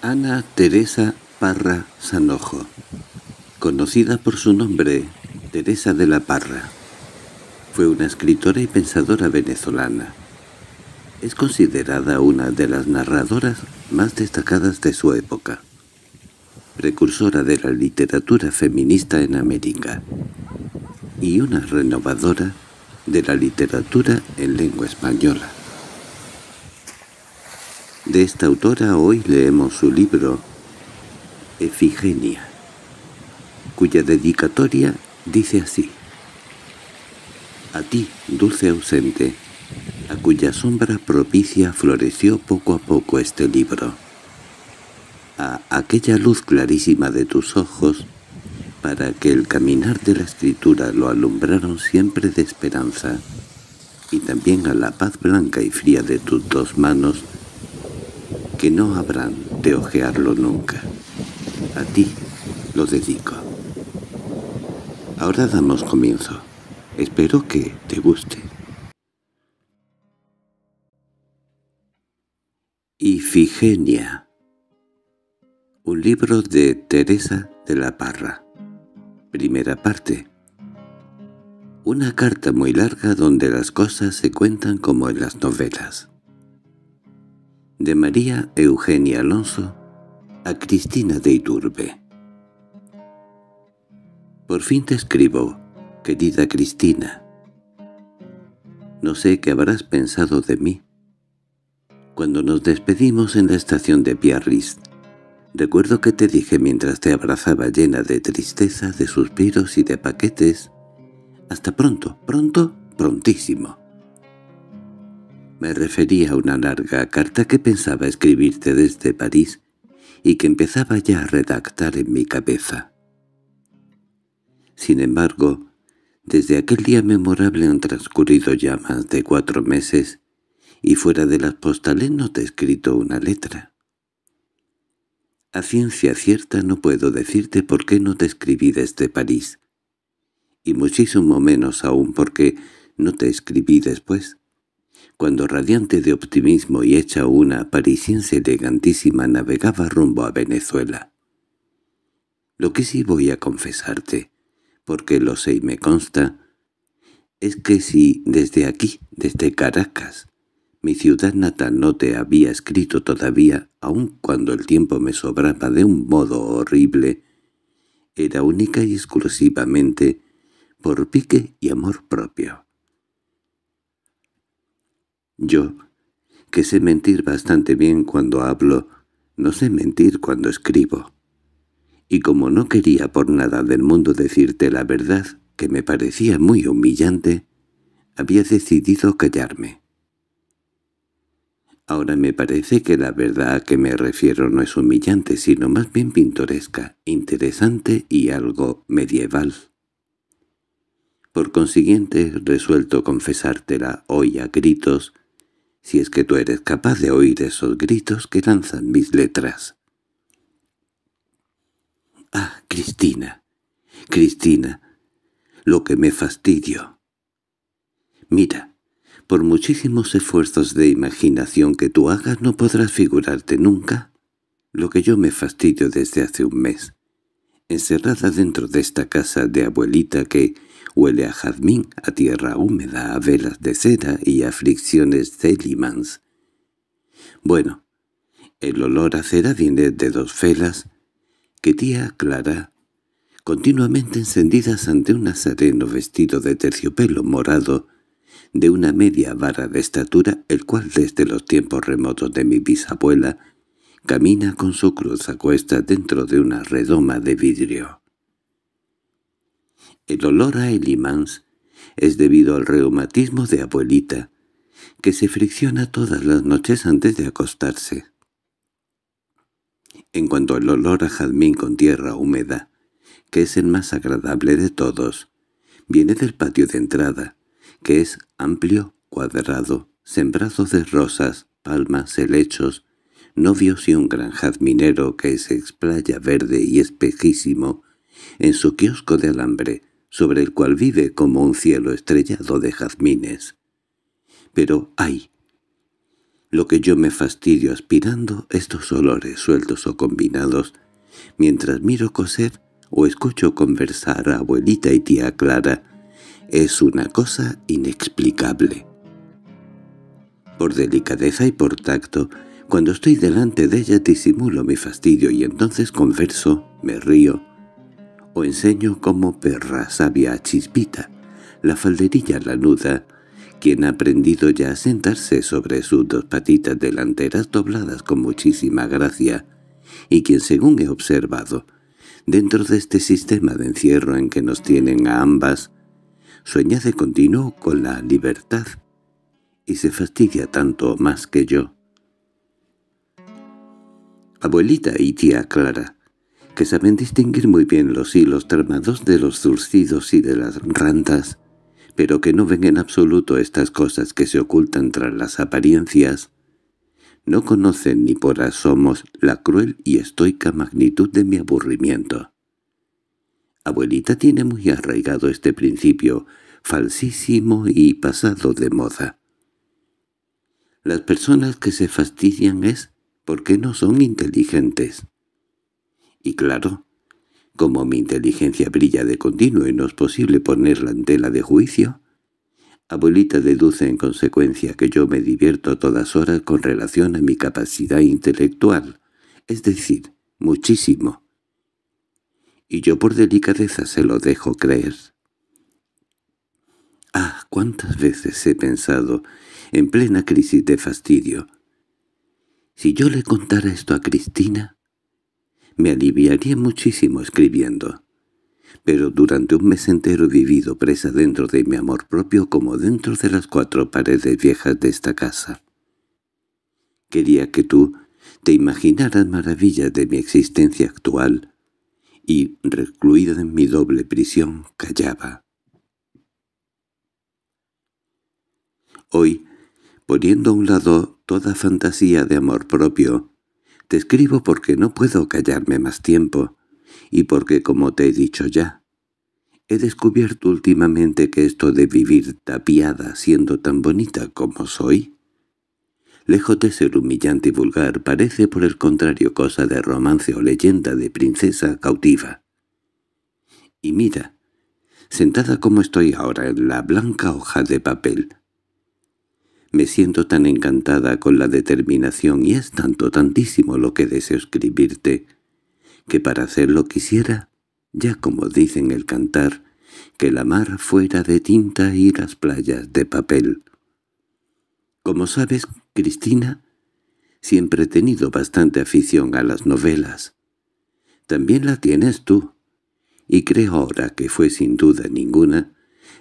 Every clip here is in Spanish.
Ana Teresa Parra Sanojo, conocida por su nombre Teresa de la Parra. Fue una escritora y pensadora venezolana. Es considerada una de las narradoras más destacadas de su época, precursora de la literatura feminista en América, y una renovadora de la literatura en lengua española. De esta autora hoy leemos su libro Efigenia, cuya dedicatoria dice así. A ti, dulce ausente, a cuya sombra propicia floreció poco a poco este libro. A aquella luz clarísima de tus ojos, para que el caminar de la escritura lo alumbraron siempre de esperanza, y también a la paz blanca y fría de tus dos manos, que no habrán de ojearlo nunca. A ti lo dedico. Ahora damos comienzo. Espero que te guste. Ifigenia Un libro de Teresa de la Parra Primera parte Una carta muy larga donde las cosas se cuentan como en las novelas De María Eugenia Alonso a Cristina de Iturbe Por fin te escribo, querida Cristina. No sé qué habrás pensado de mí. Cuando nos despedimos en la estación de Biarritz, recuerdo que te dije mientras te abrazaba llena de tristeza, de suspiros y de paquetes, «Hasta pronto, pronto, prontísimo». Me refería a una larga carta que pensaba escribirte desde París y que empezaba ya a redactar en mi cabeza. Sin embargo, desde aquel día memorable han transcurrido ya más de cuatro meses y fuera de las postales no te he escrito una letra. A ciencia cierta no puedo decirte por qué no te escribí desde París, y muchísimo menos aún porque no te escribí después, cuando radiante de optimismo y hecha una parisiense elegantísima navegaba rumbo a Venezuela. Lo que sí voy a confesarte, porque lo sé y me consta, es que si desde aquí, desde Caracas, mi ciudad natal no te había escrito todavía, aun cuando el tiempo me sobraba de un modo horrible, era única y exclusivamente por pique y amor propio. Yo, que sé mentir bastante bien cuando hablo, no sé mentir cuando escribo. Y como no quería por nada del mundo decirte la verdad, que me parecía muy humillante, había decidido callarme. Ahora me parece que la verdad a que me refiero no es humillante, sino más bien pintoresca, interesante y algo medieval. Por consiguiente, resuelto confesártela hoy a gritos, si es que tú eres capaz de oír esos gritos que lanzan mis letras. —Ah, Cristina, Cristina, lo que me fastidio. Mira, por muchísimos esfuerzos de imaginación que tú hagas no podrás figurarte nunca lo que yo me fastidio desde hace un mes, encerrada dentro de esta casa de abuelita que huele a jazmín, a tierra húmeda, a velas de cera y a fricciones celimans. Bueno, el olor a cera viene de dos velas que tía Clara, continuamente encendidas ante un nazareno vestido de terciopelo morado, de una media vara de estatura, el cual desde los tiempos remotos de mi bisabuela camina con su cruz a cuesta dentro de una redoma de vidrio. El olor a elimans es debido al reumatismo de abuelita, que se fricciona todas las noches antes de acostarse. En cuanto al olor a jazmín con tierra húmeda, que es el más agradable de todos, viene del patio de entrada, que es amplio, cuadrado, sembrado de rosas, palmas, helechos, novios y un gran jazminero que se explaya verde y espejísimo en su kiosco de alambre, sobre el cual vive como un cielo estrellado de jazmines. Pero ¡ay! Lo que yo me fastidio aspirando estos olores sueltos o combinados, mientras miro coser o escucho conversar a abuelita y tía Clara, es una cosa inexplicable. Por delicadeza y por tacto, cuando estoy delante de ella disimulo mi fastidio y entonces converso, me río, o enseño como perra sabia a Chispita, la falderilla lanuda, quien ha aprendido ya a sentarse sobre sus dos patitas delanteras dobladas con muchísima gracia, y quien según he observado, dentro de este sistema de encierro en que nos tienen a ambas, sueña de continuo con la libertad, y se fastidia tanto más que yo. Abuelita y tía Clara, que saben distinguir muy bien los hilos tramados de los zurcidos y de las randas, pero que no ven en absoluto estas cosas que se ocultan tras las apariencias, no conocen ni por asomos la cruel y estoica magnitud de mi aburrimiento. Abuelita tiene muy arraigado este principio, falsísimo y pasado de moda. Las personas que se fastidian es porque no son inteligentes. Y claro, como mi inteligencia brilla de continuo y no es posible ponerla en tela de juicio, abuelita deduce en consecuencia que yo me divierto a todas horas con relación a mi capacidad intelectual, es decir, muchísimo. Y yo por delicadeza se lo dejo creer. Ah, cuántas veces he pensado, en plena crisis de fastidio, si yo le contara esto a Cristina, me aliviaría muchísimo escribiendo. Pero durante un mes entero he vivido presa dentro de mi amor propio como dentro de las cuatro paredes viejas de esta casa. Quería que tú te imaginaras maravillas de mi existencia actual, y, recluida en mi doble prisión, callaba. Hoy, poniendo a un lado toda fantasía de amor propio, te escribo porque no puedo callarme más tiempo, y porque, como te he dicho ya, he descubierto últimamente que esto de vivir tapiada siendo tan bonita como soy, lejos de ser humillante y vulgar, parece por el contrario cosa de romance o leyenda de princesa cautiva. Y mira, sentada como estoy ahora en la blanca hoja de papel, me siento tan encantada con la determinación y es tanto, tantísimo lo que deseo escribirte, que para hacerlo quisiera, ya como dicen el cantar, que la mar fuera de tinta y las playas de papel. Como sabes, Cristina, siempre he tenido bastante afición a las novelas. También la tienes tú, y creo ahora que fue sin duda ninguna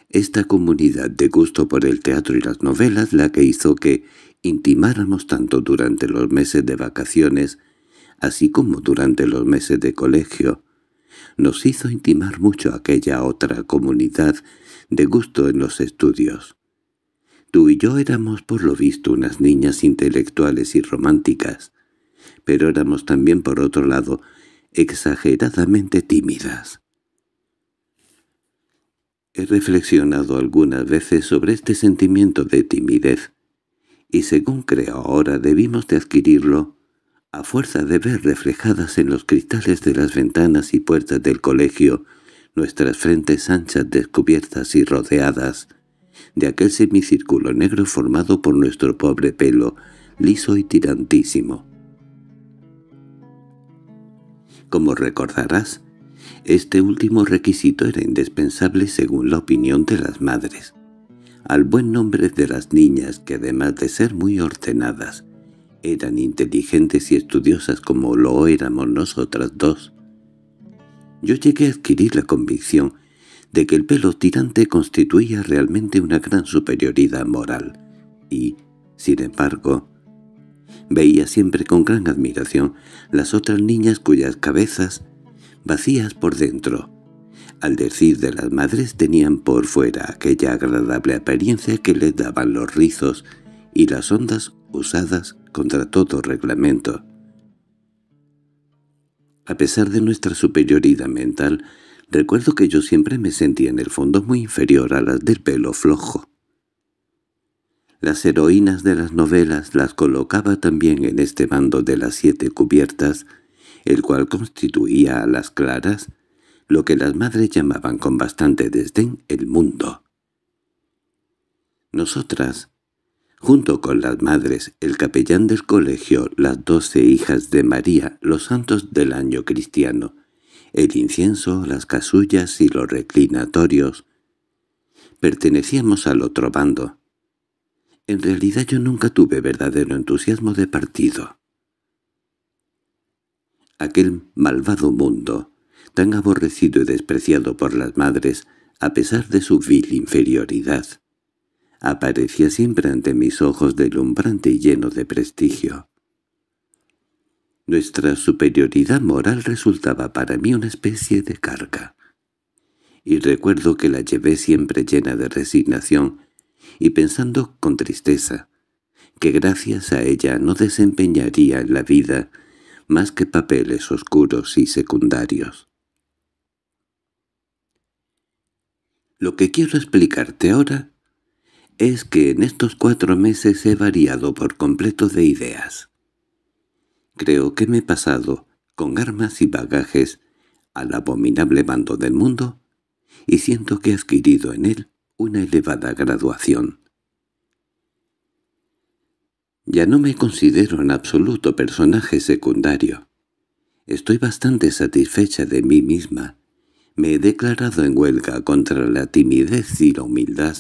esta comunidad de gusto por el teatro y las novelas la que hizo que intimáramos tanto durante los meses de vacaciones, así como durante los meses de colegio, nos hizo intimar mucho aquella otra comunidad de gusto en los estudios. Tú y yo éramos por lo visto unas niñas intelectuales y románticas, pero éramos también por otro lado exageradamente tímidas. He reflexionado algunas veces sobre este sentimiento de timidez, y según creo ahora debimos de adquirirlo a fuerza de ver reflejadas en los cristales de las ventanas y puertas del colegio nuestras frentes anchas descubiertas y rodeadas de aquel semicírculo negro formado por nuestro pobre pelo, liso y tirantísimo. Como recordarás, este último requisito era indispensable según la opinión de las madres. Al buen nombre de las niñas, que además de ser muy ordenadas, eran inteligentes y estudiosas como lo éramos nosotras dos. Yo llegué a adquirir la convicción de que el pelo tirante constituía realmente una gran superioridad moral, y, sin embargo, veía siempre con gran admiración las otras niñas cuyas cabezas vacías por dentro. Al decir de las madres tenían por fuera aquella agradable apariencia que les daban los rizos y las ondas usadas contra todo reglamento. A pesar de nuestra superioridad mental, recuerdo que yo siempre me sentía en el fondo muy inferior a las del pelo flojo. Las heroínas de las novelas las colocaba también en este bando de las siete cubiertas, el cual constituía a las claras lo que las madres llamaban con bastante desdén el mundo. Nosotras, junto con las madres, el capellán del colegio, las doce hijas de María, los santos del año cristiano, el incienso, las casullas y los reclinatorios, pertenecíamos al otro bando. En realidad yo nunca tuve verdadero entusiasmo de partido. Aquel malvado mundo, tan aborrecido y despreciado por las madres, a pesar de su vil inferioridad, aparecía siempre ante mis ojos delumbrante y lleno de prestigio. Nuestra superioridad moral resultaba para mí una especie de carga. Y recuerdo que la llevé siempre llena de resignación y pensando con tristeza que gracias a ella no desempeñaría en la vida más que papeles oscuros y secundarios. Lo que quiero explicarte ahora es que en estos cuatro meses he variado por completo de ideas. Creo que me he pasado, con armas y bagajes, al abominable bando del mundo, y siento que he adquirido en él una elevada graduación. Ya no me considero en absoluto personaje secundario. Estoy bastante satisfecha de mí misma. Me he declarado en huelga contra la timidez y la humildad,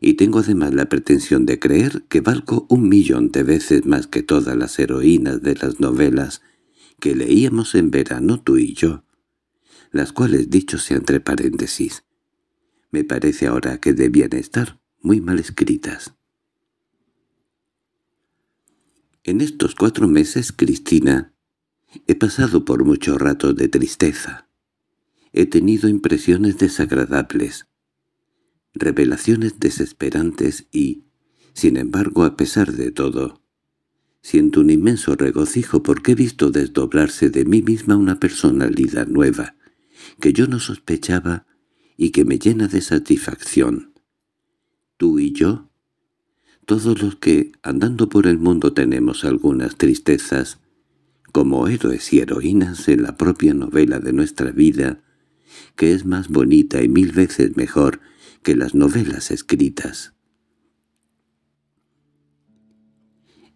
y tengo además la pretensión de creer que valgo un millón de veces más que todas las heroínas de las novelas que leíamos en verano tú y yo, las cuales, dicho sea entre paréntesis, me parece ahora que debían estar muy mal escritas. En estos cuatro meses, Cristina, he pasado por muchos ratos de tristeza. He tenido impresiones desagradables, revelaciones desesperantes y, sin embargo, a pesar de todo, siento un inmenso regocijo porque he visto desdoblarse de mí misma una personalidad nueva, que yo no sospechaba y que me llena de satisfacción. Tú y yo, todos los que, andando por el mundo tenemos algunas tristezas, como héroes y heroínas en la propia novela de nuestra vida, que es más bonita y mil veces mejor que las novelas escritas.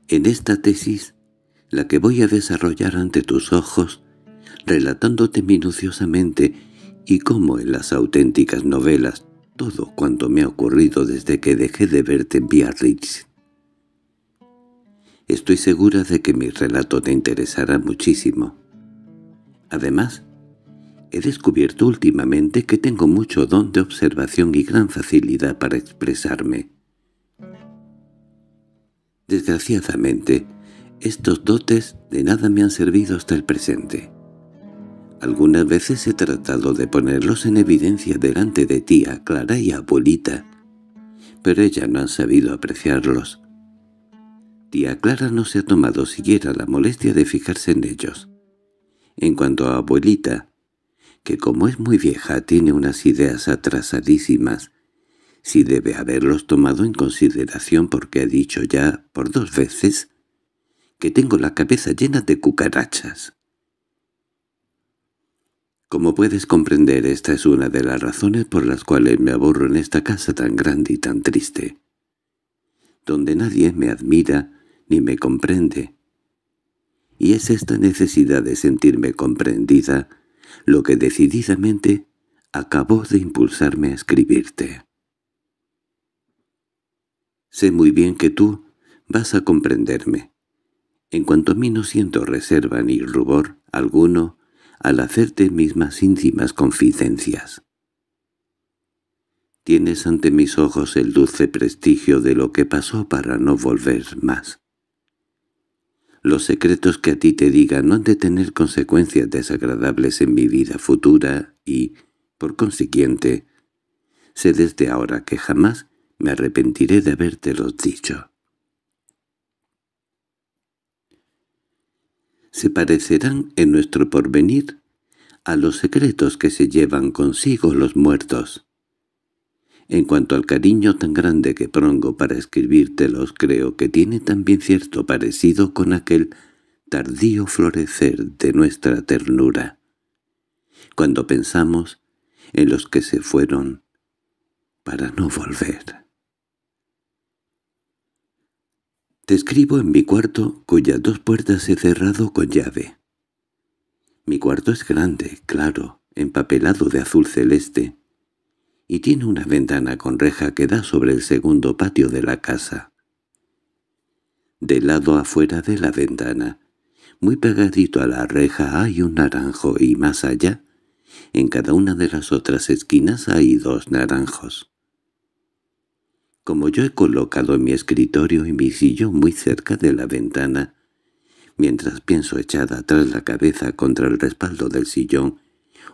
En esta tesis, la que voy a desarrollar ante tus ojos, relatándote minuciosamente y como en las auténticas novelas todo cuanto me ha ocurrido desde que dejé de verte en Biarritz. Estoy segura de que mi relato te interesará muchísimo. Además, he descubierto últimamente que tengo mucho don de observación y gran facilidad para expresarme. Desgraciadamente, estos dotes de nada me han servido hasta el presente. Algunas veces he tratado de ponerlos en evidencia delante de tía Clara y abuelita, pero ella no han sabido apreciarlos. Tía Clara no se ha tomado siquiera la molestia de fijarse en ellos. En cuanto a abuelita, que como es muy vieja tiene unas ideas atrasadísimas, si debe haberlos tomado en consideración porque ha dicho ya por dos veces que tengo la cabeza llena de cucarachas. Como puedes comprender, esta es una de las razones por las cuales me aburro en esta casa tan grande y tan triste, donde nadie me admira ni me comprende. Y es esta necesidad de sentirme comprendida lo que decididamente acabó de impulsarme a escribirte. Sé muy bien que tú vas a comprenderme. En cuanto a mí no siento reserva ni rubor alguno al hacerte mis más íntimas confidencias. Tienes ante mis ojos el dulce prestigio de lo que pasó para no volver más. Los secretos que a ti te diga no han de tener consecuencias desagradables en mi vida futura y, por consiguiente, sé desde ahora que jamás me arrepentiré de habértelos dicho. Se parecerán en nuestro porvenir a los secretos que se llevan consigo los muertos. En cuanto al cariño tan grande que prongo para escribírtelos, creo que tiene también cierto parecido con aquel tardío florecer de nuestra ternura, cuando pensamos en los que se fueron para no volver. Te escribo en mi cuarto, cuyas dos puertas he cerrado con llave. Mi cuarto es grande, claro, empapelado de azul celeste, y tiene una ventana con reja que da sobre el segundo patio de la casa. Del lado afuera de la ventana, muy pegadito a la reja hay un naranjo y más allá, en cada una de las otras esquinas hay dos naranjos. Como yo he colocado mi escritorio y mi sillón muy cerca de la ventana, mientras pienso echada atrás la cabeza contra el respaldo del sillón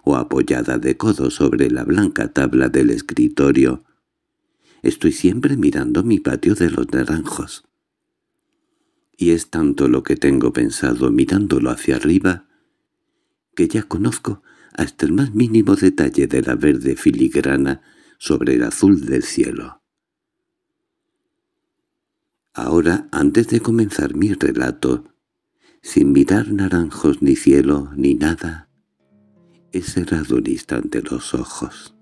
o apoyada de codo sobre la blanca tabla del escritorio, estoy siempre mirando mi patio de los naranjos. Y es tanto lo que tengo pensado mirándolo hacia arriba, que ya conozco hasta el más mínimo detalle de la verde filigrana sobre el azul del cielo. Ahora, antes de comenzar mi relato, sin mirar naranjos ni cielo ni nada, he cerrado un instante los ojos.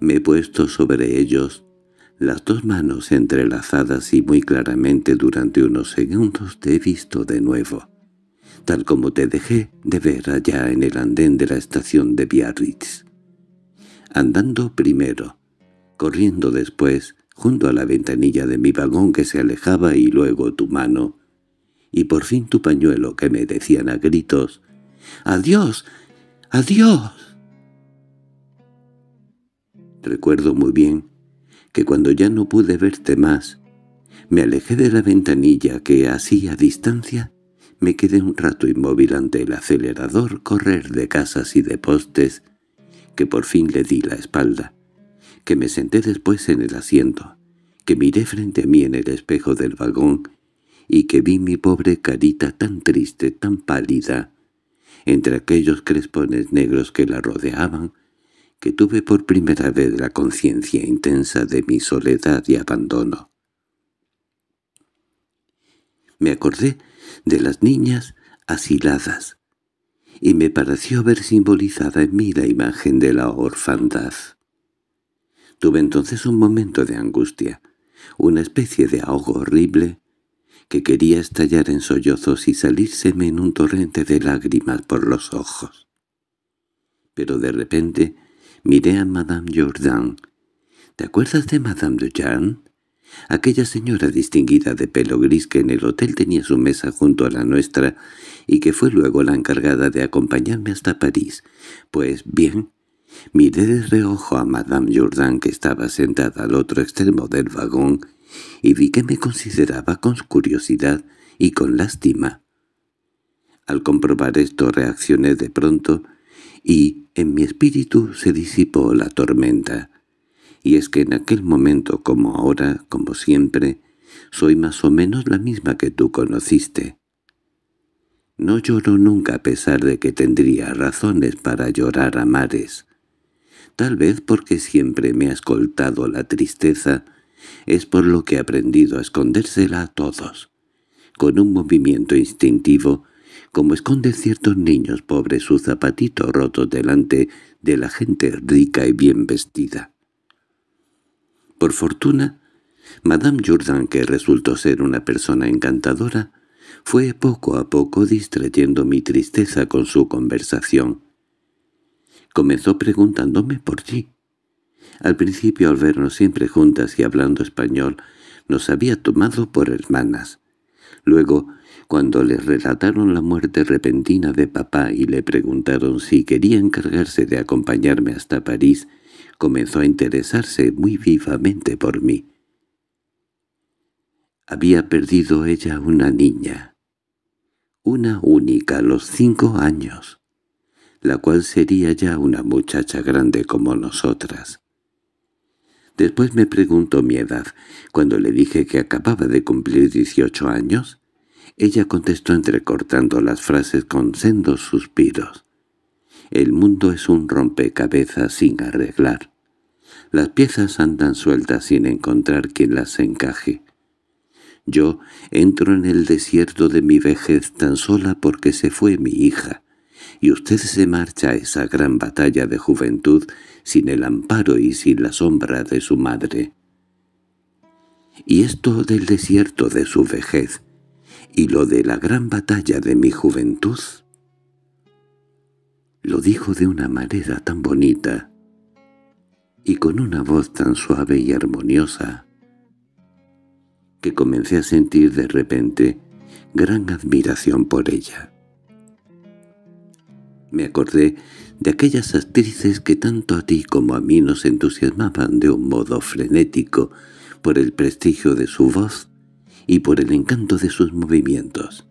Me he puesto sobre ellos las dos manos entrelazadas y muy claramente durante unos segundos te he visto de nuevo, tal como te dejé de ver allá en el andén de la estación de Biarritz. Andando primero, corriendo después, junto a la ventanilla de mi vagón que se alejaba y luego tu mano, y por fin tu pañuelo que me decían a gritos, «¡Adiós! ¡Adiós!». Recuerdo muy bien que cuando ya no pude verte más, me alejé de la ventanilla que, así a distancia, me quedé un rato inmóvil ante el acelerador correr de casas y de postes, que por fin le di la espalda que me senté después en el asiento, que miré frente a mí en el espejo del vagón y que vi mi pobre carita tan triste, tan pálida, entre aquellos crespones negros que la rodeaban, que tuve por primera vez la conciencia intensa de mi soledad y abandono. Me acordé de las niñas asiladas, y me pareció ver simbolizada en mí la imagen de la orfandad. Tuve entonces un momento de angustia, una especie de ahogo horrible que quería estallar en sollozos y salírseme en un torrente de lágrimas por los ojos. Pero de repente miré a Madame Jourdan. —¿Te acuerdas de Madame Jourdan? Aquella señora distinguida de pelo gris que en el hotel tenía su mesa junto a la nuestra y que fue luego la encargada de acompañarme hasta París. Pues bien, Miré de reojo a Madame Jourdan que estaba sentada al otro extremo del vagón y vi que me consideraba con curiosidad y con lástima. Al comprobar esto reaccioné de pronto y en mi espíritu se disipó la tormenta. Y es que en aquel momento como ahora, como siempre, soy más o menos la misma que tú conociste. No lloro nunca a pesar de que tendría razones para llorar a mares. Tal vez porque siempre me ha escoltado la tristeza, es por lo que he aprendido a escondérsela a todos, con un movimiento instintivo, como esconden ciertos niños pobres su zapatito roto delante de la gente rica y bien vestida. Por fortuna, Madame Jourdan, que resultó ser una persona encantadora, fue poco a poco distrayendo mi tristeza con su conversación. Comenzó preguntándome por ti. Al principio, al vernos siempre juntas y hablando español, nos había tomado por hermanas. Luego, cuando le relataron la muerte repentina de papá y le preguntaron si quería encargarse de acompañarme hasta París, comenzó a interesarse muy vivamente por mí. Había perdido ella una niña, una única a los cinco años la cual sería ya una muchacha grande como nosotras. Después me preguntó mi edad. Cuando le dije que acababa de cumplir dieciocho años, ella contestó entrecortando las frases con sendos suspiros. «El mundo es un rompecabezas sin arreglar. Las piezas andan sueltas sin encontrar quien las encaje. Yo entro en el desierto de mi vejez tan sola porque se fue mi hija, y usted se marcha a esa gran batalla de juventud sin el amparo y sin la sombra de su madre. Y esto del desierto de su vejez, y lo de la gran batalla de mi juventud, lo dijo de una manera tan bonita y con una voz tan suave y armoniosa que comencé a sentir de repente gran admiración por ella. Me acordé de aquellas actrices que tanto a ti como a mí nos entusiasmaban de un modo frenético por el prestigio de su voz y por el encanto de sus movimientos.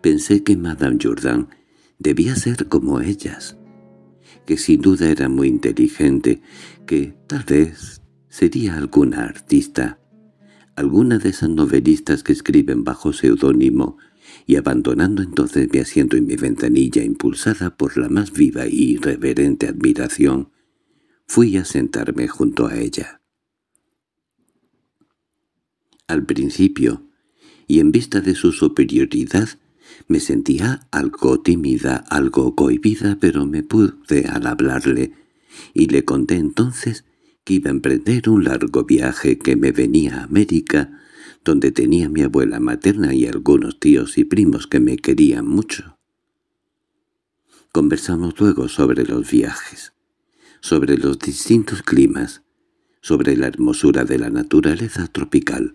Pensé que Madame Jourdan debía ser como ellas, que sin duda era muy inteligente, que tal vez sería alguna artista, alguna de esas novelistas que escriben bajo seudónimo, y abandonando entonces mi asiento y mi ventanilla impulsada por la más viva y irreverente admiración, fui a sentarme junto a ella. Al principio, y en vista de su superioridad, me sentía algo tímida, algo cohibida, pero me pude al hablarle, y le conté entonces que iba a emprender un largo viaje que me venía a América, donde tenía mi abuela materna y algunos tíos y primos que me querían mucho. Conversamos luego sobre los viajes, sobre los distintos climas, sobre la hermosura de la naturaleza tropical,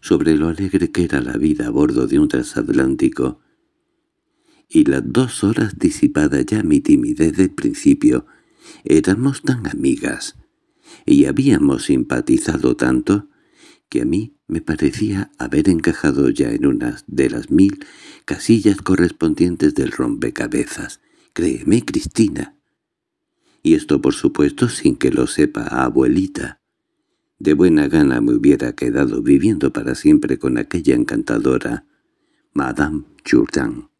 sobre lo alegre que era la vida a bordo de un transatlántico, y las dos horas disipada ya mi timidez del principio, éramos tan amigas, y habíamos simpatizado tanto, que a mí me parecía haber encajado ya en una de las mil casillas correspondientes del rompecabezas. Créeme, Cristina. Y esto por supuesto sin que lo sepa abuelita. De buena gana me hubiera quedado viviendo para siempre con aquella encantadora Madame Jourdan.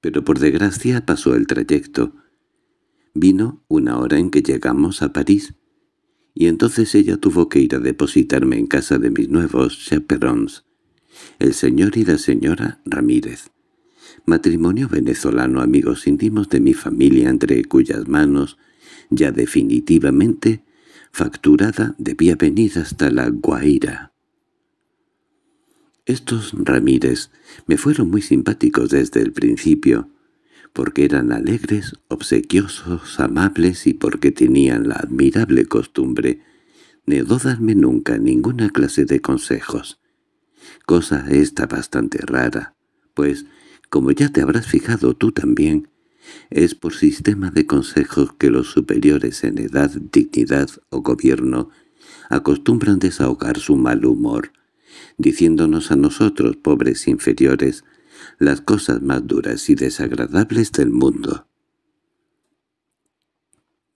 Pero por desgracia pasó el trayecto. Vino una hora en que llegamos a París, y entonces ella tuvo que ir a depositarme en casa de mis nuevos chaperons, el señor y la señora Ramírez. Matrimonio venezolano, amigos íntimos de mi familia, entre cuyas manos, ya definitivamente facturada, debía venir hasta la Guaira. Estos Ramírez me fueron muy simpáticos desde el principio, porque eran alegres, obsequiosos, amables y porque tenían la admirable costumbre de no darme nunca ninguna clase de consejos. Cosa esta bastante rara, pues, como ya te habrás fijado tú también, es por sistema de consejos que los superiores en edad, dignidad o gobierno acostumbran desahogar su mal humor, diciéndonos a nosotros, pobres inferiores, las cosas más duras y desagradables del mundo.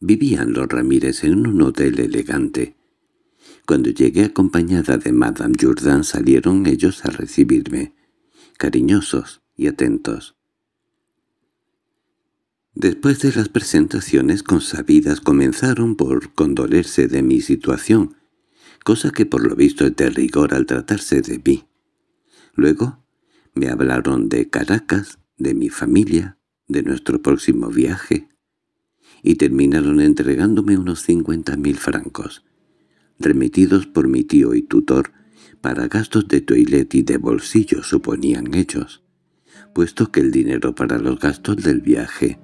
Vivían los Ramírez en un hotel elegante. Cuando llegué acompañada de Madame Jourdan salieron ellos a recibirme, cariñosos y atentos. Después de las presentaciones consabidas comenzaron por condolerse de mi situación, cosa que por lo visto es de rigor al tratarse de mí. Luego me hablaron de Caracas, de mi familia, de nuestro próximo viaje, y terminaron entregándome unos cincuenta mil francos, remitidos por mi tío y tutor, para gastos de toilette y de bolsillo suponían ellos, puesto que el dinero para los gastos del viaje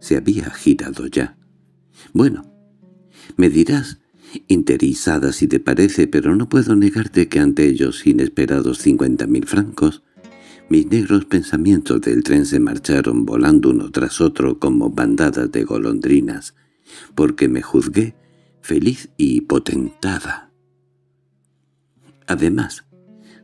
se había girado ya. Bueno, me dirás, interesada si te parece, pero no puedo negarte que ante ellos inesperados cincuenta mil francos, mis negros pensamientos del tren se marcharon volando uno tras otro como bandadas de golondrinas, porque me juzgué feliz y potentada. Además,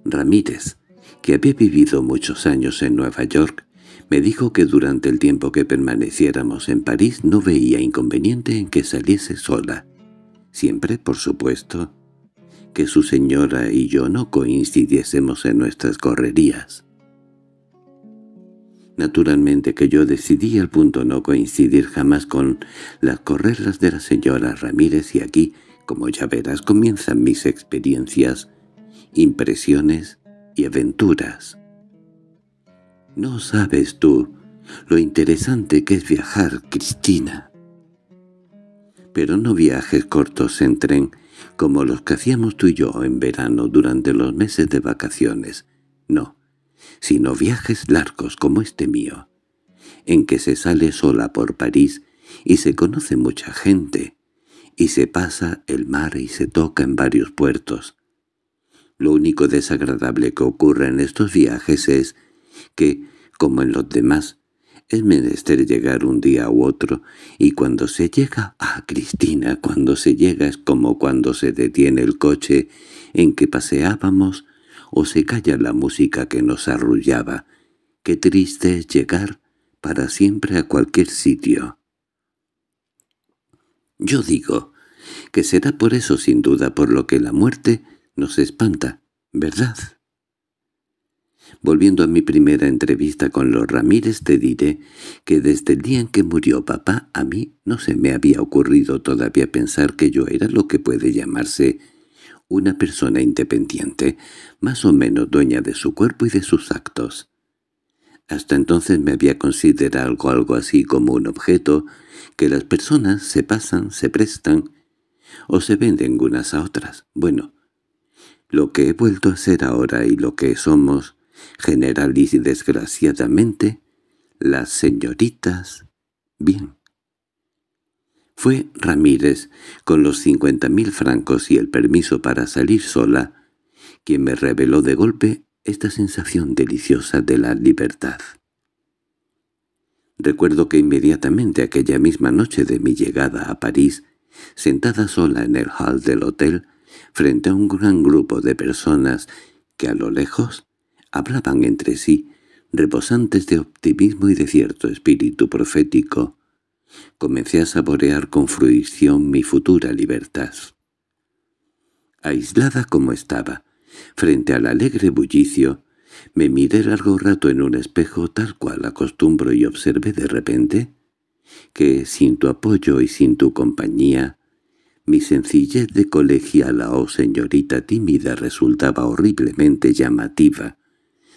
Ramírez, que había vivido muchos años en Nueva York, me dijo que durante el tiempo que permaneciéramos en París no veía inconveniente en que saliese sola. Siempre, por supuesto, que su señora y yo no coincidiésemos en nuestras correrías. Naturalmente que yo decidí al punto no coincidir jamás con las correras de la señora Ramírez y aquí, como ya verás, comienzan mis experiencias, impresiones y aventuras. No sabes tú lo interesante que es viajar, Cristina. Pero no viajes cortos en tren, como los que hacíamos tú y yo en verano durante los meses de vacaciones. No, sino viajes largos como este mío, en que se sale sola por París y se conoce mucha gente, y se pasa el mar y se toca en varios puertos. Lo único desagradable que ocurre en estos viajes es que, como en los demás, es menester llegar un día u otro, y cuando se llega a Cristina, cuando se llega es como cuando se detiene el coche en que paseábamos o se calla la música que nos arrullaba. Qué triste es llegar para siempre a cualquier sitio. Yo digo que será por eso sin duda por lo que la muerte nos espanta, ¿verdad? Volviendo a mi primera entrevista con los Ramírez te diré que desde el día en que murió papá a mí no se me había ocurrido todavía pensar que yo era lo que puede llamarse una persona independiente, más o menos dueña de su cuerpo y de sus actos. Hasta entonces me había considerado algo, así como un objeto que las personas se pasan, se prestan o se venden unas a otras. Bueno, lo que he vuelto a ser ahora y lo que somos, general y desgraciadamente, las señoritas, bien, fue Ramírez, con los cincuenta mil francos y el permiso para salir sola, quien me reveló de golpe esta sensación deliciosa de la libertad. Recuerdo que inmediatamente aquella misma noche de mi llegada a París, sentada sola en el hall del hotel, frente a un gran grupo de personas que a lo lejos hablaban entre sí, rebosantes de optimismo y de cierto espíritu profético, Comencé a saborear con fruición mi futura libertad. Aislada como estaba, frente al alegre bullicio, me miré largo rato en un espejo tal cual acostumbro y observé de repente que, sin tu apoyo y sin tu compañía, mi sencillez de colegiala o señorita tímida resultaba horriblemente llamativa,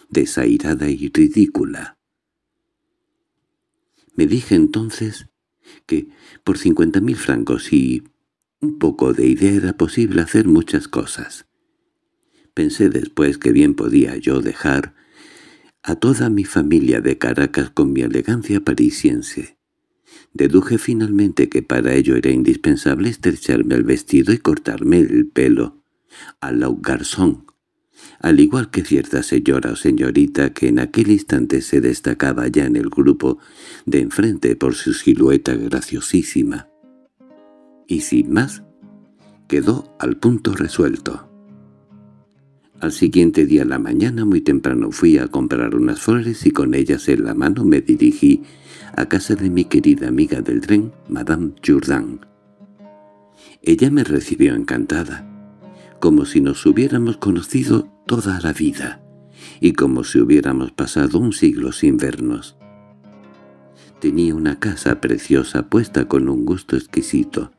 desairada y ridícula. Me dije entonces que por cincuenta mil francos y un poco de idea era posible hacer muchas cosas. Pensé después que bien podía yo dejar a toda mi familia de Caracas con mi elegancia parisiense. Deduje finalmente que para ello era indispensable estrecharme el vestido y cortarme el pelo, a la garzón, al igual que cierta señora o señorita que en aquel instante se destacaba ya en el grupo de enfrente por su silueta graciosísima. Y sin más, quedó al punto resuelto. Al siguiente día a la mañana muy temprano fui a comprar unas flores y con ellas en la mano me dirigí a casa de mi querida amiga del tren, Madame Jourdan. Ella me recibió encantada como si nos hubiéramos conocido toda la vida, y como si hubiéramos pasado un siglo sin vernos. Tenía una casa preciosa puesta con un gusto exquisito,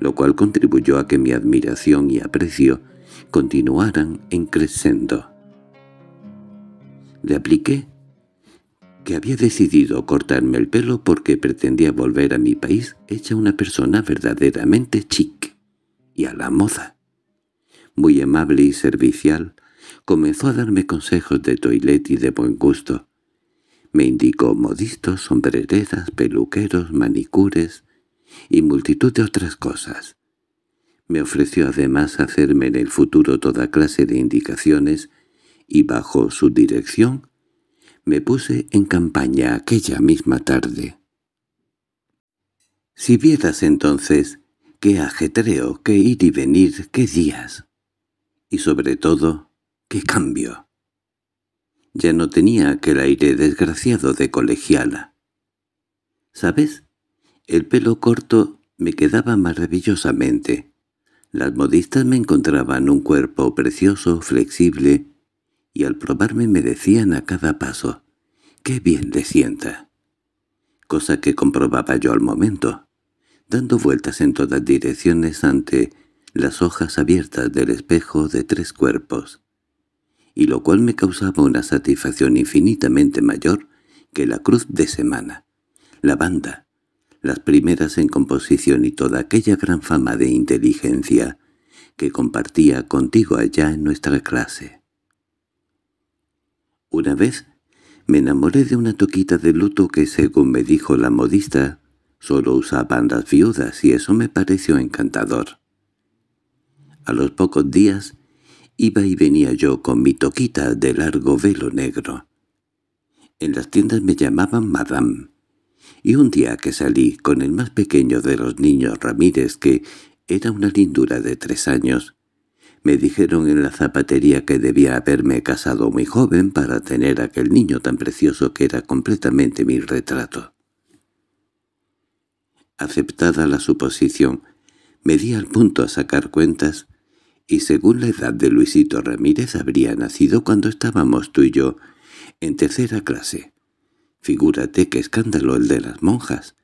lo cual contribuyó a que mi admiración y aprecio continuaran en crescendo. Le apliqué que había decidido cortarme el pelo porque pretendía volver a mi país hecha una persona verdaderamente chic y a la moda muy amable y servicial, comenzó a darme consejos de toilette y de buen gusto. Me indicó modistos, sombrereras, peluqueros, manicures y multitud de otras cosas. Me ofreció además hacerme en el futuro toda clase de indicaciones y bajo su dirección me puse en campaña aquella misma tarde. Si vieras entonces qué ajetreo, qué ir y venir, qué días. Y sobre todo, ¡qué cambio! Ya no tenía aquel aire desgraciado de colegiala. ¿Sabes? El pelo corto me quedaba maravillosamente. Las modistas me encontraban un cuerpo precioso, flexible, y al probarme me decían a cada paso, ¡Qué bien le sienta! Cosa que comprobaba yo al momento, dando vueltas en todas direcciones ante las hojas abiertas del espejo de tres cuerpos, y lo cual me causaba una satisfacción infinitamente mayor que la cruz de semana, la banda, las primeras en composición y toda aquella gran fama de inteligencia que compartía contigo allá en nuestra clase. Una vez me enamoré de una toquita de luto que, según me dijo la modista, solo usaban las viudas y eso me pareció encantador. A los pocos días iba y venía yo con mi toquita de largo velo negro. En las tiendas me llamaban Madame, y un día que salí con el más pequeño de los niños Ramírez, que era una lindura de tres años, me dijeron en la zapatería que debía haberme casado muy joven para tener aquel niño tan precioso que era completamente mi retrato. Aceptada la suposición, me di al punto a sacar cuentas, y según la edad de Luisito Ramírez habría nacido cuando estábamos tú y yo en tercera clase. Figúrate qué escándalo el de las monjas,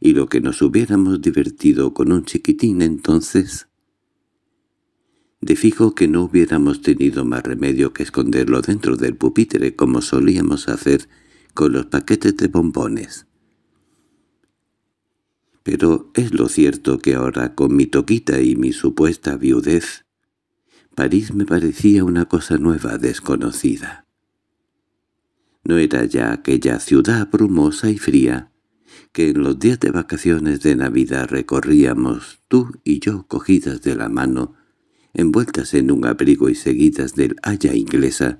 y lo que nos hubiéramos divertido con un chiquitín entonces. De fijo que no hubiéramos tenido más remedio que esconderlo dentro del pupitre como solíamos hacer con los paquetes de bombones. Pero es lo cierto que ahora, con mi toquita y mi supuesta viudez, París me parecía una cosa nueva, desconocida. No era ya aquella ciudad brumosa y fría que en los días de vacaciones de Navidad recorríamos tú y yo cogidas de la mano, envueltas en un abrigo y seguidas del haya inglesa,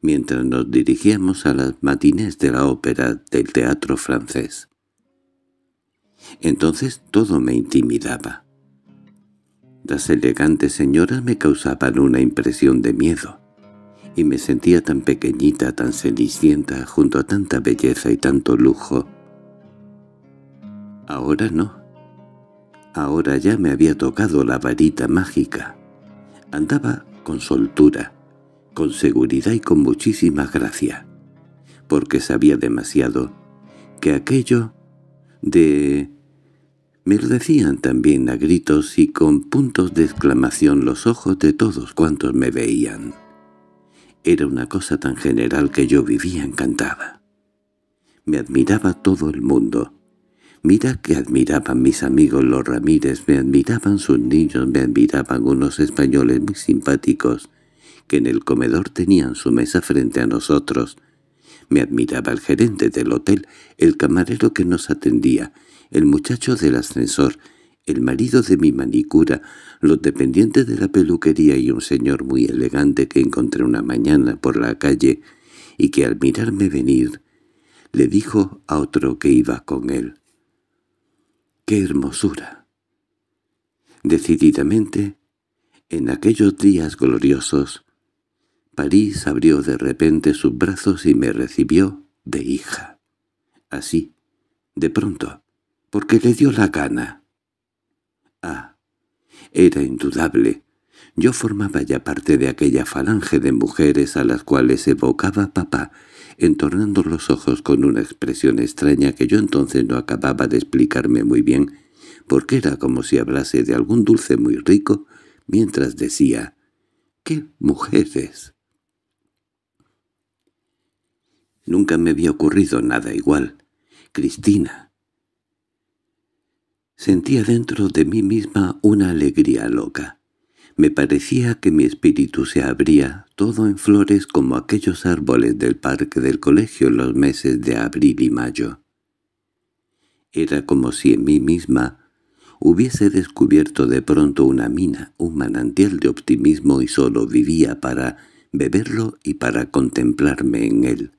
mientras nos dirigíamos a las matines de la ópera del teatro francés. Entonces todo me intimidaba. Las elegantes señoras me causaban una impresión de miedo y me sentía tan pequeñita, tan cenicienta, junto a tanta belleza y tanto lujo. Ahora no. Ahora ya me había tocado la varita mágica. Andaba con soltura, con seguridad y con muchísima gracia, porque sabía demasiado que aquello de... Me decían también a gritos y con puntos de exclamación los ojos de todos cuantos me veían. Era una cosa tan general que yo vivía encantada. Me admiraba todo el mundo. Mira que admiraban mis amigos los Ramírez, me admiraban sus niños, me admiraban unos españoles muy simpáticos que en el comedor tenían su mesa frente a nosotros. Me admiraba el gerente del hotel, el camarero que nos atendía, el muchacho del ascensor, el marido de mi manicura, los dependientes de la peluquería y un señor muy elegante que encontré una mañana por la calle y que al mirarme venir le dijo a otro que iba con él. ¡Qué hermosura! Decididamente, en aquellos días gloriosos, París abrió de repente sus brazos y me recibió de hija. Así, de pronto, porque le dio la gana. Ah, era indudable. Yo formaba ya parte de aquella falange de mujeres a las cuales evocaba papá, entornando los ojos con una expresión extraña que yo entonces no acababa de explicarme muy bien, porque era como si hablase de algún dulce muy rico, mientras decía, «¡Qué mujeres!». Nunca me había ocurrido nada igual. Cristina, Sentía dentro de mí misma una alegría loca. Me parecía que mi espíritu se abría, todo en flores como aquellos árboles del parque del colegio en los meses de abril y mayo. Era como si en mí misma hubiese descubierto de pronto una mina, un manantial de optimismo y solo vivía para beberlo y para contemplarme en él.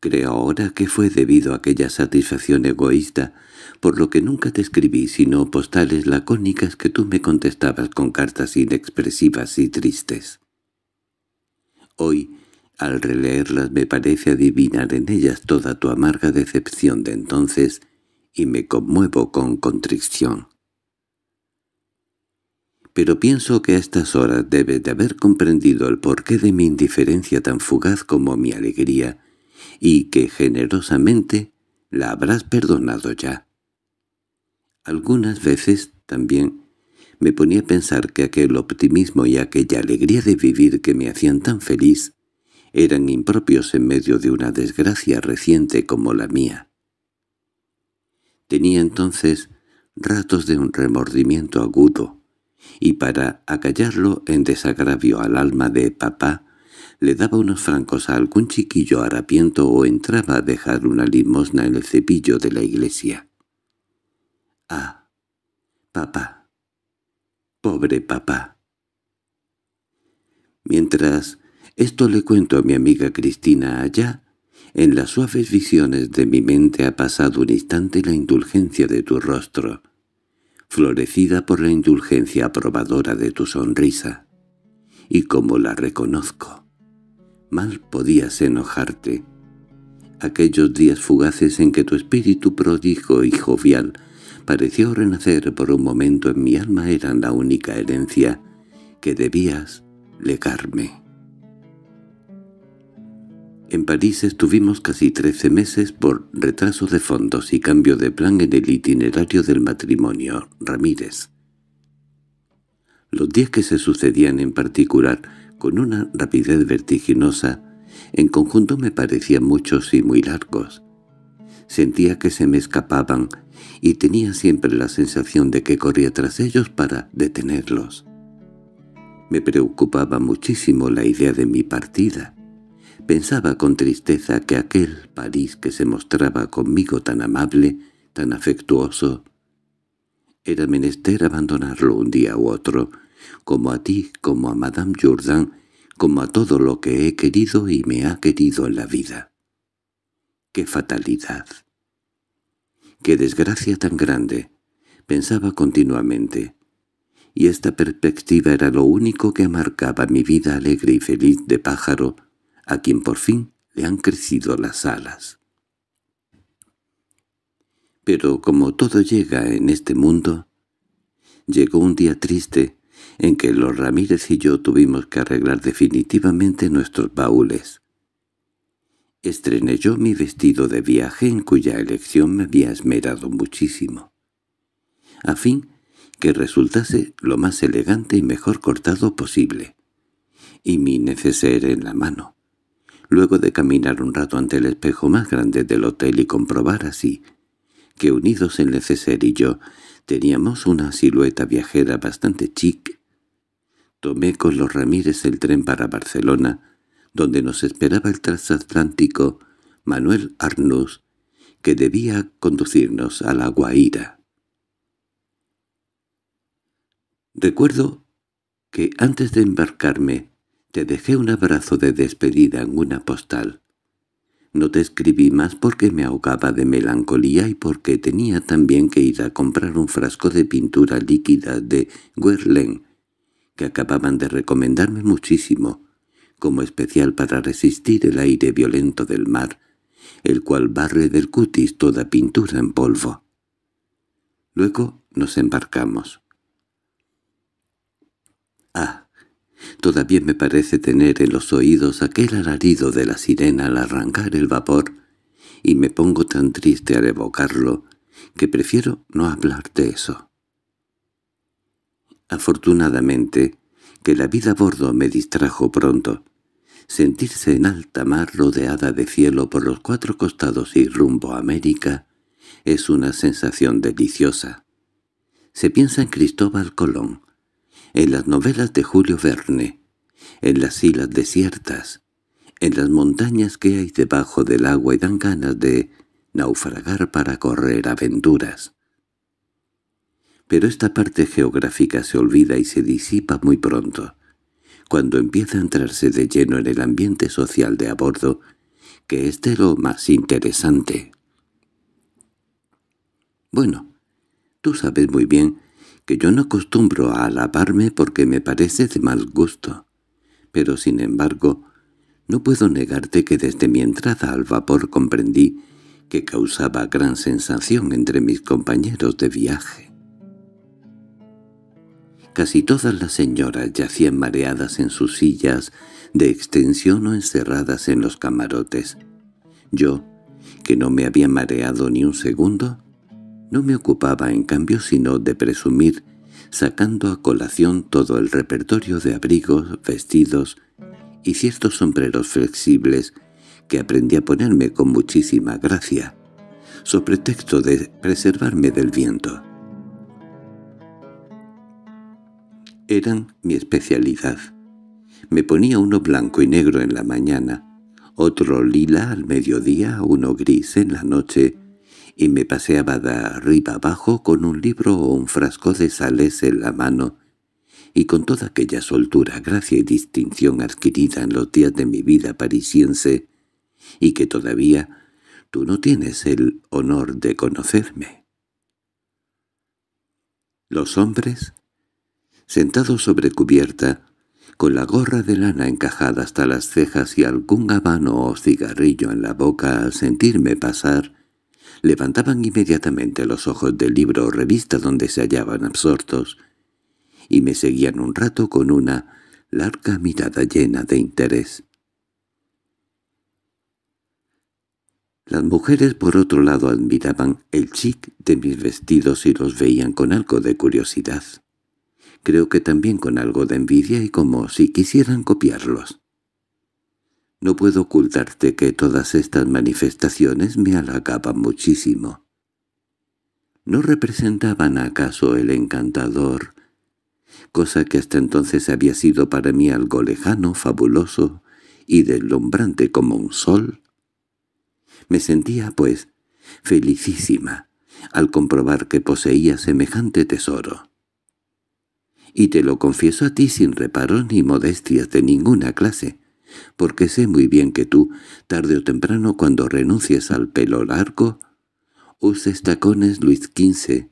Creo ahora que fue debido a aquella satisfacción egoísta, por lo que nunca te escribí sino postales lacónicas que tú me contestabas con cartas inexpresivas y tristes. Hoy, al releerlas me parece adivinar en ellas toda tu amarga decepción de entonces y me conmuevo con contrición. Pero pienso que a estas horas debes de haber comprendido el porqué de mi indiferencia tan fugaz como mi alegría, y que generosamente la habrás perdonado ya. Algunas veces también me ponía a pensar que aquel optimismo y aquella alegría de vivir que me hacían tan feliz eran impropios en medio de una desgracia reciente como la mía. Tenía entonces ratos de un remordimiento agudo, y para acallarlo en desagravio al alma de papá, le daba unos francos a algún chiquillo harapiento o entraba a dejar una limosna en el cepillo de la iglesia. —Ah, papá, pobre papá. Mientras esto le cuento a mi amiga Cristina allá, en las suaves visiones de mi mente ha pasado un instante la indulgencia de tu rostro, florecida por la indulgencia aprobadora de tu sonrisa. Y como la reconozco, mal podías enojarte. Aquellos días fugaces en que tu espíritu prodigo y jovial pareció renacer por un momento en mi alma eran la única herencia que debías legarme. En París estuvimos casi trece meses por retraso de fondos y cambio de plan en el itinerario del matrimonio Ramírez. Los días que se sucedían en particular, con una rapidez vertiginosa, en conjunto me parecían muchos y muy largos. Sentía que se me escapaban y tenía siempre la sensación de que corría tras ellos para detenerlos. Me preocupaba muchísimo la idea de mi partida. Pensaba con tristeza que aquel París que se mostraba conmigo tan amable, tan afectuoso, era menester abandonarlo un día u otro, como a ti, como a Madame Jourdain, como a todo lo que he querido y me ha querido en la vida. ¡Qué fatalidad! ¡Qué desgracia tan grande! Pensaba continuamente. Y esta perspectiva era lo único que marcaba mi vida alegre y feliz de pájaro, a quien por fin le han crecido las alas. Pero como todo llega en este mundo, llegó un día triste en que los Ramírez y yo tuvimos que arreglar definitivamente nuestros baúles. Estrené yo mi vestido de viaje en cuya elección me había esmerado muchísimo, a fin que resultase lo más elegante y mejor cortado posible, y mi neceser en la mano. Luego de caminar un rato ante el espejo más grande del hotel y comprobar así que unidos el neceser y yo teníamos una silueta viajera bastante chic, tomé con los Ramírez el tren para Barcelona, donde nos esperaba el transatlántico Manuel Arnús, que debía conducirnos a la Guaira. Recuerdo que antes de embarcarme te dejé un abrazo de despedida en una postal. No te escribí más porque me ahogaba de melancolía y porque tenía también que ir a comprar un frasco de pintura líquida de Guerlain, que acababan de recomendarme muchísimo, como especial para resistir el aire violento del mar, el cual barre del cutis toda pintura en polvo. Luego nos embarcamos. Ah, Todavía me parece tener en los oídos aquel alarido de la sirena al arrancar el vapor, y me pongo tan triste al evocarlo que prefiero no hablar de eso. Afortunadamente, que la vida a bordo me distrajo pronto. Sentirse en alta mar rodeada de cielo por los cuatro costados y rumbo a América es una sensación deliciosa. Se piensa en Cristóbal Colón, en las novelas de Julio Verne, en las islas desiertas, en las montañas que hay debajo del agua y dan ganas de naufragar para correr aventuras. Pero esta parte geográfica se olvida y se disipa muy pronto, cuando empieza a entrarse de lleno en el ambiente social de a bordo, que es de lo más interesante. Bueno, tú sabes muy bien que yo no acostumbro a alabarme porque me parece de mal gusto. Pero sin embargo, no puedo negarte que desde mi entrada al vapor comprendí que causaba gran sensación entre mis compañeros de viaje. Casi todas las señoras yacían mareadas en sus sillas de extensión o encerradas en los camarotes. Yo, que no me había mareado ni un segundo, no me ocupaba en cambio sino de presumir, sacando a colación todo el repertorio de abrigos, vestidos y ciertos sombreros flexibles que aprendí a ponerme con muchísima gracia, sobre pretexto de preservarme del viento. Eran mi especialidad. Me ponía uno blanco y negro en la mañana, otro lila al mediodía, uno gris en la noche, y me paseaba de arriba abajo con un libro o un frasco de sales en la mano, y con toda aquella soltura, gracia y distinción adquirida en los días de mi vida parisiense, y que todavía tú no tienes el honor de conocerme. Los hombres sentado sobre cubierta, con la gorra de lana encajada hasta las cejas y algún habano o cigarrillo en la boca al sentirme pasar, levantaban inmediatamente los ojos del libro o revista donde se hallaban absortos, y me seguían un rato con una larga mirada llena de interés. Las mujeres por otro lado admiraban el chic de mis vestidos y los veían con algo de curiosidad creo que también con algo de envidia y como si quisieran copiarlos. No puedo ocultarte que todas estas manifestaciones me halagaban muchísimo. ¿No representaban acaso el encantador, cosa que hasta entonces había sido para mí algo lejano, fabuloso y deslumbrante como un sol? Me sentía, pues, felicísima al comprobar que poseía semejante tesoro y te lo confieso a ti sin reparos ni modestias de ninguna clase, porque sé muy bien que tú, tarde o temprano cuando renuncies al pelo largo, uses tacones Luis XV,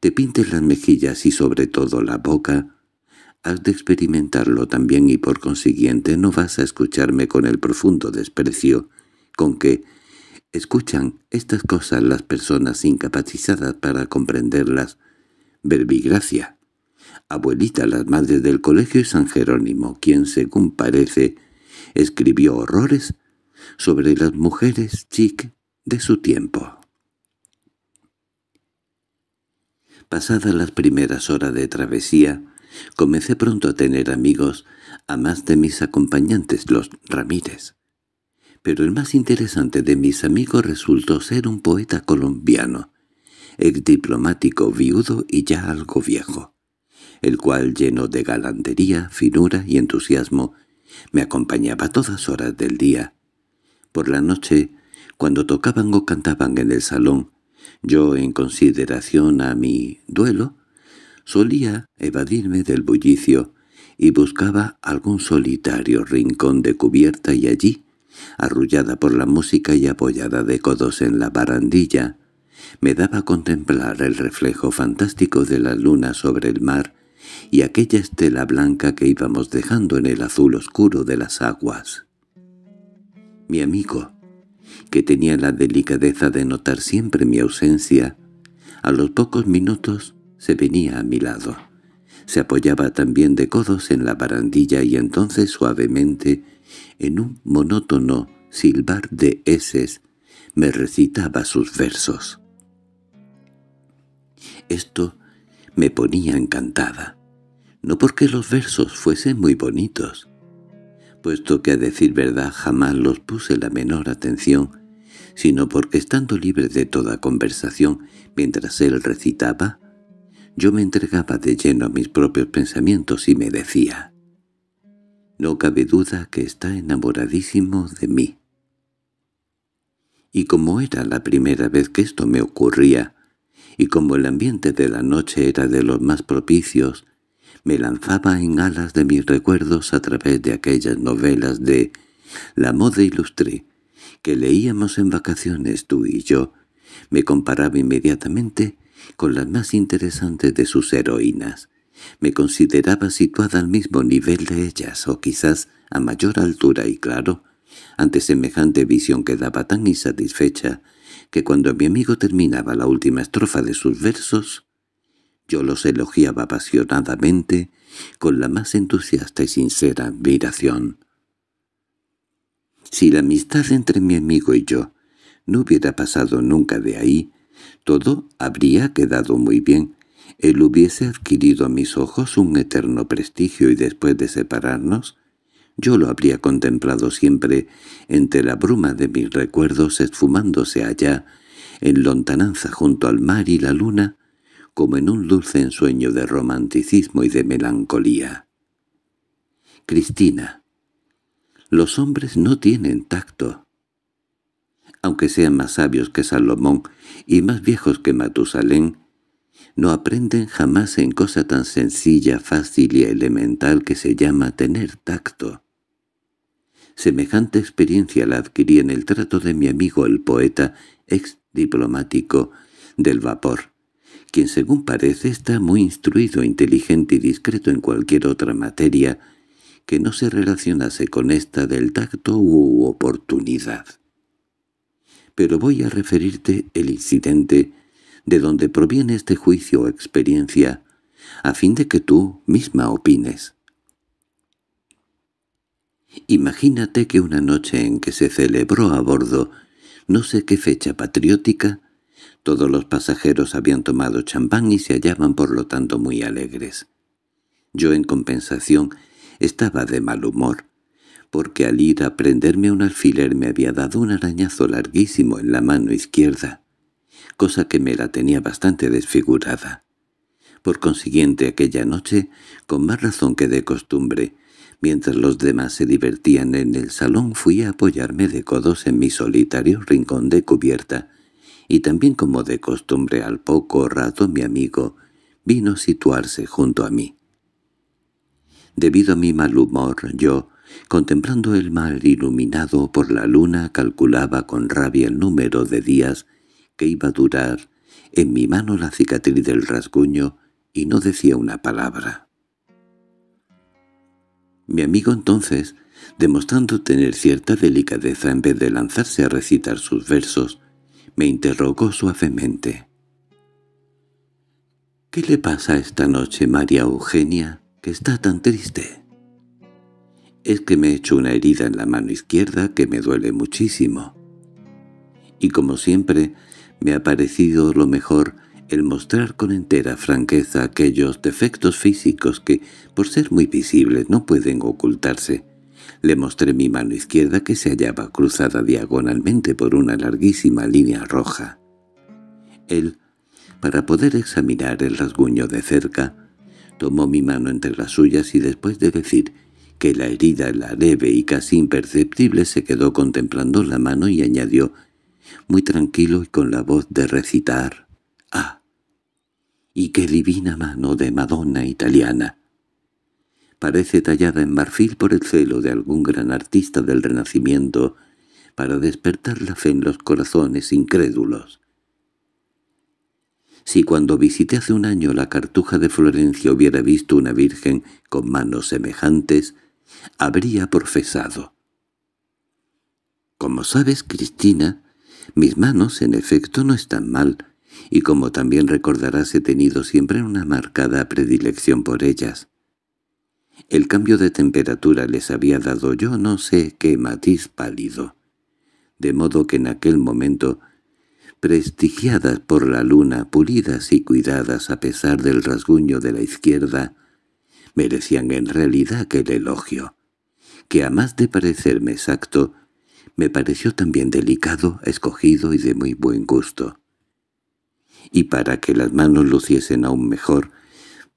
te pintes las mejillas y sobre todo la boca, has de experimentarlo también y por consiguiente no vas a escucharme con el profundo desprecio con que escuchan estas cosas las personas incapacitadas para comprenderlas, verbigracia abuelita las madres del colegio y San Jerónimo, quien, según parece, escribió horrores sobre las mujeres chic de su tiempo. Pasadas las primeras horas de travesía, comencé pronto a tener amigos, a más de mis acompañantes, los Ramírez. Pero el más interesante de mis amigos resultó ser un poeta colombiano, ex diplomático viudo y ya algo viejo el cual, lleno de galantería, finura y entusiasmo, me acompañaba a todas horas del día. Por la noche, cuando tocaban o cantaban en el salón, yo, en consideración a mi duelo, solía evadirme del bullicio y buscaba algún solitario rincón de cubierta y allí, arrullada por la música y apoyada de codos en la barandilla, me daba a contemplar el reflejo fantástico de la luna sobre el mar y aquella estela blanca que íbamos dejando en el azul oscuro de las aguas. Mi amigo, que tenía la delicadeza de notar siempre mi ausencia, a los pocos minutos se venía a mi lado. Se apoyaba también de codos en la barandilla y entonces suavemente, en un monótono silbar de eses, me recitaba sus versos. Esto me ponía encantada no porque los versos fuesen muy bonitos, puesto que a decir verdad jamás los puse la menor atención, sino porque estando libre de toda conversación mientras él recitaba, yo me entregaba de lleno a mis propios pensamientos y me decía, «No cabe duda que está enamoradísimo de mí». Y como era la primera vez que esto me ocurría, y como el ambiente de la noche era de los más propicios, me lanzaba en alas de mis recuerdos a través de aquellas novelas de La moda ilustre que leíamos en vacaciones tú y yo, me comparaba inmediatamente con las más interesantes de sus heroínas. Me consideraba situada al mismo nivel de ellas, o quizás a mayor altura y claro, ante semejante visión quedaba tan insatisfecha que cuando mi amigo terminaba la última estrofa de sus versos, Yo los elogiaba apasionadamente, con la más entusiasta y sincera admiración. Si la amistad entre mi amigo y yo no hubiera pasado nunca de ahí, todo habría quedado muy bien. Él hubiese adquirido a mis ojos un eterno prestigio y después de separarnos, yo lo habría contemplado siempre entre la bruma de mis recuerdos esfumándose allá, en lontananza junto al mar y la luna, como en un dulce ensueño de romanticismo y de melancolía. Cristina, los hombres no tienen tacto. Aunque sean más sabios que Salomón y más viejos que Matusalén, no aprenden jamás en cosa tan sencilla, fácil y elemental que se llama tener tacto. Semejante experiencia la adquirí en el trato de mi amigo el poeta, ex diplomático del vapor, quien según parece está muy instruido, inteligente y discreto en cualquier otra materia que no se relacionase con esta del tacto u oportunidad. Pero voy a referirte el incidente de donde proviene este juicio o experiencia, a fin de que tú misma opines. Imagínate que una noche en que se celebró a bordo no sé qué fecha patriótica, todos los pasajeros habían tomado champán y se hallaban por lo tanto muy alegres. Yo, en compensación, estaba de mal humor, porque al ir a prenderme un alfiler me había dado un arañazo larguísimo en la mano izquierda, cosa que me la tenía bastante desfigurada. Por consiguiente, aquella noche, con más razón que de costumbre, mientras los demás se divertían en el salón, fui a apoyarme de codos en mi solitario rincón de cubierta, y también como de costumbre al poco rato mi amigo vino a situarse junto a mí. Debido a mi mal humor, yo, contemplando el mar iluminado por la luna, calculaba con rabia el número de días que iba a durar en mi mano la cicatriz del rasguño y no decía una palabra. Mi amigo entonces, demostrando tener cierta delicadeza en vez de lanzarse a recitar sus versos, me interrogó suavemente. —¿Qué le pasa esta noche, María Eugenia, que está tan triste? Es que me he hecho una herida en la mano izquierda que me duele muchísimo. Y como siempre, me ha parecido lo mejor el mostrar con entera franqueza aquellos defectos físicos que, por ser muy visibles, no pueden ocultarse, le mostré mi mano izquierda que se hallaba cruzada diagonalmente por una larguísima línea roja. Él, para poder examinar el rasguño de cerca, tomó mi mano entre las suyas y después de decir que la herida era leve y casi imperceptible se quedó contemplando la mano y añadió, muy tranquilo y con la voz de recitar, «¡Ah! ¡Y qué divina mano de Madonna italiana!» parece tallada en marfil por el celo de algún gran artista del Renacimiento para despertar la fe en los corazones incrédulos. Si cuando visité hace un año la cartuja de Florencia hubiera visto una virgen con manos semejantes, habría profesado. Como sabes, Cristina, mis manos en efecto no están mal, y como también recordarás he tenido siempre una marcada predilección por ellas. El cambio de temperatura les había dado yo no sé qué matiz pálido, de modo que en aquel momento, prestigiadas por la luna, pulidas y cuidadas a pesar del rasguño de la izquierda, merecían en realidad aquel elogio, que a más de parecerme exacto, me pareció también delicado, escogido y de muy buen gusto. Y para que las manos luciesen aún mejor,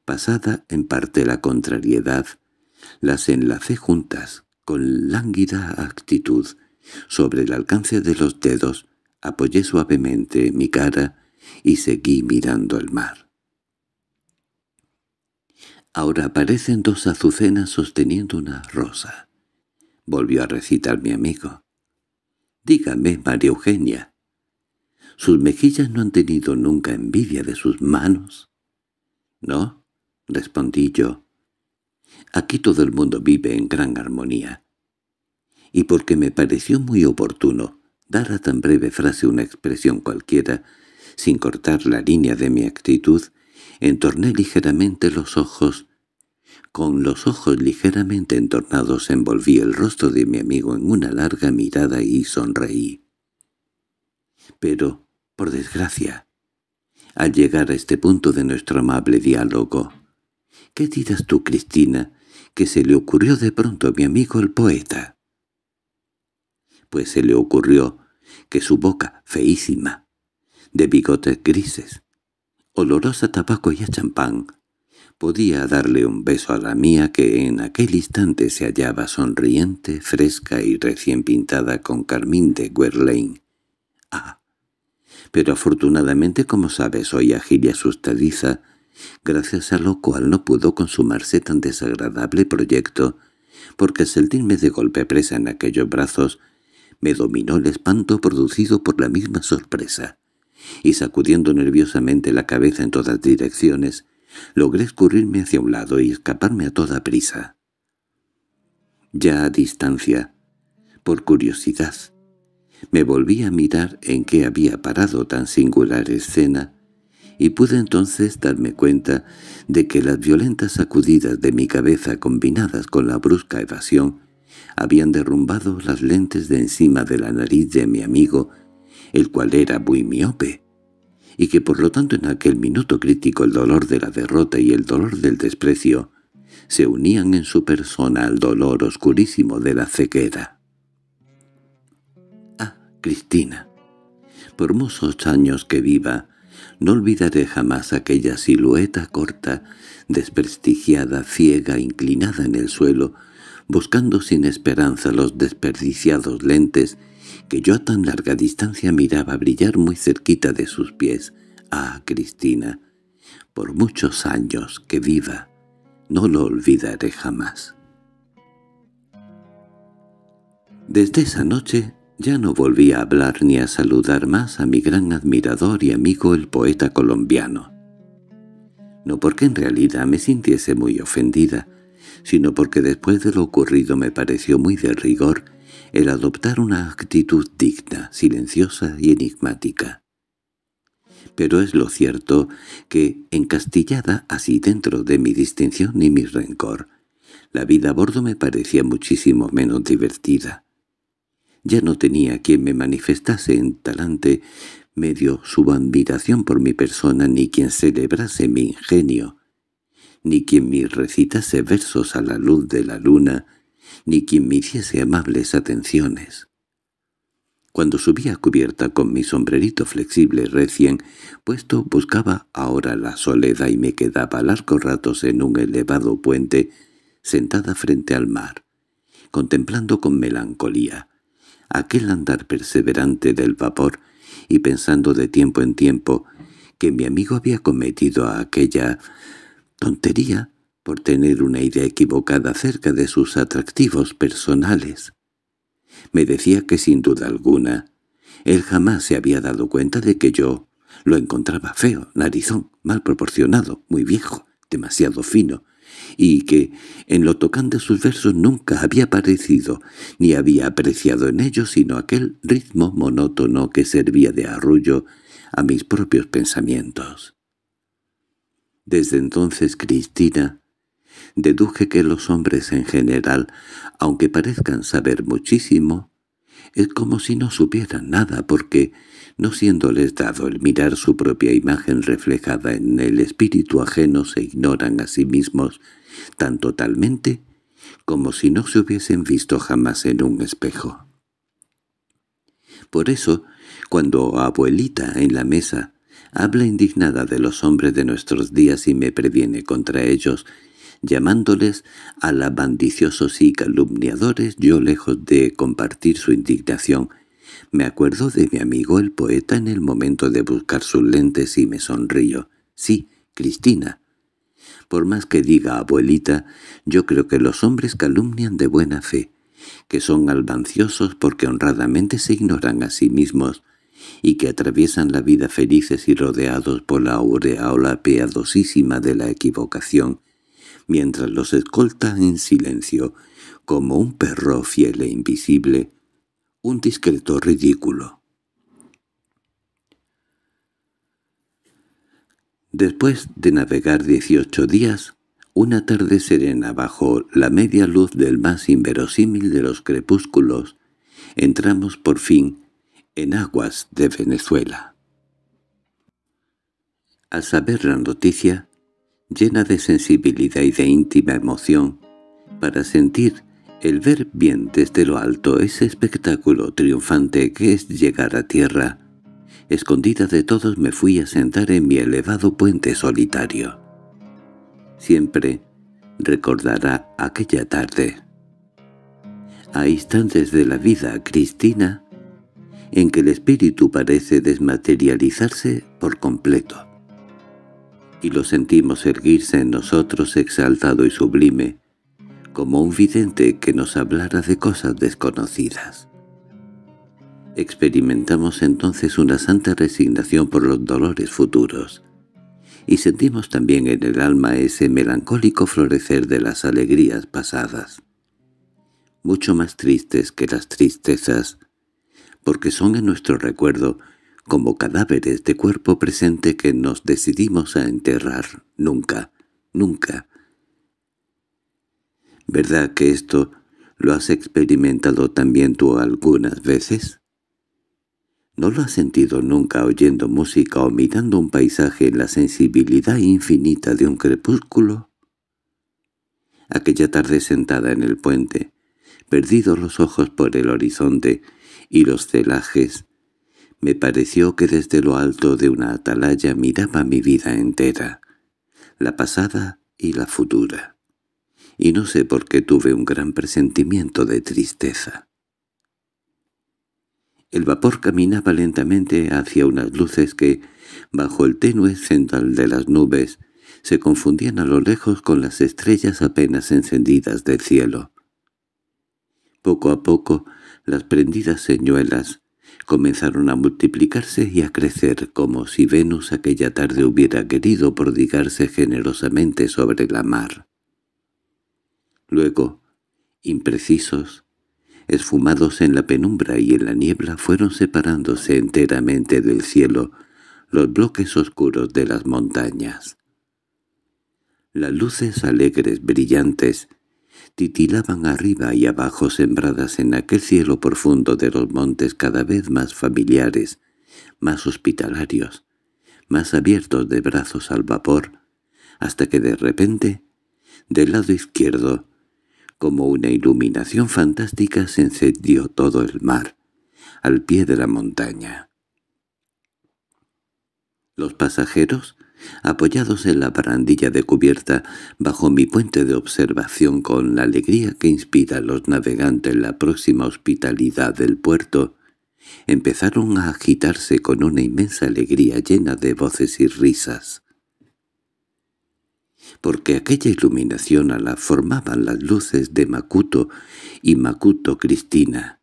pasada en parte la contrariedad, las enlacé juntas, con lánguida actitud. Sobre el alcance de los dedos apoyé suavemente mi cara y seguí mirando el mar. Ahora aparecen dos azucenas sosteniendo una rosa. Volvió a recitar mi amigo. «Dígame, María Eugenia, ¿sus mejillas no han tenido nunca envidia de sus manos?» «No», respondí yo. Aquí todo el mundo vive en gran armonía. Y porque me pareció muy oportuno dar a tan breve frase una expresión cualquiera, sin cortar la línea de mi actitud, Entorné ligeramente los ojos. Con los ojos ligeramente entornados envolví el rostro de mi amigo en una larga mirada y sonreí. Pero, por desgracia, al llegar a este punto de nuestro amable diálogo, ¿qué dirás tú, Cristina, que se le ocurrió de pronto a mi amigo el poeta? Pues se le ocurrió que su boca, feísima, de bigotes grises, olorosa a tabaco y a champán, podía darle un beso a la mía que en aquel instante se hallaba sonriente, fresca y recién pintada con carmín de Guerlain. Ah, pero afortunadamente, como sabes, soy ágil y asustadiza, gracias a lo cual no pudo consumarse tan desagradable proyecto, porque al sentirme de golpe presa en aquellos brazos, me dominó el espanto producido por la misma sorpresa, y sacudiendo nerviosamente la cabeza en todas direcciones, logré escurrirme hacia un lado y escaparme a toda prisa. Ya a distancia, por curiosidad, me volví a mirar en qué había parado tan singular escena, y pude entonces darme cuenta de que las violentas sacudidas de mi cabeza combinadas con la brusca evasión habían derrumbado las lentes de encima de la nariz de mi amigo, el cual era muy miope, y que por lo tanto en aquel minuto crítico el dolor de la derrota y el dolor del desprecio se unían en su persona al dolor oscurísimo de la ceguera. Cristina. Por muchos años que viva, no olvidaré jamás aquella silueta corta, desprestigiada, ciega, inclinada en el suelo, buscando sin esperanza los desperdiciados lentes que yo a tan larga distancia miraba brillar muy cerquita de sus pies. Ah, Cristina, por muchos años que viva, no lo olvidaré jamás. Desde esa noche ya no volví a hablar ni a saludar más a mi gran admirador y amigo el poeta colombiano. No porque en realidad me sintiese muy ofendida, sino porque después de lo ocurrido me pareció muy de rigor el adoptar una actitud digna, silenciosa y enigmática. Pero es lo cierto que, encastillada así dentro de mi distinción y mi rencor, la vida a bordo me parecía muchísimo menos divertida. Ya no tenía quien me manifestase en talante medio su admiración por mi persona ni quien celebrase mi ingenio, ni quien me recitase versos a la luz de la luna, ni quien me hiciese amables atenciones. Cuando subía cubierta con mi sombrerito flexible recién puesto buscaba ahora la soledad y me quedaba largos ratos en un elevado puente sentada frente al mar, contemplando con melancolía aquel andar perseverante del vapor y pensando de tiempo en tiempo que mi amigo había cometido aquella tontería por tener una idea equivocada acerca de sus atractivos personales. Me decía que sin duda alguna él jamás se había dado cuenta de que yo lo encontraba feo, narizón, mal proporcionado, muy viejo, demasiado fino, y que en lo tocante a sus versos nunca había parecido ni había apreciado en ellos sino aquel ritmo monótono que servía de arrullo a mis propios pensamientos. Desde entonces Cristina deduje que los hombres en general, aunque parezcan saber muchísimo, es como si no supieran nada porque, no siéndoles dado el mirar su propia imagen reflejada en el espíritu ajeno, se ignoran a sí mismos tan totalmente como si no se hubiesen visto jamás en un espejo. Por eso, cuando abuelita en la mesa habla indignada de los hombres de nuestros días y me previene contra ellos, llamándoles alabandiciosos y calumniadores, yo lejos de compartir su indignación, me acuerdo de mi amigo el poeta en el momento de buscar sus lentes y me sonrío. Sí, Cristina. Por más que diga abuelita, yo creo que los hombres calumnian de buena fe, que son albanciosos porque honradamente se ignoran a sí mismos, y que atraviesan la vida felices y rodeados por la aureola piadosísima de la equivocación, mientras los escolta en silencio, como un perro fiel e invisible, un discreto ridículo. Después de navegar dieciocho días, una tarde serena bajo la media luz del más inverosímil de los crepúsculos, entramos por fin en aguas de Venezuela. Al saber la noticia, llena de sensibilidad y de íntima emoción, para sentir el ver bien desde lo alto ese espectáculo triunfante que es llegar a tierra, escondida de todos me fui a sentar en mi elevado puente solitario. Siempre recordará aquella tarde. A instantes de la vida cristina, en que el espíritu parece desmaterializarse por completo. Y lo sentimos erguirse en nosotros exaltado y sublime, como un vidente que nos hablara de cosas desconocidas. Experimentamos entonces una santa resignación por los dolores futuros, y sentimos también en el alma ese melancólico florecer de las alegrías pasadas, mucho más tristes que las tristezas, porque son en nuestro recuerdo como cadáveres de cuerpo presente que nos decidimos a enterrar. Nunca, nunca, ¿Verdad que esto lo has experimentado también tú algunas veces? ¿No lo has sentido nunca oyendo música o mirando un paisaje en la sensibilidad infinita de un crepúsculo? Aquella tarde sentada en el puente, perdidos los ojos por el horizonte y los celajes, me pareció que desde lo alto de una atalaya miraba mi vida entera, la pasada y la futura y no sé por qué tuve un gran presentimiento de tristeza. El vapor caminaba lentamente hacia unas luces que, bajo el tenue central de las nubes, se confundían a lo lejos con las estrellas apenas encendidas del cielo. Poco a poco, las prendidas señuelas comenzaron a multiplicarse y a crecer como si Venus aquella tarde hubiera querido prodigarse generosamente sobre la mar. Luego, imprecisos, esfumados en la penumbra y en la niebla fueron separándose enteramente del cielo los bloques oscuros de las montañas. Las luces alegres, brillantes, titilaban arriba y abajo sembradas en aquel cielo profundo de los montes cada vez más familiares, más hospitalarios, más abiertos de brazos al vapor, hasta que de repente, del lado izquierdo, como una iluminación fantástica se encendió todo el mar, al pie de la montaña. Los pasajeros, apoyados en la barandilla de cubierta bajo mi puente de observación con la alegría que inspira a los navegantes la próxima hospitalidad del puerto, empezaron a agitarse con una inmensa alegría llena de voces y risas porque aquella iluminación a la formaban las luces de Macuto y Macuto Cristina.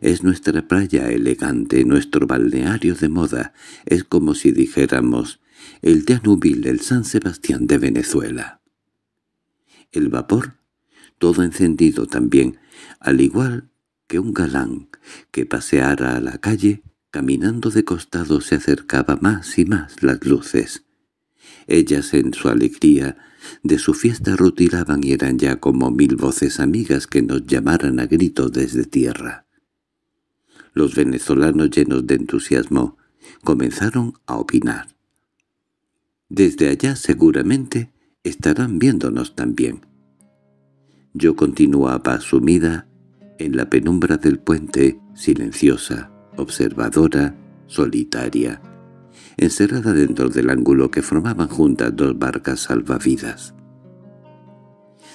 Es nuestra playa elegante, nuestro balneario de moda, es como si dijéramos el Danubil el San Sebastián de Venezuela. El vapor, todo encendido también, al igual que un galán que paseara a la calle, caminando de costado se acercaba más y más las luces. Ellas en su alegría de su fiesta rutilaban y eran ya como mil voces amigas que nos llamaran a gritos desde tierra. Los venezolanos llenos de entusiasmo comenzaron a opinar. Desde allá seguramente estarán viéndonos también. Yo continuaba sumida en la penumbra del puente, silenciosa, observadora, solitaria, encerrada dentro del ángulo que formaban juntas dos barcas salvavidas.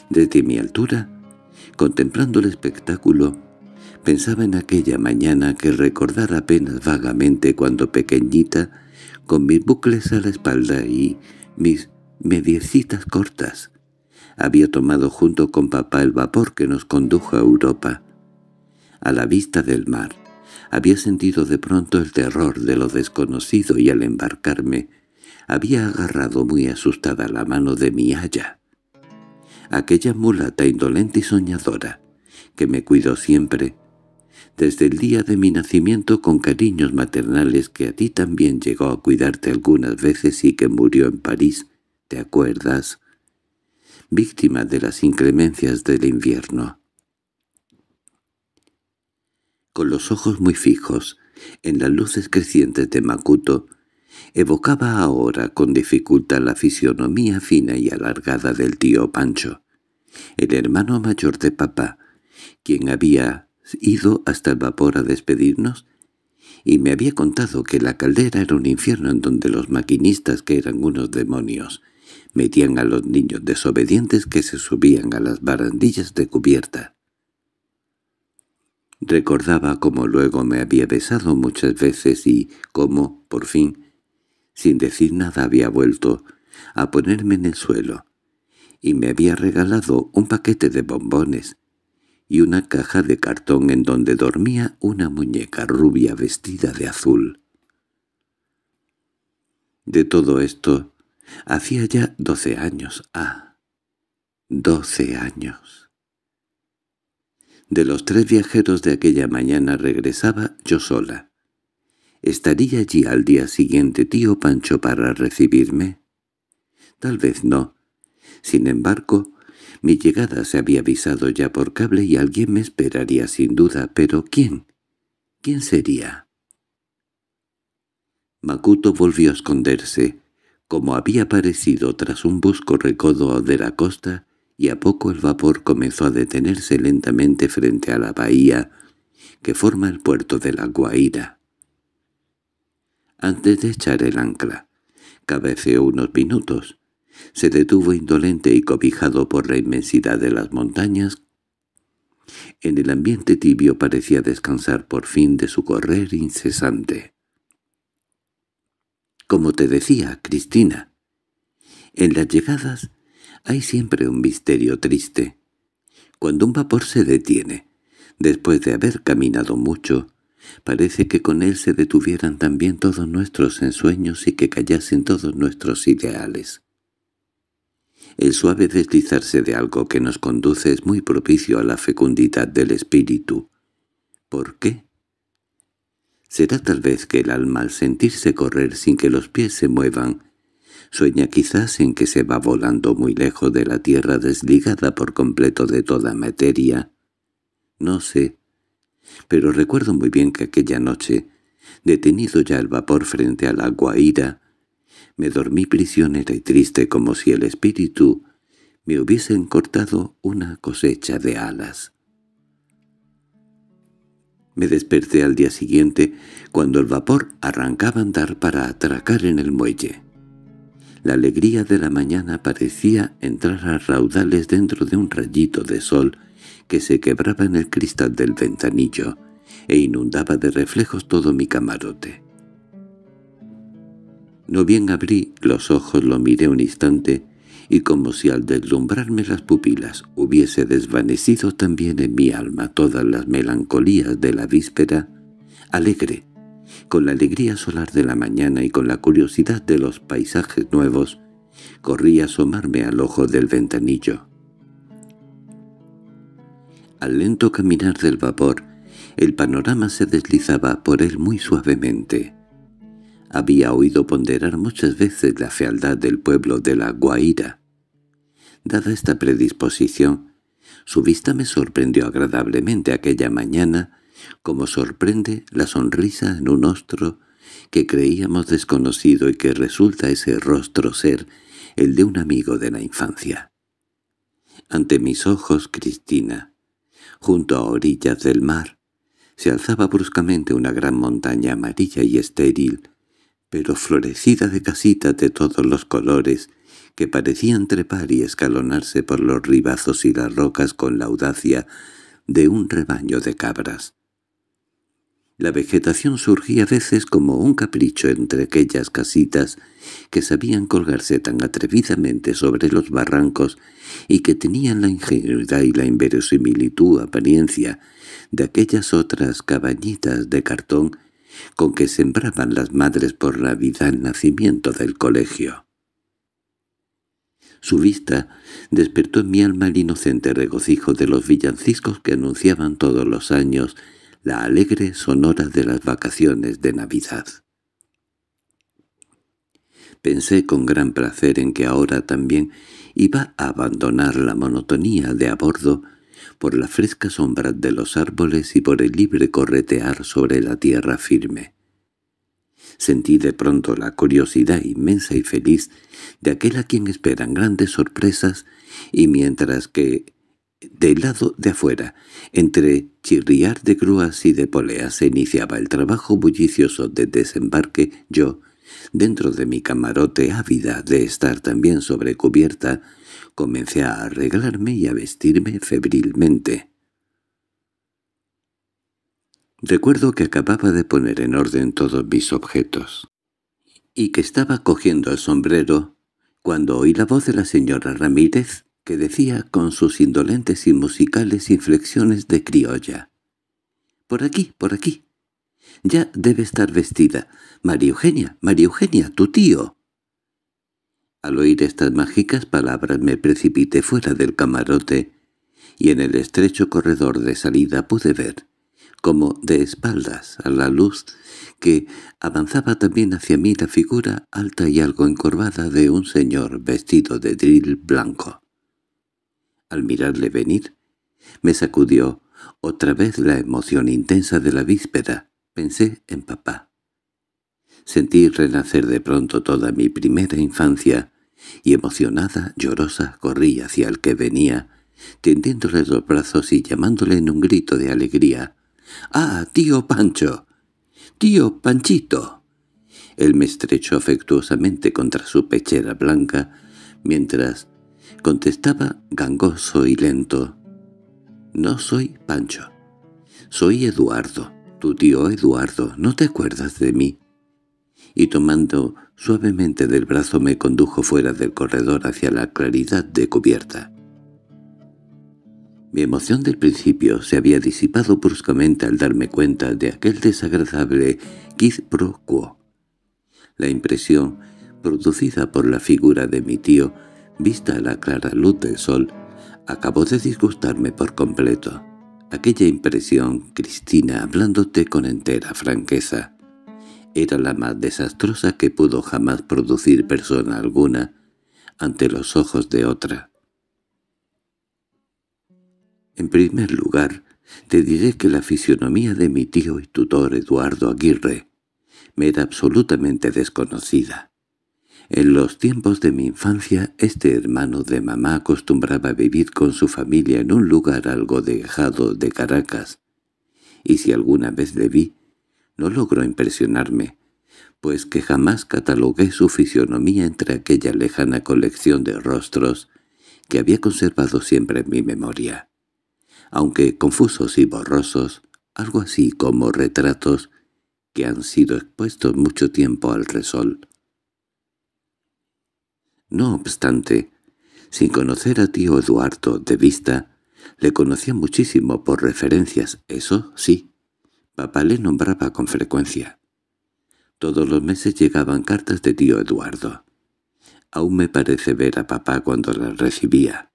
Desde mi altura, contemplando el espectáculo, pensaba en aquella mañana que recordara apenas vagamente cuando pequeñita, con mis bucles a la espalda y mis mediecitas cortas, había tomado junto con papá el vapor que nos condujo a Europa, a la vista del mar, había sentido de pronto el terror de lo desconocido y al embarcarme había agarrado muy asustada la mano de mi haya. Aquella mulata indolente y soñadora, que me cuidó siempre, desde el día de mi nacimiento con cariños maternales que a ti también llegó a cuidarte algunas veces y que murió en París, ¿te acuerdas? Víctima de las inclemencias del invierno. Con los ojos muy fijos, en las luces crecientes de Makuto, evocaba ahora con dificultad la fisionomía fina y alargada del tío Pancho, el hermano mayor de papá, quien había ido hasta el vapor a despedirnos y me había contado que la caldera era un infierno en donde los maquinistas, que eran unos demonios, metían a los niños desobedientes que se subían a las barandillas de cubierta. Recordaba cómo luego me había besado muchas veces y cómo, por fin, sin decir nada había vuelto a ponerme en el suelo, y me había regalado un paquete de bombones, y una caja de cartón en donde dormía una muñeca rubia vestida de azul. De todo esto hacía ya doce años. ¡Ah! Doce años. De los tres viajeros de aquella mañana regresaba yo sola. ¿Estaría allí al día siguiente tío Pancho para recibirme? Tal vez no. Sin embargo, mi llegada se había avisado ya por cable y alguien me esperaría sin duda, pero ¿quién? ¿Quién sería? Makuto volvió a esconderse, como había aparecido tras un busco recodo de la costa, y a poco el vapor comenzó a detenerse lentamente frente a la bahía que forma el puerto de la Guaira. Antes de echar el ancla, cabeceó unos minutos, se detuvo indolente y cobijado por la inmensidad de las montañas. En el ambiente tibio parecía descansar por fin de su correr incesante. Como te decía, Cristina, en las llegadas hay siempre un misterio triste. Cuando un vapor se detiene, después de haber caminado mucho, parece que con él se detuvieran también todos nuestros ensueños y que callasen todos nuestros ideales. El suave deslizarse de algo que nos conduce es muy propicio a la fecundidad del espíritu. ¿Por qué? Será tal vez que el alma al sentirse correr sin que los pies se muevan, sueña quizás en que se va volando muy lejos de la tierra desligada por completo de toda materia. No sé, pero recuerdo muy bien que aquella noche, detenido ya el vapor frente a la guaira, me dormí prisionera y triste como si el espíritu me hubiesen cortado una cosecha de alas. Me desperté al día siguiente cuando el vapor arrancaba a andar para atracar en el muelle. La alegría de la mañana parecía entrar a raudales dentro de un rayito de sol que se quebraba en el cristal del ventanillo e inundaba de reflejos todo mi camarote. No bien abrí los ojos, lo miré un instante, y como si al deslumbrarme las pupilas hubiese desvanecido también en mi alma todas las melancolías de la víspera, alegre, con la alegría solar de la mañana y con la curiosidad de los paisajes nuevos, corrí a asomarme al ojo del ventanillo. Al lento caminar del vapor, el panorama se deslizaba por él muy suavemente. Había oído ponderar muchas veces la fealdad del pueblo de la Guaira. Dada esta predisposición, su vista me sorprendió agradablemente aquella mañana, como sorprende la sonrisa en un rostro que creíamos desconocido y que resulta ese rostro ser el de un amigo de la infancia. Ante mis ojos, Cristina, junto a orillas del mar, se alzaba bruscamente una gran montaña amarilla y estéril, pero florecida de casitas de todos los colores, que parecían trepar y escalonarse por los ribazos y las rocas con la audacia de un rebaño de cabras. La vegetación surgía a veces como un capricho entre aquellas casitas que sabían colgarse tan atrevidamente sobre los barrancos y que tenían la ingenuidad y la inverosimilitud apariencia de aquellas otras cabañitas de cartón con que sembraban las madres por Navidad el nacimiento del colegio. Su vista despertó en mi alma el inocente regocijo de los villancicos que anunciaban todos los años la alegre sonora de las vacaciones de Navidad. Pensé con gran placer en que ahora también iba a abandonar la monotonía de a bordo por la fresca sombra de los árboles y por el libre corretear sobre la tierra firme. Sentí de pronto la curiosidad inmensa y feliz de aquel a quien esperan grandes sorpresas y mientras que del lado de afuera, entre chirriar de grúas y de poleas se iniciaba el trabajo bullicioso de desembarque, yo, dentro de mi camarote ávida de estar también sobre cubierta, comencé a arreglarme y a vestirme febrilmente. Recuerdo que acababa de poner en orden todos mis objetos, y que estaba cogiendo el sombrero cuando oí la voz de la señora Ramírez que decía con sus indolentes y musicales inflexiones de criolla. «Por aquí, por aquí. Ya debe estar vestida. María Eugenia, María Eugenia, tu tío». Al oír estas mágicas palabras me precipité fuera del camarote y en el estrecho corredor de salida pude ver, como de espaldas a la luz, que avanzaba también hacia mí la figura alta y algo encorvada de un señor vestido de drill blanco. Al mirarle venir, me sacudió otra vez la emoción intensa de la víspera. Pensé en papá. Sentí renacer de pronto toda mi primera infancia, y emocionada, llorosa, corrí hacia el que venía, tendiéndole los brazos y llamándole en un grito de alegría. —¡Ah, tío Pancho! —¡Tío Panchito! Él me estrechó afectuosamente contra su pechera blanca, mientras contestaba gangoso y lento. —No soy Pancho. Soy Eduardo, tu tío Eduardo. ¿No te acuerdas de mí? Y tomando suavemente del brazo me condujo fuera del corredor hacia la claridad de cubierta. Mi emoción del principio se había disipado bruscamente al darme cuenta de aquel desagradable quid pro quo. La impresión, producida por la figura de mi tío, vista la clara luz del sol, acabó de disgustarme por completo. Aquella impresión, Cristina, hablándote con entera franqueza, era la más desastrosa que pudo jamás producir persona alguna ante los ojos de otra. En primer lugar, te diré que la fisionomía de mi tío y tutor Eduardo Aguirre me era absolutamente desconocida. En los tiempos de mi infancia, este hermano de mamá acostumbraba a vivir con su familia en un lugar algo dejado de Caracas, y si alguna vez le vi, no logró impresionarme, pues que jamás catalogué su fisionomía entre aquella lejana colección de rostros que había conservado siempre en mi memoria. Aunque confusos y borrosos, algo así como retratos que han sido expuestos mucho tiempo al resol. No obstante, sin conocer a tío Eduardo de vista, le conocía muchísimo por referencias, eso sí. Papá le nombraba con frecuencia. Todos los meses llegaban cartas de tío Eduardo. Aún me parece ver a papá cuando las recibía.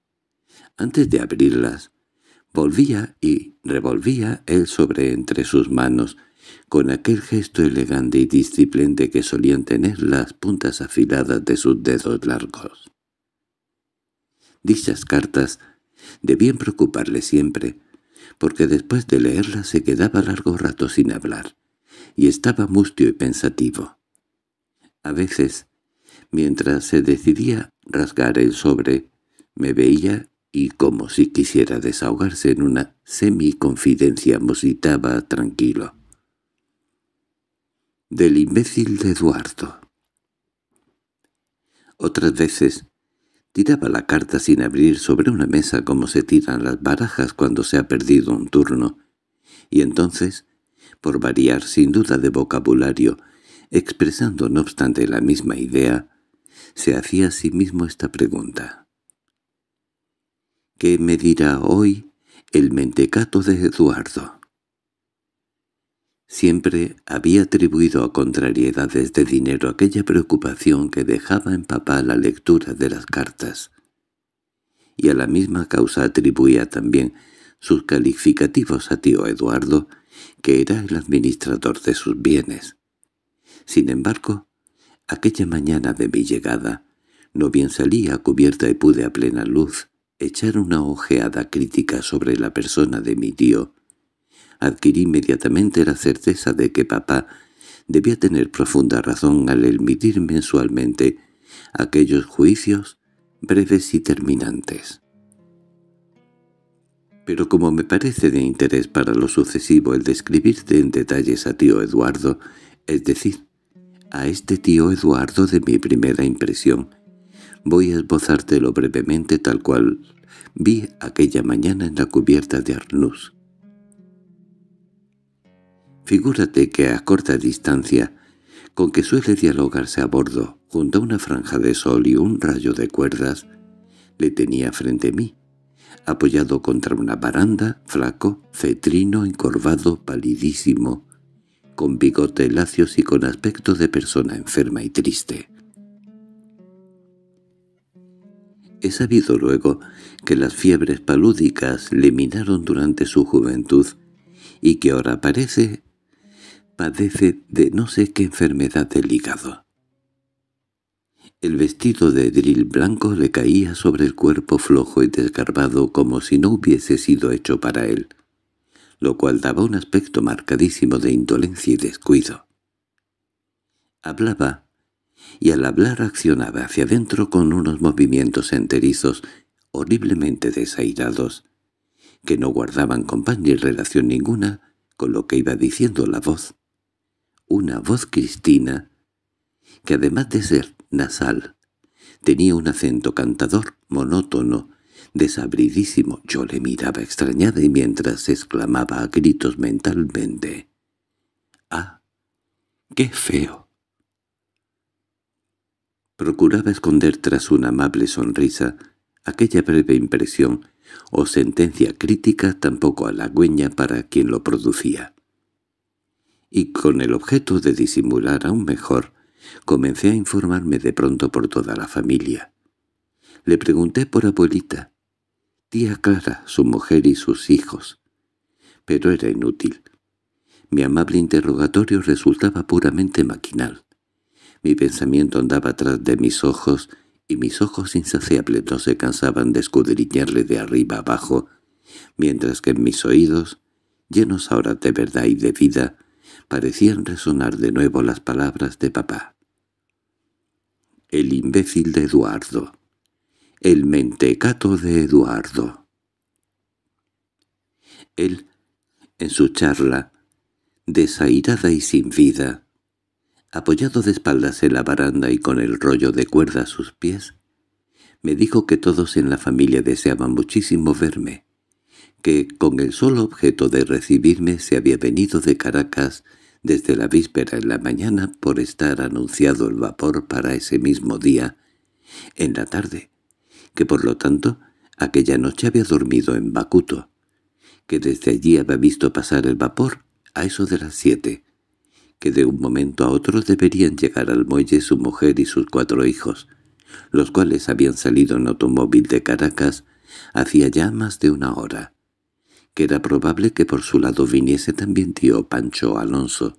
Antes de abrirlas, volvía y revolvía él sobre entre sus manos con aquel gesto elegante y disciplinante que solían tener las puntas afiladas de sus dedos largos. Dichas cartas debían preocuparle siempre, porque después de leerlas se quedaba largo rato sin hablar, y estaba mustio y pensativo. A veces, mientras se decidía rasgar el sobre, me veía y como si quisiera desahogarse en una semi-confidencia musitaba tranquilo del imbécil de Eduardo. Otras veces tiraba la carta sin abrir sobre una mesa como se tiran las barajas cuando se ha perdido un turno, y entonces, por variar sin duda de vocabulario, expresando no obstante la misma idea, se hacía a sí mismo esta pregunta. ¿Qué me dirá hoy el mentecato de Eduardo? Siempre había atribuido a contrariedades de dinero aquella preocupación que dejaba en papá la lectura de las cartas. Y a la misma causa atribuía también sus calificativos a tío Eduardo, que era el administrador de sus bienes. Sin embargo, aquella mañana de mi llegada, no bien salí a cubierta y pude a plena luz echar una ojeada crítica sobre la persona de mi tío, adquirí inmediatamente la certeza de que papá debía tener profunda razón al emitir mensualmente aquellos juicios breves y terminantes. Pero como me parece de interés para lo sucesivo el describirte en detalles a tío Eduardo, es decir, a este tío Eduardo de mi primera impresión, voy a esbozártelo brevemente tal cual vi aquella mañana en la cubierta de Arnús. Figúrate que a corta distancia, con que suele dialogarse a bordo, junto a una franja de sol y un rayo de cuerdas, le tenía frente a mí, apoyado contra una baranda, flaco, cetrino, encorvado, palidísimo, con bigote lacios y con aspecto de persona enferma y triste. He sabido luego que las fiebres palúdicas le minaron durante su juventud y que ahora parece padece de no sé qué enfermedad del hígado. El vestido de drill blanco le caía sobre el cuerpo flojo y desgarbado como si no hubiese sido hecho para él, lo cual daba un aspecto marcadísimo de indolencia y descuido. Hablaba, y al hablar accionaba hacia adentro con unos movimientos enterizos horriblemente desairados, que no guardaban compañía ni relación ninguna con lo que iba diciendo la voz una voz cristina, que además de ser nasal, tenía un acento cantador, monótono, desabridísimo. Yo le miraba extrañada y mientras exclamaba a gritos mentalmente, «¡Ah! ¡Qué feo!». Procuraba esconder tras una amable sonrisa aquella breve impresión o sentencia crítica tampoco halagüeña para quien lo producía y con el objeto de disimular aún mejor, comencé a informarme de pronto por toda la familia. Le pregunté por abuelita, tía Clara, su mujer y sus hijos. Pero era inútil. Mi amable interrogatorio resultaba puramente maquinal. Mi pensamiento andaba tras de mis ojos, y mis ojos insaciables no se cansaban de escudriñarle de arriba abajo, mientras que en mis oídos, llenos ahora de verdad y de vida, parecían resonar de nuevo las palabras de papá. El imbécil de Eduardo. El mentecato de Eduardo. Él, en su charla, desairada y sin vida, apoyado de espaldas en la baranda y con el rollo de cuerda a sus pies, me dijo que todos en la familia deseaban muchísimo verme, que con el solo objeto de recibirme se había venido de Caracas desde la víspera en la mañana por estar anunciado el vapor para ese mismo día, en la tarde, que por lo tanto aquella noche había dormido en Bakuto, que desde allí había visto pasar el vapor a eso de las siete, que de un momento a otro deberían llegar al muelle su mujer y sus cuatro hijos, los cuales habían salido en automóvil de Caracas hacía ya más de una hora que era probable que por su lado viniese también tío Pancho Alonso,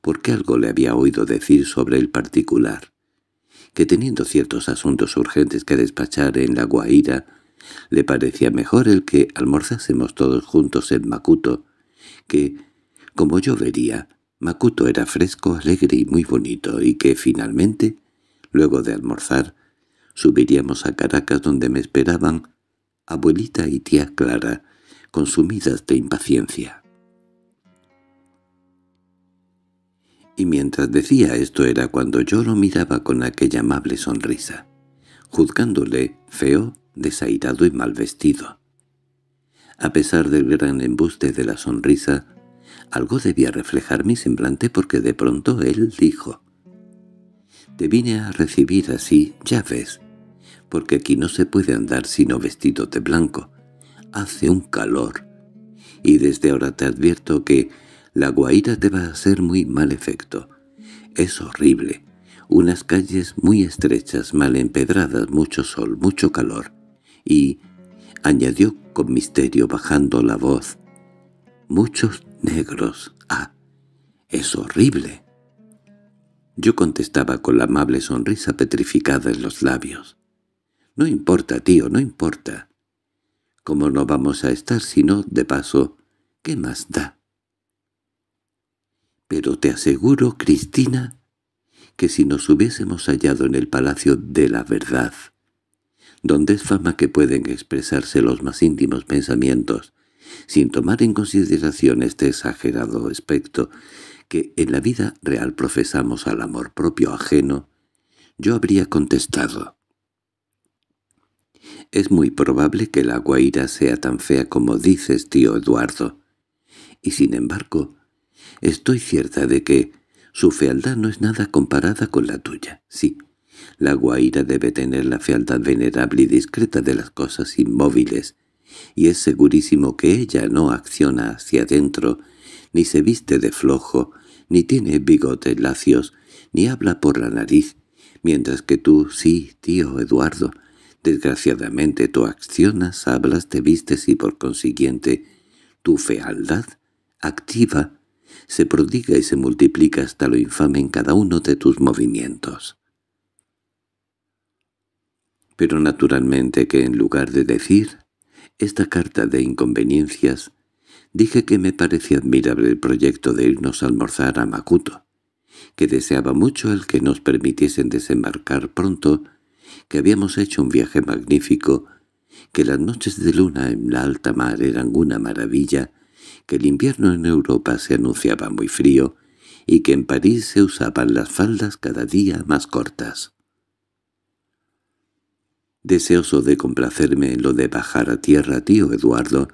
porque algo le había oído decir sobre el particular, que teniendo ciertos asuntos urgentes que despachar en la Guaira, le parecía mejor el que almorzásemos todos juntos en Macuto, que, como yo vería, Macuto era fresco, alegre y muy bonito, y que finalmente, luego de almorzar, subiríamos a Caracas donde me esperaban abuelita y tía Clara, consumidas de impaciencia. Y mientras decía esto era cuando yo lo miraba con aquella amable sonrisa, juzgándole feo, desairado y mal vestido. A pesar del gran embuste de la sonrisa, algo debía reflejar mi semblante porque de pronto él dijo, «Te vine a recibir así, ya ves, porque aquí no se puede andar sino vestido de blanco, hace un calor, y desde ahora te advierto que la guaira te va a hacer muy mal efecto. Es horrible. Unas calles muy estrechas, mal empedradas, mucho sol, mucho calor. Y, añadió con misterio bajando la voz, muchos negros. ¡Ah! Es horrible. Yo contestaba con la amable sonrisa petrificada en los labios. No importa, tío, no importa. ¿Cómo no vamos a estar sino, de paso, qué más da? Pero te aseguro, Cristina, que si nos hubiésemos hallado en el Palacio de la Verdad, donde es fama que pueden expresarse los más íntimos pensamientos, sin tomar en consideración este exagerado aspecto que en la vida real profesamos al amor propio ajeno, yo habría contestado. Es muy probable que la guaira sea tan fea como dices, tío Eduardo, y sin embargo, estoy cierta de que su fealdad no es nada comparada con la tuya. Sí, la guaira debe tener la fealdad venerable y discreta de las cosas inmóviles, y es segurísimo que ella no acciona hacia adentro, ni se viste de flojo, ni tiene bigotes lacios, ni habla por la nariz, mientras que tú, sí, tío Eduardo, desgraciadamente tú accionas, hablas, te vistes y por consiguiente tu fealdad, activa, se prodiga y se multiplica hasta lo infame en cada uno de tus movimientos. Pero naturalmente que en lugar de decir esta carta de inconveniencias, dije que me parecía admirable el proyecto de irnos a almorzar a Makuto, que deseaba mucho el que nos permitiesen desembarcar pronto, que habíamos hecho un viaje magnífico, que las noches de luna en la alta mar eran una maravilla, que el invierno en Europa se anunciaba muy frío y que en París se usaban las faldas cada día más cortas. Deseoso de complacerme en lo de bajar a tierra, tío Eduardo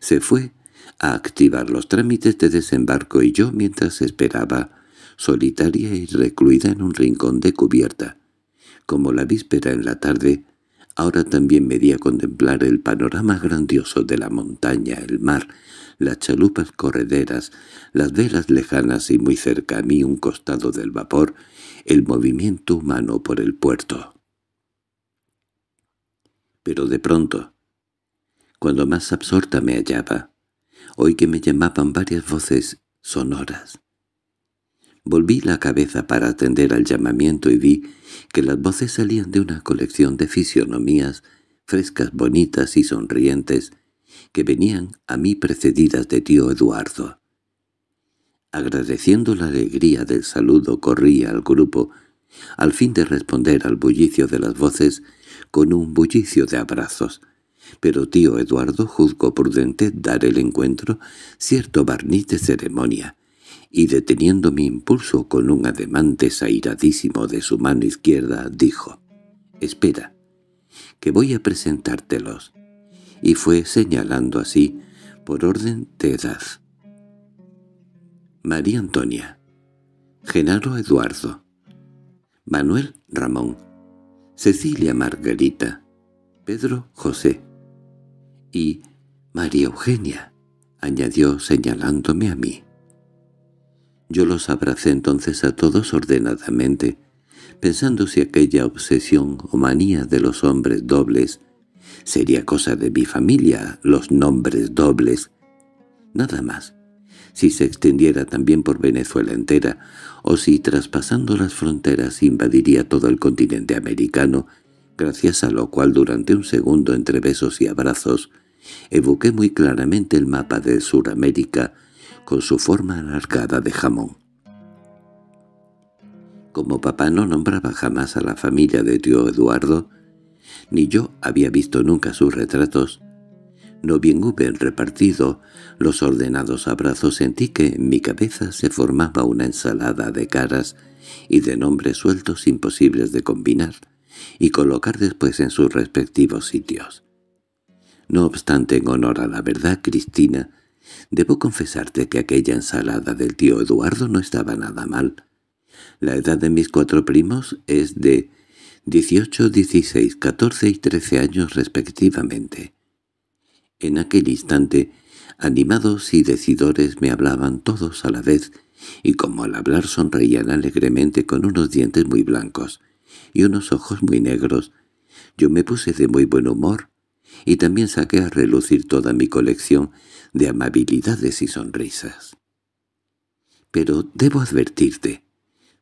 se fue a activar los trámites de desembarco y yo, mientras esperaba, solitaria y recluida en un rincón de cubierta, como la víspera en la tarde, ahora también me di a contemplar el panorama grandioso de la montaña, el mar, las chalupas correderas, las velas lejanas y muy cerca a mí un costado del vapor, el movimiento humano por el puerto. Pero de pronto, cuando más absorta me hallaba, oí que me llamaban varias voces sonoras. Volví la cabeza para atender al llamamiento y vi que las voces salían de una colección de fisionomías frescas, bonitas y sonrientes, que venían a mí precedidas de tío Eduardo. Agradeciendo la alegría del saludo corrí al grupo, al fin de responder al bullicio de las voces con un bullicio de abrazos. Pero tío Eduardo juzgó prudente dar el encuentro cierto barniz de ceremonia, y deteniendo mi impulso con un ademán desairadísimo de su mano izquierda, dijo, «Espera, que voy a presentártelos» y fue señalando así, por orden de edad. María Antonia, Genaro Eduardo, Manuel Ramón, Cecilia Margarita, Pedro José y María Eugenia, añadió señalándome a mí. Yo los abracé entonces a todos ordenadamente, pensando si aquella obsesión o manía de los hombres dobles Sería cosa de mi familia, los nombres dobles. Nada más. Si se extendiera también por Venezuela entera, o si traspasando las fronteras invadiría todo el continente americano, gracias a lo cual durante un segundo entre besos y abrazos evoqué muy claramente el mapa de Suramérica con su forma alargada de jamón. Como papá no nombraba jamás a la familia de tío Eduardo, ni yo había visto nunca sus retratos. No bien hube repartido los ordenados abrazos sentí que en mi cabeza se formaba una ensalada de caras y de nombres sueltos imposibles de combinar y colocar después en sus respectivos sitios. No obstante, en honor a la verdad, Cristina, debo confesarte que aquella ensalada del tío Eduardo no estaba nada mal. La edad de mis cuatro primos es de 18, 16, 14 y 13 años respectivamente. En aquel instante, animados y decidores me hablaban todos a la vez, y como al hablar sonreían alegremente con unos dientes muy blancos y unos ojos muy negros, yo me puse de muy buen humor y también saqué a relucir toda mi colección de amabilidades y sonrisas. Pero debo advertirte,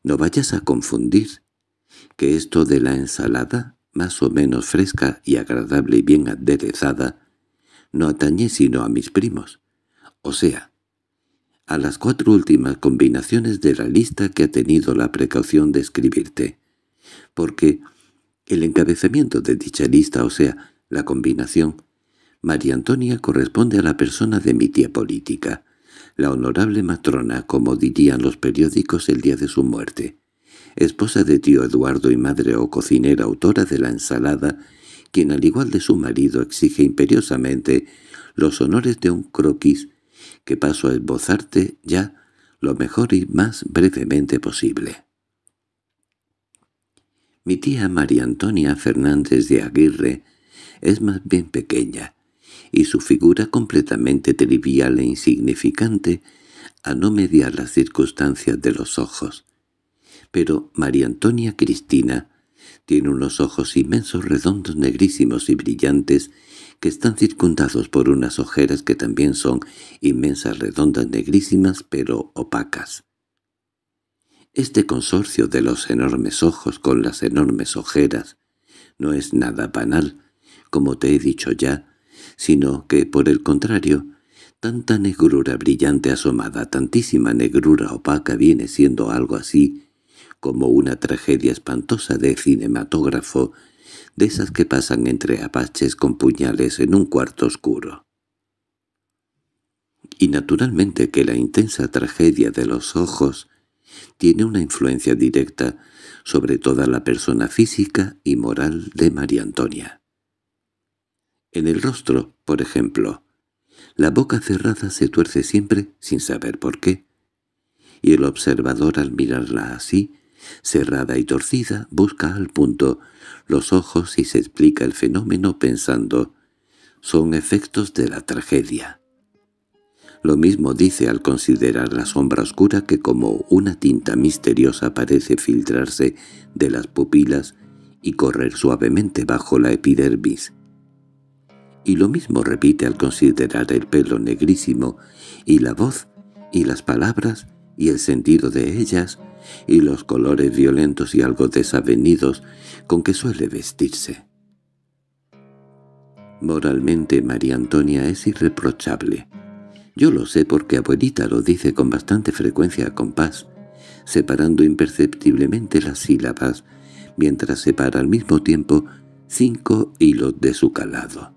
no vayas a confundir, que esto de la ensalada, más o menos fresca y agradable y bien aderezada, no atañe sino a mis primos, o sea, a las cuatro últimas combinaciones de la lista que ha tenido la precaución de escribirte, porque el encabezamiento de dicha lista, o sea, la combinación, María Antonia corresponde a la persona de mi tía política, la honorable matrona, como dirían los periódicos el día de su muerte, esposa de tío Eduardo y madre o cocinera autora de la ensalada, quien al igual de su marido exige imperiosamente los honores de un croquis que paso a esbozarte ya lo mejor y más brevemente posible. Mi tía María Antonia Fernández de Aguirre es más bien pequeña, y su figura completamente trivial e insignificante a no mediar las circunstancias de los ojos. Pero María Antonia Cristina tiene unos ojos inmensos, redondos, negrísimos y brillantes, que están circundados por unas ojeras que también son inmensas, redondas, negrísimas, pero opacas. Este consorcio de los enormes ojos con las enormes ojeras no es nada banal, como te he dicho ya, sino que, por el contrario, tanta negrura brillante asomada, tantísima negrura opaca viene siendo algo así como una tragedia espantosa de cinematógrafo, de esas que pasan entre apaches con puñales en un cuarto oscuro. Y naturalmente que la intensa tragedia de los ojos tiene una influencia directa sobre toda la persona física y moral de María Antonia. En el rostro, por ejemplo, la boca cerrada se tuerce siempre sin saber por qué, y el observador al mirarla así, cerrada y torcida, busca al punto los ojos y se explica el fenómeno pensando «son efectos de la tragedia». Lo mismo dice al considerar la sombra oscura que como una tinta misteriosa parece filtrarse de las pupilas y correr suavemente bajo la epidermis y lo mismo repite al considerar el pelo negrísimo, y la voz, y las palabras, y el sentido de ellas, y los colores violentos y algo desavenidos con que suele vestirse. Moralmente María Antonia es irreprochable. Yo lo sé porque abuelita lo dice con bastante frecuencia a compás, separando imperceptiblemente las sílabas, mientras separa al mismo tiempo cinco hilos de su calado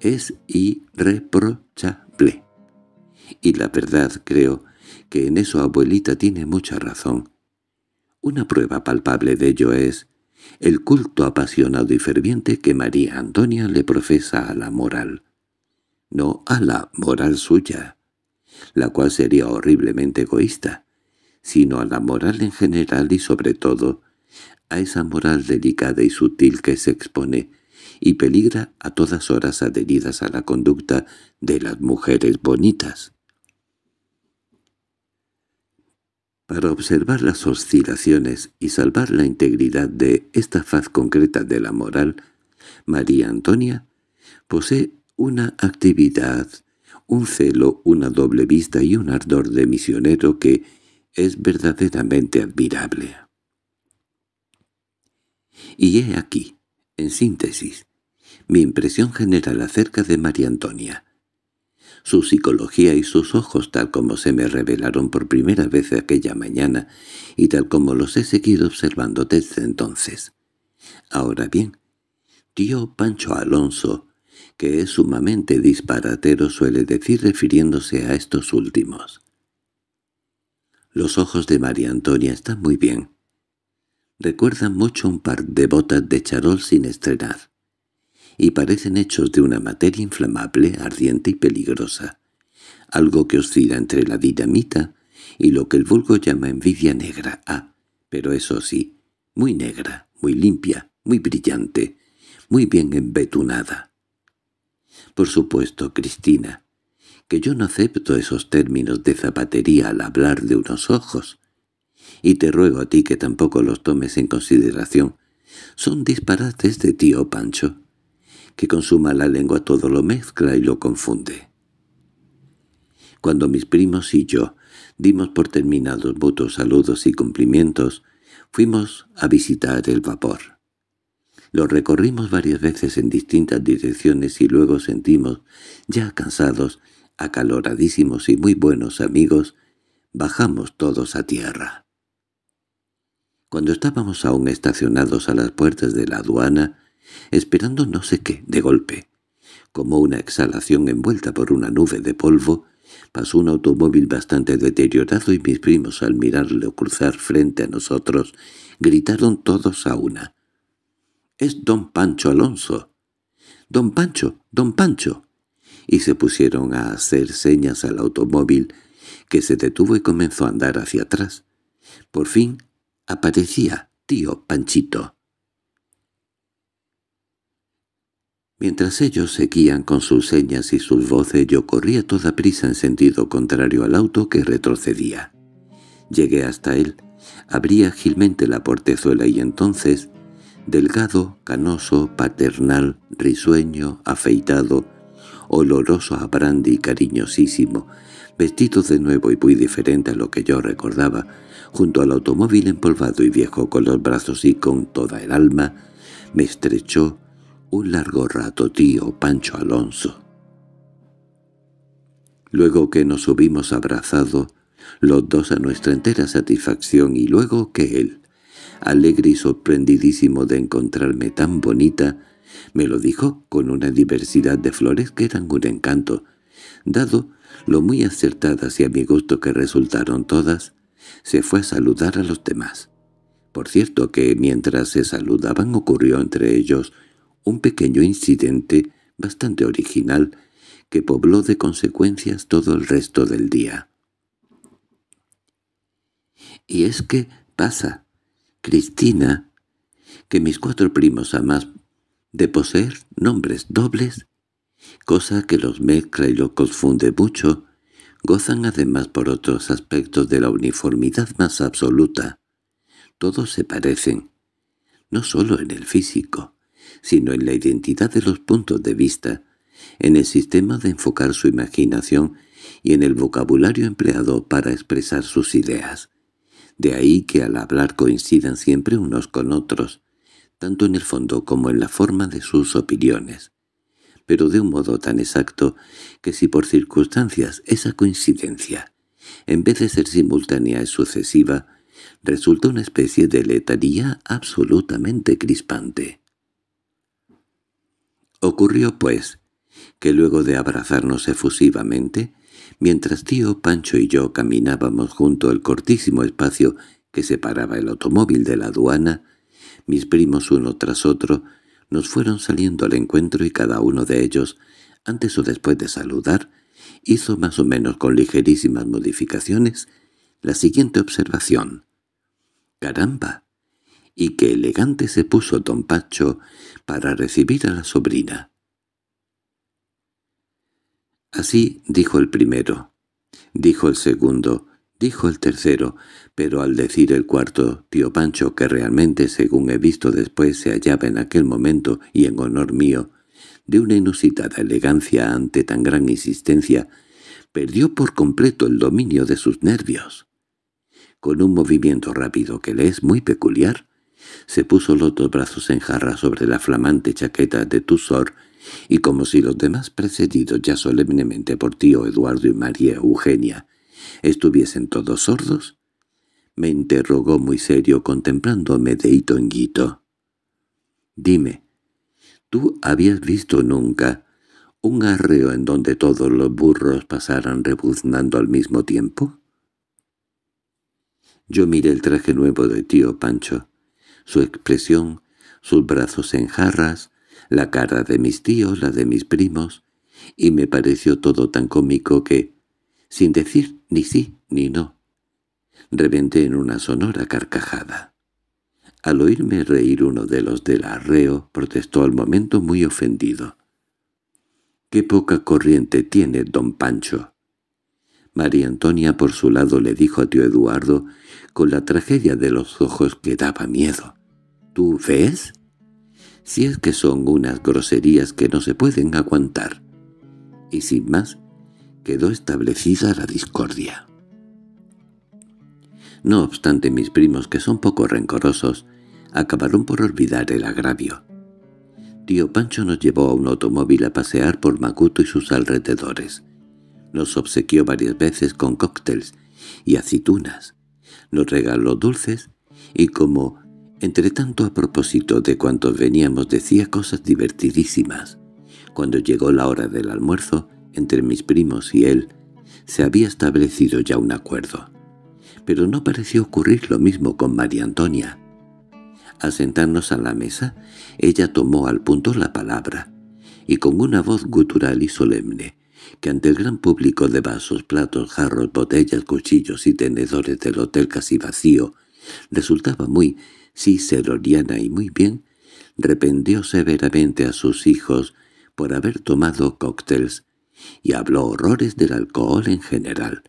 es irreprochable. Y la verdad creo que en eso abuelita tiene mucha razón. Una prueba palpable de ello es el culto apasionado y ferviente que María Antonia le profesa a la moral. No a la moral suya, la cual sería horriblemente egoísta, sino a la moral en general y sobre todo a esa moral delicada y sutil que se expone y peligra a todas horas adheridas a la conducta de las mujeres bonitas. Para observar las oscilaciones y salvar la integridad de esta faz concreta de la moral, María Antonia posee una actividad, un celo, una doble vista y un ardor de misionero que es verdaderamente admirable. Y he aquí, en síntesis, mi impresión general acerca de María Antonia. Su psicología y sus ojos tal como se me revelaron por primera vez aquella mañana y tal como los he seguido observando desde entonces. Ahora bien, tío Pancho Alonso, que es sumamente disparatero, suele decir refiriéndose a estos últimos. Los ojos de María Antonia están muy bien. Recuerdan mucho un par de botas de charol sin estrenar y parecen hechos de una materia inflamable, ardiente y peligrosa, algo que oscila entre la dinamita y lo que el vulgo llama envidia negra. Ah, pero eso sí, muy negra, muy limpia, muy brillante, muy bien embetunada. Por supuesto, Cristina, que yo no acepto esos términos de zapatería al hablar de unos ojos, y te ruego a ti que tampoco los tomes en consideración. Son disparates de tío Pancho que con su mala lengua todo lo mezcla y lo confunde. Cuando mis primos y yo dimos por terminados mutuos saludos y cumplimientos, fuimos a visitar el vapor. Lo recorrimos varias veces en distintas direcciones y luego sentimos, ya cansados, acaloradísimos y muy buenos amigos, bajamos todos a tierra. Cuando estábamos aún estacionados a las puertas de la aduana, esperando no sé qué, de golpe, como una exhalación envuelta por una nube de polvo, pasó un automóvil bastante deteriorado y mis primos al mirarlo cruzar frente a nosotros gritaron todos a una. —¡Es don Pancho Alonso! —¡Don Pancho! ¡Don Pancho! Y se pusieron a hacer señas al automóvil, que se detuvo y comenzó a andar hacia atrás. Por fin aparecía tío Panchito. Mientras ellos seguían con sus señas y sus voces, yo corría toda prisa en sentido contrario al auto que retrocedía. Llegué hasta él, abrí ágilmente la portezuela y entonces, delgado, canoso, paternal, risueño, afeitado, oloroso a brandy y cariñosísimo, vestido de nuevo y muy diferente a lo que yo recordaba, junto al automóvil empolvado y viejo con los brazos y con toda el alma, me estrechó un largo rato tío Pancho Alonso. Luego que nos hubimos abrazado, los dos a nuestra entera satisfacción y luego que él, alegre y sorprendidísimo de encontrarme tan bonita, me lo dijo con una diversidad de flores que eran un encanto, dado lo muy acertadas y a mi gusto que resultaron todas, se fue a saludar a los demás. Por cierto que mientras se saludaban ocurrió entre ellos un pequeño incidente bastante original que pobló de consecuencias todo el resto del día. Y es que pasa, Cristina, que mis cuatro primos además de poseer nombres dobles, cosa que los mezcla y los confunde mucho, gozan además por otros aspectos de la uniformidad más absoluta. Todos se parecen, no solo en el físico, sino en la identidad de los puntos de vista, en el sistema de enfocar su imaginación y en el vocabulario empleado para expresar sus ideas. De ahí que al hablar coincidan siempre unos con otros, tanto en el fondo como en la forma de sus opiniones, pero de un modo tan exacto que si por circunstancias esa coincidencia, en vez de ser simultánea es sucesiva, resulta una especie de letanía absolutamente crispante. Ocurrió, pues, que luego de abrazarnos efusivamente, mientras tío Pancho y yo caminábamos junto al cortísimo espacio que separaba el automóvil de la aduana, mis primos uno tras otro nos fueron saliendo al encuentro y cada uno de ellos, antes o después de saludar, hizo más o menos con ligerísimas modificaciones la siguiente observación. «¡Caramba! y qué elegante se puso don Pacho para recibir a la sobrina. Así dijo el primero, dijo el segundo, dijo el tercero, pero al decir el cuarto, tío Pancho, que realmente, según he visto después, se hallaba en aquel momento, y en honor mío, de una inusitada elegancia ante tan gran insistencia, perdió por completo el dominio de sus nervios. Con un movimiento rápido que le es muy peculiar, se puso los dos brazos en jarra sobre la flamante chaqueta de Tusor y como si los demás precedidos ya solemnemente por tío Eduardo y María Eugenia estuviesen todos sordos, me interrogó muy serio contemplándome de hito en guito. «Dime, ¿tú habías visto nunca un arreo en donde todos los burros pasaran rebuznando al mismo tiempo?» Yo miré el traje nuevo de tío Pancho su expresión, sus brazos en jarras, la cara de mis tíos, la de mis primos, y me pareció todo tan cómico que, sin decir ni sí ni no, reventé en una sonora carcajada. Al oírme reír uno de los del arreo, protestó al momento muy ofendido. —¡Qué poca corriente tiene don Pancho! María Antonia por su lado le dijo a tío Eduardo, con la tragedia de los ojos que daba miedo. —¿Tú ves? si es que son unas groserías que no se pueden aguantar. Y sin más, quedó establecida la discordia. No obstante mis primos, que son poco rencorosos, acabaron por olvidar el agravio. Tío Pancho nos llevó a un automóvil a pasear por Macuto y sus alrededores. Nos obsequió varias veces con cócteles y aceitunas. Nos regaló dulces y como, entre tanto a propósito de cuantos veníamos, decía cosas divertidísimas. Cuando llegó la hora del almuerzo, entre mis primos y él, se había establecido ya un acuerdo. Pero no pareció ocurrir lo mismo con María Antonia. Al sentarnos a la mesa, ella tomó al punto la palabra, y con una voz gutural y solemne, que ante el gran público de vasos, platos, jarros, botellas, cuchillos y tenedores del hotel casi vacío, resultaba muy ciceroniana y muy bien, rependió severamente a sus hijos por haber tomado cócteles y habló horrores del alcohol en general,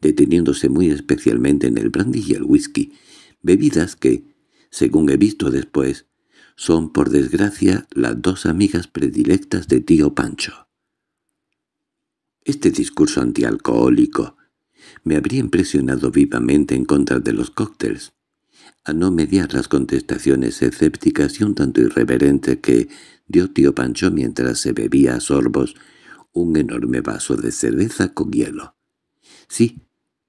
deteniéndose muy especialmente en el brandy y el whisky, bebidas que, según he visto después, son por desgracia las dos amigas predilectas de tío Pancho. Este discurso antialcohólico me habría impresionado vivamente en contra de los cócteles, a no mediar las contestaciones escépticas y un tanto irreverentes que dio tío Pancho mientras se bebía a sorbos un enorme vaso de cerveza con hielo. —Sí,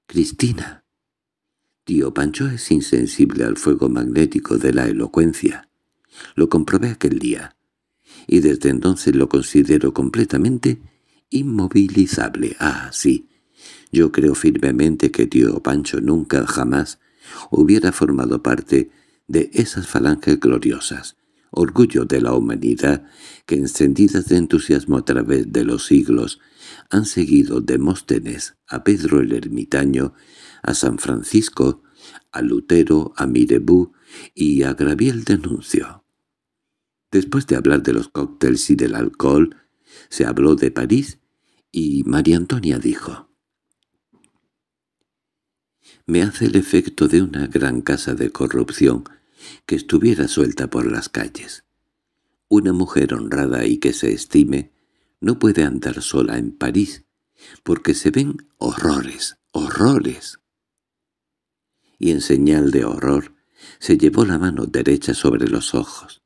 Cristina. Tío Pancho es insensible al fuego magnético de la elocuencia. Lo comprobé aquel día, y desde entonces lo considero completamente inmovilizable. Ah, sí, yo creo firmemente que tío Pancho nunca jamás hubiera formado parte de esas falanges gloriosas, orgullo de la humanidad que encendidas de entusiasmo a través de los siglos han seguido Demóstenes, a Pedro el Ermitaño, a San Francisco, a Lutero, a Mirebú y a Graviel Denuncio. Después de hablar de los cócteles y del alcohol, se habló de París y María Antonia dijo «Me hace el efecto de una gran casa de corrupción que estuviera suelta por las calles. Una mujer honrada y que se estime no puede andar sola en París, porque se ven horrores, horrores. Y en señal de horror se llevó la mano derecha sobre los ojos.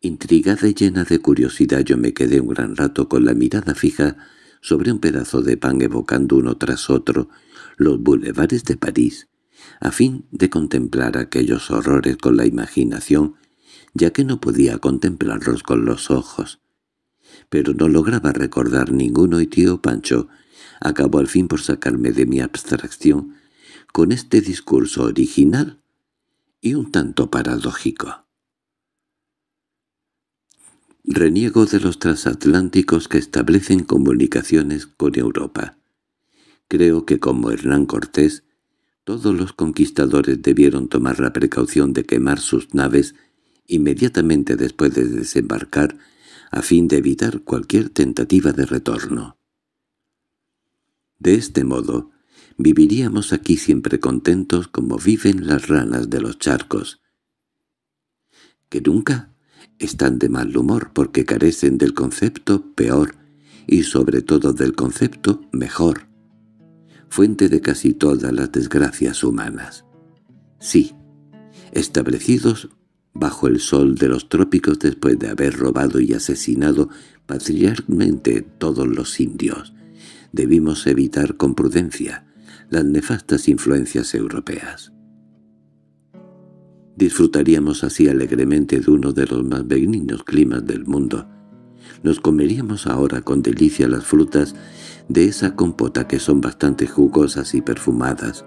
Intrigada y llena de curiosidad yo me quedé un gran rato con la mirada fija sobre un pedazo de pan evocando uno tras otro los bulevares de París, a fin de contemplar aquellos horrores con la imaginación, ya que no podía contemplarlos con los ojos. Pero no lograba recordar ninguno y tío Pancho acabó al fin por sacarme de mi abstracción con este discurso original y un tanto paradójico. Reniego de los transatlánticos que establecen comunicaciones con Europa. Creo que como Hernán Cortés, todos los conquistadores debieron tomar la precaución de quemar sus naves inmediatamente después de desembarcar a fin de evitar cualquier tentativa de retorno. De este modo, viviríamos aquí siempre contentos como viven las ranas de los charcos, que nunca están de mal humor porque carecen del concepto peor y sobre todo del concepto mejor fuente de casi todas las desgracias humanas. Sí, establecidos bajo el sol de los trópicos después de haber robado y asesinado patriarcalmente todos los indios, debimos evitar con prudencia las nefastas influencias europeas. Disfrutaríamos así alegremente de uno de los más benignos climas del mundo. Nos comeríamos ahora con delicia las frutas de esa compota que son bastante jugosas y perfumadas.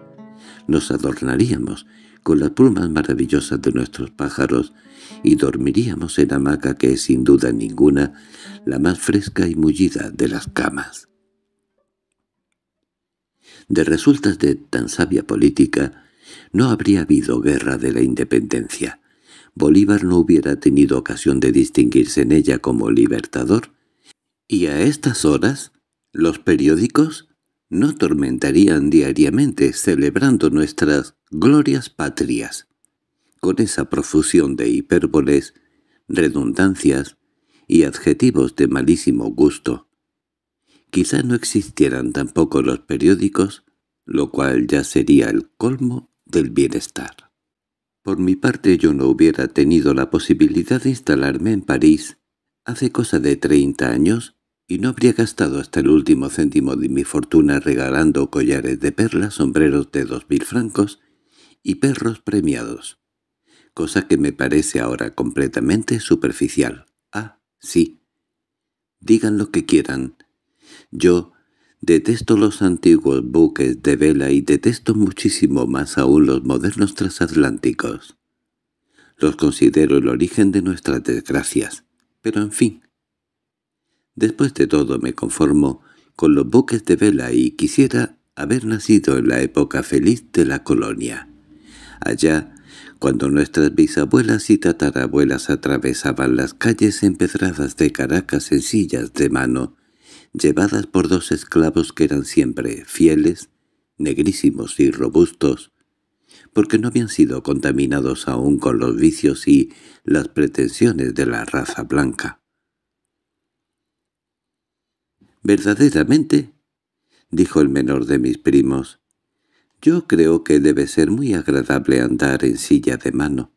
Nos adornaríamos con las plumas maravillosas de nuestros pájaros y dormiríamos en hamaca que es sin duda ninguna la más fresca y mullida de las camas. De resultas de tan sabia política, no habría habido guerra de la independencia. Bolívar no hubiera tenido ocasión de distinguirse en ella como libertador, y a estas horas los periódicos no tormentarían diariamente celebrando nuestras glorias patrias. Con esa profusión de hipérboles redundancias y adjetivos de malísimo gusto. Quizá no existieran tampoco los periódicos, lo cual ya sería el colmo del bienestar. Por mi parte yo no hubiera tenido la posibilidad de instalarme en París hace cosa de treinta años y no habría gastado hasta el último céntimo de mi fortuna regalando collares de perlas, sombreros de dos mil francos y perros premiados, cosa que me parece ahora completamente superficial. Ah, sí. Digan lo que quieran. Yo detesto los antiguos buques de vela y detesto muchísimo más aún los modernos transatlánticos. Los considero el origen de nuestras desgracias. Pero en fin, Después de todo me conformo con los buques de vela y quisiera haber nacido en la época feliz de la colonia. Allá, cuando nuestras bisabuelas y tatarabuelas atravesaban las calles empedradas de Caracas en sillas de mano, llevadas por dos esclavos que eran siempre fieles, negrísimos y robustos, porque no habían sido contaminados aún con los vicios y las pretensiones de la raza blanca. —¿Verdaderamente? —dijo el menor de mis primos. —Yo creo que debe ser muy agradable andar en silla de mano.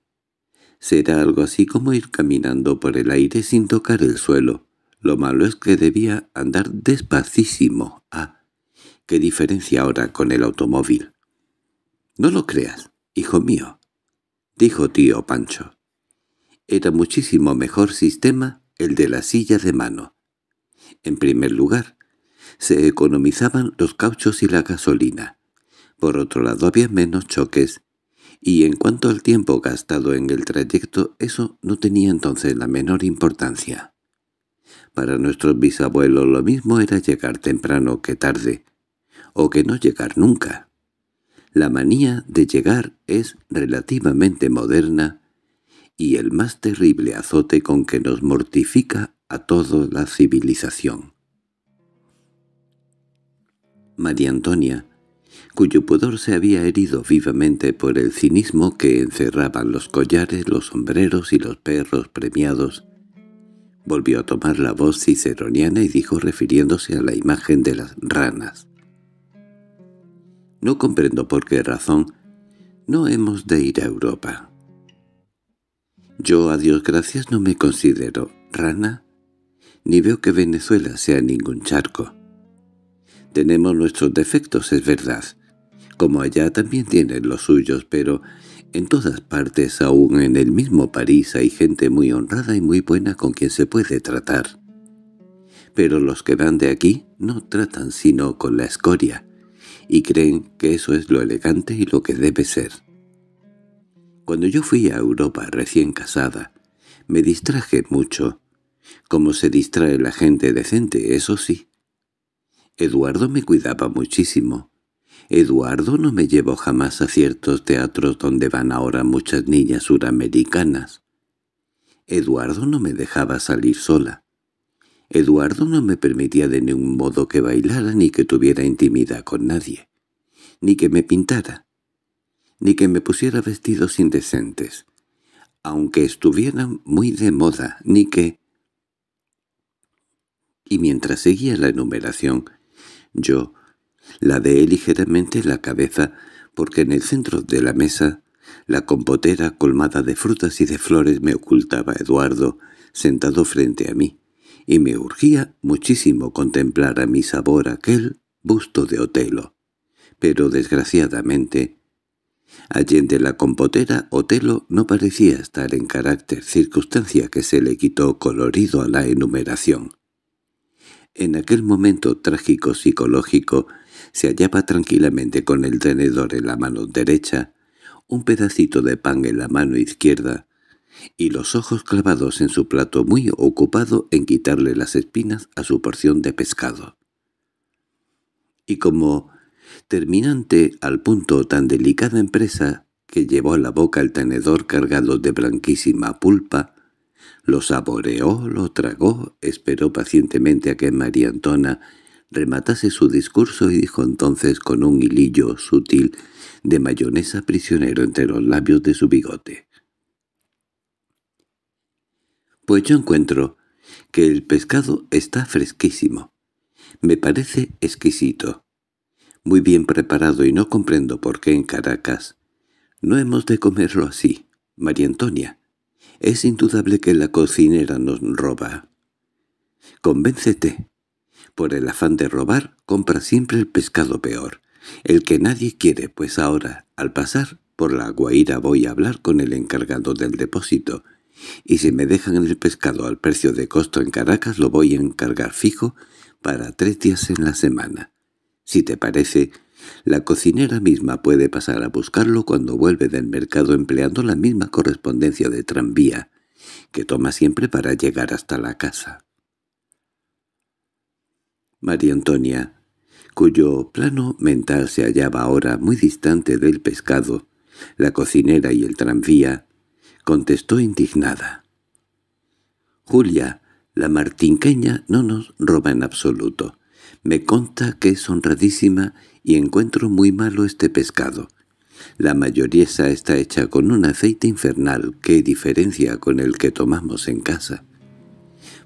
Será algo así como ir caminando por el aire sin tocar el suelo. Lo malo es que debía andar despacísimo. Ah, qué diferencia ahora con el automóvil. —No lo creas, hijo mío —dijo tío Pancho. Era muchísimo mejor sistema el de la silla de mano. En primer lugar, se economizaban los cauchos y la gasolina. Por otro lado había menos choques, y en cuanto al tiempo gastado en el trayecto, eso no tenía entonces la menor importancia. Para nuestros bisabuelos lo mismo era llegar temprano que tarde, o que no llegar nunca. La manía de llegar es relativamente moderna y el más terrible azote con que nos mortifica a toda la civilización. María Antonia, cuyo pudor se había herido vivamente por el cinismo que encerraban los collares, los sombreros y los perros premiados, volvió a tomar la voz ciceroniana y dijo refiriéndose a la imagen de las ranas. «No comprendo por qué razón no hemos de ir a Europa. Yo, a Dios gracias, no me considero rana ni veo que Venezuela sea ningún charco. Tenemos nuestros defectos, es verdad, como allá también tienen los suyos, pero en todas partes, aún en el mismo París, hay gente muy honrada y muy buena con quien se puede tratar. Pero los que van de aquí no tratan sino con la escoria, y creen que eso es lo elegante y lo que debe ser. Cuando yo fui a Europa recién casada, me distraje mucho, como se distrae la gente decente, eso sí. Eduardo me cuidaba muchísimo. Eduardo no me llevó jamás a ciertos teatros donde van ahora muchas niñas suramericanas. Eduardo no me dejaba salir sola. Eduardo no me permitía de ningún modo que bailara ni que tuviera intimidad con nadie, ni que me pintara, ni que me pusiera vestidos indecentes, aunque estuvieran muy de moda, ni que, y mientras seguía la enumeración, yo ladeé ligeramente la cabeza porque en el centro de la mesa la compotera colmada de frutas y de flores me ocultaba Eduardo sentado frente a mí, y me urgía muchísimo contemplar a mi sabor aquel busto de Otelo. Pero desgraciadamente, allende la compotera, Otelo no parecía estar en carácter, circunstancia que se le quitó colorido a la enumeración. En aquel momento trágico psicológico se hallaba tranquilamente con el tenedor en la mano derecha, un pedacito de pan en la mano izquierda, y los ojos clavados en su plato muy ocupado en quitarle las espinas a su porción de pescado. Y como terminante al punto tan delicada empresa que llevó a la boca el tenedor cargado de blanquísima pulpa, lo saboreó, lo tragó, esperó pacientemente a que María Antona rematase su discurso y dijo entonces con un hilillo sutil de mayonesa prisionero entre los labios de su bigote. Pues yo encuentro que el pescado está fresquísimo. Me parece exquisito. Muy bien preparado y no comprendo por qué en Caracas no hemos de comerlo así, María Antonia. Es indudable que la cocinera nos roba. Convéncete. Por el afán de robar, compra siempre el pescado peor, el que nadie quiere, pues ahora, al pasar por la Guaira voy a hablar con el encargado del depósito, y si me dejan el pescado al precio de costo en Caracas lo voy a encargar fijo para tres días en la semana. Si te parece, la cocinera misma puede pasar a buscarlo cuando vuelve del mercado empleando la misma correspondencia de tranvía que toma siempre para llegar hasta la casa. María Antonia, cuyo plano mental se hallaba ahora muy distante del pescado, la cocinera y el tranvía, contestó indignada. Julia, la martinqueña no nos roba en absoluto. Me conta que es honradísima y encuentro muy malo este pescado. La mayoriesa está hecha con un aceite infernal que diferencia con el que tomamos en casa.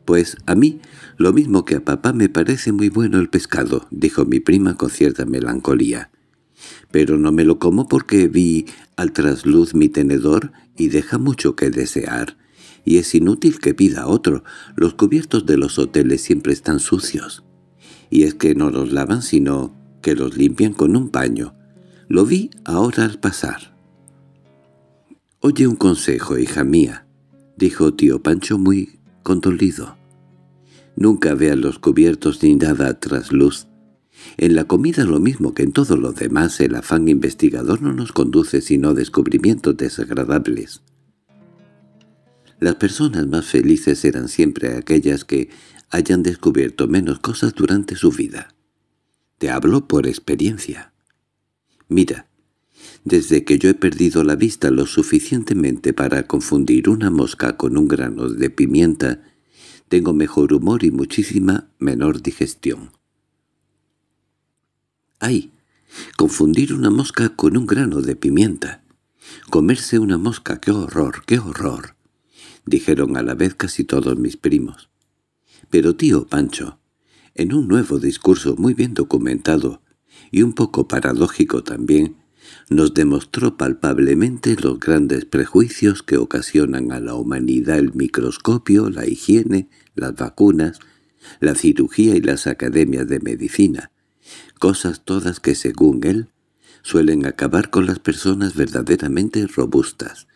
Pues a mí, lo mismo que a papá me parece muy bueno el pescado, dijo mi prima con cierta melancolía. Pero no me lo como porque vi al trasluz mi tenedor y deja mucho que desear. Y es inútil que pida otro, los cubiertos de los hoteles siempre están sucios. Y es que no los lavan sino que los limpian con un paño. Lo vi ahora al pasar. «Oye un consejo, hija mía», dijo tío Pancho muy condolido. «Nunca veas los cubiertos ni nada tras luz. En la comida lo mismo que en todo lo demás el afán investigador no nos conduce sino a descubrimientos desagradables». Las personas más felices eran siempre aquellas que hayan descubierto menos cosas durante su vida. Te hablo por experiencia. Mira, desde que yo he perdido la vista lo suficientemente para confundir una mosca con un grano de pimienta, tengo mejor humor y muchísima menor digestión. ¡Ay! Confundir una mosca con un grano de pimienta. Comerse una mosca, qué horror, qué horror, dijeron a la vez casi todos mis primos. Pero tío Pancho, en un nuevo discurso muy bien documentado, y un poco paradójico también, nos demostró palpablemente los grandes prejuicios que ocasionan a la humanidad el microscopio, la higiene, las vacunas, la cirugía y las academias de medicina, cosas todas que según él suelen acabar con las personas verdaderamente robustas,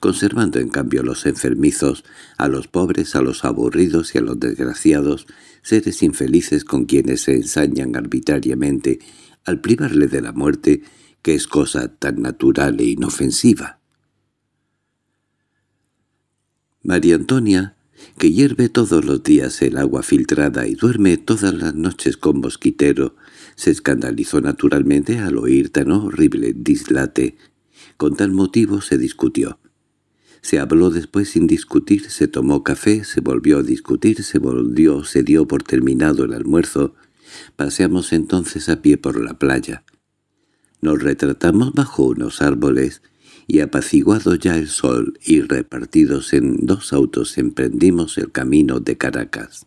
conservando en cambio a los enfermizos, a los pobres, a los aburridos y a los desgraciados, seres infelices con quienes se ensañan arbitrariamente al privarle de la muerte, que es cosa tan natural e inofensiva. María Antonia, que hierve todos los días el agua filtrada y duerme todas las noches con mosquitero, se escandalizó naturalmente al oír tan horrible dislate. Con tal motivo se discutió. Se habló después sin discutir, se tomó café, se volvió a discutir, se volvió, se dio por terminado el almuerzo. Paseamos entonces a pie por la playa. Nos retratamos bajo unos árboles y apaciguado ya el sol y repartidos en dos autos emprendimos el camino de Caracas.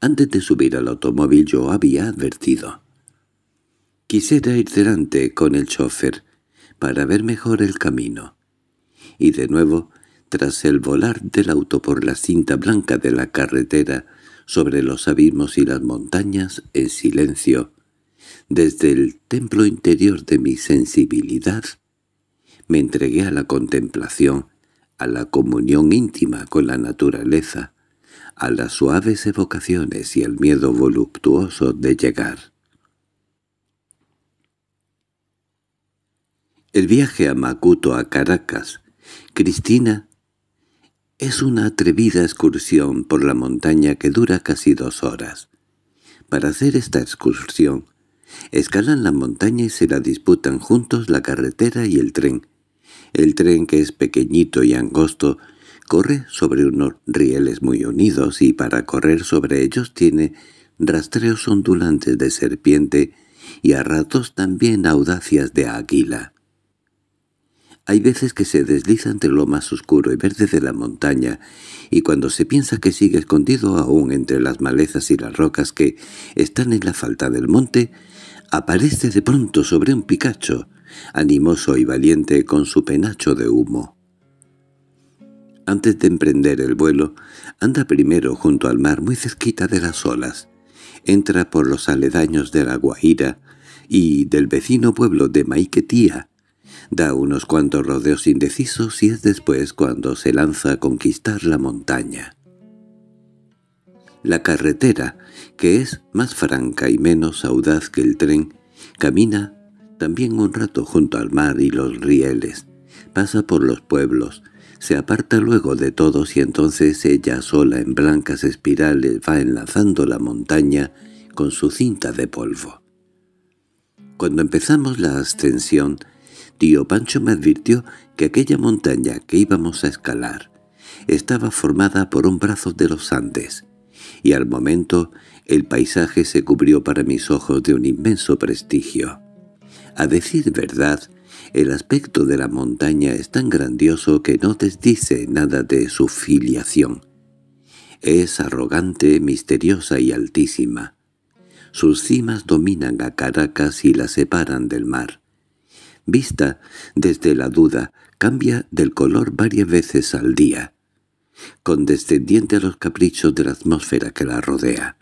Antes de subir al automóvil yo había advertido. Quisiera ir delante con el chofer para ver mejor el camino y de nuevo, tras el volar del auto por la cinta blanca de la carretera, sobre los abismos y las montañas, en silencio, desde el templo interior de mi sensibilidad, me entregué a la contemplación, a la comunión íntima con la naturaleza, a las suaves evocaciones y al miedo voluptuoso de llegar. El viaje a Macuto a Caracas Cristina es una atrevida excursión por la montaña que dura casi dos horas. Para hacer esta excursión, escalan la montaña y se la disputan juntos la carretera y el tren. El tren, que es pequeñito y angosto, corre sobre unos rieles muy unidos y para correr sobre ellos tiene rastreos ondulantes de serpiente y a ratos también audacias de águila. Hay veces que se desliza entre lo más oscuro y verde de la montaña, y cuando se piensa que sigue escondido aún entre las malezas y las rocas que están en la falta del monte, aparece de pronto sobre un picacho, animoso y valiente con su penacho de humo. Antes de emprender el vuelo, anda primero junto al mar muy cerquita de las olas, entra por los aledaños de la Guaira y del vecino pueblo de Maiquetía, da unos cuantos rodeos indecisos y es después cuando se lanza a conquistar la montaña. La carretera, que es más franca y menos audaz que el tren, camina también un rato junto al mar y los rieles, pasa por los pueblos, se aparta luego de todos y entonces ella sola en blancas espirales va enlazando la montaña con su cinta de polvo. Cuando empezamos la ascensión, tío Pancho me advirtió que aquella montaña que íbamos a escalar estaba formada por un brazo de los Andes, y al momento el paisaje se cubrió para mis ojos de un inmenso prestigio. A decir verdad, el aspecto de la montaña es tan grandioso que no desdice nada de su filiación. Es arrogante, misteriosa y altísima. Sus cimas dominan a Caracas y la separan del mar. Vista desde la duda, cambia del color varias veces al día, condescendiente a los caprichos de la atmósfera que la rodea.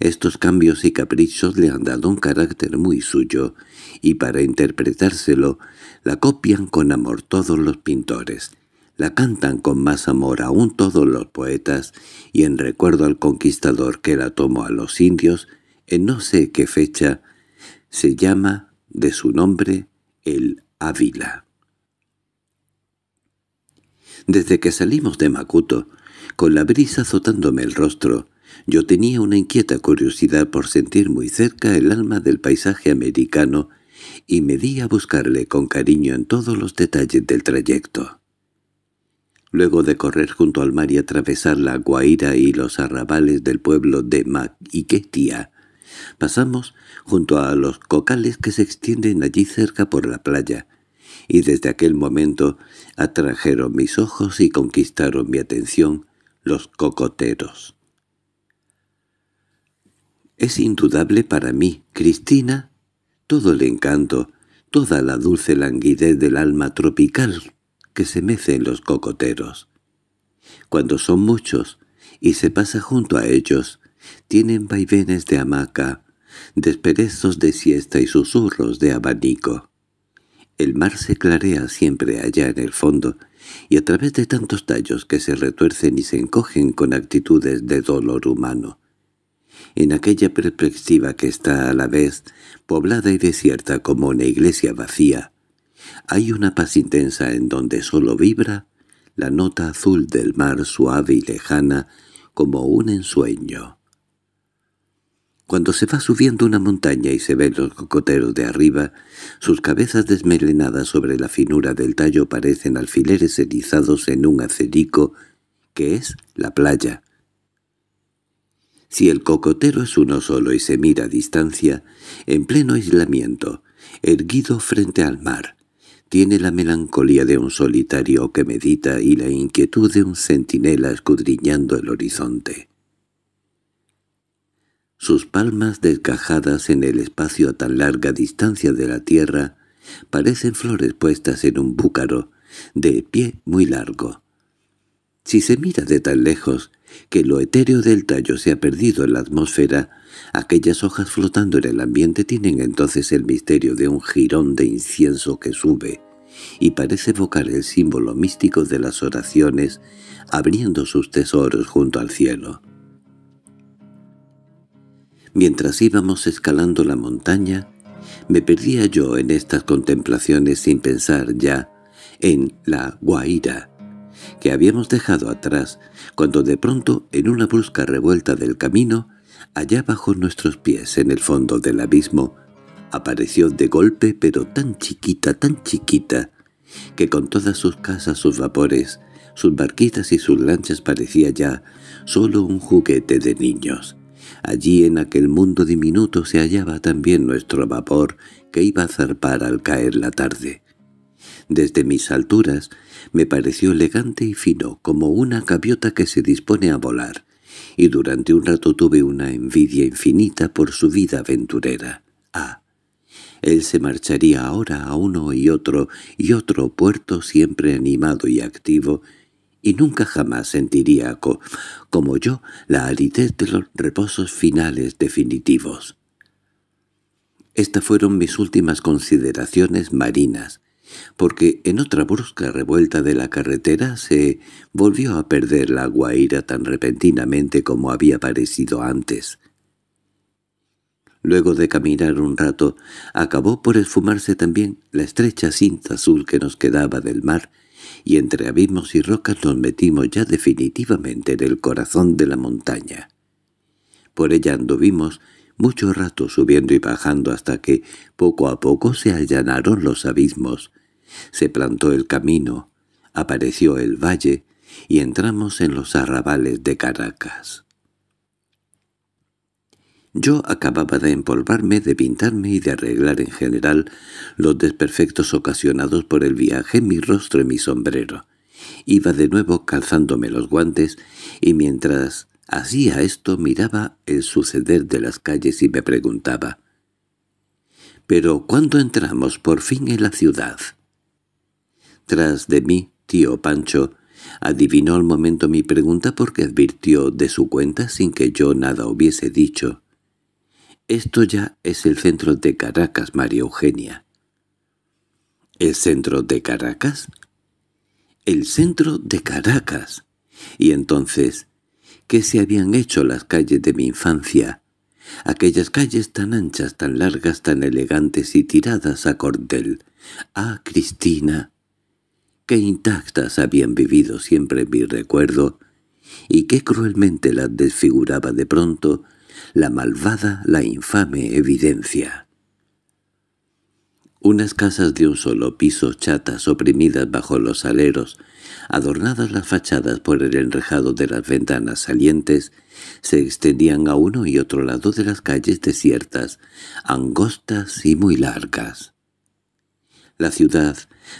Estos cambios y caprichos le han dado un carácter muy suyo, y para interpretárselo la copian con amor todos los pintores, la cantan con más amor aún todos los poetas, y en recuerdo al conquistador que la tomó a los indios, en no sé qué fecha, se llama de su nombre el Ávila. Desde que salimos de Macuto, con la brisa azotándome el rostro, yo tenía una inquieta curiosidad por sentir muy cerca el alma del paisaje americano y me di a buscarle con cariño en todos los detalles del trayecto. Luego de correr junto al mar y atravesar la Guaira y los arrabales del pueblo de Maquiquetia, pasamos junto a los cocales que se extienden allí cerca por la playa, y desde aquel momento atrajeron mis ojos y conquistaron mi atención los cocoteros. Es indudable para mí, Cristina, todo el encanto, toda la dulce languidez del alma tropical que se mece en los cocoteros. Cuando son muchos y se pasa junto a ellos, tienen vaivenes de hamaca, desperezos de siesta y susurros de abanico. El mar se clarea siempre allá en el fondo, y a través de tantos tallos que se retuercen y se encogen con actitudes de dolor humano, en aquella perspectiva que está a la vez poblada y desierta como una iglesia vacía, hay una paz intensa en donde solo vibra la nota azul del mar suave y lejana como un ensueño. Cuando se va subiendo una montaña y se ven los cocoteros de arriba, sus cabezas desmelenadas sobre la finura del tallo parecen alfileres erizados en un acerico que es la playa. Si el cocotero es uno solo y se mira a distancia, en pleno aislamiento, erguido frente al mar, tiene la melancolía de un solitario que medita y la inquietud de un centinela escudriñando el horizonte. Sus palmas desgajadas en el espacio a tan larga distancia de la tierra parecen flores puestas en un búcaro, de pie muy largo. Si se mira de tan lejos, que lo etéreo del tallo se ha perdido en la atmósfera, aquellas hojas flotando en el ambiente tienen entonces el misterio de un jirón de incienso que sube, y parece evocar el símbolo místico de las oraciones, abriendo sus tesoros junto al cielo. Mientras íbamos escalando la montaña, me perdía yo en estas contemplaciones sin pensar ya en la Guaira, que habíamos dejado atrás, cuando de pronto, en una brusca revuelta del camino, allá bajo nuestros pies en el fondo del abismo, apareció de golpe pero tan chiquita, tan chiquita, que con todas sus casas, sus vapores, sus barquitas y sus lanchas parecía ya solo un juguete de niños. Allí en aquel mundo diminuto se hallaba también nuestro vapor que iba a zarpar al caer la tarde Desde mis alturas me pareció elegante y fino, como una gaviota que se dispone a volar, y durante un rato tuve una envidia infinita por su vida aventurera. Ah, él se marcharía ahora a uno y otro y otro puerto siempre animado y activo, y nunca jamás sentiría, como yo, la aridez de los reposos finales definitivos. Estas fueron mis últimas consideraciones marinas, porque en otra brusca revuelta de la carretera se volvió a perder la guaira tan repentinamente como había parecido antes. Luego de caminar un rato, acabó por esfumarse también la estrecha cinta azul que nos quedaba del mar, y entre abismos y rocas nos metimos ya definitivamente en el corazón de la montaña. Por ella anduvimos mucho rato subiendo y bajando hasta que poco a poco se allanaron los abismos, se plantó el camino, apareció el valle y entramos en los arrabales de Caracas. Yo acababa de empolvarme, de pintarme y de arreglar en general los desperfectos ocasionados por el viaje, mi rostro y mi sombrero. Iba de nuevo calzándome los guantes y mientras hacía esto miraba el suceder de las calles y me preguntaba «¿Pero cuándo entramos por fin en la ciudad?» Tras de mí, tío Pancho, adivinó al momento mi pregunta porque advirtió de su cuenta sin que yo nada hubiese dicho. Esto ya es el centro de Caracas, María Eugenia. ¿El centro de Caracas? El centro de Caracas. Y entonces, ¿qué se habían hecho las calles de mi infancia? Aquellas calles tan anchas, tan largas, tan elegantes y tiradas a cordel. Ah, Cristina, qué intactas habían vivido siempre en mi recuerdo, y qué cruelmente las desfiguraba de pronto la malvada, la infame evidencia. Unas casas de un solo piso chatas oprimidas bajo los aleros, adornadas las fachadas por el enrejado de las ventanas salientes, se extendían a uno y otro lado de las calles desiertas, angostas y muy largas. La ciudad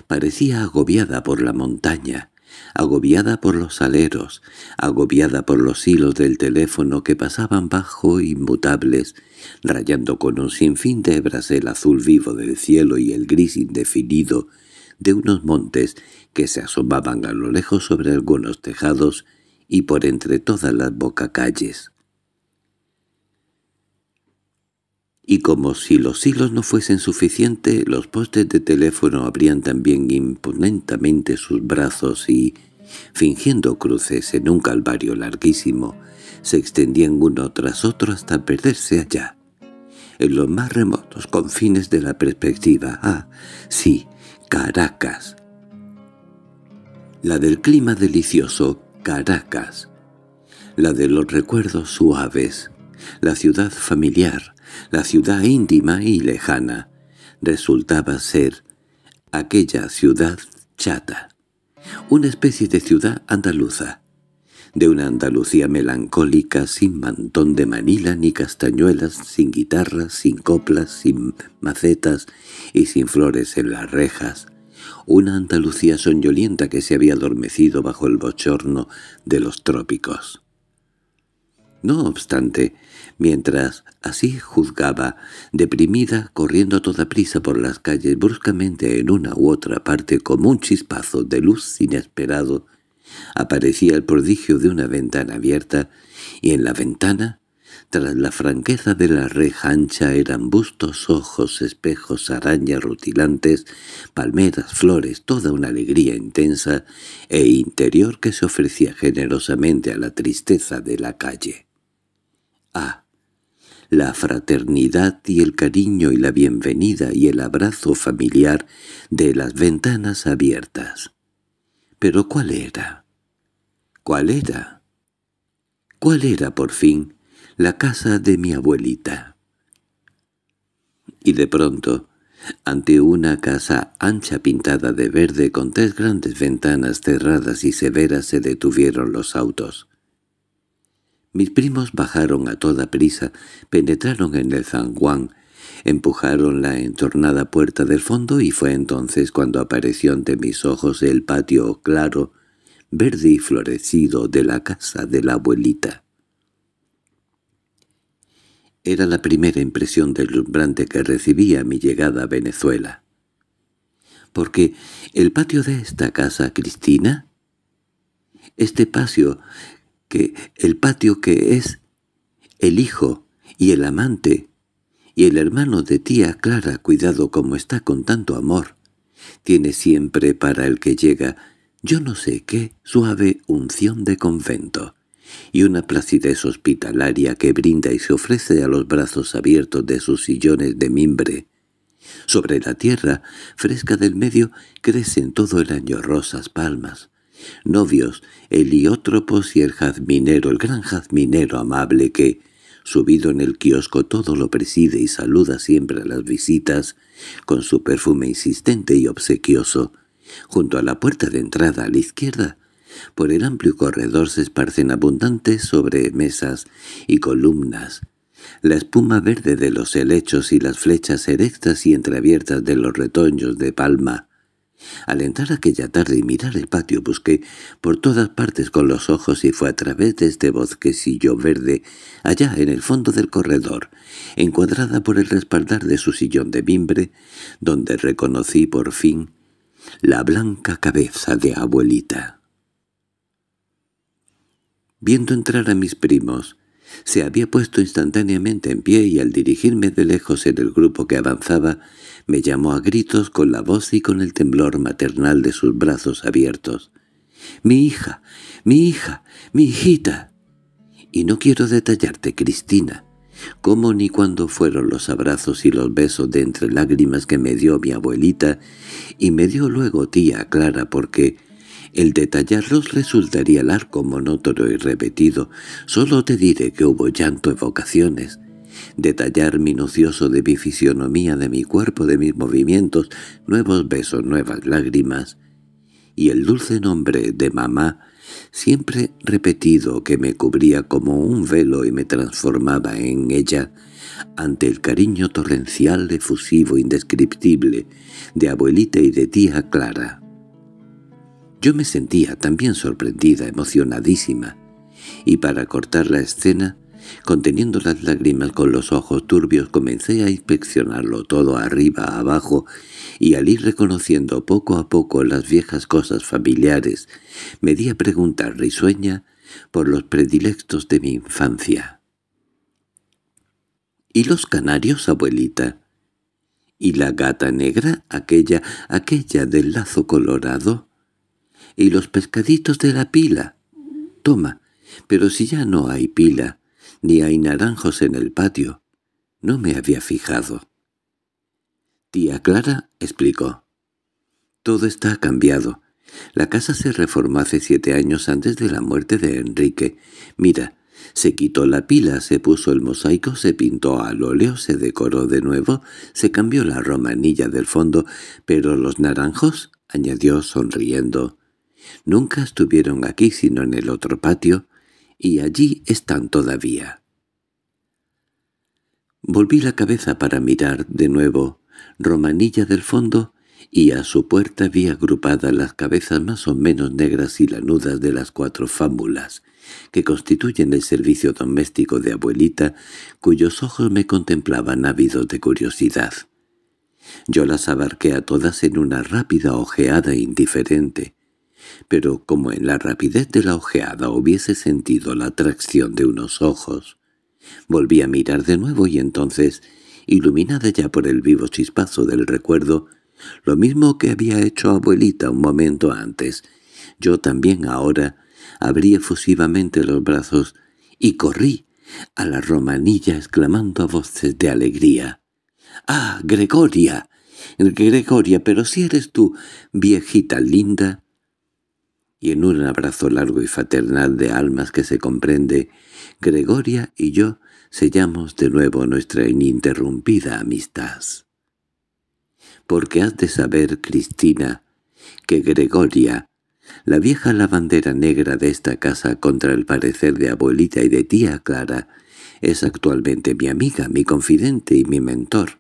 parecía agobiada por la montaña, agobiada por los aleros, agobiada por los hilos del teléfono que pasaban bajo inmutables, rayando con un sinfín de hebras el azul vivo del cielo y el gris indefinido de unos montes que se asomaban a lo lejos sobre algunos tejados y por entre todas las bocacalles. Y como si los hilos no fuesen suficientes, los postes de teléfono abrían también imponentemente sus brazos y, fingiendo cruces en un calvario larguísimo, se extendían uno tras otro hasta perderse allá, en los más remotos confines de la perspectiva. Ah, sí, Caracas. La del clima delicioso, Caracas. La de los recuerdos suaves, la ciudad familiar, la ciudad íntima y lejana, resultaba ser aquella ciudad chata, una especie de ciudad andaluza, de una Andalucía melancólica sin mantón de Manila ni castañuelas, sin guitarras, sin coplas, sin macetas y sin flores en las rejas, una Andalucía soñolienta que se había adormecido bajo el bochorno de los trópicos. No obstante, mientras así juzgaba, deprimida, corriendo toda prisa por las calles bruscamente en una u otra parte como un chispazo de luz inesperado, aparecía el prodigio de una ventana abierta, y en la ventana, tras la franqueza de la reja ancha eran bustos, ojos, espejos, arañas rutilantes, palmeras, flores, toda una alegría intensa e interior que se ofrecía generosamente a la tristeza de la calle. Ah, la fraternidad y el cariño y la bienvenida y el abrazo familiar de las ventanas abiertas. Pero ¿cuál era? ¿Cuál era? ¿Cuál era, por fin, la casa de mi abuelita? Y de pronto, ante una casa ancha pintada de verde con tres grandes ventanas cerradas y severas se detuvieron los autos. Mis primos bajaron a toda prisa, penetraron en el zanguán Empujaron la entornada puerta del fondo y fue entonces cuando apareció ante mis ojos el patio claro, verde y florecido de la casa de la abuelita. Era la primera impresión deslumbrante que recibía mi llegada a Venezuela. Porque el patio de esta casa, Cristina, este patio que el patio que es el hijo y el amante y el hermano de tía Clara, cuidado como está con tanto amor, tiene siempre para el que llega, yo no sé qué, suave unción de convento, y una placidez hospitalaria que brinda y se ofrece a los brazos abiertos de sus sillones de mimbre. Sobre la tierra, fresca del medio, crecen todo el año rosas, palmas, novios, heliótropos y el jazminero, el gran jazminero amable que, subido en el kiosco todo lo preside y saluda siempre a las visitas, con su perfume insistente y obsequioso. Junto a la puerta de entrada a la izquierda, por el amplio corredor se esparcen abundantes sobre mesas y columnas, la espuma verde de los helechos y las flechas erectas y entreabiertas de los retoños de palma, al entrar aquella tarde y mirar el patio busqué por todas partes con los ojos y fue a través de este bosquecillo verde, allá en el fondo del corredor, encuadrada por el respaldar de su sillón de mimbre, donde reconocí por fin la blanca cabeza de abuelita. Viendo entrar a mis primos, se había puesto instantáneamente en pie y al dirigirme de lejos en el grupo que avanzaba, me llamó a gritos con la voz y con el temblor maternal de sus brazos abiertos. «¡Mi hija! ¡Mi hija! ¡Mi hijita!» Y no quiero detallarte, Cristina, cómo ni cuándo fueron los abrazos y los besos de entre lágrimas que me dio mi abuelita y me dio luego tía Clara porque el detallarlos resultaría largo, monótono y repetido. Solo te diré que hubo llanto, evocaciones, detallar minucioso de mi fisionomía, de mi cuerpo, de mis movimientos, nuevos besos, nuevas lágrimas, y el dulce nombre de mamá, siempre repetido que me cubría como un velo y me transformaba en ella, ante el cariño torrencial, efusivo, indescriptible, de abuelita y de tía Clara. Yo me sentía también sorprendida, emocionadísima, y para cortar la escena Conteniendo las lágrimas con los ojos turbios comencé a inspeccionarlo todo arriba, abajo, y al ir reconociendo poco a poco las viejas cosas familiares, me di a preguntar risueña por los predilectos de mi infancia. —¿Y los canarios, abuelita? —¿Y la gata negra, aquella, aquella del lazo colorado? —¿Y los pescaditos de la pila? —Toma, pero si ya no hay pila, ni hay naranjos en el patio. No me había fijado. Tía Clara explicó. Todo está cambiado. La casa se reformó hace siete años antes de la muerte de Enrique. Mira, se quitó la pila, se puso el mosaico, se pintó al óleo, se decoró de nuevo, se cambió la romanilla del fondo, pero los naranjos, añadió sonriendo, nunca estuvieron aquí sino en el otro patio, y allí están todavía. Volví la cabeza para mirar de nuevo Romanilla del fondo y a su puerta vi agrupadas las cabezas más o menos negras y lanudas de las cuatro fámulas que constituyen el servicio doméstico de abuelita, cuyos ojos me contemplaban ávidos de curiosidad. Yo las abarqué a todas en una rápida ojeada indiferente, pero como en la rapidez de la ojeada hubiese sentido la atracción de unos ojos, volví a mirar de nuevo y entonces, iluminada ya por el vivo chispazo del recuerdo, lo mismo que había hecho abuelita un momento antes, yo también ahora abrí efusivamente los brazos y corrí a la romanilla exclamando a voces de alegría. —¡Ah, Gregoria! Gregoria, pero si eres tú, viejita linda y en un abrazo largo y fraternal de almas que se comprende, Gregoria y yo sellamos de nuevo nuestra ininterrumpida amistad. Porque has de saber, Cristina, que Gregoria, la vieja lavandera negra de esta casa contra el parecer de abuelita y de tía Clara, Es actualmente mi amiga, mi confidente y mi mentor,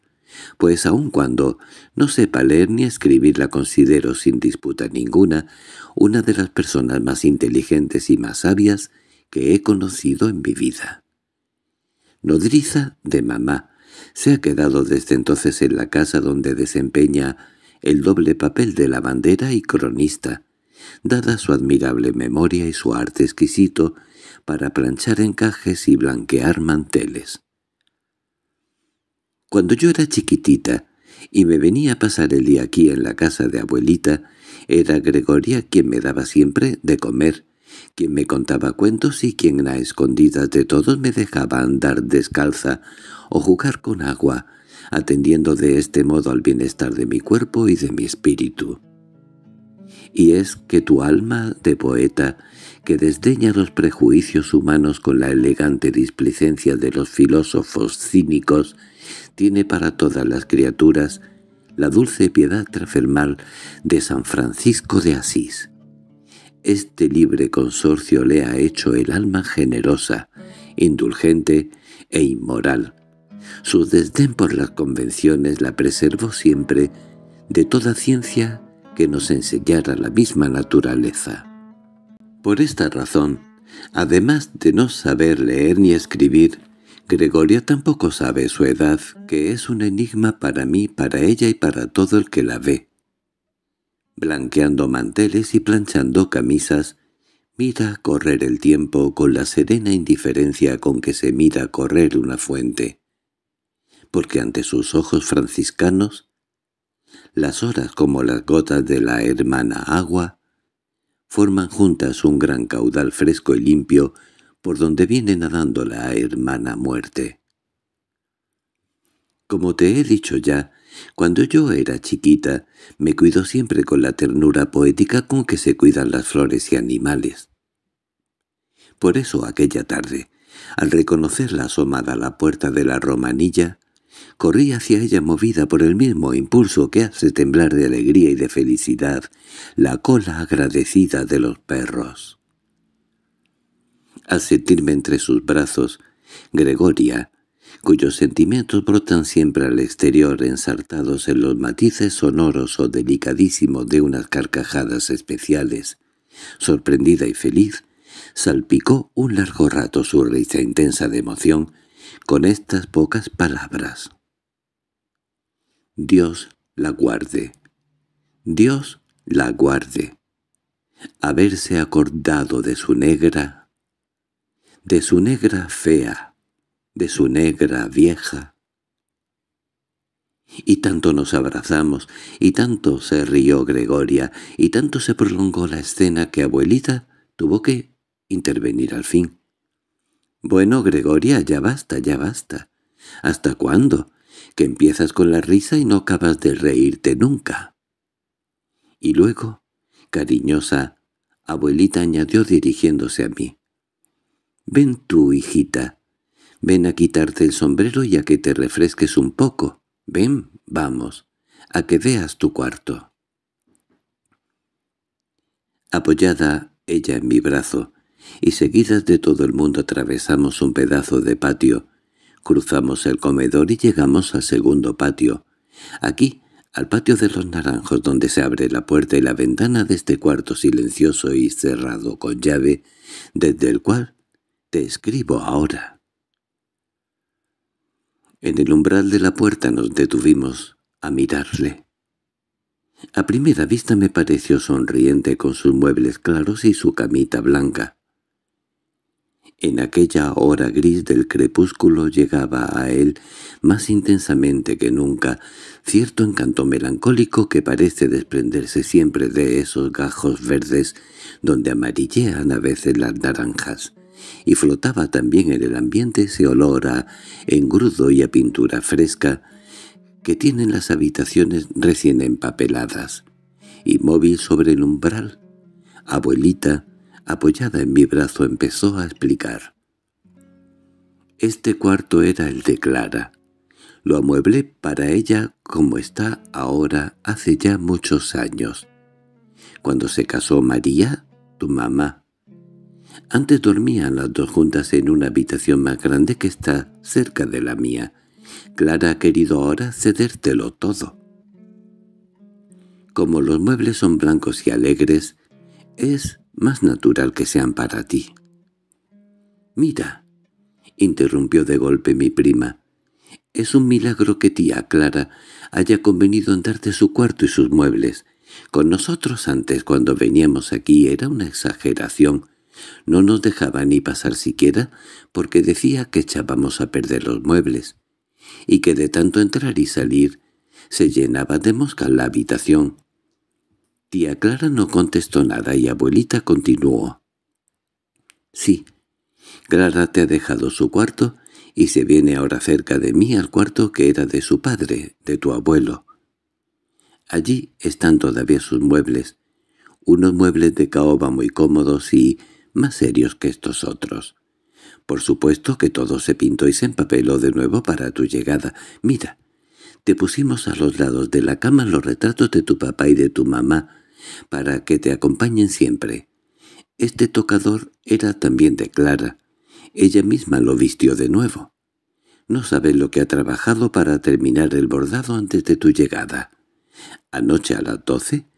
pues aun cuando no sepa leer ni escribir la considero sin disputa ninguna una de las personas más inteligentes y más sabias que he conocido en mi vida. Nodriza de mamá, se ha quedado desde entonces en la casa donde desempeña el doble papel de lavandera y cronista, dada su admirable memoria y su arte exquisito para planchar encajes y blanquear manteles. Cuando yo era chiquitita y me venía a pasar el día aquí en la casa de abuelita, era Gregoria quien me daba siempre de comer, quien me contaba cuentos y quien a escondidas de todos me dejaba andar descalza o jugar con agua, atendiendo de este modo al bienestar de mi cuerpo y de mi espíritu. Y es que tu alma de poeta, que desdeña los prejuicios humanos con la elegante displicencia de los filósofos cínicos, tiene para todas las criaturas la dulce piedad trafermal de San Francisco de Asís. Este libre consorcio le ha hecho el alma generosa, indulgente e inmoral, su desdén por las convenciones la preservó siempre de toda ciencia que nos enseñara la misma naturaleza. Por esta razón, además de no saber leer ni escribir, Gregoria tampoco sabe su edad, que es un enigma para mí, para ella y para todo el que la ve. Blanqueando manteles y planchando camisas, mira correr el tiempo con la serena indiferencia con que se mira correr una fuente porque ante sus ojos franciscanos, las horas como las gotas de la hermana agua forman juntas un gran caudal fresco y limpio por donde viene nadando la hermana muerte. Como te he dicho ya, cuando yo era chiquita, me cuidó siempre con la ternura poética con que se cuidan las flores y animales. Por eso aquella tarde, al reconocerla asomada a la puerta de la romanilla, Corrí hacia ella movida por el mismo impulso que hace temblar de alegría y de felicidad la cola agradecida de los perros. Al sentirme entre sus brazos, Gregoria, cuyos sentimientos brotan siempre al exterior ensartados en los matices sonoros o delicadísimos de unas carcajadas especiales, sorprendida y feliz, salpicó un largo rato su risa intensa de emoción con estas pocas palabras. Dios la guarde. Dios la guarde. Haberse acordado de su negra, de su negra fea, de su negra vieja. Y tanto nos abrazamos, y tanto se rió Gregoria, y tanto se prolongó la escena que abuelita tuvo que intervenir al fin. «Bueno, Gregoria, ya basta, ya basta. ¿Hasta cuándo? Que empiezas con la risa y no acabas de reírte nunca». Y luego, cariñosa, abuelita añadió dirigiéndose a mí. «Ven tú, hijita. Ven a quitarte el sombrero y a que te refresques un poco. Ven, vamos, a que veas tu cuarto». Apoyada ella en mi brazo, y seguidas de todo el mundo atravesamos un pedazo de patio, cruzamos el comedor y llegamos al segundo patio. Aquí, al patio de los naranjos donde se abre la puerta y la ventana de este cuarto silencioso y cerrado con llave, desde el cual te escribo ahora. En el umbral de la puerta nos detuvimos a mirarle. A primera vista me pareció sonriente con sus muebles claros y su camita blanca. En aquella hora gris del crepúsculo llegaba a él más intensamente que nunca cierto encanto melancólico que parece desprenderse siempre de esos gajos verdes donde amarillean a veces las naranjas, y flotaba también en el ambiente ese olor a engrudo y a pintura fresca que tienen las habitaciones recién empapeladas, y móvil sobre el umbral, abuelita, apoyada en mi brazo, empezó a explicar. Este cuarto era el de Clara. Lo amueblé para ella como está ahora hace ya muchos años. Cuando se casó María, tu mamá. Antes dormían las dos juntas en una habitación más grande que está cerca de la mía. Clara ha querido ahora cedértelo todo. Como los muebles son blancos y alegres, es más natural que sean para ti. «Mira», interrumpió de golpe mi prima, «es un milagro que tía Clara haya convenido en darte su cuarto y sus muebles. Con nosotros antes, cuando veníamos aquí, era una exageración. No nos dejaba ni pasar siquiera porque decía que echábamos a perder los muebles, y que de tanto entrar y salir se llenaba de mosca la habitación. Tía Clara no contestó nada y abuelita continuó. «Sí, Clara te ha dejado su cuarto y se viene ahora cerca de mí al cuarto que era de su padre, de tu abuelo. Allí están todavía sus muebles, unos muebles de caoba muy cómodos y más serios que estos otros. Por supuesto que todo se pintó y se empapeló de nuevo para tu llegada. Mira, te pusimos a los lados de la cama los retratos de tu papá y de tu mamá, para que te acompañen siempre. Este tocador era también de Clara. Ella misma lo vistió de nuevo. No sabes lo que ha trabajado para terminar el bordado antes de tu llegada. Anoche a las doce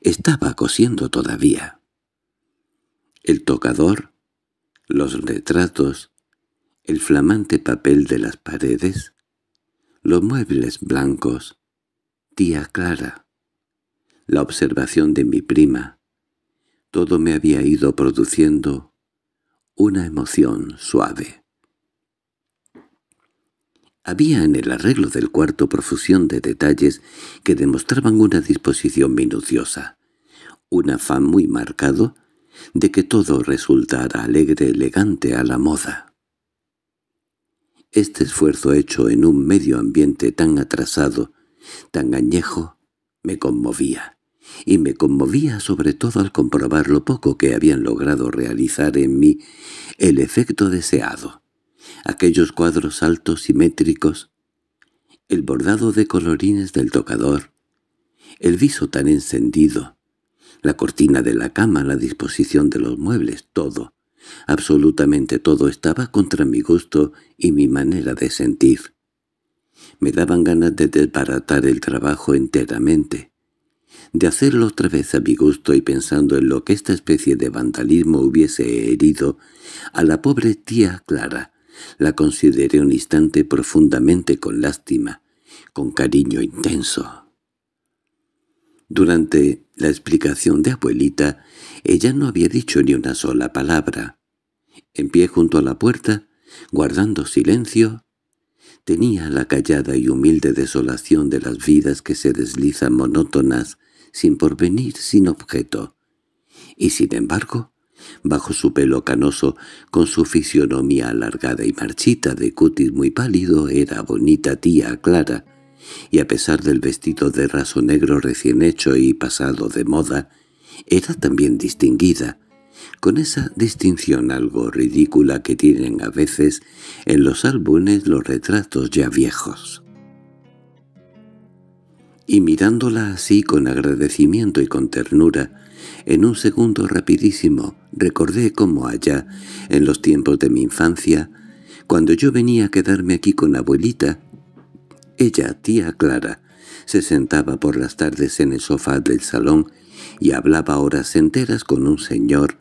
estaba cosiendo todavía. El tocador, los retratos, el flamante papel de las paredes, los muebles blancos, tía Clara, la observación de mi prima, todo me había ido produciendo una emoción suave. Había en el arreglo del cuarto profusión de detalles que demostraban una disposición minuciosa, un afán muy marcado de que todo resultara alegre elegante a la moda. Este esfuerzo hecho en un medio ambiente tan atrasado, tan añejo, me conmovía y me conmovía sobre todo al comprobar lo poco que habían logrado realizar en mí el efecto deseado. Aquellos cuadros altos simétricos, el bordado de colorines del tocador, el viso tan encendido, la cortina de la cama, la disposición de los muebles, todo, absolutamente todo estaba contra mi gusto y mi manera de sentir. Me daban ganas de desbaratar el trabajo enteramente, de hacerlo otra vez a mi gusto y pensando en lo que esta especie de vandalismo hubiese herido a la pobre tía Clara, la consideré un instante profundamente con lástima, con cariño intenso. Durante la explicación de abuelita, ella no había dicho ni una sola palabra. En pie junto a la puerta, guardando silencio, tenía la callada y humilde desolación de las vidas que se deslizan monótonas sin porvenir, sin objeto. Y sin embargo, bajo su pelo canoso, con su fisionomía alargada y marchita de cutis muy pálido, era bonita tía Clara, y a pesar del vestido de raso negro recién hecho y pasado de moda, era también distinguida, con esa distinción algo ridícula que tienen a veces en los álbumes los retratos ya viejos. Y mirándola así con agradecimiento y con ternura, en un segundo rapidísimo recordé cómo allá, en los tiempos de mi infancia, cuando yo venía a quedarme aquí con abuelita, ella, tía Clara, se sentaba por las tardes en el sofá del salón y hablaba horas enteras con un señor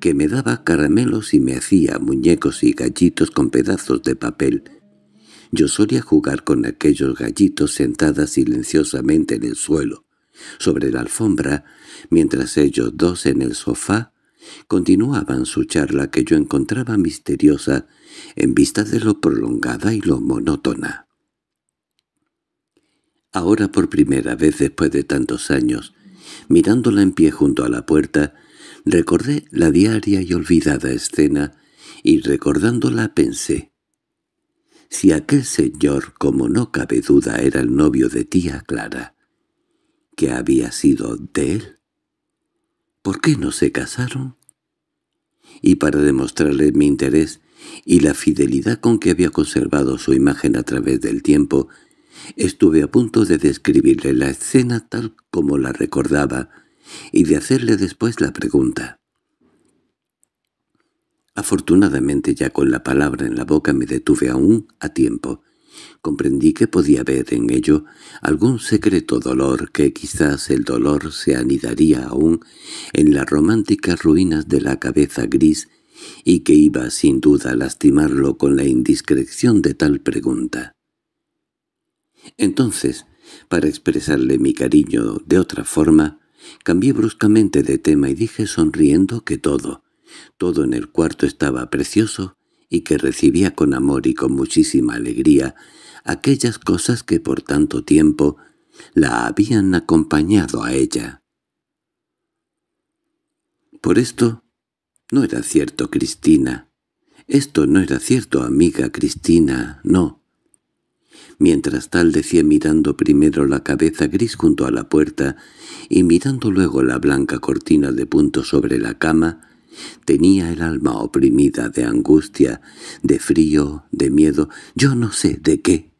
que me daba caramelos y me hacía muñecos y gallitos con pedazos de papel, yo solía jugar con aquellos gallitos sentadas silenciosamente en el suelo, sobre la alfombra, mientras ellos dos en el sofá continuaban su charla que yo encontraba misteriosa en vista de lo prolongada y lo monótona. Ahora por primera vez después de tantos años, mirándola en pie junto a la puerta, recordé la diaria y olvidada escena y recordándola pensé, si aquel señor, como no cabe duda, era el novio de tía Clara, ¿qué había sido de él? ¿Por qué no se casaron? Y para demostrarle mi interés y la fidelidad con que había conservado su imagen a través del tiempo, estuve a punto de describirle la escena tal como la recordaba y de hacerle después la pregunta. Afortunadamente ya con la palabra en la boca me detuve aún a tiempo. Comprendí que podía ver en ello algún secreto dolor que quizás el dolor se anidaría aún en las románticas ruinas de la cabeza gris y que iba sin duda a lastimarlo con la indiscreción de tal pregunta. Entonces, para expresarle mi cariño de otra forma, cambié bruscamente de tema y dije sonriendo que todo, todo en el cuarto estaba precioso y que recibía con amor y con muchísima alegría aquellas cosas que por tanto tiempo la habían acompañado a ella. Por esto no era cierto, Cristina. Esto no era cierto, amiga Cristina, no. Mientras tal decía mirando primero la cabeza gris junto a la puerta y mirando luego la blanca cortina de punto sobre la cama, tenía el alma oprimida de angustia, de frío, de miedo, yo no sé de qué.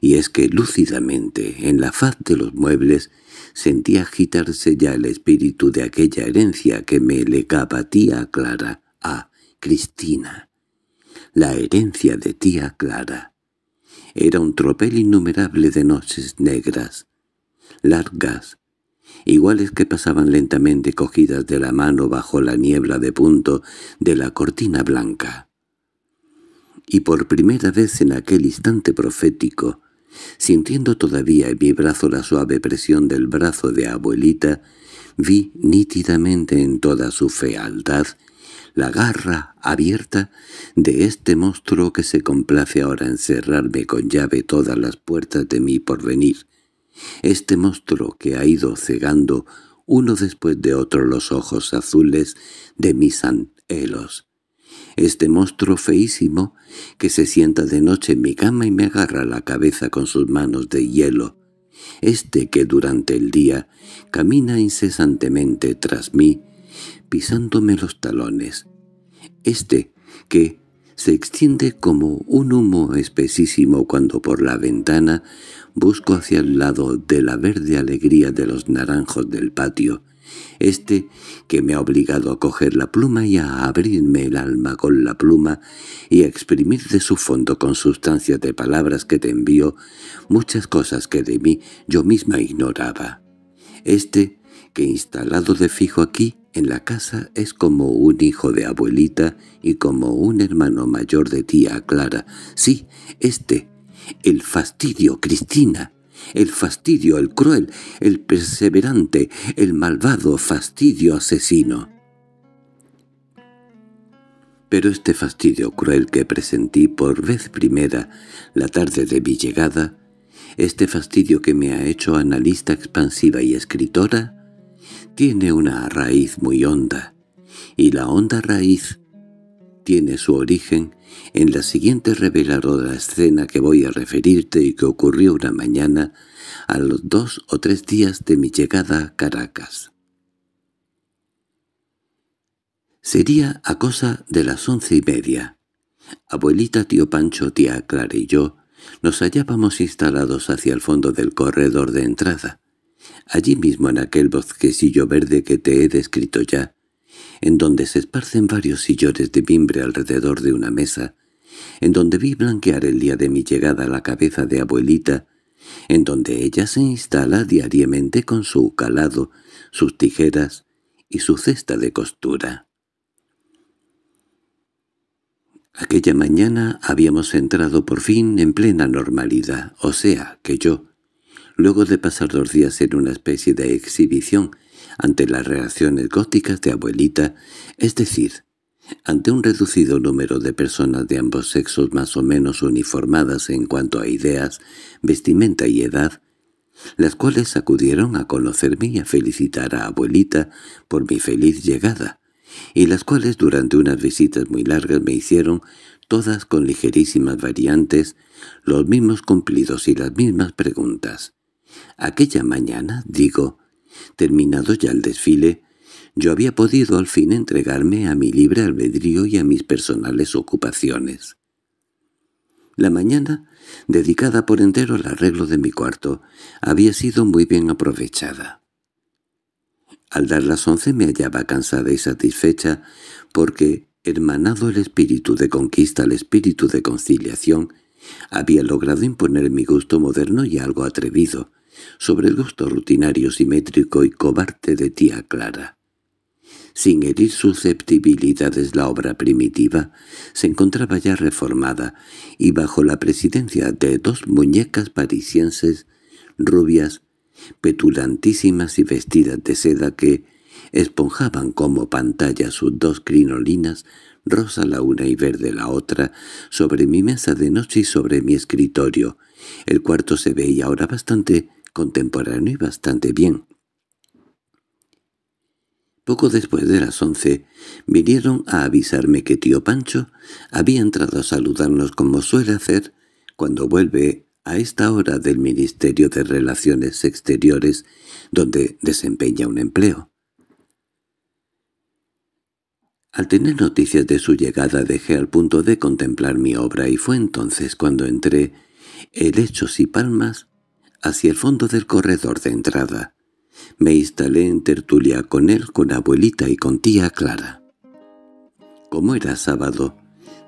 Y es que lúcidamente, en la faz de los muebles, sentía agitarse ya el espíritu de aquella herencia que me legaba tía Clara a Cristina. La herencia de tía Clara. Era un tropel innumerable de noches negras, largas, iguales que pasaban lentamente cogidas de la mano bajo la niebla de punto de la cortina blanca. Y por primera vez en aquel instante profético, Sintiendo todavía en mi brazo la suave presión del brazo de abuelita, vi nítidamente en toda su fealdad la garra abierta de este monstruo que se complace ahora en cerrarme con llave todas las puertas de mi porvenir, este monstruo que ha ido cegando uno después de otro los ojos azules de mis anhelos, este monstruo feísimo que se sienta de noche en mi cama y me agarra la cabeza con sus manos de hielo, este que durante el día camina incesantemente tras mí, pisándome los talones, este que se extiende como un humo espesísimo cuando por la ventana busco hacia el lado de la verde alegría de los naranjos del patio, este que me ha obligado a coger la pluma y a abrirme el alma con la pluma y a exprimir de su fondo con sustancias de palabras que te envío muchas cosas que de mí yo misma ignoraba. Este que instalado de fijo aquí en la casa es como un hijo de abuelita y como un hermano mayor de tía Clara. Sí, este, el fastidio, Cristina, el fastidio, el cruel, el perseverante, el malvado fastidio asesino. Pero este fastidio cruel que presentí por vez primera la tarde de mi llegada, este fastidio que me ha hecho analista expansiva y escritora, tiene una raíz muy honda, y la honda raíz tiene su origen en la siguiente reveladora escena que voy a referirte y que ocurrió una mañana a los dos o tres días de mi llegada a Caracas. Sería a cosa de las once y media. Abuelita, tío Pancho, tía Clara y yo nos hallábamos instalados hacia el fondo del corredor de entrada, allí mismo en aquel bosquecillo verde que te he descrito ya, en donde se esparcen varios sillones de mimbre alrededor de una mesa, en donde vi blanquear el día de mi llegada la cabeza de abuelita, en donde ella se instala diariamente con su calado, sus tijeras y su cesta de costura. Aquella mañana habíamos entrado por fin en plena normalidad, o sea, que yo, luego de pasar dos días en una especie de exhibición ante las reacciones góticas de abuelita, es decir, ante un reducido número de personas de ambos sexos más o menos uniformadas en cuanto a ideas, vestimenta y edad, las cuales acudieron a conocerme y a felicitar a abuelita por mi feliz llegada, y las cuales durante unas visitas muy largas me hicieron, todas con ligerísimas variantes, los mismos cumplidos y las mismas preguntas. Aquella mañana, digo, terminado ya el desfile, yo había podido al fin entregarme a mi libre albedrío y a mis personales ocupaciones. La mañana, dedicada por entero al arreglo de mi cuarto, había sido muy bien aprovechada. Al dar las once me hallaba cansada y satisfecha porque hermanado el espíritu de conquista al espíritu de conciliación, había logrado imponer mi gusto moderno y algo atrevido, sobre el gusto rutinario, simétrico y cobarde de tía Clara. Sin herir susceptibilidades la obra primitiva se encontraba ya reformada y bajo la presidencia de dos muñecas parisienses rubias, petulantísimas y vestidas de seda que esponjaban como pantalla sus dos crinolinas, rosa la una y verde la otra, sobre mi mesa de noche y sobre mi escritorio. El cuarto se veía ahora bastante contemporáneo y bastante bien. Poco después de las once, vinieron a avisarme que tío Pancho había entrado a saludarnos como suele hacer cuando vuelve a esta hora del Ministerio de Relaciones Exteriores, donde desempeña un empleo. Al tener noticias de su llegada dejé al punto de contemplar mi obra y fue entonces cuando entré, helechos y palmas, hacia el fondo del corredor de entrada. Me instalé en tertulia con él, con abuelita y con tía Clara. Como era sábado,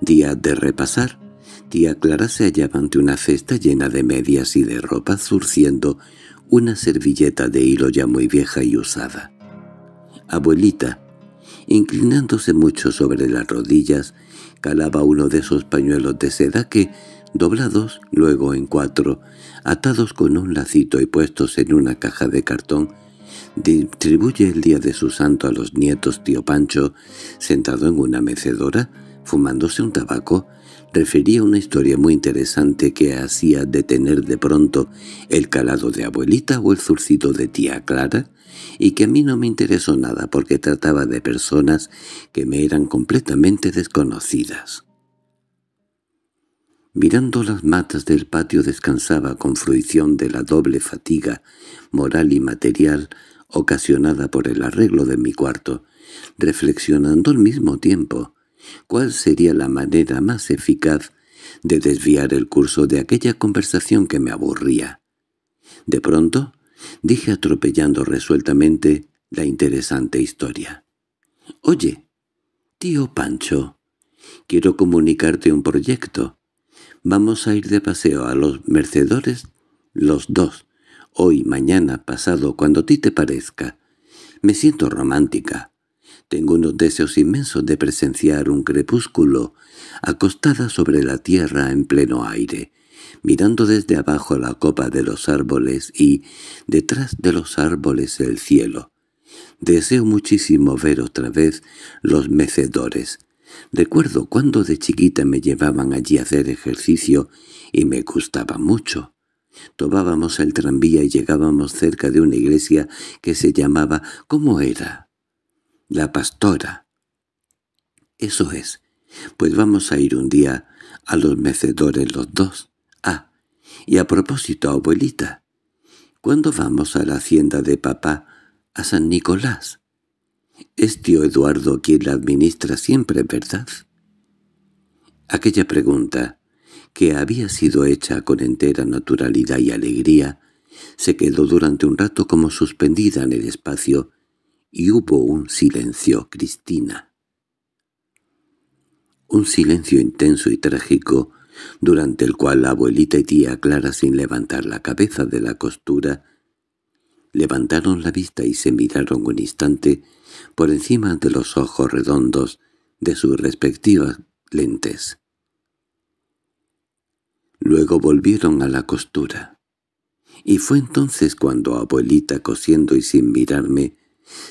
día de repasar, tía Clara se hallaba ante una cesta llena de medias y de ropa surciendo una servilleta de hilo ya muy vieja y usada. Abuelita, inclinándose mucho sobre las rodillas, calaba uno de esos pañuelos de seda que, doblados luego en cuatro, atados con un lacito y puestos en una caja de cartón, distribuye el día de su santo a los nietos tío Pancho, sentado en una mecedora, fumándose un tabaco, refería una historia muy interesante que hacía detener de pronto el calado de abuelita o el zurcido de tía Clara, y que a mí no me interesó nada porque trataba de personas que me eran completamente desconocidas. Mirando las matas del patio descansaba con fruición de la doble fatiga moral y material ocasionada por el arreglo de mi cuarto, reflexionando al mismo tiempo cuál sería la manera más eficaz de desviar el curso de aquella conversación que me aburría. De pronto dije atropellando resueltamente la interesante historia. «Oye, tío Pancho, quiero comunicarte un proyecto. Vamos a ir de paseo a los Mercedores los dos, hoy, mañana, pasado, cuando a ti te parezca. Me siento romántica. Tengo unos deseos inmensos de presenciar un crepúsculo acostada sobre la tierra en pleno aire, mirando desde abajo la copa de los árboles y, detrás de los árboles, el cielo. Deseo muchísimo ver otra vez los mecedores, Recuerdo cuando de chiquita me llevaban allí a hacer ejercicio y me gustaba mucho. Tomábamos el tranvía y llegábamos cerca de una iglesia que se llamaba ¿cómo era? La Pastora. Eso es. Pues vamos a ir un día a los mecedores los dos. Ah, y a propósito, abuelita, ¿cuándo vamos a la hacienda de papá, a San Nicolás? Es tío Eduardo quien la administra siempre, ¿verdad? Aquella pregunta, que había sido hecha con entera naturalidad y alegría, se quedó durante un rato como suspendida en el espacio, y hubo un silencio, Cristina. Un silencio intenso y trágico, durante el cual la abuelita y tía Clara, sin levantar la cabeza de la costura, levantaron la vista y se miraron un instante por encima de los ojos redondos de sus respectivas lentes. Luego volvieron a la costura. Y fue entonces cuando abuelita, cosiendo y sin mirarme,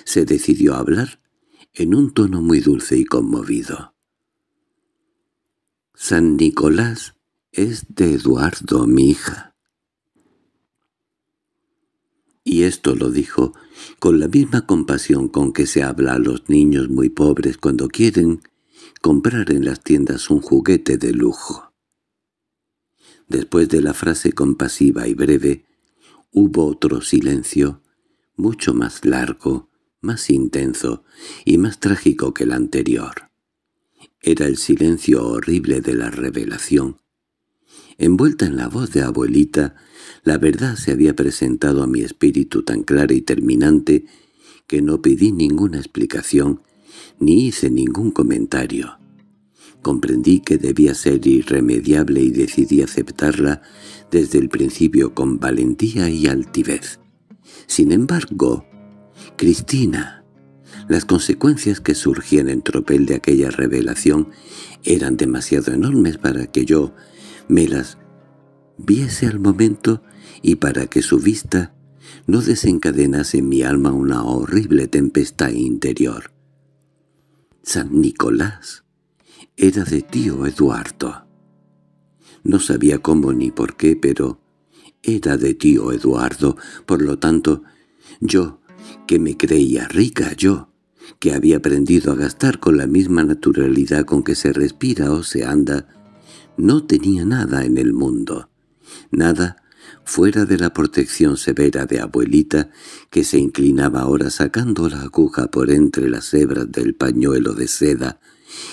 se decidió a hablar en un tono muy dulce y conmovido. «San Nicolás es de Eduardo, mi hija y esto lo dijo con la misma compasión con que se habla a los niños muy pobres cuando quieren comprar en las tiendas un juguete de lujo. Después de la frase compasiva y breve, hubo otro silencio, mucho más largo, más intenso y más trágico que el anterior. Era el silencio horrible de la revelación. Envuelta en la voz de abuelita, la verdad se había presentado a mi espíritu tan clara y terminante que no pedí ninguna explicación ni hice ningún comentario. Comprendí que debía ser irremediable y decidí aceptarla desde el principio con valentía y altivez. Sin embargo, Cristina, las consecuencias que surgían en tropel de aquella revelación eran demasiado enormes para que yo me las viese al momento y para que su vista no desencadenase en mi alma una horrible tempestad interior. San Nicolás era de tío Eduardo. No sabía cómo ni por qué, pero era de tío Eduardo, por lo tanto, yo, que me creía rica, yo, que había aprendido a gastar con la misma naturalidad con que se respira o se anda, no tenía nada en el mundo, nada fuera de la protección severa de abuelita, que se inclinaba ahora sacando la aguja por entre las hebras del pañuelo de seda,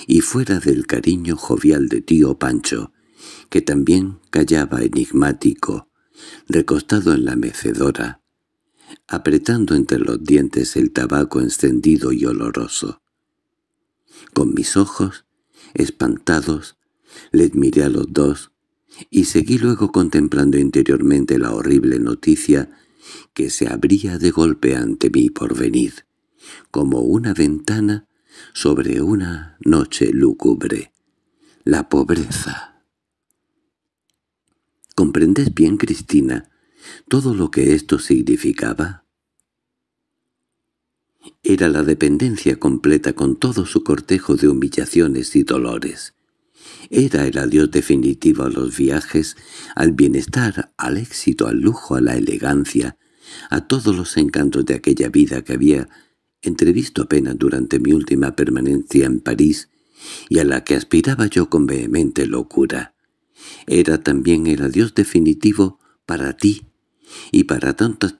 y fuera del cariño jovial de tío Pancho, que también callaba enigmático, recostado en la mecedora, apretando entre los dientes el tabaco encendido y oloroso. Con mis ojos, espantados, les miré a los dos, y seguí luego contemplando interiormente la horrible noticia que se abría de golpe ante mí por venir, como una ventana sobre una noche lúgubre. La pobreza. ¿Comprendes bien, Cristina, todo lo que esto significaba? Era la dependencia completa con todo su cortejo de humillaciones y dolores. Era el adiós definitivo a los viajes, al bienestar, al éxito, al lujo, a la elegancia, a todos los encantos de aquella vida que había entrevisto apenas durante mi última permanencia en París y a la que aspiraba yo con vehemente locura. Era también el adiós definitivo para ti y para tantas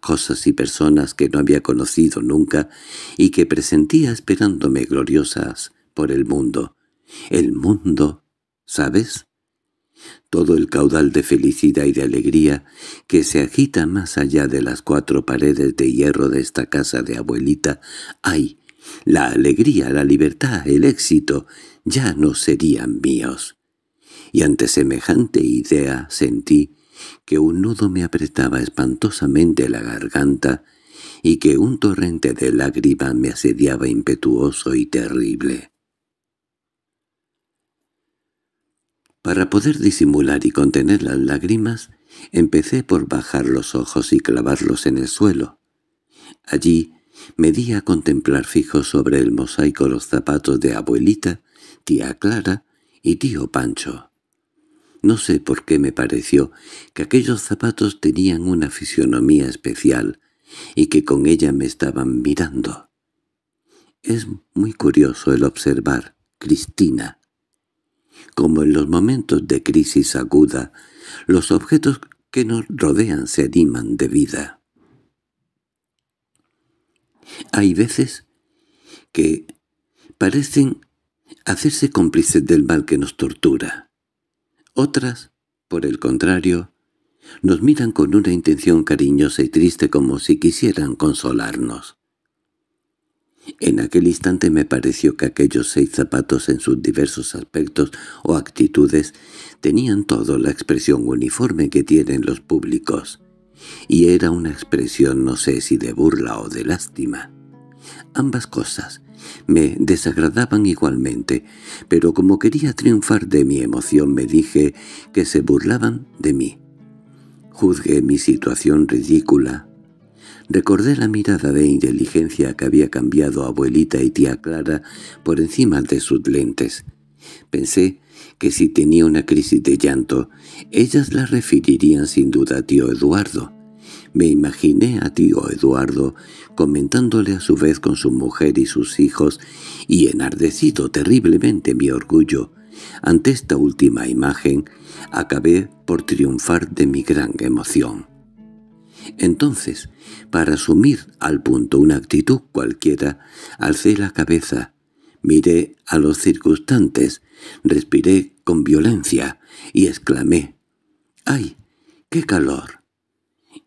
cosas y personas que no había conocido nunca y que presentía esperándome gloriosas por el mundo, el mundo, ¿sabes? Todo el caudal de felicidad y de alegría que se agita más allá de las cuatro paredes de hierro de esta casa de abuelita, ¡ay! La alegría, la libertad, el éxito, ya no serían míos. Y ante semejante idea sentí que un nudo me apretaba espantosamente la garganta y que un torrente de lágrimas me asediaba impetuoso y terrible. Para poder disimular y contener las lágrimas, empecé por bajar los ojos y clavarlos en el suelo. Allí me di a contemplar fijo sobre el mosaico los zapatos de abuelita, tía Clara y tío Pancho. No sé por qué me pareció que aquellos zapatos tenían una fisionomía especial y que con ella me estaban mirando. Es muy curioso el observar, Cristina, como en los momentos de crisis aguda, los objetos que nos rodean se animan de vida. Hay veces que parecen hacerse cómplices del mal que nos tortura. Otras, por el contrario, nos miran con una intención cariñosa y triste como si quisieran consolarnos. En aquel instante me pareció que aquellos seis zapatos en sus diversos aspectos o actitudes tenían todo la expresión uniforme que tienen los públicos, y era una expresión no sé si de burla o de lástima. Ambas cosas me desagradaban igualmente, pero como quería triunfar de mi emoción me dije que se burlaban de mí. Juzgué mi situación ridícula, Recordé la mirada de inteligencia que había cambiado abuelita y tía Clara por encima de sus lentes. Pensé que si tenía una crisis de llanto, ellas la referirían sin duda a tío Eduardo. Me imaginé a tío Eduardo comentándole a su vez con su mujer y sus hijos, y enardecido terriblemente mi orgullo, ante esta última imagen, acabé por triunfar de mi gran emoción. Entonces, para asumir al punto una actitud cualquiera, alcé la cabeza, miré a los circunstantes, respiré con violencia y exclamé «¡Ay, qué calor!»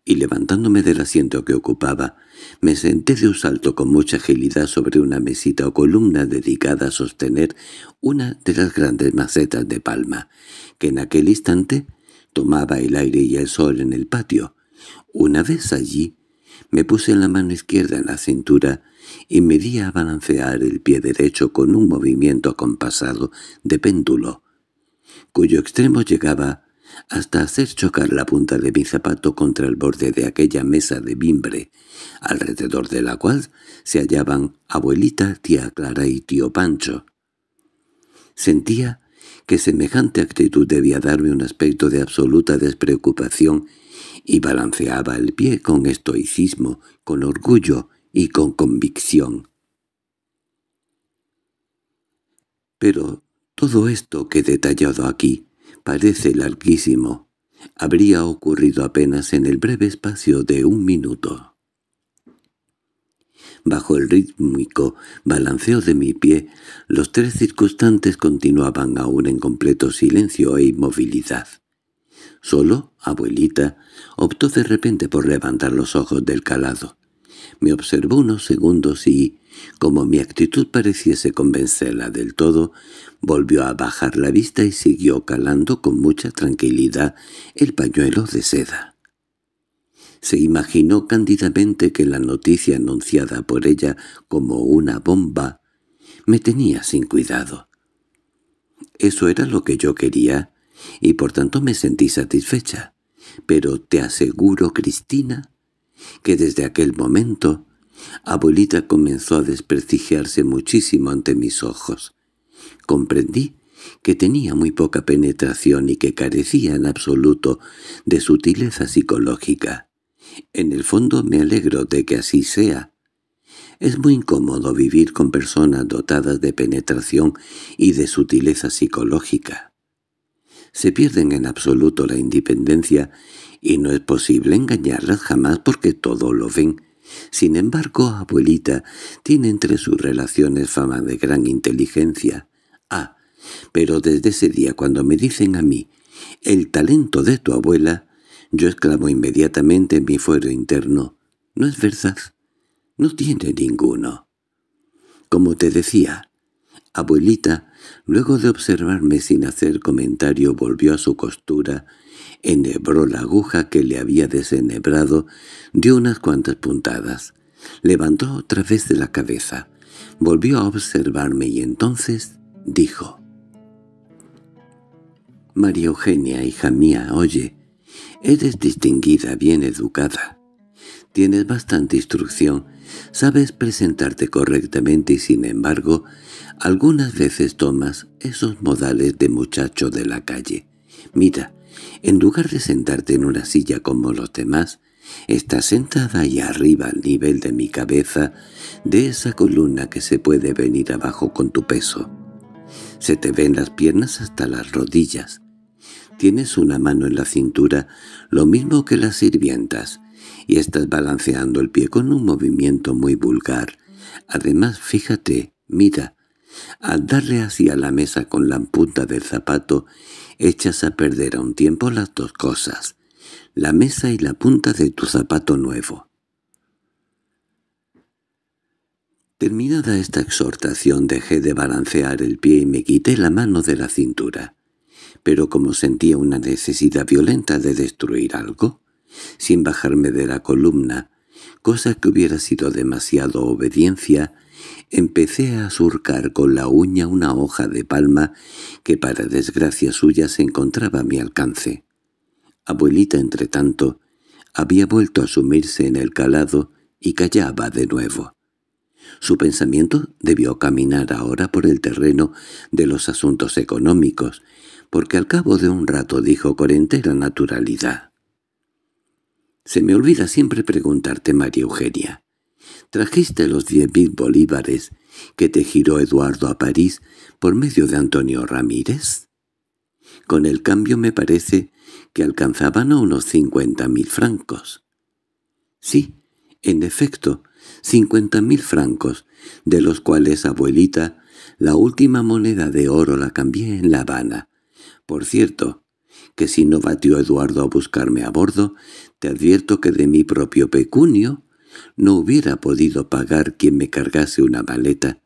Y levantándome del asiento que ocupaba, me senté de un salto con mucha agilidad sobre una mesita o columna dedicada a sostener una de las grandes macetas de palma, que en aquel instante tomaba el aire y el sol en el patio. Una vez allí, me puse la mano izquierda en la cintura y me di a balancear el pie derecho con un movimiento acompasado de péndulo, cuyo extremo llegaba hasta hacer chocar la punta de mi zapato contra el borde de aquella mesa de mimbre, alrededor de la cual se hallaban abuelita, tía Clara y tío Pancho. Sentía que semejante actitud debía darme un aspecto de absoluta despreocupación y balanceaba el pie con estoicismo, con orgullo y con convicción. Pero todo esto que he detallado aquí parece larguísimo. Habría ocurrido apenas en el breve espacio de un minuto. Bajo el rítmico balanceo de mi pie, los tres circunstantes continuaban aún en completo silencio e inmovilidad. Solo, abuelita, optó de repente por levantar los ojos del calado. Me observó unos segundos y, como mi actitud pareciese convencerla del todo, volvió a bajar la vista y siguió calando con mucha tranquilidad el pañuelo de seda. Se imaginó cándidamente que la noticia anunciada por ella como una bomba me tenía sin cuidado. Eso era lo que yo quería, y por tanto me sentí satisfecha. Pero te aseguro, Cristina, que desde aquel momento abuelita comenzó a desprestigiarse muchísimo ante mis ojos. Comprendí que tenía muy poca penetración y que carecía en absoluto de sutileza psicológica. En el fondo me alegro de que así sea. Es muy incómodo vivir con personas dotadas de penetración y de sutileza psicológica. Se pierden en absoluto la independencia y no es posible engañarlas jamás porque todo lo ven. Sin embargo, abuelita tiene entre sus relaciones fama de gran inteligencia. Ah, pero desde ese día cuando me dicen a mí «el talento de tu abuela», yo exclamo inmediatamente en mi fuero interno «no es verdad, no tiene ninguno». Como te decía, abuelita, luego de observarme sin hacer comentario, volvió a su costura enhebró la aguja que le había desenhebrado, dio unas cuantas puntadas, levantó otra vez de la cabeza, volvió a observarme y entonces dijo «María Eugenia, hija mía, oye, eres distinguida, bien educada. Tienes bastante instrucción, sabes presentarte correctamente y sin embargo, algunas veces tomas esos modales de muchacho de la calle. Mira, en lugar de sentarte en una silla como los demás, estás sentada ahí arriba al nivel de mi cabeza, de esa columna que se puede venir abajo con tu peso. Se te ven las piernas hasta las rodillas. Tienes una mano en la cintura, lo mismo que las sirvientas, y estás balanceando el pie con un movimiento muy vulgar. Además, fíjate, mira, al darle hacia la mesa con la punta del zapato, echas a perder a un tiempo las dos cosas, la mesa y la punta de tu zapato nuevo. Terminada esta exhortación dejé de balancear el pie y me quité la mano de la cintura. Pero como sentía una necesidad violenta de destruir algo, sin bajarme de la columna, cosa que hubiera sido demasiado obediencia, Empecé a surcar con la uña una hoja de palma que para desgracia suya se encontraba a mi alcance. Abuelita, entretanto, había vuelto a sumirse en el calado y callaba de nuevo. Su pensamiento debió caminar ahora por el terreno de los asuntos económicos, porque al cabo de un rato dijo con entera naturalidad. «Se me olvida siempre preguntarte, María Eugenia. Trajiste los diez mil bolívares que te giró Eduardo a París por medio de Antonio Ramírez. Con el cambio me parece que alcanzaban a unos cincuenta mil francos. Sí, en efecto, cincuenta mil francos, de los cuales, abuelita, la última moneda de oro la cambié en La Habana. Por cierto, que si no batió Eduardo a buscarme a bordo, te advierto que de mi propio pecunio No hubiera podido pagar quien me cargase una maleta.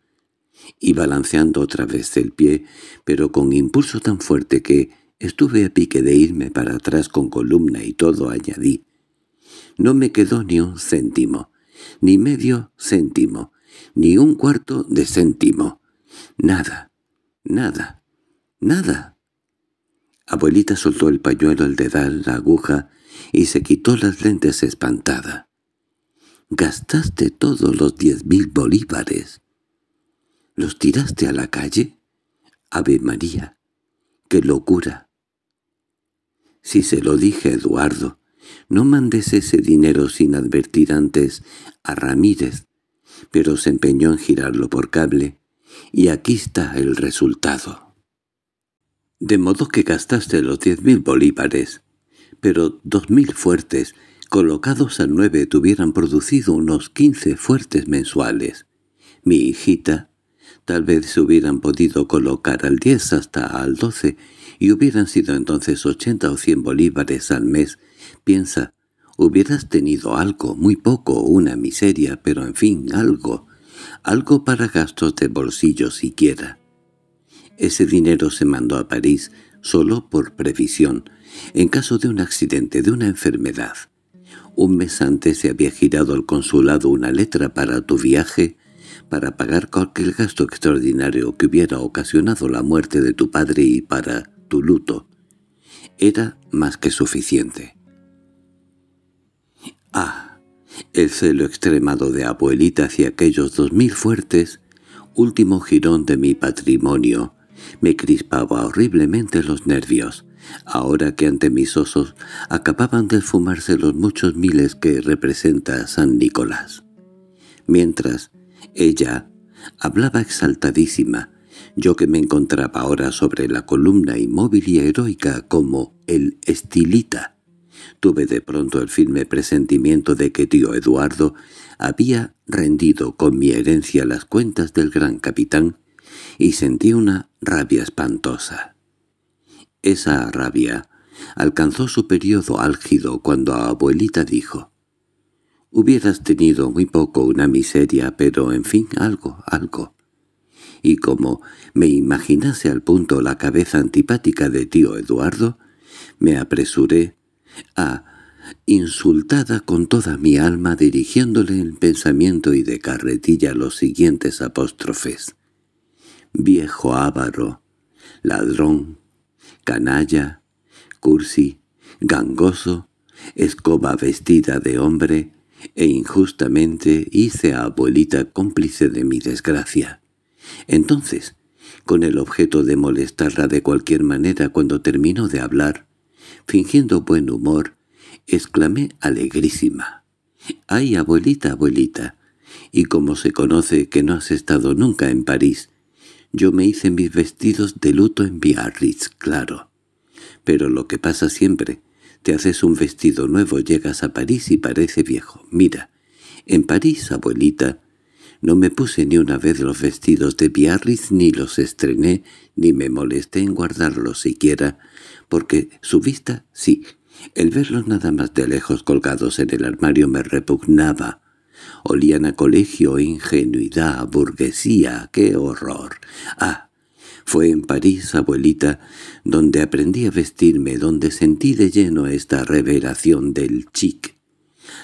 Y balanceando otra vez el pie, pero con impulso tan fuerte que estuve a pique de irme para atrás con columna y todo añadí. No me quedó ni un céntimo, ni medio céntimo, ni un cuarto de céntimo. Nada, nada, nada. Abuelita soltó el pañuelo, el dedal, la aguja, y se quitó las lentes espantada. «¿Gastaste todos los diez mil bolívares? ¿Los tiraste a la calle? ¡Ave María! ¡Qué locura!» Si se lo dije a Eduardo, no mandes ese dinero sin advertir antes a Ramírez, pero se empeñó en girarlo por cable, y aquí está el resultado. De modo que gastaste los diez mil bolívares, pero dos mil fuertes, colocados a nueve, te hubieran producido unos quince fuertes mensuales. Mi hijita, tal vez se hubieran podido colocar al diez hasta al doce, y hubieran sido entonces ochenta o cien bolívares al mes. Piensa, hubieras tenido algo, muy poco, una miseria, pero en fin, algo, algo para gastos de bolsillo siquiera. Ese dinero se mandó a París solo por previsión, en caso de un accidente, de una enfermedad. Un mes antes se había girado al consulado una letra para tu viaje, para pagar cualquier gasto extraordinario que hubiera ocasionado la muerte de tu padre y para tu luto. Era más que suficiente. Ah, el celo extremado de abuelita hacia aquellos dos mil fuertes, último jirón de mi patrimonio, me crispaba horriblemente los nervios, ahora que ante mis osos acababan de esfumarse los muchos miles que representa San Nicolás. Mientras ella hablaba exaltadísima, yo que me encontraba ahora sobre la columna inmóvil y heroica como el estilita, tuve de pronto el firme presentimiento de que tío Eduardo había rendido con mi herencia las cuentas del gran capitán y sentí una rabia espantosa. Esa rabia alcanzó su periodo álgido cuando abuelita dijo «Hubieras tenido muy poco una miseria, pero en fin, algo, algo». Y como me imaginase al punto la cabeza antipática de tío Eduardo, me apresuré a insultada con toda mi alma dirigiéndole en pensamiento y de carretilla los siguientes apóstrofes viejo avaro, ladrón, canalla, cursi, gangoso, escoba vestida de hombre, e injustamente hice a abuelita cómplice de mi desgracia. Entonces, con el objeto de molestarla de cualquier manera cuando terminó de hablar, fingiendo buen humor, exclamé alegrísima. «¡Ay, abuelita, abuelita! Y como se conoce que no has estado nunca en París, yo me hice mis vestidos de luto en Biarritz, claro. Pero lo que pasa siempre, te haces un vestido nuevo, llegas a París y parece viejo. Mira, en París, abuelita, no me puse ni una vez los vestidos de Biarritz ni los estrené, ni me molesté en guardarlos siquiera, porque su vista, sí, el verlos nada más de lejos colgados en el armario me repugnaba, Olían a colegio, ingenuidad, burguesía, ¡qué horror! ¡Ah! Fue en París, abuelita, donde aprendí a vestirme, donde sentí de lleno esta revelación del chic.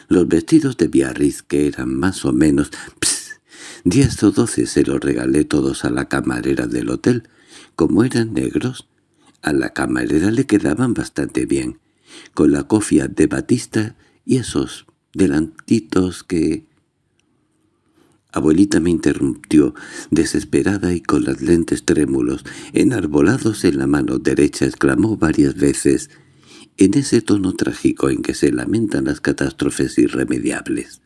Los vestidos de Biarritz, que eran más o menos... Psst, diez o doce se los regalé todos a la camarera del hotel. Como eran negros, a la camarera le quedaban bastante bien, con la cofia de batista y esos delantitos que... Abuelita me interrumpió, desesperada y con las lentes trémulos, enarbolados en la mano derecha, exclamó varias veces, en ese tono trágico en que se lamentan las catástrofes irremediables.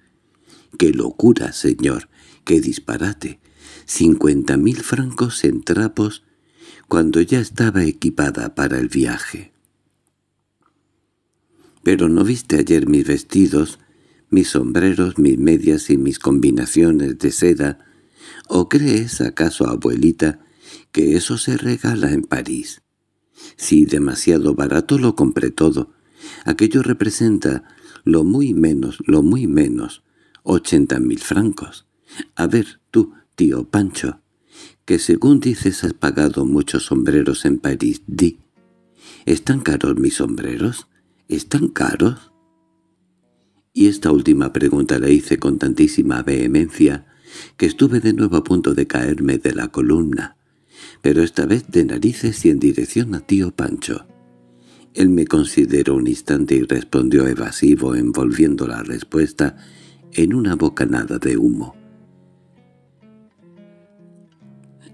—¡Qué locura, señor! ¡Qué disparate! Cincuenta mil francos en trapos cuando ya estaba equipada para el viaje. —¿Pero no viste ayer mis vestidos? Mis sombreros, mis medias y mis combinaciones de seda, ¿o crees acaso, abuelita, que eso se regala en París? Si demasiado barato lo compré todo. Aquello representa lo muy menos, lo muy menos, ochenta mil francos. A ver, tú, tío Pancho, que según dices has pagado muchos sombreros en París, di. ¿Están caros mis sombreros? ¿Están caros? Y esta última pregunta la hice con tantísima vehemencia que estuve de nuevo a punto de caerme de la columna, pero esta vez de narices y en dirección a tío Pancho. Él me consideró un instante y respondió evasivo envolviendo la respuesta en una bocanada de humo.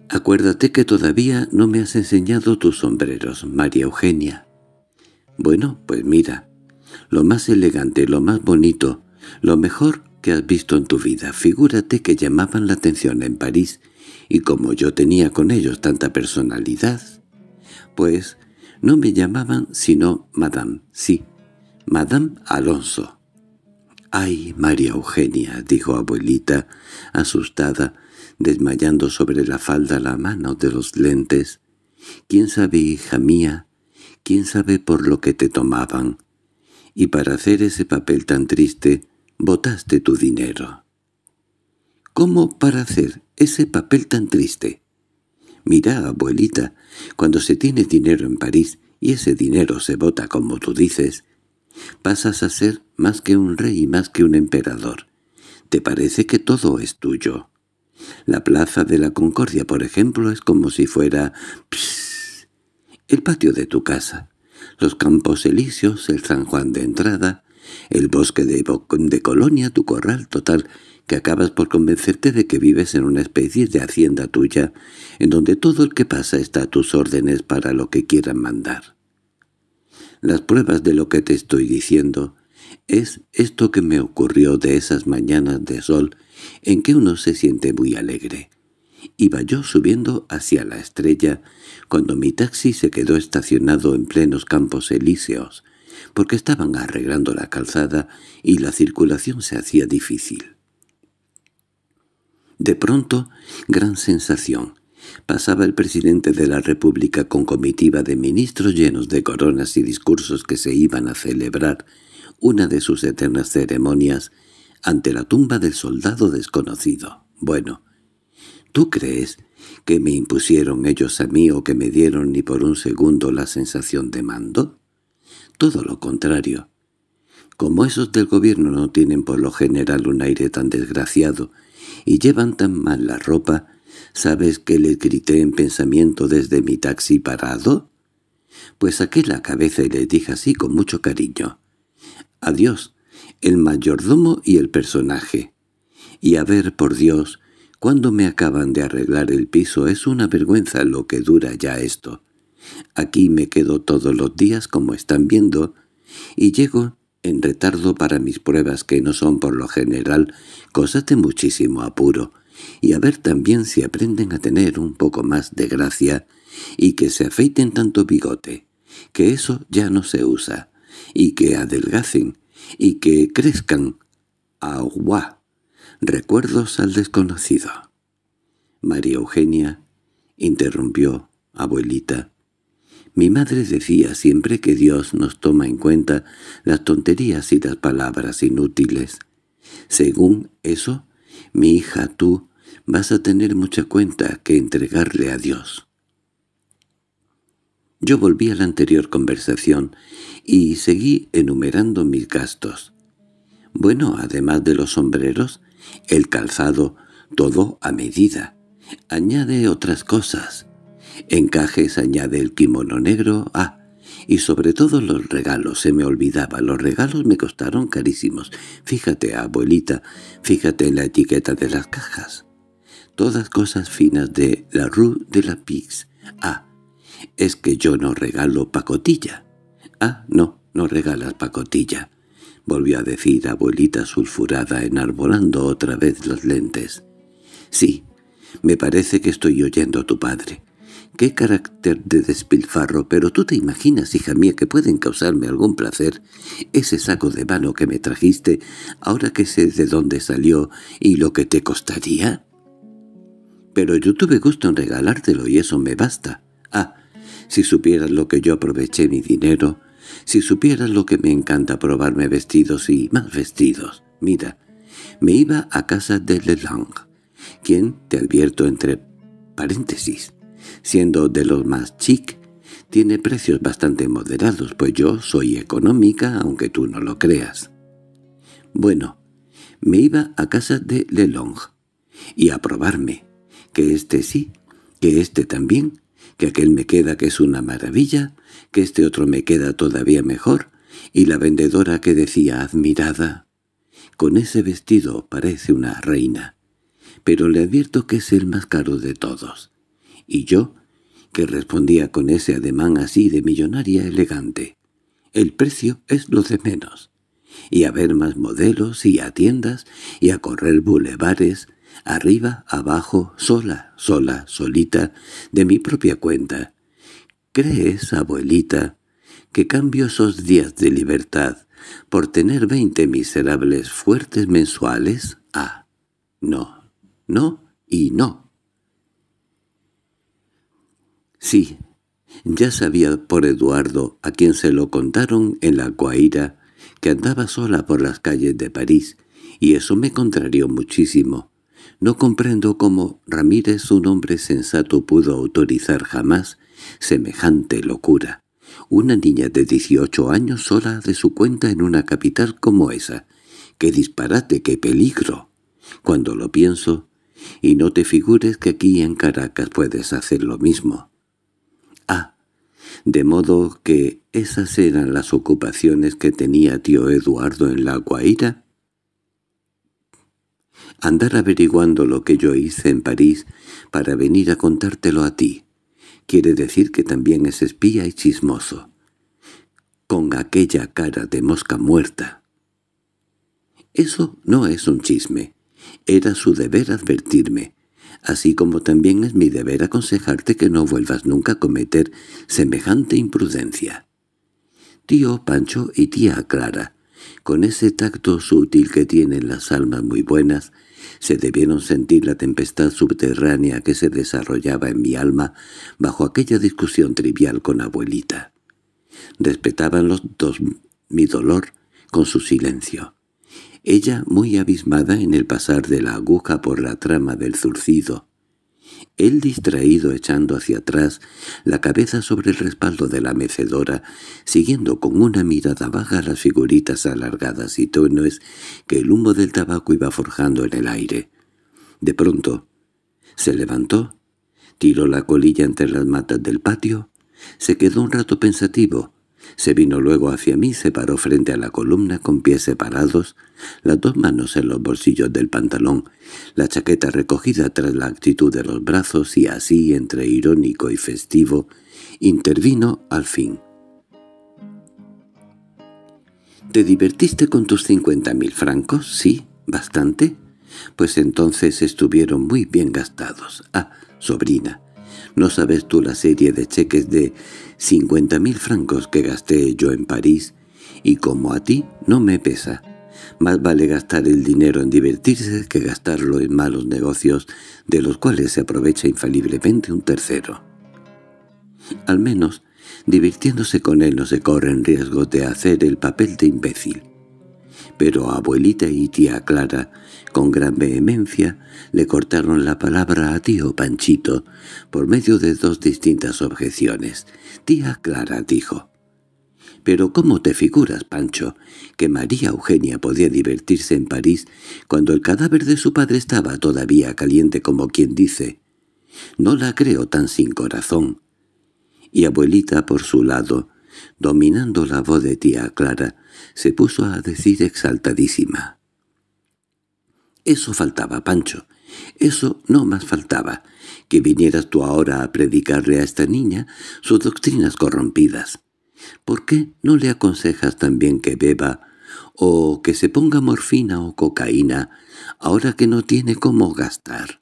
«Acuérdate que todavía no me has enseñado tus sombreros, María Eugenia». «Bueno, pues mira, lo más elegante, lo más bonito, lo mejor que has visto en tu vida. Figúrate que llamaban la atención en París, y como yo tenía con ellos tanta personalidad, pues no me llamaban sino Madame, sí, Madame Alonso. —¡Ay, María Eugenia! —dijo abuelita, asustada, desmayando sobre la falda la mano de los lentes. —¿Quién sabe, hija mía? ¿Quién sabe por lo que te tomaban? Y para hacer ese papel tan triste, botaste tu dinero. —¿Cómo para hacer ese papel tan triste? Mira, abuelita, cuando se tiene dinero en París y ese dinero se bota como tú dices, pasas a ser más que un rey y más que un emperador. Te parece que todo es tuyo. La plaza de la Concordia, por ejemplo, es como si fuera... el patio de tu casa, los campos elíseos, el San Juan de entrada, el bosque de, Colonia, tu corral total, que acabas por convencerte de que vives en una especie de hacienda tuya, en donde todo el que pasa está a tus órdenes para lo que quieran mandar. Las pruebas de lo que te estoy diciendo es esto que me ocurrió de esas mañanas de sol en que uno se siente muy alegre. Iba yo subiendo hacia la estrella cuando mi taxi se quedó estacionado en plenos campos elíseos, porque estaban arreglando la calzada y la circulación se hacía difícil. De pronto, gran sensación. Pasaba el presidente de la República con comitiva de ministros llenos de coronas y discursos que se iban a celebrar una de sus eternas ceremonias ante la tumba del soldado desconocido. Bueno, ¿tú crees que me impusieron ellos a mí o que me dieron ni por un segundo la sensación de mando? Todo lo contrario. Como esos del gobierno no tienen por lo general un aire tan desgraciado y llevan tan mal la ropa, ¿sabes que les grité en pensamiento desde mi taxi parado? Pues saqué la cabeza y les dije así con mucho cariño. Adiós, el mayordomo y el personaje. Y a ver, por Dios, cuando me acaban de arreglar el piso es una vergüenza lo que dura ya esto. Aquí me quedo todos los días como están viendo, y llego en retardo para mis pruebas que no son por lo general cosas de muchísimo apuro, y a ver también si aprenden a tener un poco más de gracia y que se afeiten tanto bigote, que eso ya no se usa, y que adelgacen, y que crezcan. Agua. Recuerdos al desconocido. María Eugenia interrumpió, abuelita. Mi madre decía siempre que Dios nos toma en cuenta las tonterías y las palabras inútiles. Según eso, mi hija, tú, vas a tener mucha cuenta que entregarle a Dios. Yo volví a la anterior conversación y seguí enumerando mis gastos. Bueno, además de los sombreros, el calzado, todo a medida. Añade otras cosas. Encajes añade el kimono negro, ah, y sobre todo los regalos, se me olvidaba, los regalos me costaron carísimos. Fíjate, abuelita, fíjate en la etiqueta de las cajas. Todas cosas finas de la Rue de la Pix. Ah, es que yo no regalo pacotilla. Ah, no, no regalas pacotilla, volvió a decir abuelita sulfurada enarbolando otra vez los lentes. Sí, me parece que estoy oyendo a tu padre. Qué carácter de despilfarro, pero tú te imaginas, hija mía, que pueden causarme algún placer ese saco de mano que me trajiste, ahora que sé de dónde salió y lo que te costaría. Pero yo tuve gusto en regalártelo y eso me basta. Ah, si supieras lo que yo aproveché mi dinero, si supieras lo que me encanta probarme vestidos y más vestidos. Mira, Me iba a casa de Lelang, quien, te advierto entre paréntesis, siendo de los más chic, tiene precios bastante moderados, pues yo soy económica, aunque tú no lo creas. Bueno, me iba a casa de Lelong, y a probarme, que este sí, que este también, que aquel me queda que es una maravilla, que este otro me queda todavía mejor, y la vendedora que decía admirada, «Con ese vestido parece una reina, pero le advierto que es el más caro de todos». Y yo, que respondía con ese ademán así de millonaria elegante, «El precio es lo de menos» y a ver más modelos y a tiendas y a correr bulevares, arriba, abajo, sola, sola, solita, de mi propia cuenta. ¿Crees, abuelita, que cambio esos días de libertad por tener veinte miserables fuertes mensuales? Ah, no, no y no. Sí, ya sabía por Eduardo, a quien se lo contaron en la Guaira, que andaba sola por las calles de París, y eso me contrarió muchísimo. No comprendo cómo Ramírez, un hombre sensato, pudo autorizar jamás semejante locura. Una niña de 18 años sola de su cuenta en una capital como esa. ¡Qué disparate, qué peligro! Cuando lo pienso, y no te figures que aquí en Caracas puedes hacer lo mismo. Ah, de modo que esas eran las ocupaciones que tenía tío Eduardo en la Guaira. Andar averiguando lo que yo hice en París para venir a contártelo a ti. Quiere decir que también es espía y chismoso. Con aquella cara de mosca muerta. Eso no es un chisme. Era su deber advertirme, así como también es mi deber aconsejarte que no vuelvas nunca a cometer semejante imprudencia. Tío Pancho y tía Clara, con ese tacto sutil que tienen las almas muy buenas, se debieron sentir la tempestad subterránea que se desarrollaba en mi alma bajo aquella discusión trivial con abuelita. Respetaban los dos mi dolor con su silencio. Ella muy abismada en el pasar de la aguja por la trama del zurcido, él distraído echando hacia atrás la cabeza sobre el respaldo de la mecedora, siguiendo con una mirada baja las figuritas alargadas y tenues que el humo del tabaco iba forjando en el aire. De pronto se levantó, tiró la colilla entre las matas del patio, se quedó un rato pensativo, se vino luego hacia mí, se paró frente a la columna con pies separados, las dos manos en los bolsillos del pantalón, la chaqueta recogida tras la actitud de los brazos y así, entre irónico y festivo, intervino al fin. —¿Te divertiste con tus cincuenta mil francos? —Sí, bastante. Pues entonces estuvieron muy bien gastados. Ah, sobrina, ¿no sabes tú la serie de cheques de cincuenta mil francos que gasté yo en París, y como a ti no me pesa. Más vale gastar el dinero en divertirse que gastarlo en malos negocios de los cuales se aprovecha infaliblemente un tercero. Al menos, divirtiéndose con él no se corren riesgos de hacer el papel de imbécil pero abuelita y tía Clara, con gran vehemencia, le cortaron la palabra a tío Panchito por medio de dos distintas objeciones. Tía Clara dijo, «¿Pero cómo te figuras, Pancho, que María Eugenia podía divertirse en París cuando el cadáver de su padre estaba todavía caliente como quien dice? No la creo tan sin corazón». Y abuelita, por su lado, dominando la voz de tía Clara, se puso a decir exaltadísima. «Eso faltaba, Pancho. Eso no más faltaba. Que vinieras tú ahora a predicarle a esta niña sus doctrinas corrompidas. ¿Por qué no le aconsejas también que beba o que se ponga morfina o cocaína ahora que no tiene cómo gastar?»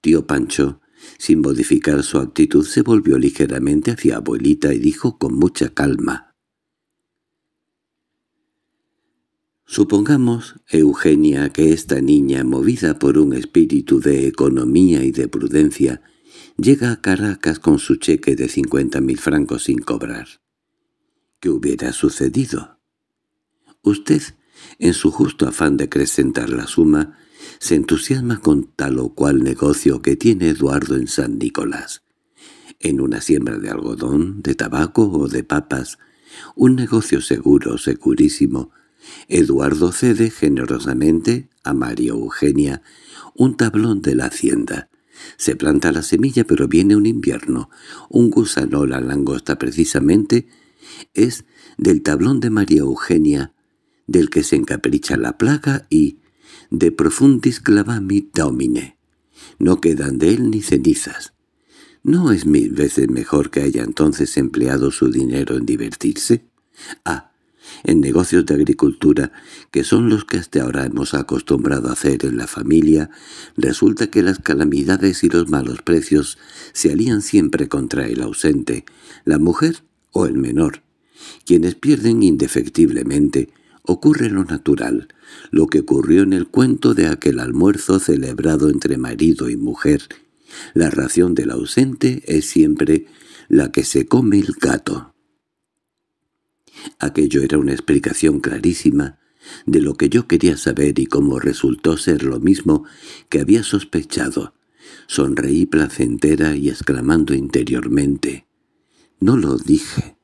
Tío Pancho sin modificar su actitud se volvió ligeramente hacia abuelita y dijo con mucha calma. Supongamos, Eugenia, que esta niña, movida por un espíritu de economía y de prudencia, llega a Caracas con su cheque de cincuenta mil francos sin cobrar. ¿Qué hubiera sucedido? Usted en su justo afán de acrecentar la suma, se entusiasma con tal o cual negocio que tiene Eduardo en San Nicolás. En una siembra de algodón, de tabaco o de papas, un negocio seguro, segurísimo, Eduardo cede generosamente a María Eugenia un tablón de la hacienda. Se planta la semilla pero viene un invierno. Un gusano, la langosta precisamente, es del tablón de María Eugenia, del que se encapricha la plaga y de profundis clavami domine. No quedan de él ni cenizas. ¿No es mil veces mejor que haya entonces empleado su dinero en divertirse? Ah, en negocios de agricultura, que son los que hasta ahora hemos acostumbrado a hacer en la familia, resulta que las calamidades y los malos precios se alían siempre contra el ausente, la mujer o el menor. Quienes pierden indefectiblemente, ocurre lo natural, lo que ocurrió en el cuento de aquel almuerzo celebrado entre marido y mujer. La ración del ausente es siempre la que se come el gato. Aquello era una explicación clarísima de lo que yo quería saber y como resultó ser lo mismo que había sospechado. Sonreí placentera y exclamando interiormente. «No lo dije»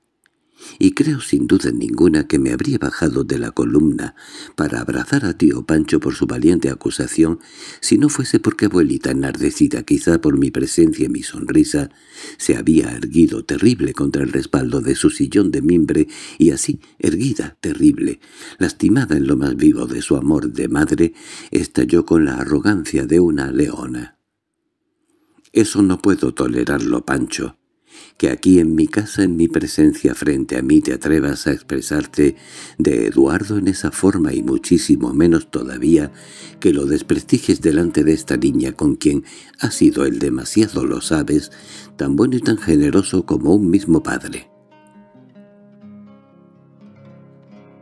y creo sin duda ninguna que me habría bajado de la columna para abrazar a tío Pancho por su valiente acusación si no fuese porque abuelita enardecida quizá por mi presencia y mi sonrisa se había erguido terrible contra el respaldo de su sillón de mimbre y así, erguida, terrible, lastimada en lo más vivo de su amor de madre, estalló con la arrogancia de una leona. «Eso no puedo tolerarlo, Pancho», que aquí en mi casa, en mi presencia frente a mí, te atrevas a expresarte de Eduardo en esa forma y muchísimo menos todavía que lo desprestigies delante de esta niña con quien ha sido él demasiado, lo sabes, tan bueno y tan generoso como un mismo padre.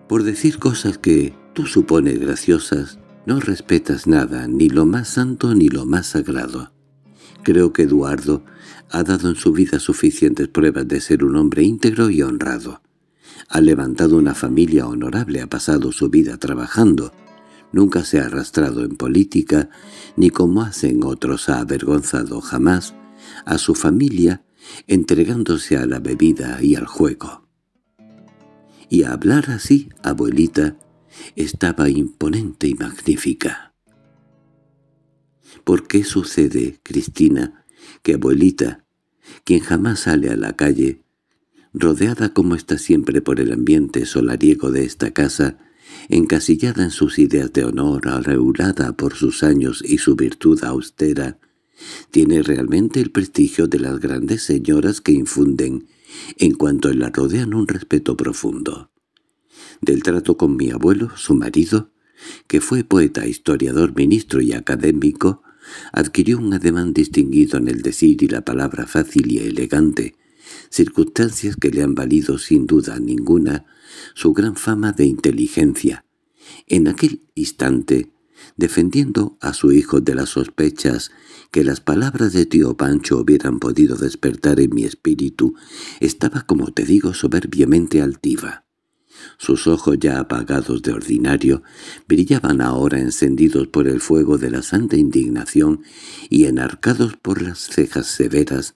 Por decir cosas que tú supones graciosas, no respetas nada, ni lo más santo ni lo más sagrado. Creo que Eduardo ha dado en su vida suficientes pruebas de ser un hombre íntegro y honrado. Ha levantado una familia honorable, ha pasado su vida trabajando. Nunca se ha arrastrado en política, ni como hacen otros ha avergonzado jamás a su familia entregándose a la bebida y al juego. Y a hablar así, abuelita, estaba imponente y magnífica. ¿Por qué sucede, Cristina, que abuelita, quien jamás sale a la calle, rodeada como está siempre por el ambiente solariego de esta casa, encasillada en sus ideas de honor, arreulada por sus años y su virtud austera, tiene realmente el prestigio de las grandes señoras que infunden, en cuanto la rodean, un respeto profundo. Del trato con mi abuelo, su marido, que fue poeta, historiador, ministro y académico, adquirió un ademán distinguido en el decir y la palabra fácil y elegante, circunstancias que le han valido sin duda ninguna su gran fama de inteligencia. En aquel instante, defendiendo a su hijo de las sospechas que las palabras de tío Pancho hubieran podido despertar en mi espíritu, estaba, como te digo, soberbiamente altiva. Sus ojos ya apagados de ordinario brillaban ahora encendidos por el fuego de la santa indignación y enarcados por las cejas severas,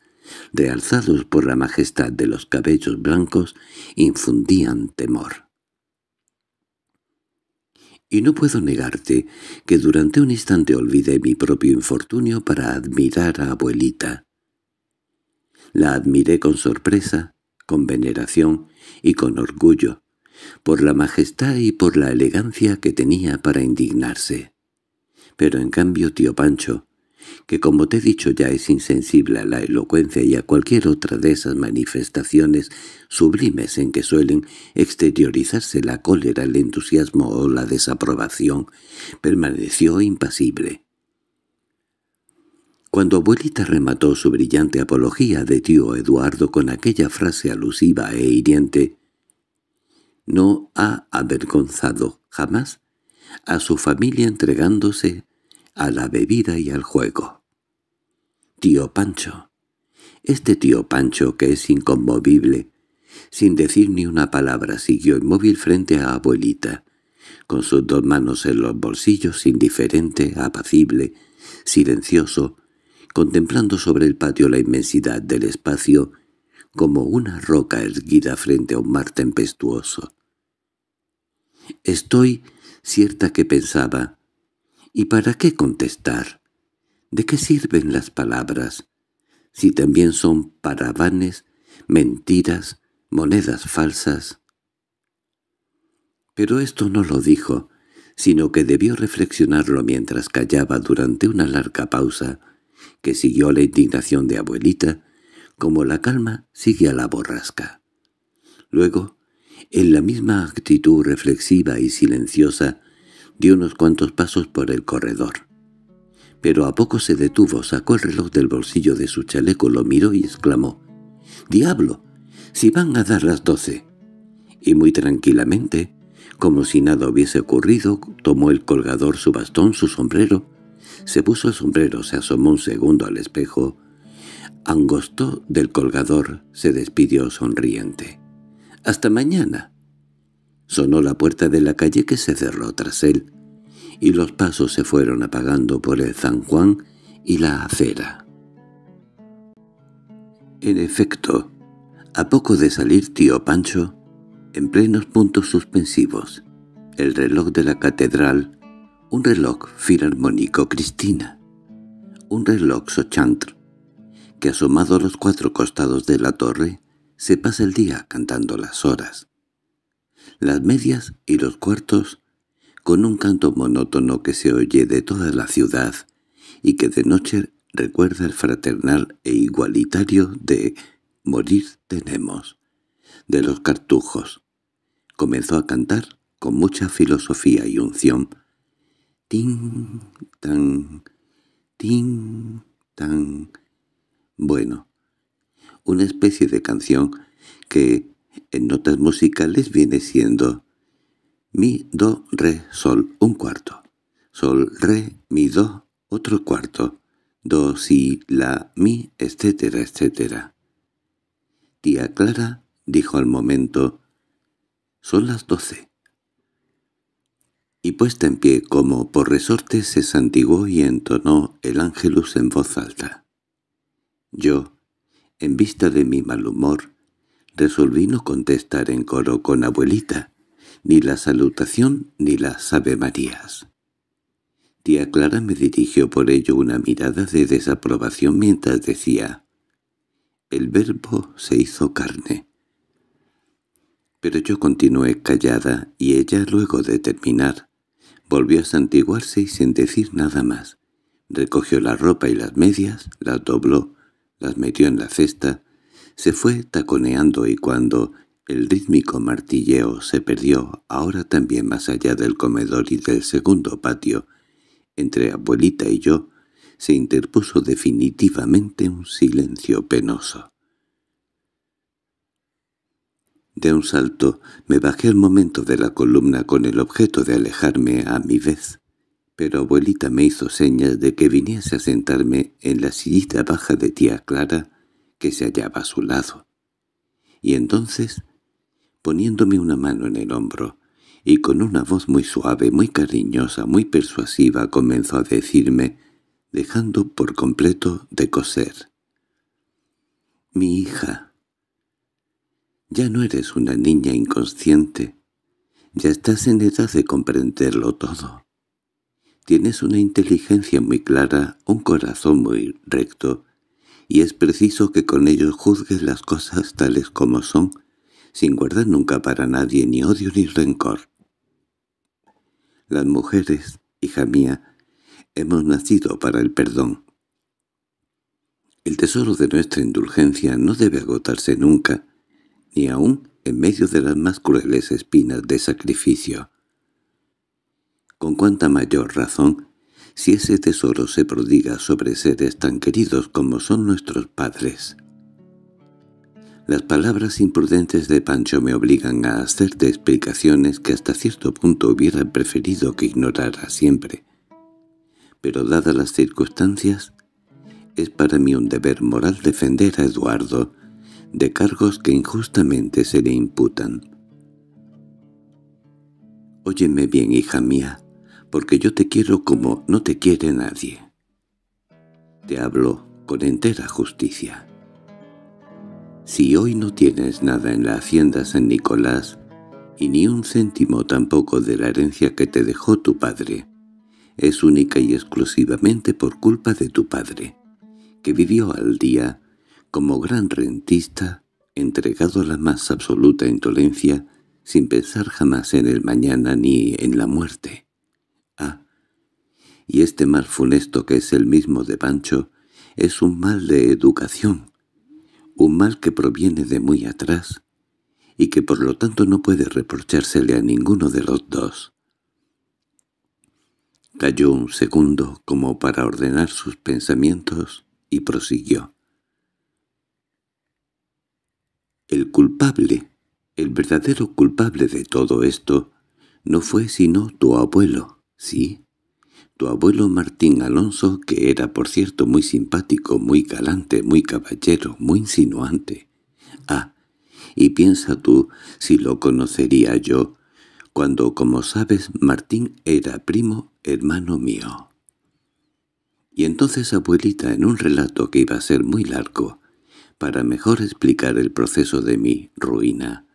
realzados por la majestad de los cabellos blancos, infundían temor. Y no puedo negarte que durante un instante olvidé mi propio infortunio para admirar a abuelita. La admiré con sorpresa, con veneración y con orgullo, por la majestad y por la elegancia que tenía para indignarse. Pero en cambio tío Pancho, que como te he dicho ya es insensible a la elocuencia y a cualquier otra de esas manifestaciones sublimes en que suelen exteriorizarse la cólera, el entusiasmo o la desaprobación, permaneció impasible. Cuando abuelita remató su brillante apología de tío Eduardo con aquella frase alusiva e hiriente, no ha avergonzado jamás a su familia entregándose a la bebida y al juego. Tío Pancho. Este tío Pancho, que es inconmovible, sin decir ni una palabra, siguió inmóvil frente a abuelita, con sus dos manos en los bolsillos, indiferente, apacible, silencioso, contemplando sobre el patio la inmensidad del espacio como una roca erguida frente a un mar tempestuoso. Estoy cierta que pensaba, ¿y para qué contestar? ¿De qué sirven las palabras? Si también son paravanes, mentiras, monedas falsas. Pero esto no lo dijo, sino que debió reflexionarlo mientras callaba durante una larga pausa, que siguió la indignación de abuelita, como la calma sigue a la borrasca. Luego, en la misma actitud reflexiva y silenciosa, dio unos cuantos pasos por el corredor. Pero a poco se detuvo, sacó el reloj del bolsillo de su chaleco, lo miró y exclamó, «¡Diablo! ¡Si van a dar las doce!» Y muy tranquilamente, como si nada hubiese ocurrido, tomó el colgador, su bastón, su sombrero. Se puso el sombrero, se asomó un segundo al espejo, angostó del colgador, se despidió sonriente. «¡Hasta mañana!» Sonó la puerta de la calle que se cerró tras él, y los pasos se fueron apagando por el San Juan y la acera. En efecto, a poco de salir tío Pancho, en plenos puntos suspensivos, el reloj de la catedral, un reloj filarmónico Cristina, un reloj Sochantre, que asomado a los cuatro costados de la torre, se pasa el día cantando las horas. Las medias y los cuartos, con un canto monótono que se oye de toda la ciudad y que de noche recuerda el fraternal e igualitario de «Morir tenemos», de los cartujos. Comenzó a cantar con mucha filosofía y unción. «Tin, tan, tin, tan...» Bueno, una especie de canción que en notas musicales viene siendo mi, do, re, sol, un cuarto, sol, re, mi, do, otro cuarto, do, si, la, mi, etcétera, etcétera. Tía Clara dijo al momento, son las doce. Y puesta en pie como por resorte se santiguó y entonó el ángelus en voz alta. Yo, en vista de mi mal humor, resolví no contestar en coro con abuelita, ni la salutación ni las avemarías. Tía Clara me dirigió por ello una mirada de desaprobación mientras decía, «El verbo se hizo carne». Pero yo continué callada y ella, luego de terminar, volvió a santiguarse y sin decir nada más. Recogió la ropa y las medias, las dobló, las metió en la cesta, se fue taconeando y cuando el rítmico martilleo se perdió ahora también más allá del comedor y del segundo patio, entre abuelita y yo, se interpuso definitivamente un silencio penoso. De un salto me bajé al momento de la columna con el objeto de alejarme a mi vez pero abuelita me hizo señas de que viniese a sentarme en la sillita baja de tía Clara que se hallaba a su lado. Y entonces, poniéndome una mano en el hombro, y con una voz muy suave, muy cariñosa, muy persuasiva, comenzó a decirme, dejando por completo de coser. «Mi hija, ya no eres una niña inconsciente, ya estás en edad de comprenderlo todo. Tienes una inteligencia muy clara, un corazón muy recto, y es preciso que con ellos juzgues las cosas tales como son, sin guardar nunca para nadie ni odio ni rencor. Las mujeres, hija mía, hemos nacido para el perdón. El tesoro de nuestra indulgencia no debe agotarse nunca, ni aun en medio de las más crueles espinas de sacrificio con cuánta mayor razón si ese tesoro se prodiga sobre seres tan queridos como son nuestros padres. Las palabras imprudentes de Pancho me obligan a hacerte explicaciones que hasta cierto punto hubiera preferido que ignorara siempre. Pero dadas las circunstancias, es para mí un deber moral defender a Eduardo de cargos que injustamente se le imputan. Óyeme bien, hija mía, porque yo te quiero como no te quiere nadie. Te hablo con entera justicia. Si hoy no tienes nada en la hacienda San Nicolás, y ni un céntimo tampoco de la herencia que te dejó tu padre, es única y exclusivamente por culpa de tu padre, que vivió al día como gran rentista, entregado a la más absoluta indolencia, sin pensar jamás en el mañana ni en la muerte. Y este mal funesto que es el mismo de Pancho es un mal de educación, un mal que proviene de muy atrás, y que por lo tanto no puede reprochársele a ninguno de los dos. Cayó un segundo como para ordenar sus pensamientos y prosiguió. El culpable, el verdadero culpable de todo esto, no fue sino tu abuelo, sí, tu abuelo Martín Alonso, que era por cierto muy simpático, muy galante, muy caballero, muy insinuante. Ah, y piensa tú si lo conocería yo, cuando, como sabes, Martín era primo hermano mío. Y entonces abuelita, en un relato que iba a ser muy largo, para mejor explicar el proceso de mi ruina,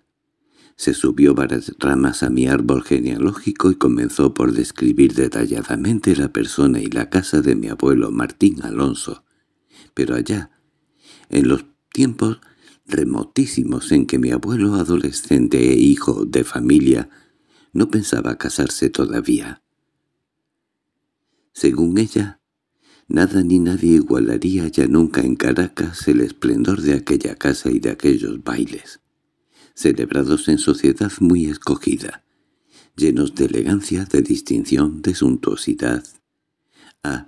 se subió varias ramas a mi árbol genealógico y comenzó por describir detalladamente la persona y la casa de mi abuelo Martín Alonso, pero allá, en los tiempos remotísimos en que mi abuelo adolescente e hijo de familia no pensaba casarse todavía. Según ella, nada ni nadie igualaría ya nunca en Caracas el esplendor de aquella casa y de aquellos bailes, celebrados en sociedad muy escogida, llenos de elegancia, de distinción, de suntuosidad. Ah,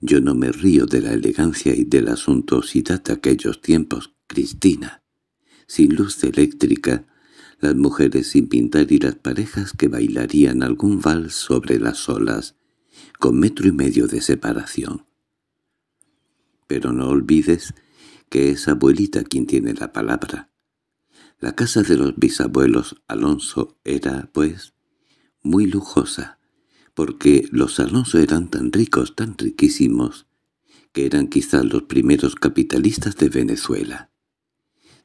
yo no me río de la elegancia y de la suntuosidad de aquellos tiempos Cristina, sin luz eléctrica, las mujeres sin pintar y las parejas que bailarían algún vals sobre las olas, con metro y medio de separación. Pero no olvides que es abuelita quien tiene la palabra. La casa de los bisabuelos Alonso era, pues, muy lujosa, porque los Alonso eran tan ricos, tan riquísimos, que eran quizás los primeros capitalistas de Venezuela.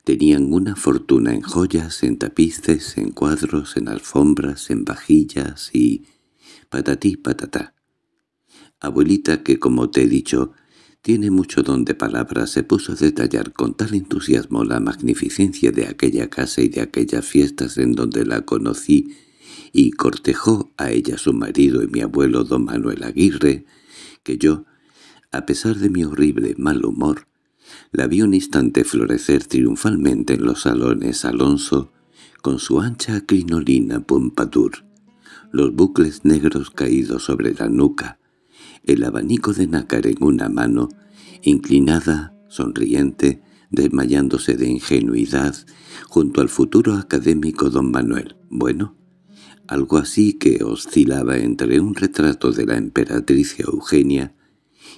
Tenían una fortuna en joyas, en tapices, en cuadros, en alfombras, en vajillas y... patatí patatá. Abuelita, que como te he dicho, tiene mucho don de palabras, se puso a detallar con tal entusiasmo la magnificencia de aquella casa y de aquellas fiestas en donde la conocí y cortejó a ella su marido y mi abuelo don Manuel Aguirre, que yo, a pesar de mi horrible mal humor, la vi un instante florecer triunfalmente en los salones Alonso, con su ancha crinolina pompadour, los bucles negros caídos sobre la nuca, el abanico de nácar en una mano, inclinada, sonriente, desmayándose de ingenuidad, junto al futuro académico don Manuel. Bueno, algo así que oscilaba entre un retrato de la emperatriz Eugenia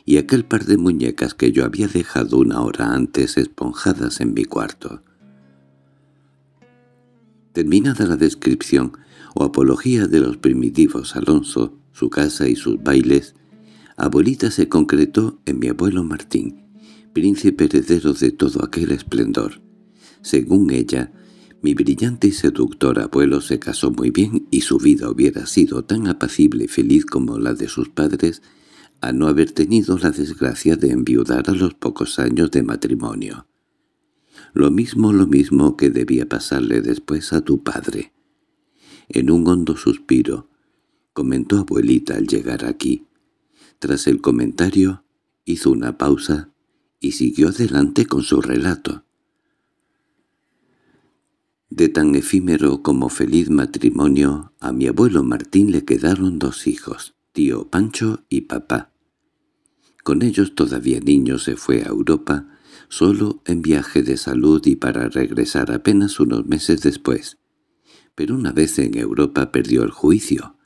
y aquel par de muñecas que yo había dejado una hora antes esponjadas en mi cuarto. Terminada la descripción o apología de los primitivos Alonso, su casa y sus bailes, abuelita se concretó en mi abuelo Martín, príncipe heredero de todo aquel esplendor. Según ella, mi brillante y seductor abuelo se casó muy bien y su vida hubiera sido tan apacible y feliz como la de sus padres a no haber tenido la desgracia de enviudar a los pocos años de matrimonio. Lo mismo, lo mismo que debía pasarle después a tu padre. En un hondo suspiro, comentó abuelita al llegar aquí. Tras el comentario, hizo una pausa y siguió adelante con su relato. De tan efímero como feliz matrimonio, a mi abuelo Martín le quedaron dos hijos, tío Pancho y papá. Con ellos todavía niño se fue a Europa, solo en viaje de salud y para regresar apenas unos meses después. Pero una vez en Europa perdió el juicio.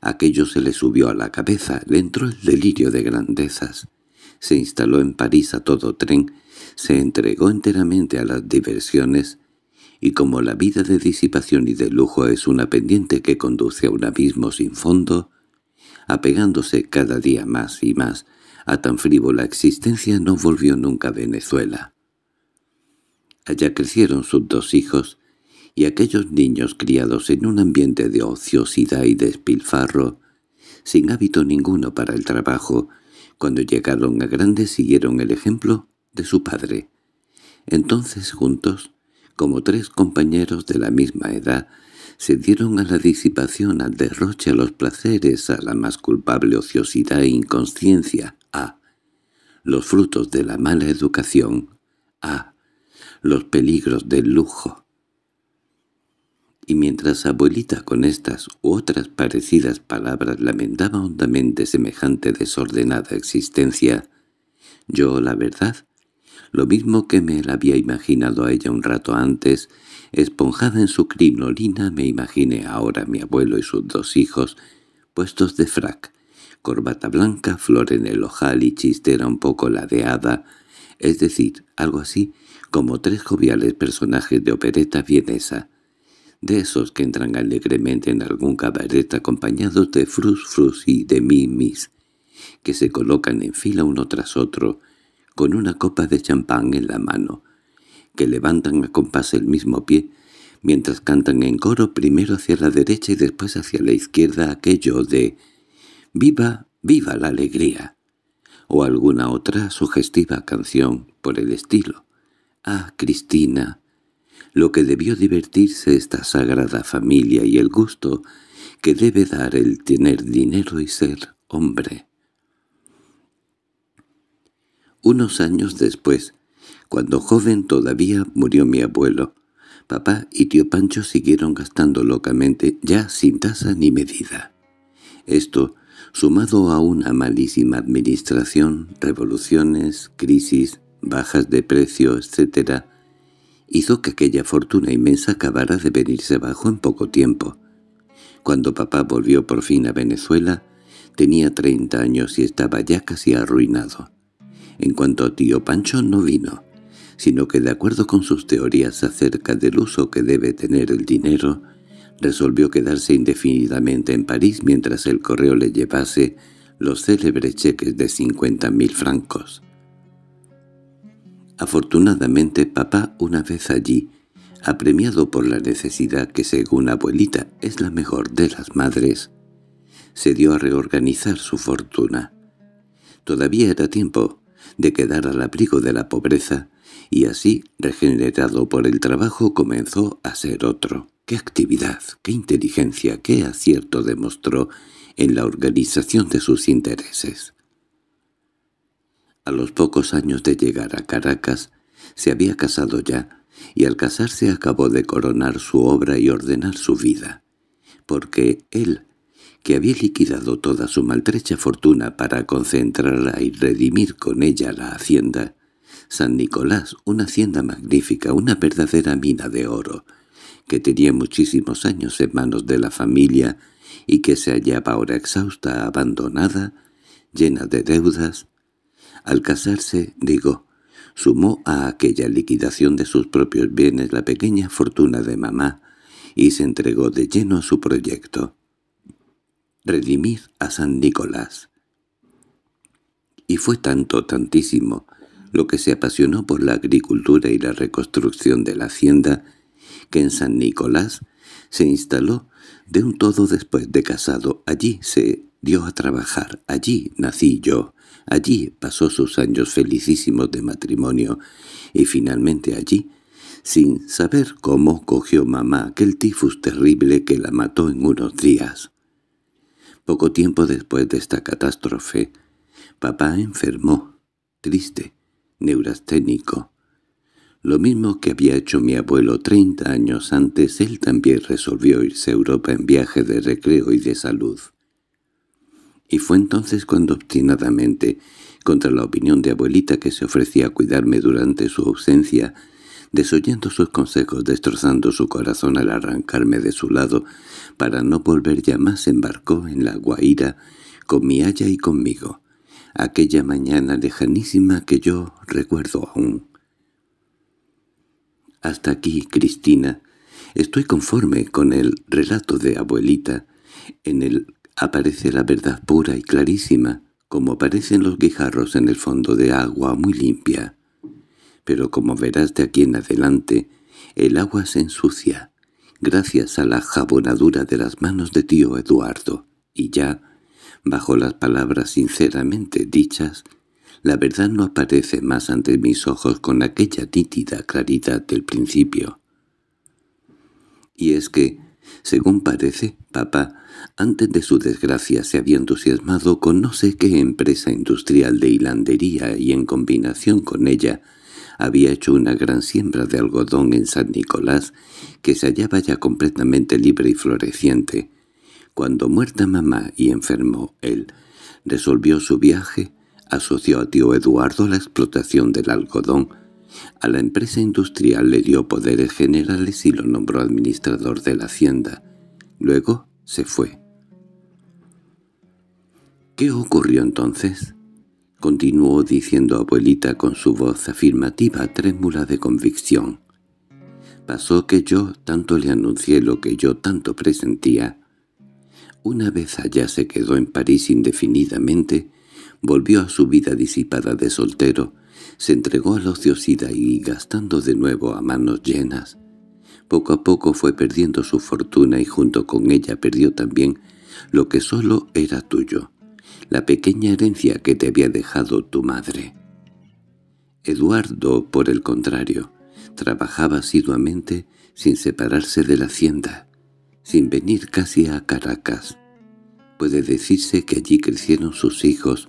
Aquello se le subió a la cabeza, le entró el delirio de grandezas. Se instaló en París a todo tren, se entregó enteramente a las diversiones y como la vida de disipación y de lujo es una pendiente que conduce a un abismo sin fondo, apegándose cada día más y más a tan frívola existencia no volvió nunca a Venezuela. Allá crecieron sus dos hijos, y aquellos niños criados en un ambiente de ociosidad y despilfarro, sin hábito ninguno para el trabajo, cuando llegaron a grandes siguieron el ejemplo de su padre. Entonces juntos, como tres compañeros de la misma edad, se dieron a la disipación, al derroche, a los placeres, a la más culpable ociosidad e inconsciencia, a los frutos de la mala educación, a los peligros del lujo. Y mientras abuelita con estas u otras parecidas palabras lamentaba hondamente semejante desordenada existencia, yo, la verdad, lo mismo que me la había imaginado a ella un rato antes, esponjada en su crinolina, me imaginé ahora a mi abuelo y sus dos hijos, puestos de frac, corbata blanca, flor en el ojal y chistera un poco ladeada, es decir, algo así como tres joviales personajes de opereta vienesa, de esos que entran alegremente en algún cabaret acompañados de frus frus y de mimis, que se colocan en fila uno tras otro, con una copa de champán en la mano, que levantan a compás el mismo pie, mientras cantan en coro primero hacia la derecha y después hacia la izquierda aquello de «¡Viva, viva la alegría!» o alguna otra sugestiva canción por el estilo. «Ah, Cristina», lo que debió divertirse esta sagrada familia y el gusto que debe dar el tener dinero y ser hombre. Unos años después, cuando joven todavía murió mi abuelo, papá y tío Pancho siguieron gastando locamente, ya sin tasa ni medida. Esto, sumado a una malísima administración, revoluciones, crisis, bajas de precio, etc., hizo que aquella fortuna inmensa acabara de venirse abajo en poco tiempo. Cuando papá volvió por fin a Venezuela, tenía treinta años y estaba ya casi arruinado. En cuanto a tío Pancho no vino, sino que de acuerdo con sus teorías acerca del uso que debe tener el dinero, resolvió quedarse indefinidamente en París mientras el correo le llevase los célebres cheques de cincuenta mil francos. Afortunadamente papá una vez allí, apremiado por la necesidad que según abuelita es la mejor de las madres, se dio a reorganizar su fortuna. Todavía era tiempo de quedar al abrigo de la pobreza, y así, regenerado por el trabajo, comenzó a ser otro. ¡Qué actividad, qué inteligencia, qué acierto demostró en la organización de sus intereses! A los pocos años de llegar a Caracas, se había casado ya, y al casarse acabó de coronar su obra y ordenar su vida, porque él que había liquidado toda su maltrecha fortuna para concentrarla y redimir con ella la hacienda, San Nicolás, una hacienda magnífica, una verdadera mina de oro, que tenía muchísimos años en manos de la familia y que se hallaba ahora exhausta, abandonada, llena de deudas. Al casarse, digo, sumó a aquella liquidación de sus propios bienes la pequeña fortuna de mamá y se entregó de lleno a su proyecto redimir a San Nicolás. Y fue tanto, tantísimo, lo que se apasionó por la agricultura y la reconstrucción de la hacienda, que en San Nicolás se instaló de un todo después de casado. Allí se dio a trabajar, allí nací yo, allí pasó sus años felicísimos de matrimonio, y finalmente allí, sin saber cómo, cogió mamá aquel tifus terrible que la mató en unos días. Poco tiempo después de esta catástrofe, papá enfermó, triste, neurasténico. Lo mismo que había hecho mi abuelo treinta años antes, él también resolvió irse a Europa en viaje de recreo y de salud. Y fue entonces cuando obstinadamente, contra la opinión de abuelita que se ofrecía a cuidarme durante su ausencia, desoyendo sus consejos, destrozando su corazón al arrancarme de su lado, para no volver ya más embarcó en la Guaira con mi haya y conmigo, aquella mañana lejanísima que yo recuerdo aún. Hasta aquí, Cristina. Estoy conforme con el relato de abuelita. En él aparece la verdad pura y clarísima, como aparecen los guijarros en el fondo de agua muy limpia. Pero como verás de aquí en adelante, el agua se ensucia, gracias a la jabonadura de las manos de tío Eduardo, y ya, bajo las palabras sinceramente dichas, la verdad no aparece más ante mis ojos con aquella nítida claridad del principio. Y es que, según parece, papá, antes de su desgracia se había entusiasmado con no sé qué empresa industrial de hilandería y en combinación con ella había hecho una gran siembra de algodón en San Nicolás que se hallaba ya completamente libre y floreciente. Cuando muerta mamá y enfermó él, resolvió su viaje, asoció a tío Eduardo la explotación del algodón, a la empresa industrial le dio poderes generales y lo nombró administrador de la hacienda. Luego se fue. ¿Qué ocurrió entonces? continuó diciendo abuelita con su voz afirmativa trémula de convicción. Pasó que yo tanto le anuncié lo que yo tanto presentía. Una vez allá se quedó en París indefinidamente, volvió a su vida disipada de soltero, se entregó a la ociosidad y, gastando de nuevo a manos llenas, poco a poco fue perdiendo su fortuna y junto con ella perdió también lo que solo era tuyo, la pequeña herencia que te había dejado tu madre. Eduardo, por el contrario, trabajaba asiduamente sin separarse de la hacienda, sin venir casi a Caracas. Puede decirse que allí crecieron sus hijos,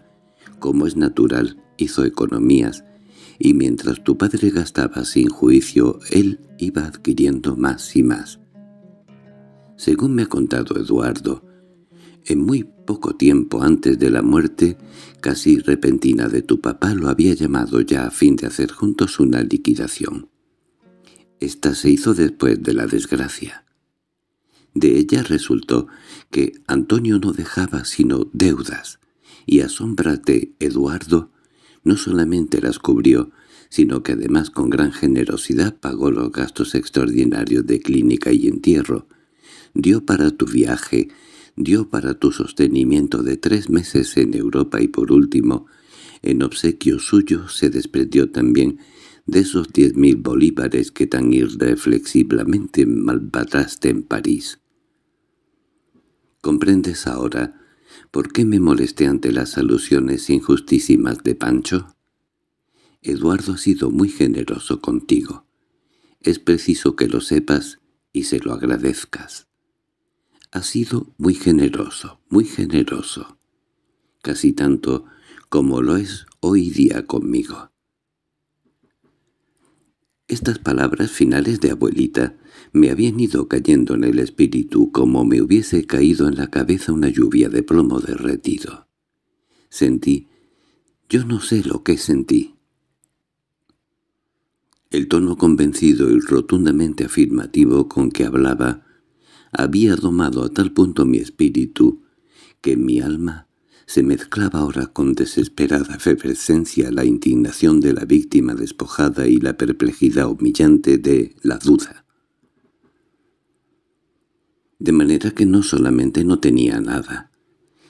como es natural, hizo economías, y mientras tu padre gastaba sin juicio, él iba adquiriendo más y más. Según me ha contado Eduardo, en muy poco tiempo antes de la muerte, casi repentina de tu papá, lo había llamado ya a fin de hacer juntos una liquidación. Esta se hizo después de la desgracia. De ella resultó que Antonio no dejaba sino deudas, y asómbrate, Eduardo, no solamente las cubrió, sino que además con gran generosidad pagó los gastos extraordinarios de clínica y entierro, dio para tu viaje dio para tu sostenimiento de tres meses en Europa y por último, en obsequio suyo se desprendió también de esos diez mil bolívares que tan irreflexiblemente malbataste en París. ¿Comprendes ahora por qué me molesté ante las alusiones injustísimas de Pancho? Eduardo ha sido muy generoso contigo. Es preciso que lo sepas y se lo agradezcas. Ha sido muy generoso, muy generoso. Casi tanto como lo es hoy día conmigo. Estas palabras finales de abuelita me habían ido cayendo en el espíritu como me hubiese caído en la cabeza una lluvia de plomo derretido. Sentí, yo no sé lo que sentí. El tono convencido y rotundamente afirmativo con que hablaba había domado a tal punto mi espíritu que mi alma se mezclaba ahora con desesperada efervescencia la indignación de la víctima despojada y la perplejidad humillante de la duda. De manera que no solamente no tenía nada,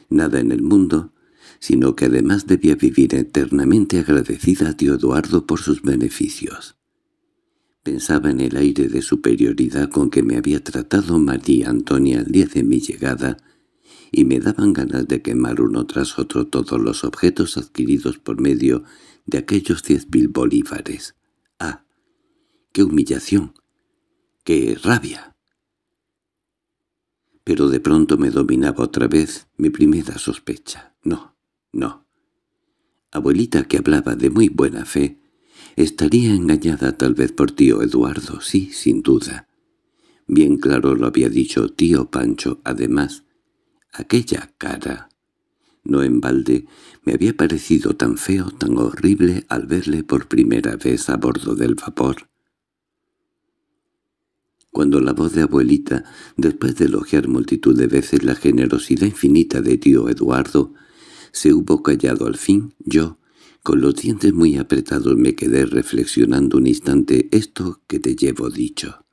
nada en el mundo, sino que además debía vivir eternamente agradecida a tío Eduardo por sus beneficios. Pensaba en el aire de superioridad con que me había tratado María Antonia el día de mi llegada, y me daban ganas de quemar uno tras otro todos los objetos adquiridos por medio de aquellos diez mil bolívares. ¡Ah! ¡Qué humillación! ¡Qué rabia! Pero de pronto me dominaba otra vez mi primera sospecha. No, no. Abuelita, que hablaba de muy buena fe, Estaría engañada tal vez por tío Eduardo, sí, sin duda. Bien claro lo había dicho tío Pancho, además. Aquella cara, no en balde, me había parecido tan feo, tan horrible al verle por primera vez a bordo del vapor. Cuando la voz de abuelita, después de elogiar multitud de veces la generosidad infinita de tío Eduardo, se hubo callado al fin, yo, Con los dientes muy apretados me quedé reflexionando un instante esto que te llevo dicho.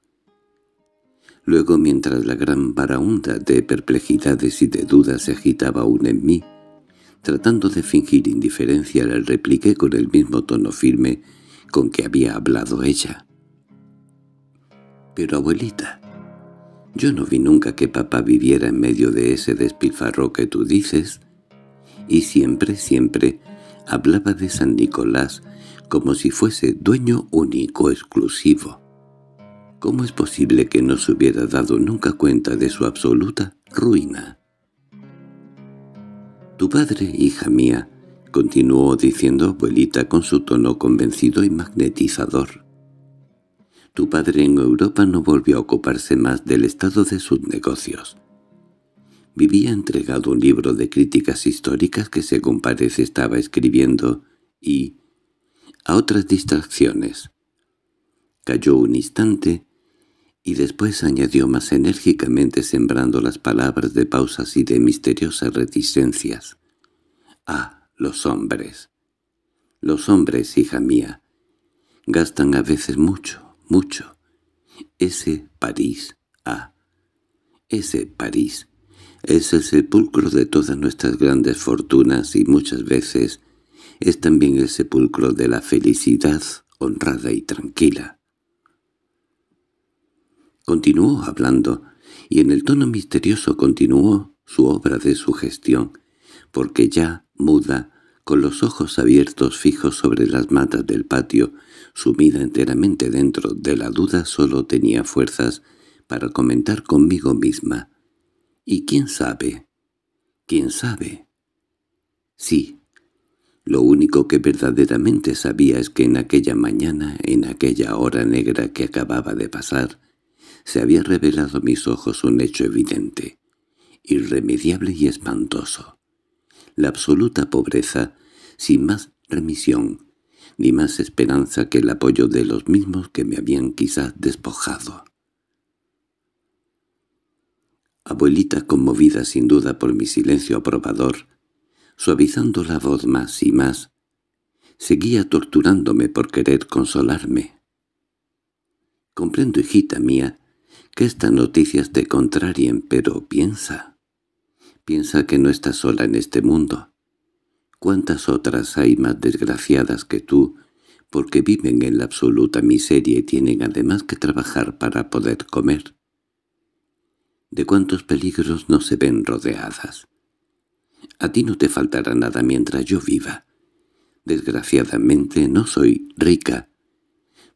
Luego, mientras la gran baraunda de perplejidades y de dudas se agitaba aún en mí, tratando de fingir indiferencia, le repliqué con el mismo tono firme con que había hablado ella. «Pero, abuelita, yo no vi nunca que papá viviera en medio de ese despilfarro que tú dices, y siempre, siempre hablaba de San Nicolás como si fuese dueño único exclusivo. ¿Cómo es posible que no se hubiera dado nunca cuenta de su absoluta ruina? Tu padre, hija mía, continuó diciendo abuelita con su tono convencido y magnetizador. Tu padre en Europa no volvió a ocuparse más del estado de sus negocios. Vivía entregado un libro de críticas históricas que según parece estaba escribiendo y a otras distracciones. Cayó un instante y después añadió más enérgicamente sembrando las palabras de pausas y de misteriosas reticencias. «Ah, los hombres. Los hombres, hija mía, gastan a veces mucho, mucho. Ese París, ah, ese París, es el sepulcro de todas nuestras grandes fortunas y muchas veces es también el sepulcro de la felicidad honrada y tranquila. Continuó hablando, y en el tono misterioso continuó su obra de sugestión, porque ya, muda, con los ojos abiertos fijos sobre las matas del patio, sumida enteramente dentro de la duda, solo tenía fuerzas para comentar conmigo misma. ¿Y quién sabe? ¿Quién sabe? Sí, lo único que verdaderamente sabía es que en aquella mañana, en aquella hora negra que acababa de pasar, se había revelado a mis ojos un hecho evidente, irremediable y espantoso. La absoluta pobreza, sin más remisión, ni más esperanza que el apoyo de los mismos que me habían quizás despojado. Abuelita, conmovida sin duda por mi silencio aprobador, suavizando la voz más y más, seguía torturándome por querer consolarme. «Comprendo, hijita mía, que estas noticias te contrarien, pero piensa. Piensa que no estás sola en este mundo. ¿Cuántas otras hay más desgraciadas que tú, porque viven en la absoluta miseria y tienen además que trabajar para poder comer? ¿De cuántos peligros no se ven rodeadas? A ti no te faltará nada mientras yo viva. Desgraciadamente no soy rica,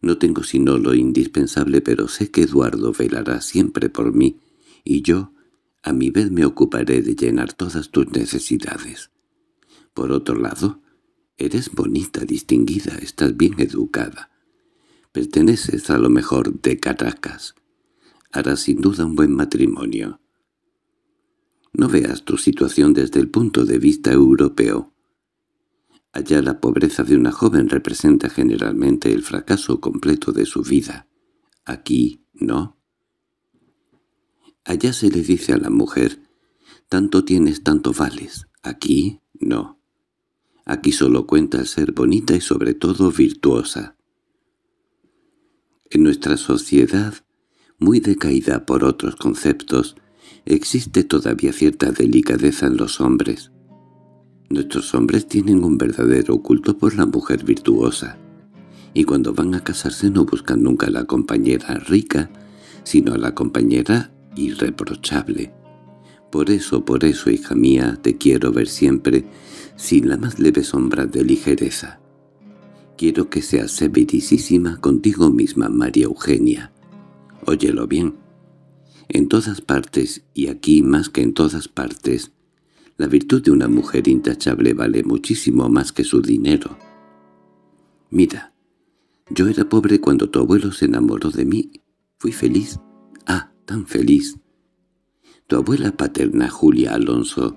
no tengo sino lo indispensable, pero sé que Eduardo velará siempre por mí, y yo, a mi vez, me ocuparé de llenar todas tus necesidades. Por otro lado, eres bonita, distinguida, estás bien educada. Perteneces a lo mejor de Caracas. Harás sin duda un buen matrimonio. No veas tu situación desde el punto de vista europeo. Allá la pobreza de una joven representa generalmente el fracaso completo de su vida. Aquí, no. Allá se le dice a la mujer, tanto tienes, tanto vales. Aquí, no. Aquí solo cuenta el ser bonita y sobre todo virtuosa. En nuestra sociedad, muy decaída por otros conceptos, existe todavía cierta delicadeza en los hombres. Nuestros hombres tienen un verdadero culto por la mujer virtuosa, y cuando van a casarse no buscan nunca la compañera rica, sino a la compañera irreprochable. Por eso, por eso, hija mía, te quiero ver siempre sin la más leve sombra de ligereza. Quiero que seas severísima contigo misma, María Eugenia. Óyelo bien. En todas partes, y aquí más que en todas partes, la virtud de una mujer intachable vale muchísimo más que su dinero. Mira, yo era pobre cuando tu abuelo se enamoró de mí. Fui feliz. Ah, tan feliz. Tu abuela paterna, Julia Alonso,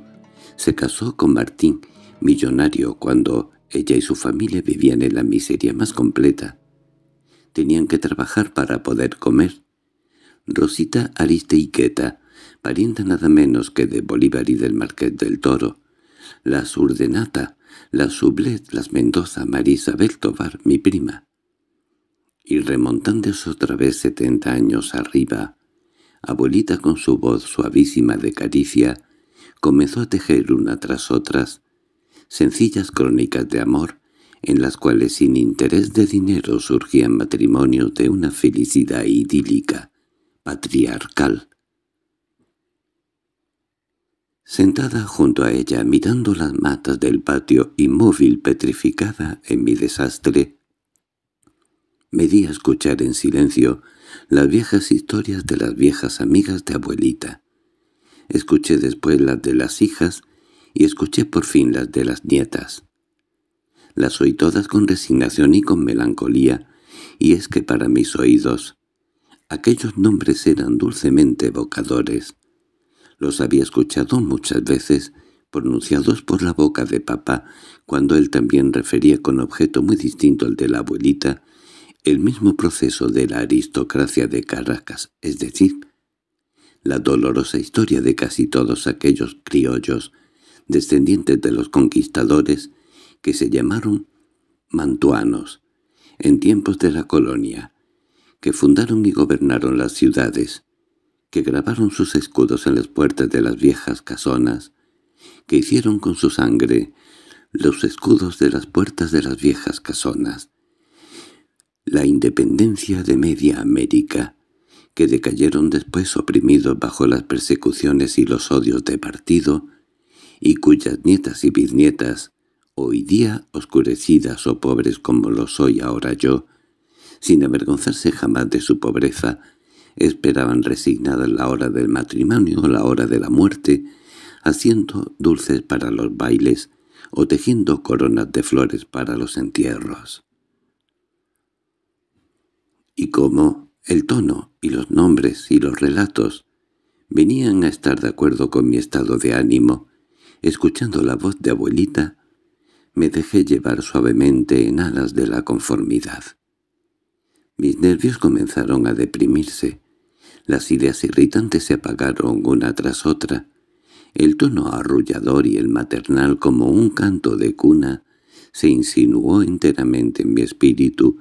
se casó con Martín, millonario, cuando ella y su familia vivían en la miseria más completa. Tenían que trabajar para poder comer. Rosita Aristeiqueta parienta nada menos que de Bolívar y del Marqués del Toro, la surdenata, las Sublet, las Mendoza, María Isabel Tobar, mi prima. Y remontándose otra vez setenta años arriba, abuelita con su voz suavísima de caricia, comenzó a tejer una tras otras sencillas crónicas de amor en las cuales sin interés de dinero surgían matrimonios de una felicidad idílica, patriarcal. Sentada junto a ella, mirando las matas del patio, inmóvil, petrificada en mi desastre, me di a escuchar en silencio las viejas historias de las viejas amigas de abuelita. Escuché después las de las hijas y escuché por fin las de las nietas. Las oí todas con resignación y con melancolía, y es que para mis oídos aquellos nombres eran dulcemente evocadores. Los había escuchado muchas veces, pronunciados por la boca de papá, cuando él también refería con objeto muy distinto al de la abuelita, el mismo proceso de la aristocracia de Caracas, es decir, la dolorosa historia de casi todos aquellos criollos, descendientes de los conquistadores, que se llamaron mantuanos, en tiempos de la colonia, que fundaron y gobernaron las ciudades, que grabaron sus escudos en las puertas de las viejas casonas, que hicieron con su sangre los escudos de las puertas de las viejas casonas, la independencia de media América, que decayeron después oprimidos bajo las persecuciones y los odios de partido, y cuyas nietas y bisnietas hoy día oscurecidas o pobres como lo soy ahora yo, sin avergonzarse jamás de su pobreza, esperaban resignadas la hora del matrimonio o la hora de la muerte, haciendo dulces para los bailes o tejiendo coronas de flores para los entierros. Y como el tono y los nombres y los relatos venían a estar de acuerdo con mi estado de ánimo, escuchando la voz de abuelita, me dejé llevar suavemente en alas de la conformidad. Mis nervios comenzaron a deprimirse. Las ideas irritantes se apagaron una tras otra. El tono arrullador y el maternal como un canto de cuna se insinuó enteramente en mi espíritu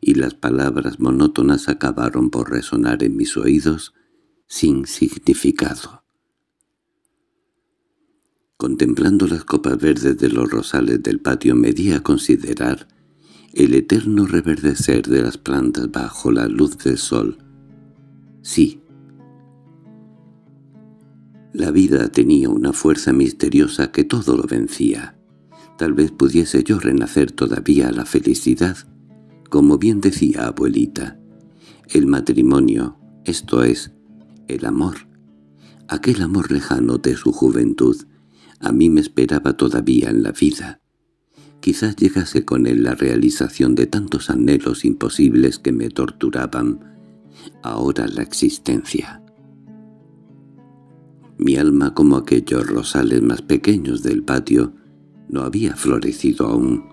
y las palabras monótonas acabaron por resonar en mis oídos sin significado. Contemplando las copas verdes de los rosales del patio me di a considerar el eterno reverdecer de las plantas bajo la luz del sol. Sí. La vida tenía una fuerza misteriosa que todo lo vencía. Tal vez pudiese yo renacer todavía la felicidad, como bien decía abuelita. El matrimonio, esto es, el amor, aquel amor lejano de su juventud, a mí me esperaba todavía en la vida. Quizás llegase con él la realización de tantos anhelos imposibles que me torturaban, ahora la existencia. Mi alma, como aquellos rosales más pequeños del patio, no había florecido aún.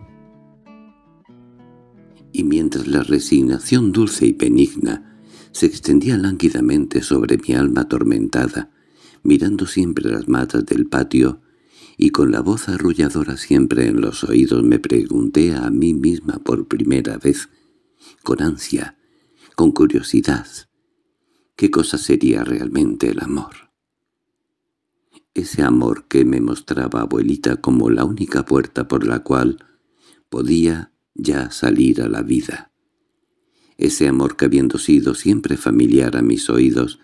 Y mientras la resignación dulce y benigna se extendía lánguidamente sobre mi alma atormentada, mirando siempre las matas del patio, y con la voz arrulladora siempre en los oídos me pregunté a mí misma por primera vez, con ansia, con curiosidad, qué cosa sería realmente el amor. Ese amor que me mostraba abuelita como la única puerta por la cual podía ya salir a la vida. Ese amor que habiendo sido siempre familiar a mis oídos,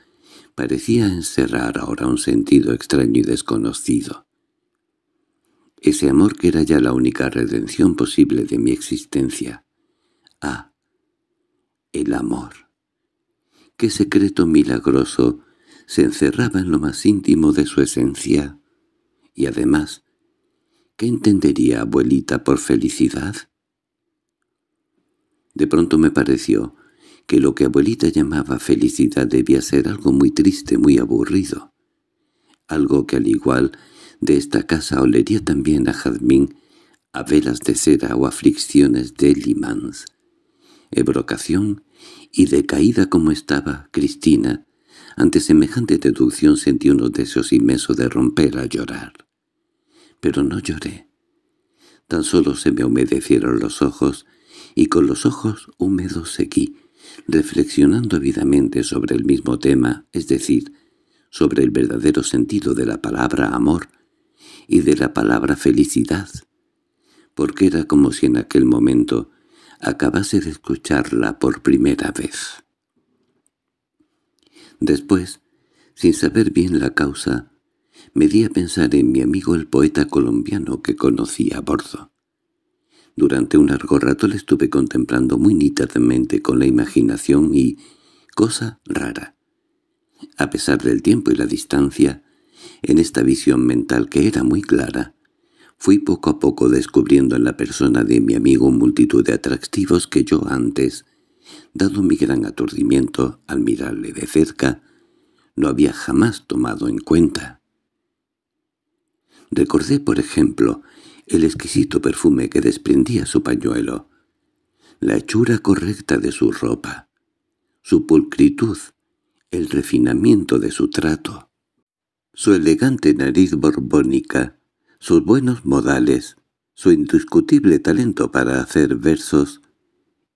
parecía encerrar ahora un sentido extraño y desconocido ese amor que era ya la única redención posible de mi existencia. Ah, el amor. Qué secreto milagroso se encerraba en lo más íntimo de su esencia. Y además, ¿qué entendería abuelita por felicidad? De pronto me pareció que lo que abuelita llamaba felicidad debía ser algo muy triste, muy aburrido. Algo que al igual de esta casa olería también a jazmín, a velas de cera o aflicciones de limans. Ebrocación y decaída como estaba Cristina, ante semejante deducción sentí unos deseos inmensos de romper a llorar. Pero no lloré. Tan solo se me humedecieron los ojos, y con los ojos húmedos seguí, reflexionando ávidamente sobre el mismo tema, es decir, sobre el verdadero sentido de la palabra amor y de la palabra felicidad, porque era como si en aquel momento acabase de escucharla por primera vez. Después, sin saber bien la causa, me di a pensar en mi amigo el poeta colombiano que conocí a bordo. Durante un largo rato le estuve contemplando muy nítidamente con la imaginación y, cosa rara, a pesar del tiempo y la distancia, en esta visión mental que era muy clara, fui poco a poco descubriendo en la persona de mi amigo multitud de atractivos que yo antes, dado mi gran aturdimiento al mirarle de cerca, no había jamás tomado en cuenta. Recordé, por ejemplo, el exquisito perfume que desprendía su pañuelo, la hechura correcta de su ropa, su pulcritud, el refinamiento de su trato, su elegante nariz borbónica, sus buenos modales, su indiscutible talento para hacer versos,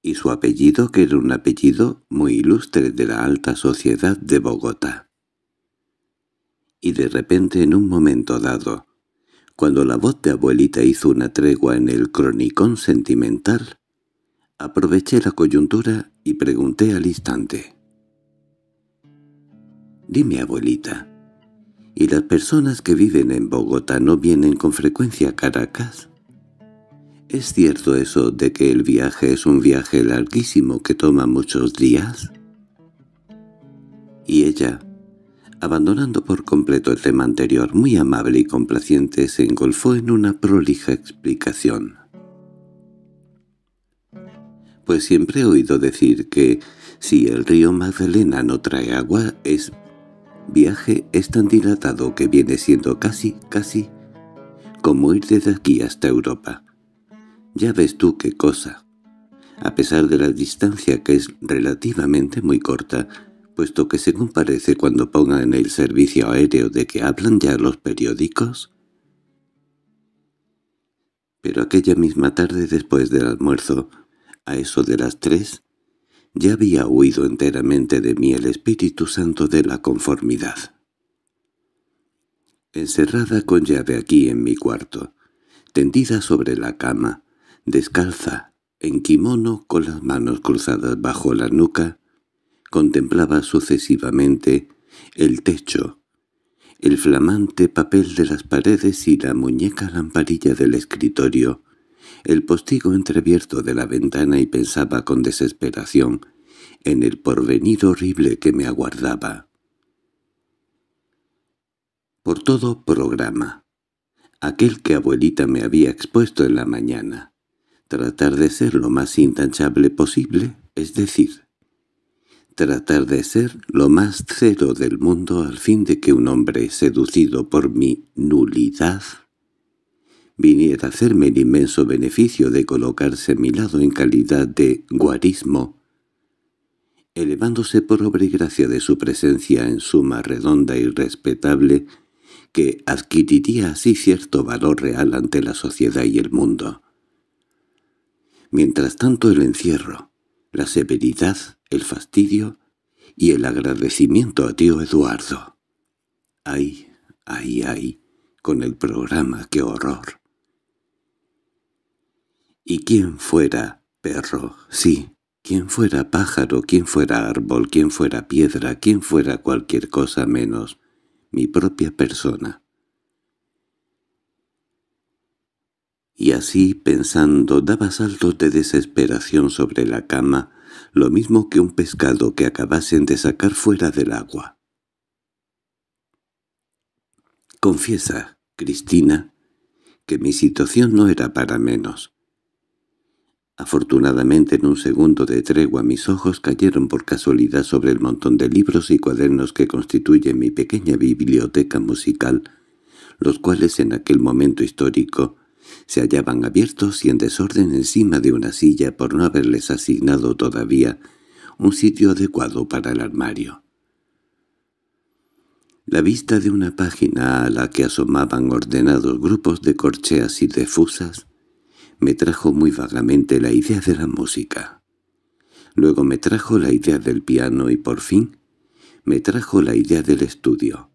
y su apellido que era un apellido muy ilustre de la alta sociedad de Bogotá. Y de repente en un momento dado, cuando la voz de abuelita hizo una tregua en el cronicón sentimental, aproveché la coyuntura y pregunté al instante. «Dime, abuelita, ¿y las personas que viven en Bogotá no vienen con frecuencia a Caracas?» ¿Es cierto eso de que el viaje es un viaje larguísimo que toma muchos días? Y ella, Abandonando por completo el tema anterior, muy amable y complaciente, se engolfó en una prolija explicación. Pues siempre he oído decir que si el río Magdalena no trae agua, es viaje es tan dilatado que viene siendo casi, casi, como ir desde aquí hasta Europa. Ya ves tú qué cosa. A pesar de la distancia que es relativamente muy corta, puesto que según parece cuando pongan el servicio aéreo de que hablan ya los periódicos. Pero aquella misma tarde después del almuerzo, a eso de las tres, ya había huido enteramente de mí el Espíritu Santo de la conformidad. Encerrada con llave aquí en mi cuarto, tendida sobre la cama, descalza, en kimono con las manos cruzadas bajo la nuca, Contemplaba sucesivamente el techo, el flamante papel de las paredes y la muñeca lamparilla del escritorio, el postigo entreabierto de la ventana y pensaba con desesperación en el porvenir horrible que me aguardaba. Por todo programa, aquel que abuelita me había expuesto en la mañana, tratar de ser lo más intanchable posible, es decir, tratar de ser lo más cero del mundo al fin de que un hombre seducido por mi nulidad viniera a hacerme el inmenso beneficio de colocarse a mi lado en calidad de guarismo, elevándose por obra y gracia de su presencia en suma redonda y respetable, que adquiriría así cierto valor real ante la sociedad y el mundo. Mientras tanto el encierro, la severidad, el fastidio y el agradecimiento a tío Eduardo. ¡Ay, ay, ay! Con el programa, qué horror. Y quién fuera perro, sí, quien fuera pájaro, quien fuera árbol, quien fuera piedra, quien fuera cualquier cosa menos mi propia persona. Y así, pensando, daba saltos de desesperación sobre la cama, lo mismo que un pescado que acabasen de sacar fuera del agua. Confiesa, Cristina, que mi situación no era para menos. Afortunadamente en un segundo de tregua mis ojos cayeron por casualidad sobre el montón de libros y cuadernos que constituyen mi pequeña biblioteca musical, los cuales en aquel momento histórico se hallaban abiertos y en desorden encima de una silla por no haberles asignado todavía un sitio adecuado para el armario. La vista de una página a la que asomaban ordenados grupos de corcheas y defusas Me trajo muy vagamente la idea de la música. Luego me trajo la idea del piano y por fin me trajo la idea del estudio.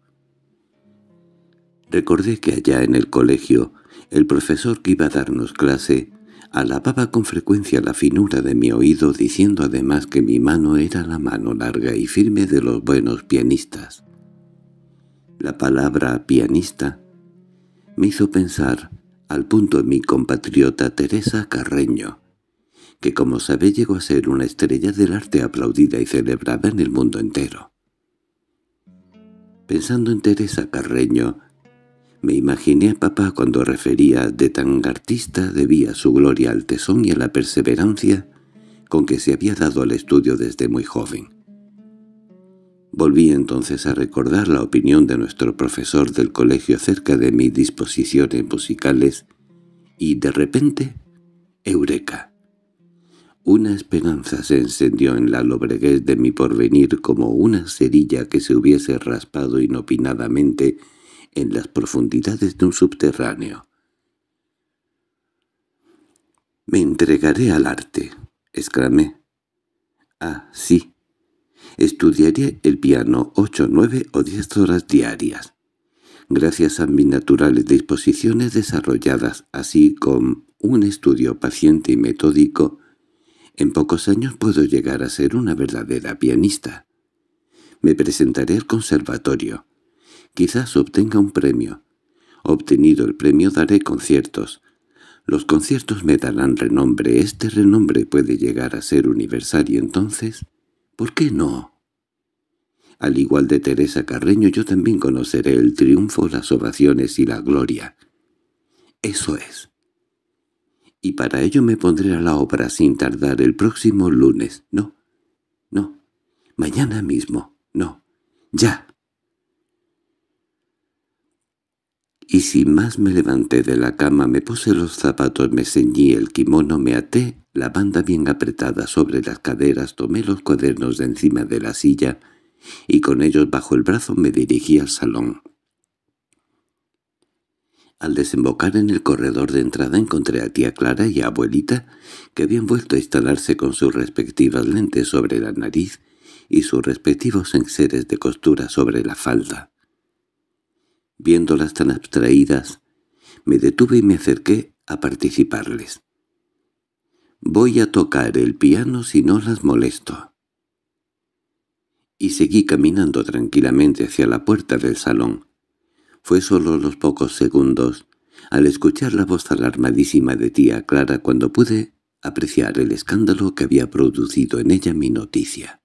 Recordé que allá en el colegio el profesor que iba a darnos clase alababa con frecuencia la finura de mi oído diciendo además que mi mano era la mano larga y firme de los buenos pianistas. La palabra pianista me hizo pensar al punto mi compatriota Teresa Carreño, que como sabe llegó a ser una estrella del arte aplaudida y celebrada en el mundo entero. Pensando en Teresa Carreño, me imaginé a papá cuando refería de tan artista debía su gloria al tesón y a la perseverancia con que se había dado al estudio desde muy joven. Volví entonces a recordar la opinión de nuestro profesor del colegio acerca de mis disposiciones musicales y de repente, ¡eureka! Una esperanza se encendió en la lobreguez de mi porvenir como una cerilla que se hubiese raspado inopinadamente en las profundidades de un subterráneo. «Me entregaré al arte», exclamé. «Ah, sí, Estudiaré el piano ocho, nueve o diez horas diarias. Gracias a mis naturales disposiciones desarrolladas, así como un estudio paciente y metódico, en pocos años puedo llegar a ser una verdadera pianista. Me presentaré al conservatorio. Quizás obtenga un premio. Obtenido el premio daré conciertos. Los conciertos me darán renombre. Este renombre puede llegar a ser universal y entonces ¿Por qué no? Al igual de Teresa Carreño yo también conoceré el triunfo, las ovaciones y la gloria. Eso es. Y para ello me pondré a la obra sin tardar el próximo lunes. No, no, mañana mismo, no, ya. Y sin más me levanté de la cama, me puse los zapatos, me ceñí el kimono, me até la banda bien apretada sobre las caderas, tomé los cuadernos de encima de la silla y con ellos bajo el brazo me dirigí al salón. Al desembocar en el corredor de entrada encontré a tía Clara y a abuelita, que habían vuelto a instalarse con sus respectivas lentes sobre la nariz y sus respectivos enseres de costura sobre la falda. Viéndolas tan abstraídas, me detuve y me acerqué a participarles. «Voy a tocar el piano si no las molesto». Y seguí caminando tranquilamente hacia la puerta del salón. Fue solo los pocos segundos, al escuchar la voz alarmadísima de tía Clara cuando pude apreciar el escándalo que había producido en ella mi noticia.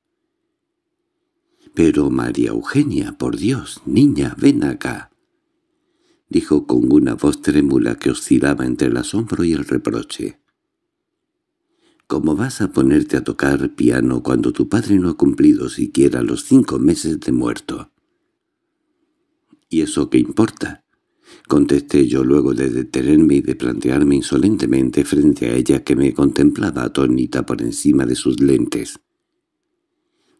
«Pero María Eugenia, por Dios, niña, ven acá», dijo con una voz trémula que oscilaba entre el asombro y el reproche. ¿Cómo vas a ponerte a tocar piano cuando tu padre no ha cumplido siquiera los cinco meses de muerto? —¿Y eso qué importa? —contesté yo luego de detenerme y de plantearme insolentemente frente a ella que me contemplaba atónita por encima de sus lentes.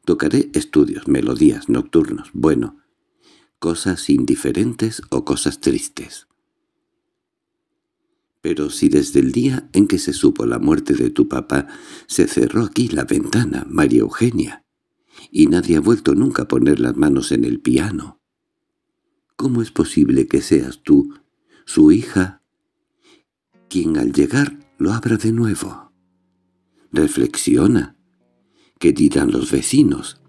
Tocaré estudios, melodías, nocturnos, bueno, cosas indiferentes o cosas tristes. Pero si desde el día en que se supo la muerte de tu papá se cerró aquí la ventana, María Eugenia, y nadie ha vuelto nunca a poner las manos en el piano, ¿cómo es posible que seas tú, su hija, quien al llegar lo abra de nuevo? Reflexiona. ¿Qué dirán los vecinos?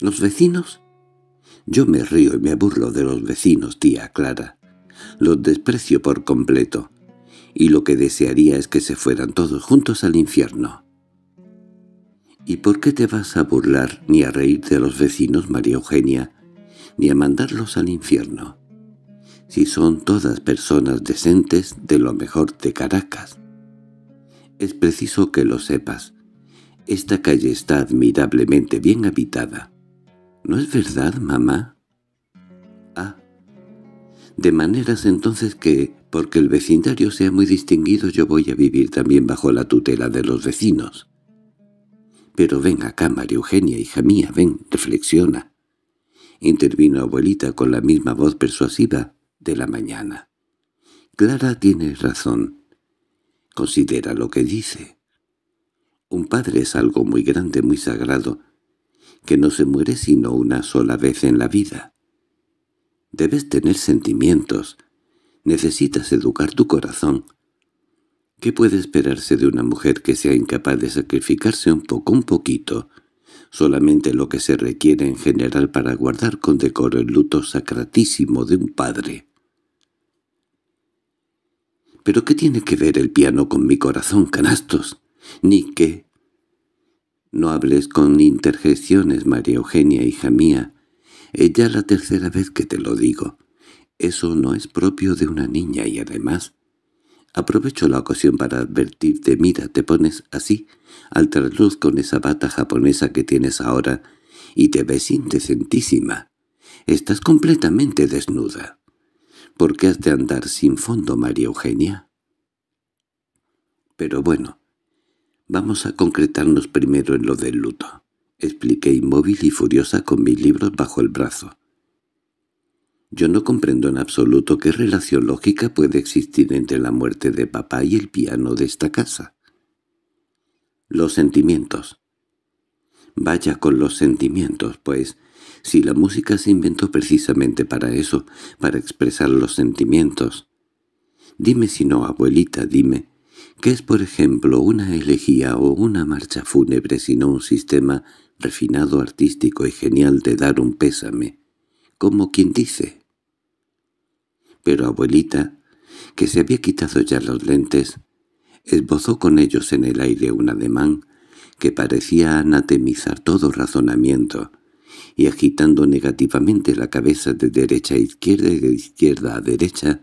¿Los vecinos? Yo me río y me burlo de los vecinos, tía Clara. Los desprecio por completo, y lo que desearía es que se fueran todos juntos al infierno. ¿Y por qué te vas a burlar ni a reír de los vecinos, María Eugenia, ni a mandarlos al infierno? Si son todas personas decentes de lo mejor de Caracas. Es preciso que lo sepas. Esta calle está admirablemente bien habitada. ¿No es verdad, mamá? Ah, de maneras entonces que, porque el vecindario sea muy distinguido, yo voy a vivir también bajo la tutela de los vecinos. Pero ven acá, María Eugenia, hija mía, ven, reflexiona. Intervino abuelita con la misma voz persuasiva de la mañana. Clara tiene razón. Considera lo que dice. Un padre es algo muy grande, muy sagrado, que no se muere sino una sola vez en la vida. Debes tener sentimientos. Necesitas educar tu corazón. ¿Qué puede esperarse de una mujer que sea incapaz de sacrificarse un poco, un poquito, solamente lo que se requiere en general para guardar con decoro el luto sacratísimo de un padre? ¿Pero qué tiene que ver el piano con mi corazón, canastos? Ni qué. No hables con interjecciones, María Eugenia, hija mía. Es ya la tercera vez que te lo digo. Eso no es propio de una niña y además... Aprovecho la ocasión para advertirte, mira, te pones así, al trasluz con esa bata japonesa que tienes ahora, y te ves indecentísima. Estás completamente desnuda. ¿Por qué has de andar sin fondo, María Eugenia? Pero bueno, vamos a concretarnos primero en lo del luto. Expliqué inmóvil y furiosa con mis libros bajo el brazo. Yo no comprendo en absoluto qué relación lógica puede existir entre la muerte de papá y el piano de esta casa. Los sentimientos. Vaya con los sentimientos, pues, si la música se inventó precisamente para eso, para expresar los sentimientos. Dime si no, abuelita, dime, ¿qué es por ejemplo una elegía o una marcha fúnebre sino un sistema refinado artístico y genial de dar un pésame, como quien dice? Pero abuelita, que se había quitado ya los lentes, esbozó con ellos en el aire un ademán que parecía anatemizar todo razonamiento, y agitando negativamente la cabeza de derecha a izquierda y de izquierda a derecha,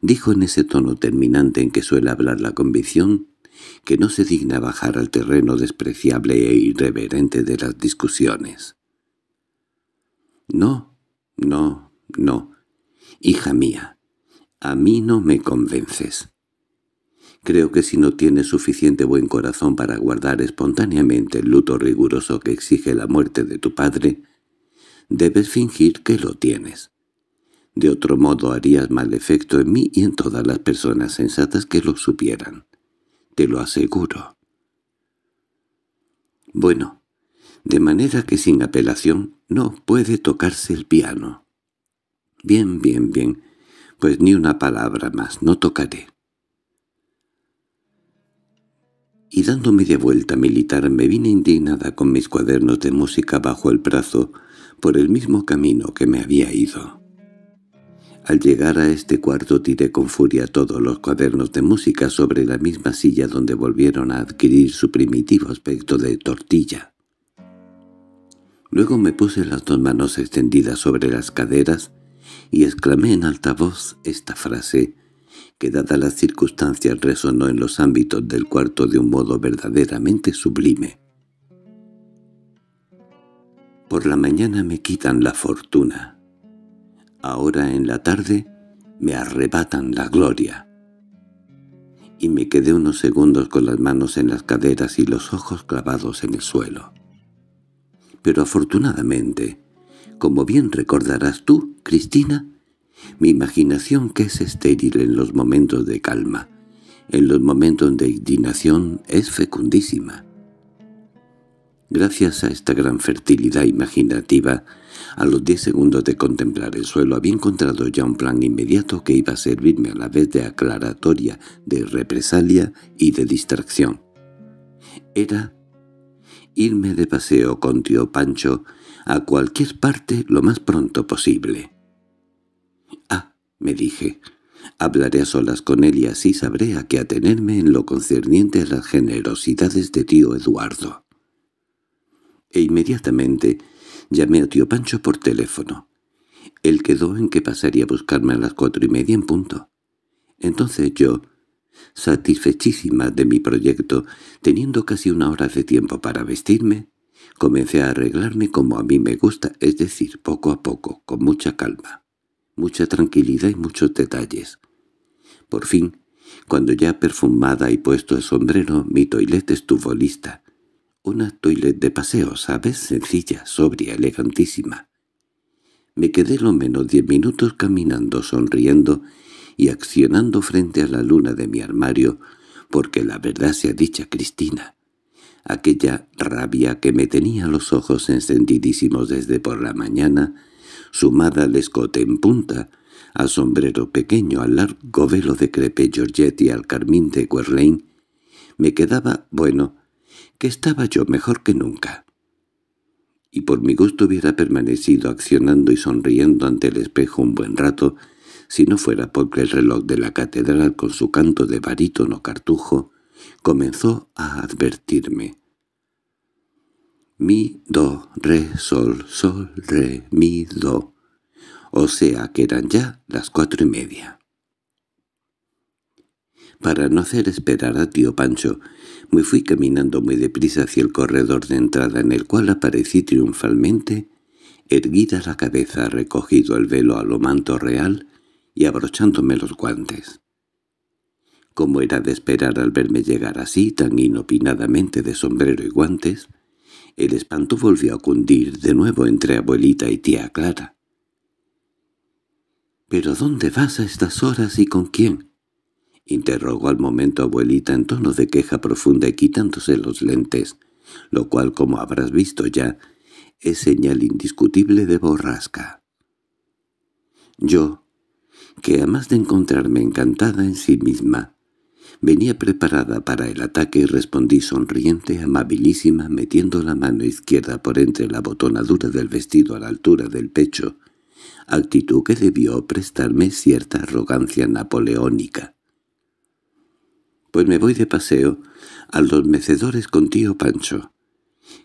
dijo en ese tono terminante en que suele hablar la convicción que no se digna bajar al terreno despreciable e irreverente de las discusiones. «No, no, no, hija mía, a mí no me convences. Creo que si no tienes suficiente buen corazón para guardar espontáneamente el luto riguroso que exige la muerte de tu padre, debes fingir que lo tienes. De otro modo harías mal efecto en mí y en todas las personas sensatas que lo supieran. Te lo aseguro. Bueno, de manera que sin apelación no puede tocarse el piano. Bien, bien, bien, pues ni una palabra más, no tocaré. Y dando media vuelta militar me vine indignada con mis cuadernos de música bajo el brazo por el mismo camino que me había ido. Al llegar a este cuarto tiré con furia todos los cuadernos de música sobre la misma silla donde volvieron a adquirir su primitivo aspecto de tortilla. Luego me puse las dos manos extendidas sobre las caderas y exclamé en alta voz esta frase, que dadas las circunstancias resonó en los ámbitos del cuarto de un modo verdaderamente sublime. Por la mañana me quitan la fortuna. Ahora en la tarde me arrebatan la gloria. Y me quedé unos segundos con las manos en las caderas y los ojos clavados en el suelo. Pero afortunadamente, como bien recordarás tú, Cristina, mi imaginación que es estéril en los momentos de calma, en los momentos de indignación es fecundísima. Gracias a esta gran fertilidad imaginativa, a los diez segundos de contemplar el suelo había encontrado ya un plan inmediato que iba a servirme a la vez de aclaratoria, de represalia y de distracción. Era irme de paseo con tío Pancho a cualquier parte lo más pronto posible. «Ah», me dije, «hablaré a solas con él y así sabré a qué atenerme en lo concerniente a las generosidades de tío Eduardo» e inmediatamente llamé a tío Pancho por teléfono. Él quedó en que pasaría a buscarme a las cuatro y media en punto. Entonces yo, satisfechísima de mi proyecto, teniendo casi una hora de tiempo para vestirme, comencé a arreglarme como a mí me gusta, es decir, poco a poco, con mucha calma, mucha tranquilidad y muchos detalles. Por fin, cuando ya perfumada y puesto el sombrero, mi toilette estuvo lista, una toilet de paseo, ¿sabes? Sencilla, sobria, elegantísima. Me quedé lo menos diez minutos caminando, sonriendo y accionando frente a la luna de mi armario, porque la verdad sea dicha, Cristina, aquella rabia que me tenía los ojos encendidísimos desde por la mañana, sumada al escote en punta, al sombrero pequeño, al largo velo de crepe Georgette y al carmín de Guerlain, me quedaba, bueno, que estaba yo mejor que nunca. Y por mi gusto hubiera permanecido accionando y sonriendo ante el espejo un buen rato, si no fuera porque el reloj de la catedral con su canto de barítono cartujo comenzó a advertirme. Mi, do, re, sol, sol, re, mi, do. O sea que eran ya las cuatro y media. Para no hacer esperar a tío Pancho, me fui caminando muy deprisa hacia el corredor de entrada en el cual aparecí triunfalmente, erguida la cabeza, recogido el velo a lo manto real y abrochándome los guantes. Como era de esperar al verme llegar así, tan inopinadamente de sombrero y guantes, el espanto volvió a cundir de nuevo entre abuelita y tía Clara. —¿Pero dónde vas a estas horas y con quién? —interrogó al momento abuelita en tono de queja profunda y quitándose los lentes, lo cual, como habrás visto ya, es señal indiscutible de borrasca. Yo, que además de encontrarme encantada en sí misma, venía preparada para el ataque y respondí sonriente, amabilísima, metiendo la mano izquierda por entre la botonadura del vestido a la altura del pecho, actitud que debió prestarme cierta arrogancia napoleónica. Pues me voy de paseo a los mecedores con tío Pancho.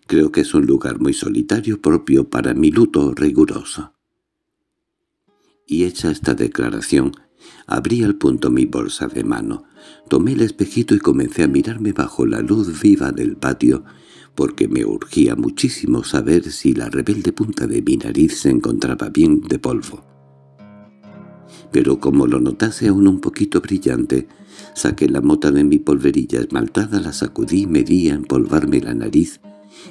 Creo que es un lugar muy solitario propio para mi luto riguroso y hecha esta declaración, abrí al punto mi bolsa de mano, tomé el espejito y comencé a mirarme bajo la luz viva del patio, porque me urgía muchísimo saber si la rebelde punta de mi nariz se encontraba bien de polvo. Pero como lo notase aún un poquito brillante, saqué la mota de mi polverilla esmaltada, la sacudí y me di a empolvarme la nariz,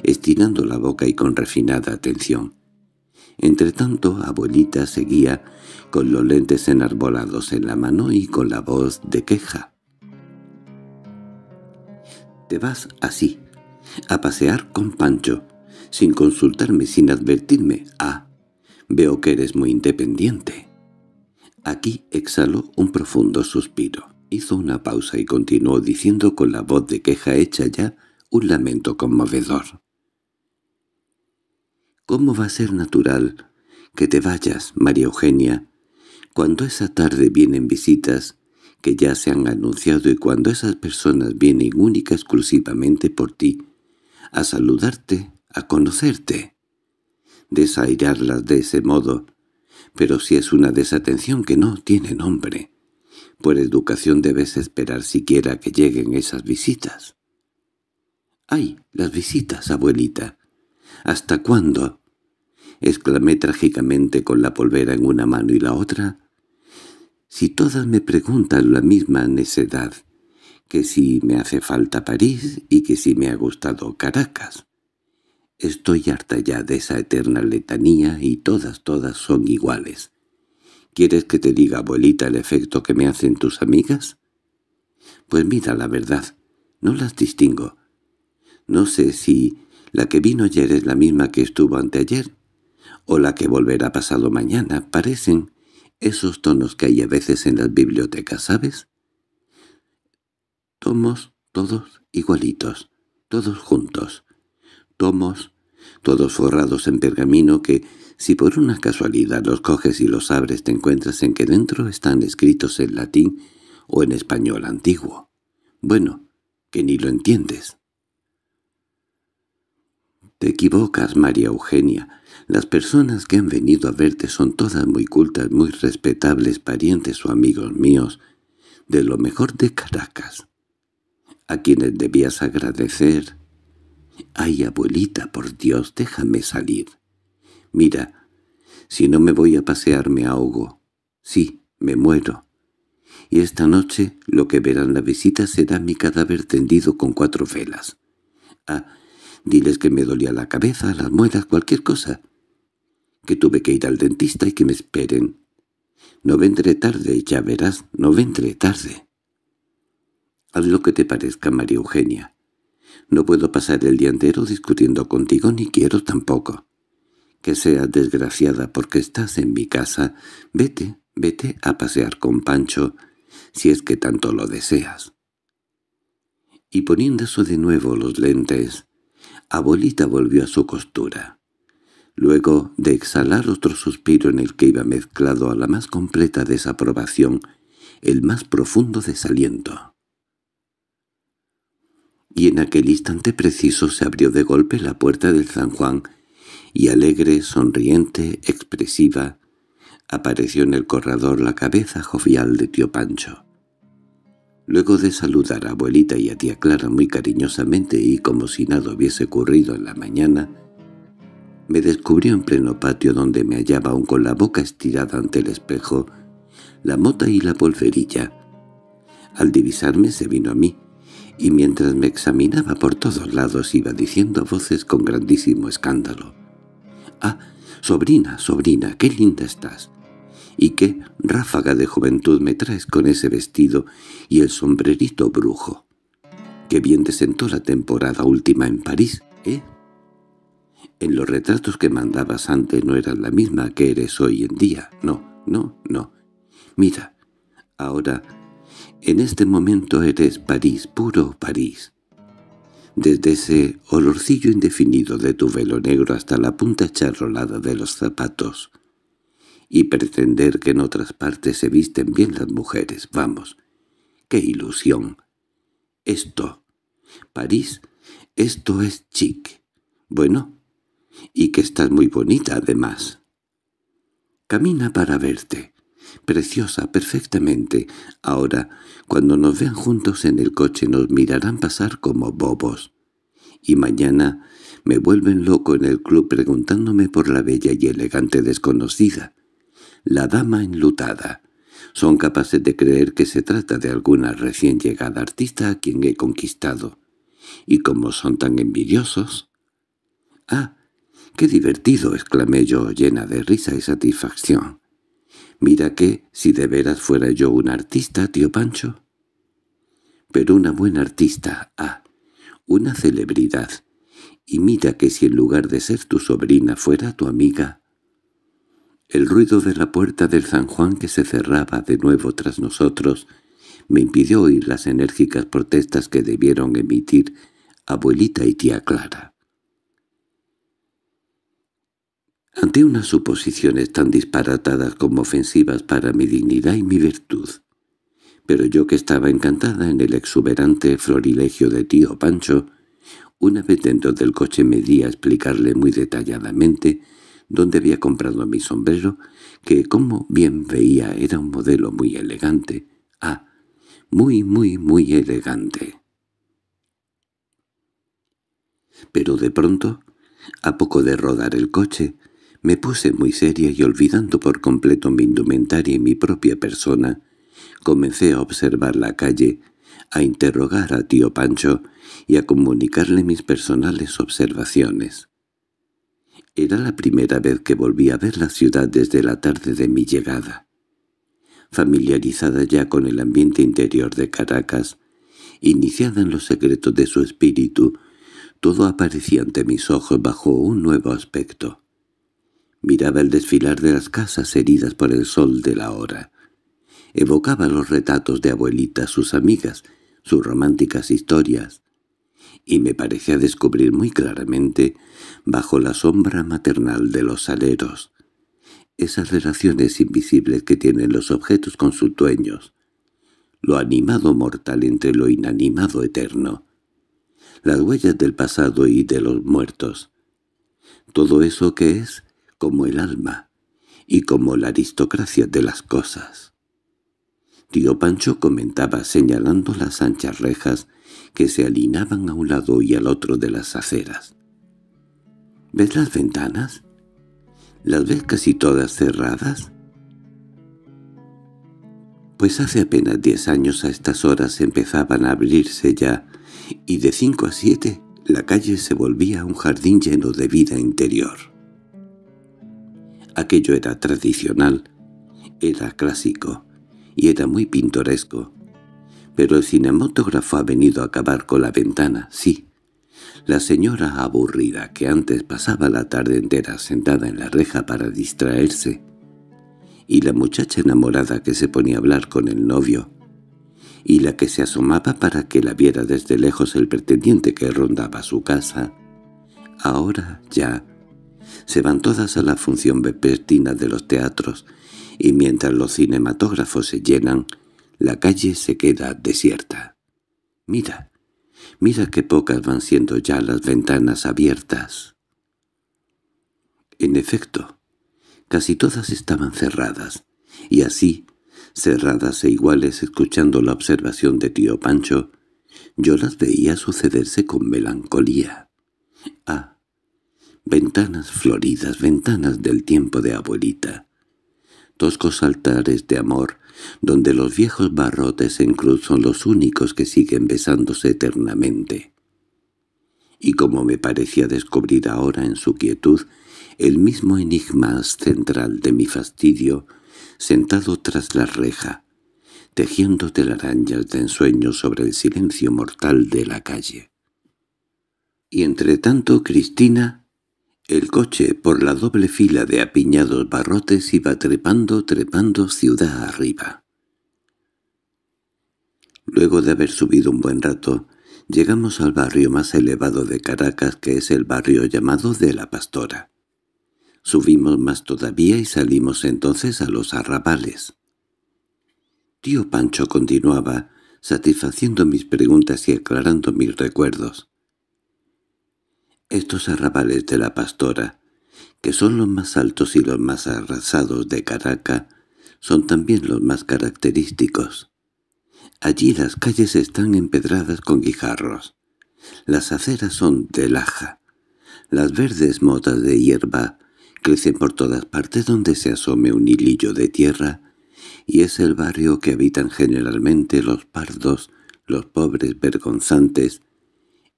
estirando la boca y con refinada atención. Entretanto, abuelita seguía con los lentes enarbolados en la mano y con la voz de queja. «Te vas así, a pasear con Pancho, sin consultarme, sin advertirme. Ah, veo que eres muy independiente». Aquí exhaló un profundo suspiro. Hizo una pausa y continuó diciendo con la voz de queja hecha ya un lamento conmovedor. ¿Cómo va a ser natural que te vayas, María Eugenia, cuando esa tarde vienen visitas que ya se han anunciado y cuando esas personas vienen única exclusivamente por ti, a saludarte, a conocerte? Desairarlas de ese modo, pero si es una desatención que no tiene nombre, por educación debes esperar siquiera que lleguen esas visitas. —¡Ay, las visitas, abuelita! —¿Hasta cuándo? —exclamé trágicamente con la polvera en una mano y la otra. —Si todas me preguntan la misma necedad, que si me hace falta París y que si me ha gustado Caracas. Estoy harta ya de esa eterna letanía y todas, todas son iguales. ¿Quieres que te diga, abuelita, el efecto que me hacen tus amigas? Pues mira la verdad, no las distingo. No sé si la que vino ayer es la misma que estuvo anteayer, o la que volverá pasado mañana, parecen esos tonos que hay a veces en las bibliotecas, ¿sabes? Tomos todos igualitos, todos juntos. Tomos, todos forrados en pergamino que, si por una casualidad los coges y los abres te encuentras en que dentro están escritos en latín o en español antiguo. Bueno, que ni lo entiendes. Te equivocas, María Eugenia. Las personas que han venido a verte son todas muy cultas, muy respetables parientes o amigos míos, de lo mejor de Caracas, a quienes debías agradecer. Ay, abuelita, por Dios, déjame salir. Mira, si no me voy a pasear me ahogo. Sí, me muero. Y esta noche lo que verán la visita será mi cadáver tendido con cuatro velas. Ah, Diles que me dolía la cabeza, las muelas, cualquier cosa. Que tuve que ir al dentista y que me esperen. No vendré tarde, ya verás, no vendré tarde. Haz lo que te parezca, María Eugenia. No puedo pasar el día entero discutiendo contigo ni quiero tampoco. Que seas desgraciada porque estás en mi casa, vete, vete a pasear con Pancho, si es que tanto lo deseas. Y poniéndose de nuevo los lentes, abuelita volvió a su costura. Luego de exhalar otro suspiro en el que iba mezclado a la más completa desaprobación, el más profundo desaliento. Y en aquel instante preciso se abrió de golpe la puerta del San Juan, y alegre, sonriente, expresiva, apareció en el corredor la cabeza jovial de tío Pancho. Luego de saludar a abuelita y a tía Clara muy cariñosamente y como si nada hubiese ocurrido en la mañana, me descubrió en pleno patio donde me hallaba aún con la boca estirada ante el espejo, la mota y la polverilla. Al divisarme se vino a mí, y mientras me examinaba por todos lados iba diciendo voces con grandísimo escándalo. «¡Ah, sobrina, sobrina, qué linda estás! y qué ráfaga de juventud me traes con ese vestido y el sombrerito brujo. Qué bien te sentó la temporada última en París, ¿eh? En los retratos que mandabas antes no eras la misma que eres hoy en día. No, no, no. Mira, ahora, en este momento eres París, puro París. Desde ese olorcillo indefinido de tu velo negro hasta la punta charrolada de los zapatos, y pretender que en otras partes se visten bien las mujeres. Vamos, qué ilusión. Esto, París, esto es chic. Bueno, y que estás muy bonita además. Camina para verte. Preciosa, perfectamente. Ahora, cuando nos vean juntos en el coche nos mirarán pasar como bobos. Y mañana me vuelven loco en el club preguntándome por la bella y elegante desconocida la dama enlutada. Son capaces de creer que se trata de alguna recién llegada artista a quien he conquistado. Y como son tan envidiosos... —¡Ah! ¡Qué divertido! —exclamé yo, llena de risa y satisfacción. —Mira que, si de veras fuera yo un artista, tío Pancho. Pero una buena artista, ah, una celebridad. Y mira que si en lugar de ser tu sobrina fuera tu amiga, el ruido de la puerta del San Juan que se cerraba de nuevo tras nosotros me impidió oír las enérgicas protestas que debieron emitir abuelita y tía Clara. Ante unas suposiciones tan disparatadas como ofensivas para mi dignidad y mi virtud, pero yo que estaba encantada en el exuberante florilegio de tío Pancho, una vez dentro del coche me di a explicarle muy detalladamente donde había comprado mi sombrero, que como bien veía era un modelo muy elegante. Ah, muy, muy, muy elegante. Pero de pronto, a poco de rodar el coche, me puse muy seria y olvidando por completo mi indumentaria y mi propia persona, comencé a observar la calle, a interrogar a tío Pancho y a comunicarle mis personales observaciones. Era la primera vez que volví a ver la ciudad desde la tarde de mi llegada. Familiarizada ya con el ambiente interior de Caracas, iniciada en los secretos de su espíritu, todo aparecía ante mis ojos bajo un nuevo aspecto. Miraba el desfilar de las casas heridas por el sol de la hora. Evocaba los retratos de abuelitas, sus amigas, sus románticas historias, y me parecía descubrir muy claramente, bajo la sombra maternal de los aleros, esas relaciones invisibles que tienen los objetos con sus dueños, lo animado mortal entre lo inanimado eterno, las huellas del pasado y de los muertos, todo eso que es como el alma y como la aristocracia de las cosas. Tío Pancho comentaba señalando las anchas rejas que se alineaban a un lado y al otro de las aceras. ¿Ves las ventanas? ¿Las ves casi todas cerradas? Pues hace apenas diez años a estas horas empezaban a abrirse ya, y de cinco a siete la calle se volvía un jardín lleno de vida interior. Aquello era tradicional, era clásico, y era muy pintoresco, Pero el cinematógrafo ha venido a acabar con la ventana, sí. La señora aburrida, que antes pasaba la tarde entera sentada en la reja para distraerse, y la muchacha enamorada que se ponía a hablar con el novio, y la que se asomaba para que la viera desde lejos el pretendiente que rondaba su casa, ahora ya se van todas a la función vespertina de los teatros, y mientras los cinematógrafos se llenan, la calle se queda desierta. Mira, mira qué pocas van siendo ya las ventanas abiertas. En efecto, casi todas estaban cerradas, y así, cerradas e iguales escuchando la observación de tío Pancho, yo las veía sucederse con melancolía. Ah, ventanas floridas, ventanas del tiempo de abuelita. Toscos altares de amor, donde los viejos barrotes en cruz son los únicos que siguen besándose eternamente. Y como me parecía descubrir ahora en su quietud el mismo enigma central de mi fastidio, sentado tras la reja, tejiendo telarañas de ensueño sobre el silencio mortal de la calle. Y entre tanto Cristina el coche, por la doble fila de apiñados barrotes, iba trepando, trepando ciudad arriba. Luego de haber subido un buen rato, llegamos al barrio más elevado de Caracas, que es el barrio llamado de La Pastora. Subimos más todavía y salimos entonces a los arrabales. Tío Pancho continuaba, satisfaciendo mis preguntas y aclarando mis recuerdos. Estos arrabales de la Pastora, que son los más altos y los más arrasados de Caracas, son también los más característicos. Allí las calles están empedradas con guijarros. Las aceras son de laja. Las verdes motas de hierba crecen por todas partes donde se asome un hilillo de tierra, y es el barrio que habitan generalmente los pardos, los pobres vergonzantes,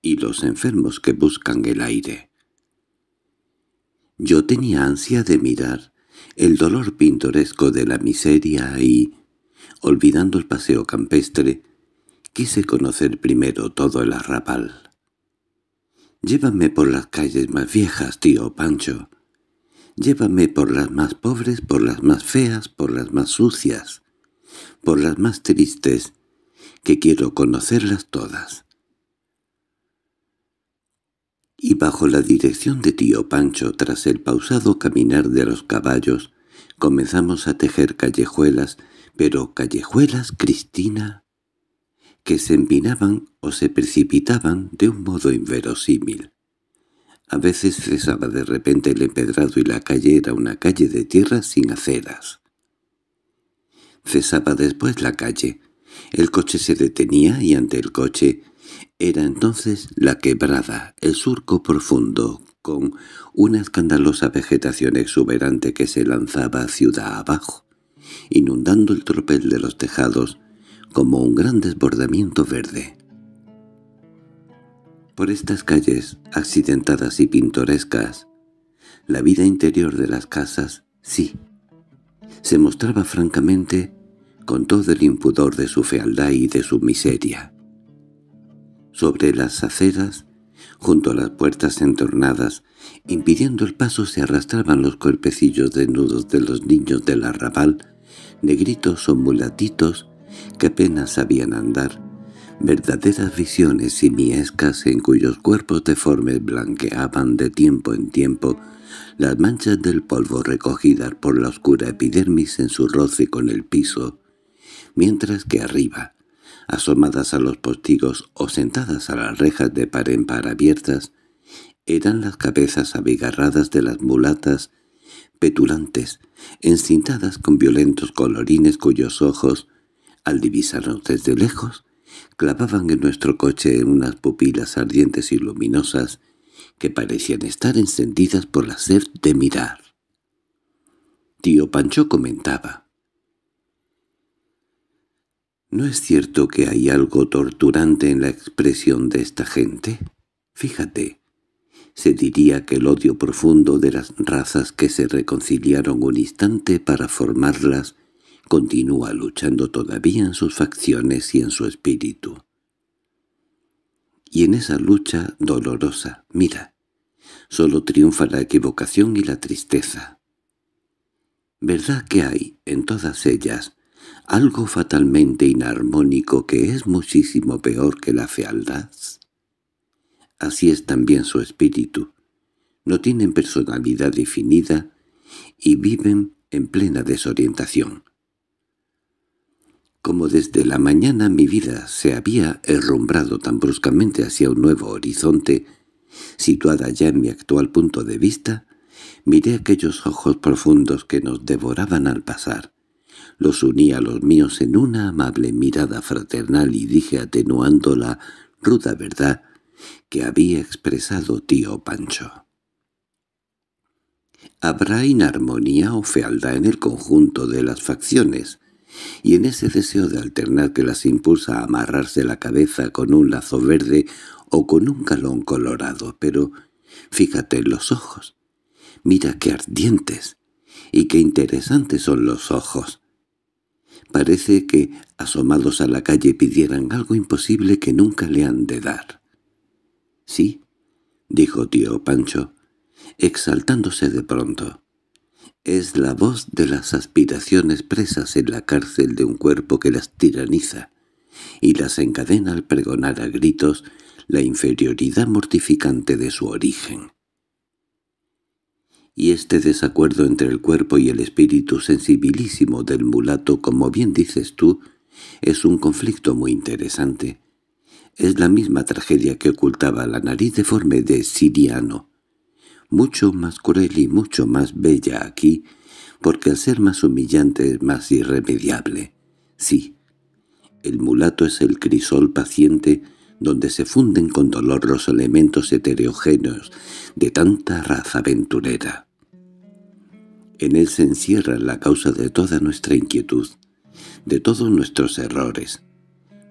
y los enfermos que buscan el aire. Yo tenía ansia de mirar el dolor pintoresco de la miseria y, olvidando el paseo campestre, quise conocer primero todo el arrabal. «Llévame por las calles más viejas, tío Pancho. Llévame por las más pobres, por las más feas, por las más sucias, por las más tristes, que quiero conocerlas todas» y bajo la dirección de tío Pancho, tras el pausado caminar de los caballos, comenzamos a tejer callejuelas, pero callejuelas, Cristina, que se empinaban o se precipitaban de un modo inverosímil. A veces cesaba de repente el empedrado y la calle era una calle de tierra sin aceras. Cesaba después la calle. El coche se detenía y ante el coche era entonces la quebrada, el surco profundo, con una escandalosa vegetación exuberante que se lanzaba ciudad abajo, inundando el tropel de los tejados como un gran desbordamiento verde. Por estas calles, accidentadas y pintorescas, la vida interior de las casas, sí, se mostraba francamente con todo el impudor de su fealdad y de su miseria. Sobre las aceras, junto a las puertas entornadas, impidiendo el paso se arrastraban los cuerpecillos desnudos de los niños del arrabal, negritos o mulatitos que apenas sabían andar, verdaderas visiones simiescas en cuyos cuerpos deformes blanqueaban de tiempo en tiempo las manchas del polvo recogidas por la oscura epidermis en su roce con el piso, mientras que arriba, asomadas a los postigos o sentadas a las rejas de par en par abiertas, eran las cabezas abigarradas de las mulatas, petulantes, encintadas con violentos colorines cuyos ojos, al divisarnos desde lejos, clavaban en nuestro coche unas pupilas ardientes y luminosas que parecían estar encendidas por la sed de mirar. Tío Pancho comentaba. ¿No es cierto que hay algo torturante en la expresión de esta gente? Fíjate, se diría que el odio profundo de las razas que se reconciliaron un instante para formarlas continúa luchando todavía en sus facciones y en su espíritu. Y en esa lucha dolorosa, mira, solo triunfa la equivocación y la tristeza. ¿Verdad que hay, en todas ellas, algo fatalmente inarmónico que es muchísimo peor que la fealdad? Así es también su espíritu. No tienen personalidad definida y viven en plena desorientación. Como desde la mañana mi vida se había herrumbrado tan bruscamente hacia un nuevo horizonte, situada ya en mi actual punto de vista, miré aquellos ojos profundos que nos devoraban al pasar. Los uní a los míos en una amable mirada fraternal y dije atenuando la ruda verdad que había expresado tío Pancho. Habrá inarmonía o fealdad en el conjunto de las facciones, y en ese deseo de alternar que las impulsa a amarrarse la cabeza con un lazo verde o con un calón colorado, pero fíjate en los ojos. Mira qué ardientes y qué interesantes son los ojos. Parece que, asomados a la calle, pidieran algo imposible que nunca le han de dar. —Sí —dijo tío Pancho, exaltándose de pronto. Es la voz de las aspiraciones presas en la cárcel de un cuerpo que las tiraniza y las encadena al pregonar a gritos la inferioridad mortificante de su origen. Y este desacuerdo entre el cuerpo y el espíritu sensibilísimo del mulato, como bien dices tú, es un conflicto muy interesante. Es la misma tragedia que ocultaba la nariz deforme de Siriano, mucho más cruel y mucho más bella aquí, porque al ser más humillante es más irremediable. Sí, el mulato es el crisol paciente donde se funden con dolor los elementos heterogéneos de tanta raza aventurera. En él se encierra la causa de toda nuestra inquietud, de todos nuestros errores,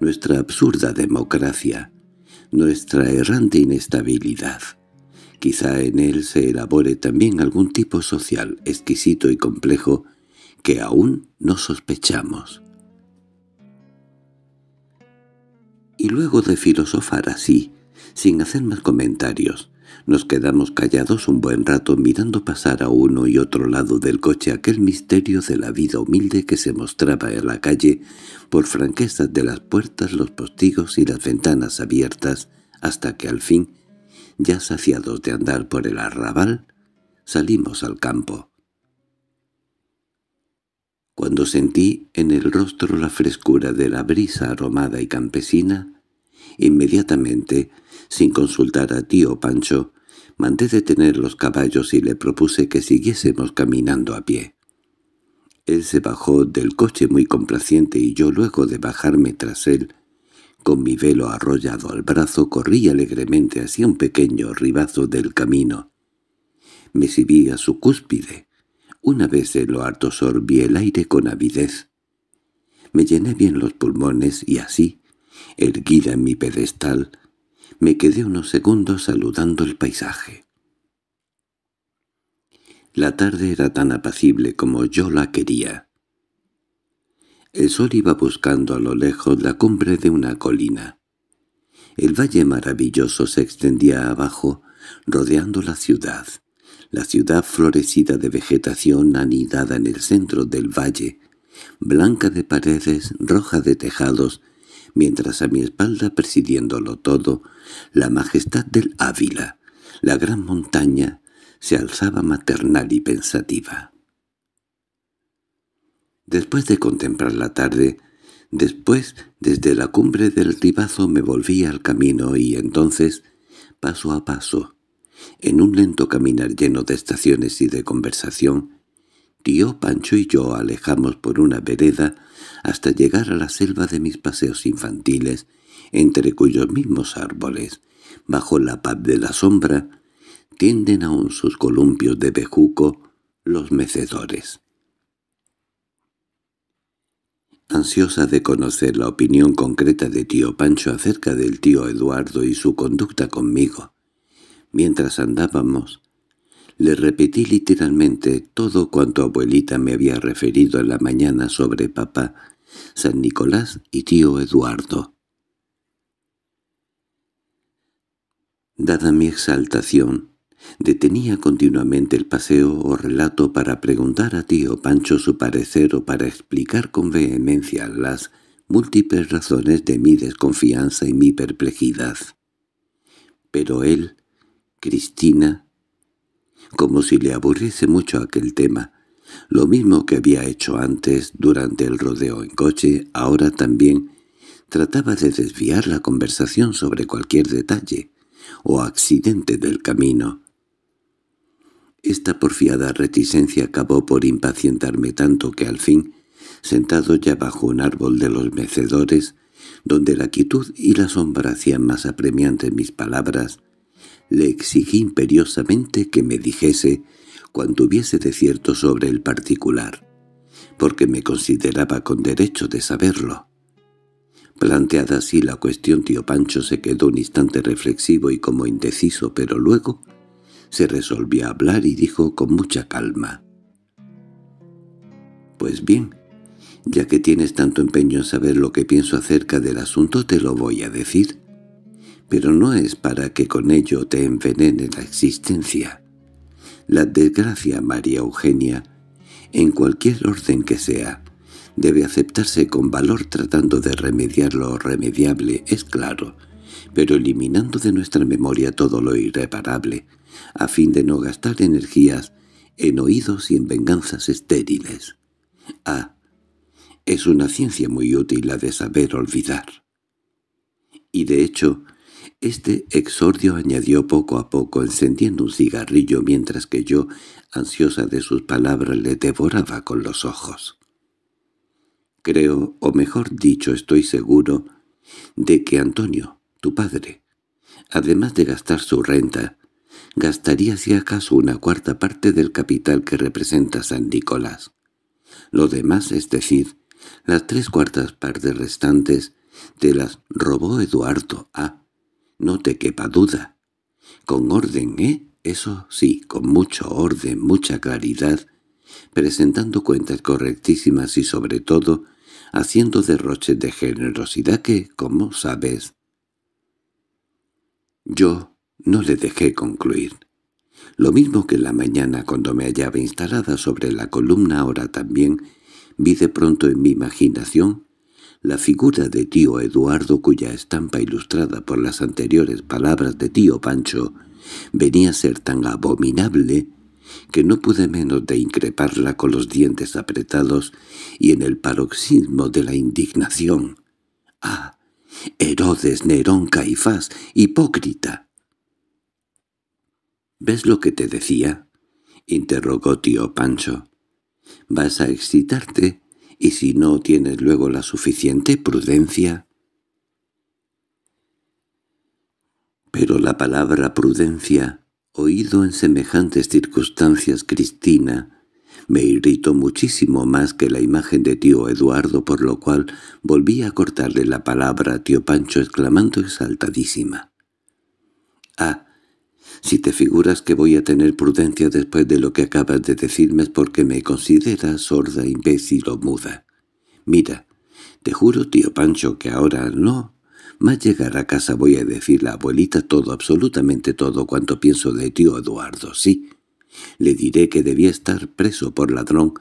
nuestra absurda democracia, nuestra errante inestabilidad. Quizá en él se elabore también algún tipo social exquisito y complejo que aún no sospechamos. Y luego de filosofar así, sin hacer más comentarios, nos quedamos callados un buen rato mirando pasar a uno y otro lado del coche aquel misterio de la vida humilde que se mostraba en la calle por franquezas de las puertas, los postigos y las ventanas abiertas, hasta que al fin ya saciados de andar por el arrabal, salimos al campo. Cuando sentí en el rostro la frescura de la brisa aromada y campesina, inmediatamente, sin consultar a tío Pancho, mandé detener los caballos y le propuse que siguiésemos caminando a pie. Él se bajó del coche muy complaciente y yo luego de bajarme tras él con mi velo arrollado al brazo corrí alegremente hacia un pequeño ribazo del camino. Me subí a su cúspide. Una vez en lo harto sorbí el aire con avidez. Me llené bien los pulmones y así, erguida en mi pedestal, me quedé unos segundos saludando el paisaje. La tarde era tan apacible como yo la quería. El sol iba buscando a lo lejos la cumbre de una colina. El valle maravilloso se extendía abajo, rodeando la ciudad. La ciudad florecida de vegetación anidada en el centro del valle, blanca de paredes, roja de tejados, mientras a mi espalda presidiéndolo todo, la majestad del Ávila, la gran montaña, se alzaba maternal y pensativa. Después de contemplar la tarde, después desde la cumbre del ribazo me volví al camino y entonces, paso a paso, en un lento caminar lleno de estaciones y de conversación, tío Pancho y yo alejamos por una vereda hasta llegar a la selva de mis paseos infantiles, entre cuyos mismos árboles, bajo la paz de la sombra, tienden aún sus columpios de bejuco los mecedores. Ansiosa de conocer la opinión concreta de tío Pancho acerca del tío Eduardo y su conducta conmigo, mientras andábamos, Le repetí literalmente todo cuanto abuelita me había referido en la mañana sobre papá, San Nicolás y tío Eduardo. Dada mi exaltación, detenía continuamente el paseo o relato para preguntar a tío Pancho su parecer o para explicar con vehemencia las múltiples razones de mi desconfianza y mi perplejidad. Pero él, Cristina, como si le aburriese mucho aquel tema, lo mismo que había hecho antes durante el rodeo en coche, ahora también trataba de desviar la conversación sobre cualquier detalle o accidente del camino. Esta porfiada reticencia acabó por impacientarme tanto que al fin, sentado ya bajo un árbol de los mecedores, donde la quietud y la sombra hacían más apremiantes mis palabras, le exigí imperiosamente que me dijese cuanto hubiese de cierto sobre el particular, porque me consideraba con derecho de saberlo. Planteada así la cuestión, tío Pancho se quedó un instante reflexivo y como indeciso, pero luego se resolvió a hablar y dijo con mucha calma. «Pues bien, ya que tienes tanto empeño en saber lo que pienso acerca del asunto, te lo voy a decir. Pero no es para que con ello te envenene la existencia. La desgracia, María Eugenia, en cualquier orden que sea, debe aceptarse con valor tratando de remediar lo remediable, es claro, pero eliminando de nuestra memoria todo lo irreparable, a fin de no gastar energías en oídos y en venganzas estériles. Ah, es una ciencia muy útil la de saber olvidar. Y de hecho, este exordio añadió poco a poco encendiendo un cigarrillo mientras que yo, ansiosa de sus palabras, le devoraba con los ojos. Creo, o mejor dicho estoy seguro, de que Antonio, tu padre, además de gastar su renta, gastaría si acaso una cuarta parte del capital que representa San Nicolás. Lo demás, es decir, las tres cuartas partes restantes, te las robó Eduardo A. No te quepa duda. Con orden, ¿eh? Eso sí, con mucho orden, mucha claridad, presentando cuentas correctísimas y sobre todo haciendo derroches de generosidad que, como sabes, yo no le dejé concluir. Lo mismo que la mañana cuando me hallaba instalada sobre la columna ahora también, vi de pronto en mi imaginación la figura de tío Eduardo cuya estampa ilustrada por las anteriores palabras de tío Pancho venía a ser tan abominable que no pude menos de increparla con los dientes apretados y en el paroxismo de la indignación. —¡Ah! Herodes, Nerón, Caifás, hipócrita. —¿Ves lo que te decía? —interrogó tío Pancho. —Vas a excitarte, y si no tienes luego la suficiente prudencia... Pero la palabra prudencia Oído en semejantes circunstancias Cristina, me irritó muchísimo más que la imagen de tío Eduardo, por lo cual volví a cortarle la palabra a tío Pancho exclamando exaltadísima. «Ah, si te figuras que voy a tener prudencia después de lo que acabas de decirme es porque me consideras sorda, imbécil o muda. Mira, te juro, tío Pancho, que ahora no más llegar a casa voy a decirle a abuelita todo, absolutamente todo cuanto pienso de tío Eduardo, sí. Le diré que debía estar preso por ladrón,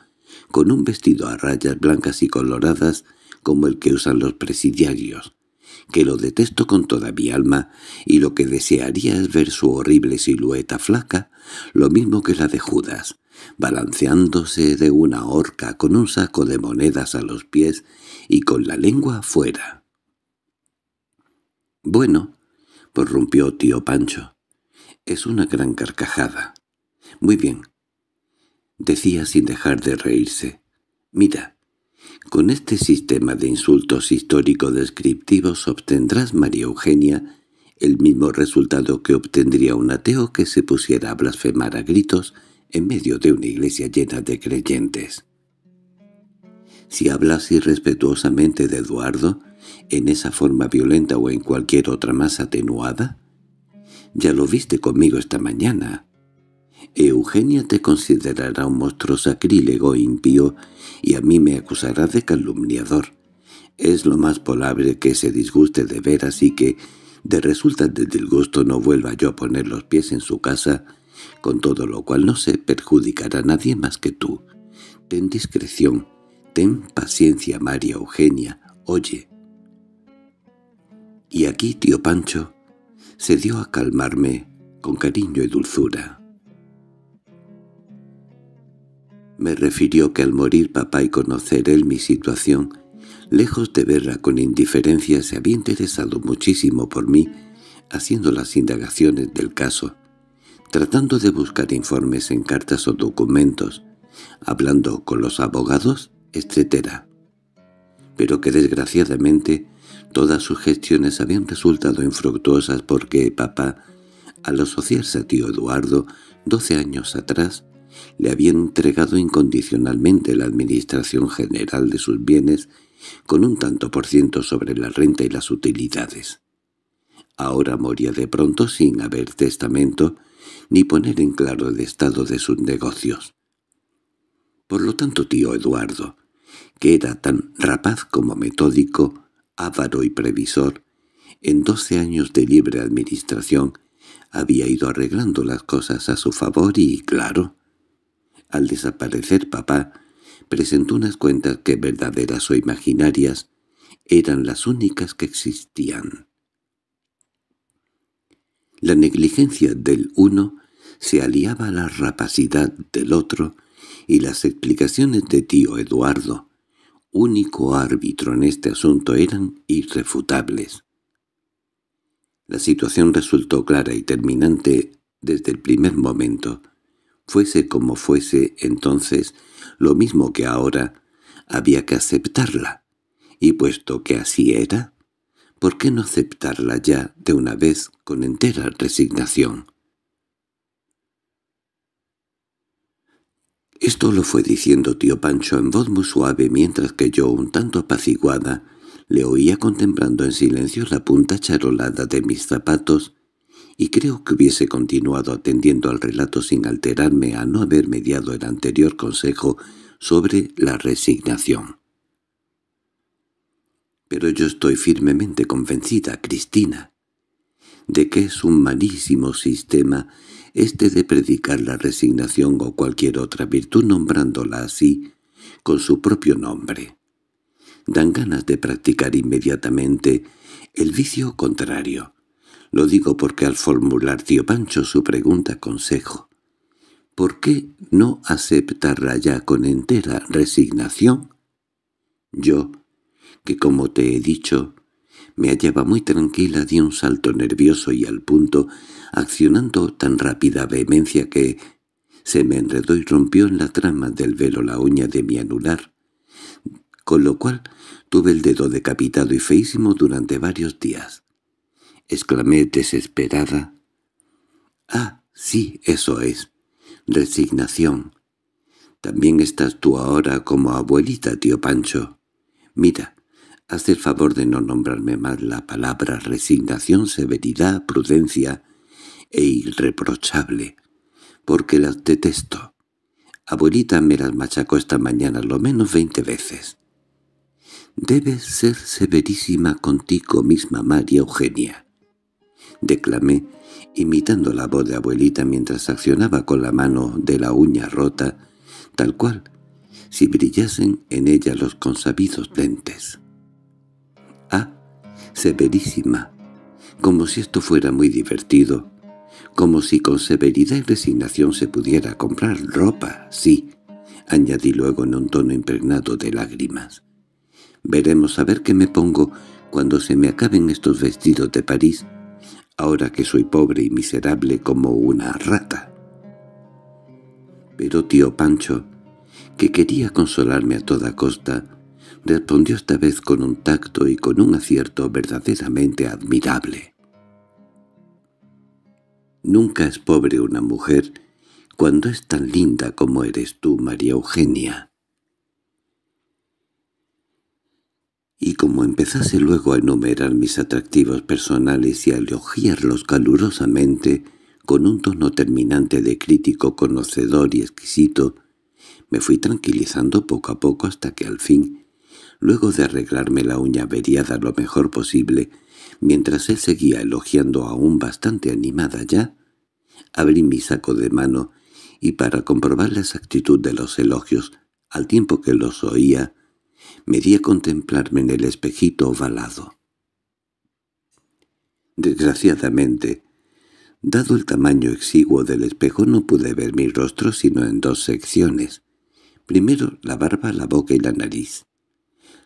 con un vestido a rayas blancas y coloradas como el que usan los presidiarios, que lo detesto con toda mi alma y lo que desearía es ver su horrible silueta flaca, lo mismo que la de Judas, balanceándose de una horca con un saco de monedas a los pies y con la lengua fuera. —Bueno —prorrumpió tío Pancho—, es una gran carcajada. Muy bien —decía sin dejar de reírse—, mira, con este sistema de insultos histórico-descriptivos obtendrás, María Eugenia, el mismo resultado que obtendría un ateo que se pusiera a blasfemar a gritos en medio de una iglesia llena de creyentes. Si hablas irrespetuosamente de Eduardo, en esa forma violenta o en cualquier otra más atenuada? Ya lo viste conmigo esta mañana. Eugenia te considerará un monstruo sacrílego impío y a mí me acusará de calumniador. Es lo más probable que se disguste de ver así que, de resultas del disgusto, no vuelva yo a poner los pies en su casa, con todo lo cual no se perjudicará a nadie más que tú. Ten discreción, ten paciencia, María Eugenia, oye. Y aquí tío Pancho se dio a calmarme con cariño y dulzura. Me refirió que al morir papá y conocer él mi situación, lejos de verla con indiferencia, se había interesado muchísimo por mí, haciendo las indagaciones del caso, tratando de buscar informes en cartas o documentos, hablando con los abogados, etc. Pero que desgraciadamente todas sus gestiones habían resultado infructuosas porque papá, al asociarse a tío Eduardo, doce años atrás, le habían entregado incondicionalmente la administración general de sus bienes con un tanto por ciento sobre la renta y las utilidades. Ahora moría de pronto sin haber testamento ni poner en claro el estado de sus negocios. Por lo tanto tío Eduardo, que era tan rapaz como metódico, avaro y previsor, en doce años de libre administración había ido arreglando las cosas a su favor y, claro, al desaparecer papá, presentó unas cuentas que verdaderas o imaginarias eran las únicas que existían. La negligencia del uno se aliaba a la rapacidad del otro y las explicaciones de tío Eduardo, único árbitro en este asunto, eran irrefutables. La situación resultó clara y terminante desde el primer momento. Fuese como fuese entonces, lo mismo que ahora, había que aceptarla. Y puesto que así era, ¿por qué no aceptarla ya de una vez con entera resignación? Esto lo fue diciendo tío Pancho en voz muy suave mientras que yo, un tanto apaciguada, le oía contemplando en silencio la punta charolada de mis zapatos y creo que hubiese continuado atendiendo al relato sin alterarme a no haber mediado el anterior consejo sobre la resignación. Pero yo estoy firmemente convencida, Cristina, de que es un malísimo sistema este de predicar la resignación o cualquier otra virtud nombrándola así, con su propio nombre. Dan ganas de practicar inmediatamente el vicio contrario, lo digo porque al formular tío Pancho su pregunta consejo, ¿por qué no aceptarla ya con entera resignación? Yo, que como te he dicho, me hallaba muy tranquila di un salto nervioso y al punto, accionando tan rápida vehemencia que se me enredó y rompió en la trama del velo la uña de mi anular, con lo cual tuve el dedo decapitado y feísimo durante varios días exclamé desesperada. —Ah, sí, eso es. Resignación. También estás tú ahora como abuelita, tío Pancho. Mira, haz el favor de no nombrarme más la palabra resignación, severidad, prudencia e irreprochable, porque las detesto. Abuelita me las machacó esta mañana lo menos veinte veces. Debes ser severísima contigo misma, María Eugenia declamé, imitando la voz de abuelita mientras accionaba con la mano de la uña rota, tal cual, si brillasen en ella los consabidos lentes. Ah, severísima, como si esto fuera muy divertido, como si con severidad y resignación se pudiera comprar ropa, sí, añadí luego en un tono impregnado de lágrimas. Veremos a ver qué me pongo cuando se me acaben estos vestidos de París ahora que soy pobre y miserable como una rata. Pero tío Pancho, que quería consolarme a toda costa, respondió esta vez con un tacto y con un acierto verdaderamente admirable. Nunca es pobre una mujer cuando es tan linda como eres tú, María Eugenia. Y como empezase luego a enumerar mis atractivos personales y a elogiarlos calurosamente, con un tono terminante de crítico conocedor y exquisito, me fui tranquilizando poco a poco hasta que al fin, luego de arreglarme la uña averiada lo mejor posible, mientras él seguía elogiando aún bastante animada ya, abrí mi saco de mano y para comprobar la exactitud de los elogios, al tiempo que los oía, me di a contemplarme en el espejito ovalado. Desgraciadamente, dado el tamaño exiguo del espejo no pude ver mi rostro sino en dos secciones. Primero la barba, la boca y la nariz.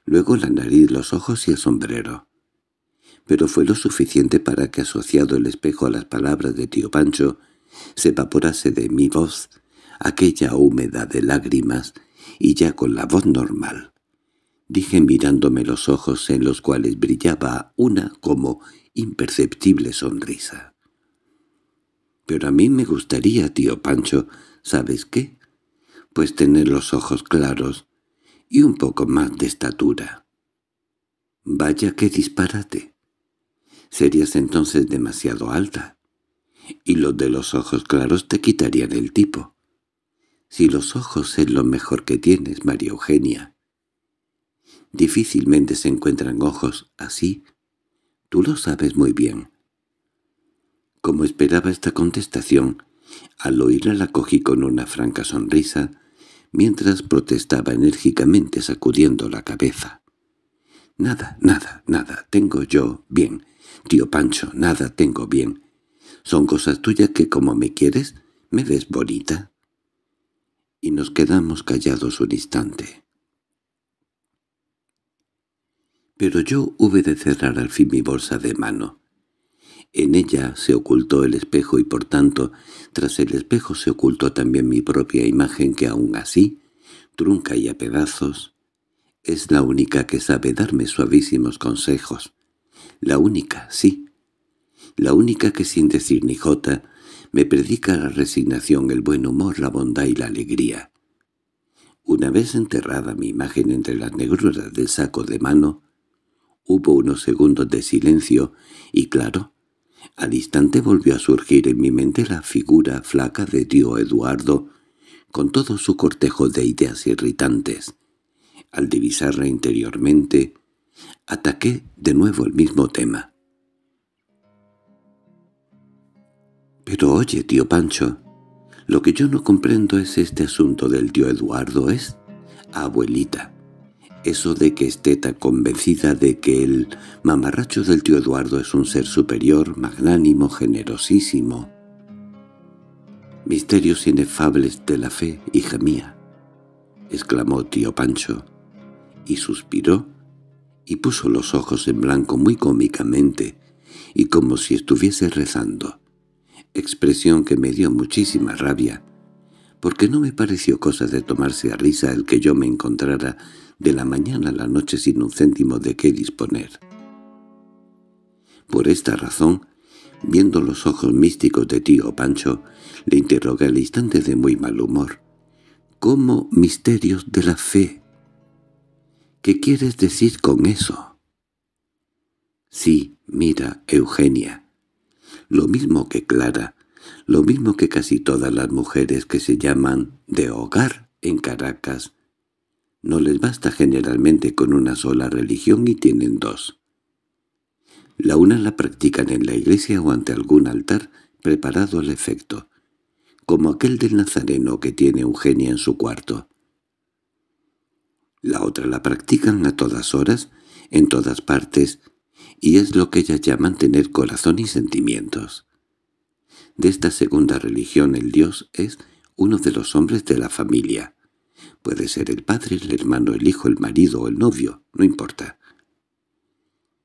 Luego la nariz, los ojos y el sombrero. Pero fue lo suficiente para que, asociado el espejo a las palabras de tío Pancho, se evaporase de mi voz aquella húmeda de lágrimas y ya con la voz normal. Dije mirándome los ojos en los cuales brillaba una como imperceptible sonrisa. Pero a mí me gustaría, tío Pancho, ¿sabes qué? Pues tener los ojos claros y un poco más de estatura. Vaya qué disparate. Serías entonces demasiado alta, y los de los ojos claros te quitarían el tipo. Si los ojos es lo mejor que tienes, María Eugenia. Difícilmente se encuentran ojos así. Tú lo sabes muy bien. Como esperaba esta contestación, al oírla la cogí con una franca sonrisa, mientras protestaba enérgicamente sacudiendo la cabeza. «Nada, nada, nada, tengo yo bien. Tío Pancho, nada tengo bien. Son cosas tuyas que como me quieres, me ves bonita» y nos quedamos callados un instante. Pero yo hube de cerrar al fin mi bolsa de mano. En ella se ocultó el espejo y por tanto, tras el espejo se ocultó también mi propia imagen que aún así, trunca y a pedazos, es la única que sabe darme suavísimos consejos. La única, sí. La única que sin decir ni jota me predica la resignación, el buen humor, la bondad y la alegría. Una vez enterrada mi imagen entre las negruras del saco de mano, hubo unos segundos de silencio y claro, al instante volvió a surgir en mi mente la figura flaca de tío Eduardo, con todo su cortejo de ideas irritantes. Al divisarla interiormente, ataqué de nuevo el mismo tema. Pero oye, tío Pancho, lo que yo no comprendo es este asunto del tío Eduardo, es... Abuelita, eso de que esté tan convencida de que el mamarracho del tío Eduardo es un ser superior, magnánimo, generosísimo. Misterios inefables de la fe, hija mía, exclamó tío Pancho, y suspiró, y puso los ojos en blanco muy cómicamente, y como si estuviese rezando expresión que me dio muchísima rabia, porque no me pareció cosa de tomarse a risa el que yo me encontrara de la mañana a la noche sin un céntimo de qué disponer. Por esta razón, viendo los ojos místicos de tío Pancho, le interrogué al instante de muy mal humor. —¿Cómo misterios de la fe? ¿Qué quieres decir con eso? —Sí, mira, Eugenia, lo mismo que Clara, lo mismo que casi todas las mujeres que se llaman de hogar en Caracas. No les basta generalmente con una sola religión y tienen dos. La una la practican en la iglesia o ante algún altar preparado al efecto, como aquel del Nazareno que tiene Eugenia en su cuarto. La otra la practican a todas horas, en todas partes, y es lo que ellas llaman tener corazón y sentimientos. De esta segunda religión el Dios es uno de los hombres de la familia. Puede ser el padre, el hermano, el hijo, el marido o el novio, no importa.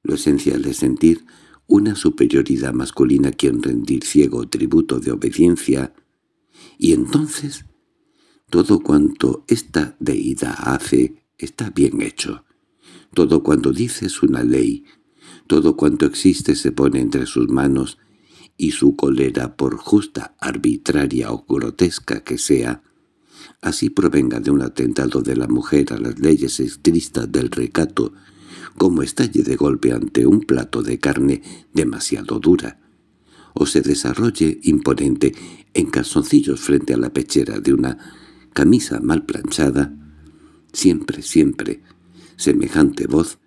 Lo esencial es sentir una superioridad masculina a quien rendir ciego tributo de obediencia, y entonces todo cuanto esta deidad hace está bien hecho. Todo cuanto dice es una ley, todo cuanto existe se pone entre sus manos y su cólera, por justa, arbitraria o grotesca que sea, así provenga de un atentado de la mujer a las leyes estrictas del recato, como estalle de golpe ante un plato de carne demasiado dura, o se desarrolle imponente en calzoncillos frente a la pechera de una camisa mal planchada, siempre, siempre, semejante voz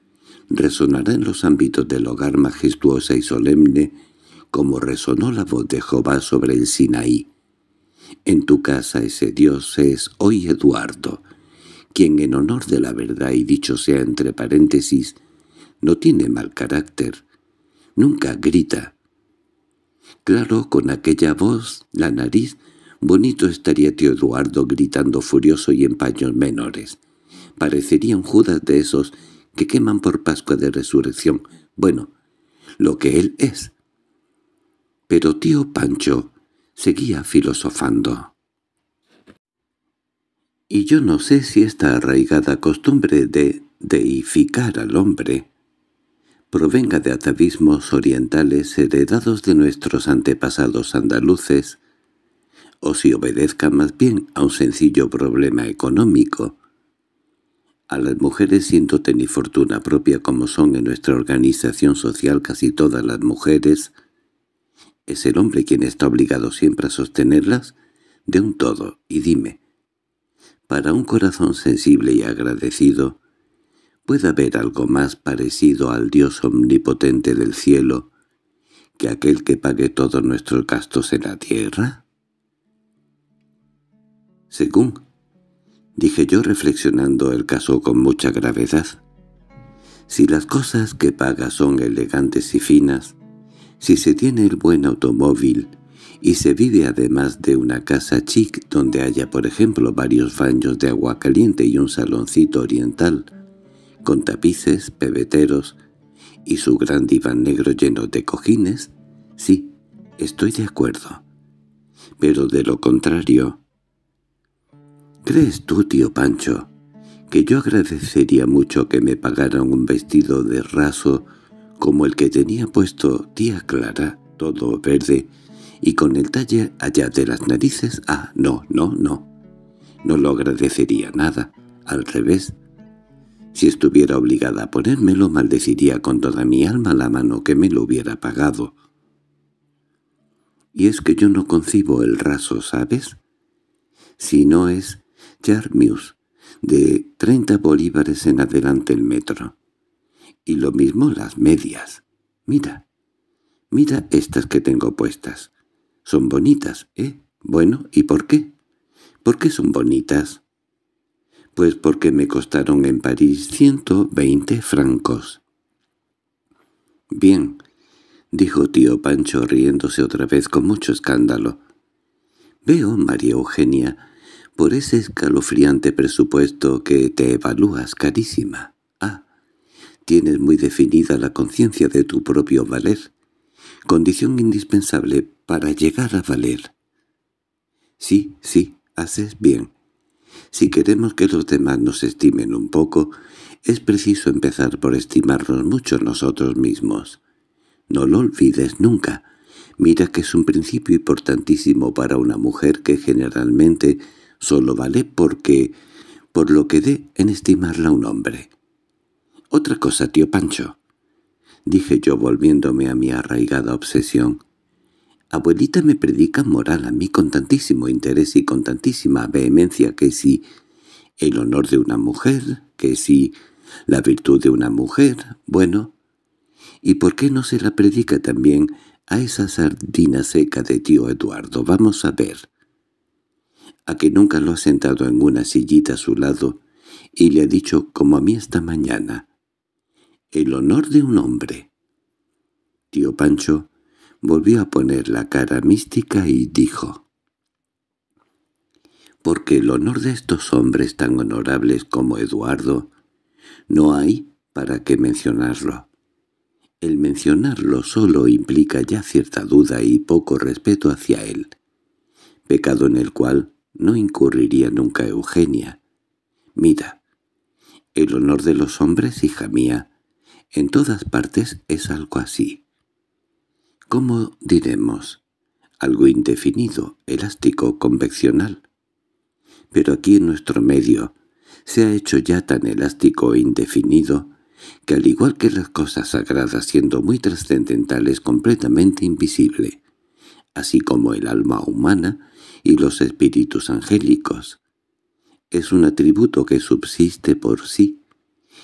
resonará en los ámbitos del hogar majestuosa y solemne como resonó la voz de Jehová sobre el Sinaí. En tu casa ese Dios es hoy Eduardo, quien en honor de la verdad y dicho sea entre paréntesis, no tiene mal carácter, nunca grita. Claro, con aquella voz, la nariz, bonito estaría tío Eduardo gritando furioso y en paños menores. Parecería un Judas de esos que queman por Pascua de Resurrección. Bueno, lo que él es. Pero tío Pancho seguía filosofando. Y yo no sé si esta arraigada costumbre de deificar al hombre provenga de atavismos orientales heredados de nuestros antepasados andaluces, o si obedezca más bien a un sencillo problema económico, a las mujeres siendo tener fortuna propia como son en nuestra organización social casi todas las mujeres, ¿es el hombre quien está obligado siempre a sostenerlas? De un todo, y dime, para un corazón sensible y agradecido, ¿puede haber algo más parecido al Dios omnipotente del cielo que aquel que pague todos nuestros gastos en la tierra? Según dije yo reflexionando el caso con mucha gravedad. Si las cosas que paga son elegantes y finas, si se tiene el buen automóvil y se vive además de una casa chic donde haya por ejemplo varios baños de agua caliente y un saloncito oriental, con tapices, pebeteros y su gran diván negro lleno de cojines, sí, estoy de acuerdo. Pero de lo contrario, ¿Crees tú, tío Pancho, que yo agradecería mucho que me pagaran un vestido de raso como el que tenía puesto tía Clara, todo verde, y con el talle allá de las narices? Ah, no, no, no. No lo agradecería nada, al revés. Si estuviera obligada a ponérmelo, maldeciría con toda mi alma la mano que me lo hubiera pagado. Y es que yo no concibo el raso, ¿sabes? Si no es Charmius, de treinta bolívares en adelante el metro. Y lo mismo las medias. Mira, mira estas que tengo puestas. Son bonitas, ¿eh? Bueno, ¿y por qué? ¿Por qué son bonitas? Pues porque me costaron en París ciento veinte francos. Bien, dijo tío Pancho riéndose otra vez con mucho escándalo. Veo, María Eugenia, por ese escalofriante presupuesto que te evalúas, carísima. Tienes muy definida la conciencia de tu propio valer, condición indispensable para llegar a valer. Sí, sí, haces bien. Si queremos que los demás nos estimen un poco, es preciso empezar por estimarnos mucho nosotros mismos. No lo olvides nunca. Mira que es un principio importantísimo para una mujer que generalmente solo vale porque... por lo que dé en estimarla un hombre. Otra cosa, tío Pancho, dije yo volviéndome a mi arraigada obsesión. Abuelita me predica moral a mí con tantísimo interés y con tantísima vehemencia que si el honor de una mujer, que si la virtud de una mujer, bueno, ¿y por qué no se la predica también a esa sardina seca de tío Eduardo? Vamos a ver a que nunca lo ha sentado en una sillita a su lado y le ha dicho como a mí esta mañana, «El honor de un hombre». Tío Pancho volvió a poner la cara mística y dijo, «Porque el honor de estos hombres tan honorables como Eduardo no hay para qué mencionarlo. El mencionarlo solo implica ya cierta duda y poco respeto hacia él, pecado en el cual no incurriría nunca Eugenia. Mira, el honor de los hombres, hija mía, en todas partes es algo así. ¿Cómo diremos? Algo indefinido, elástico, conveccional. Pero aquí en nuestro medio se ha hecho ya tan elástico e indefinido que al igual que las cosas sagradas siendo muy trascendentales completamente invisible, así como el alma humana y los espíritus angélicos. Es un atributo que subsiste por sí,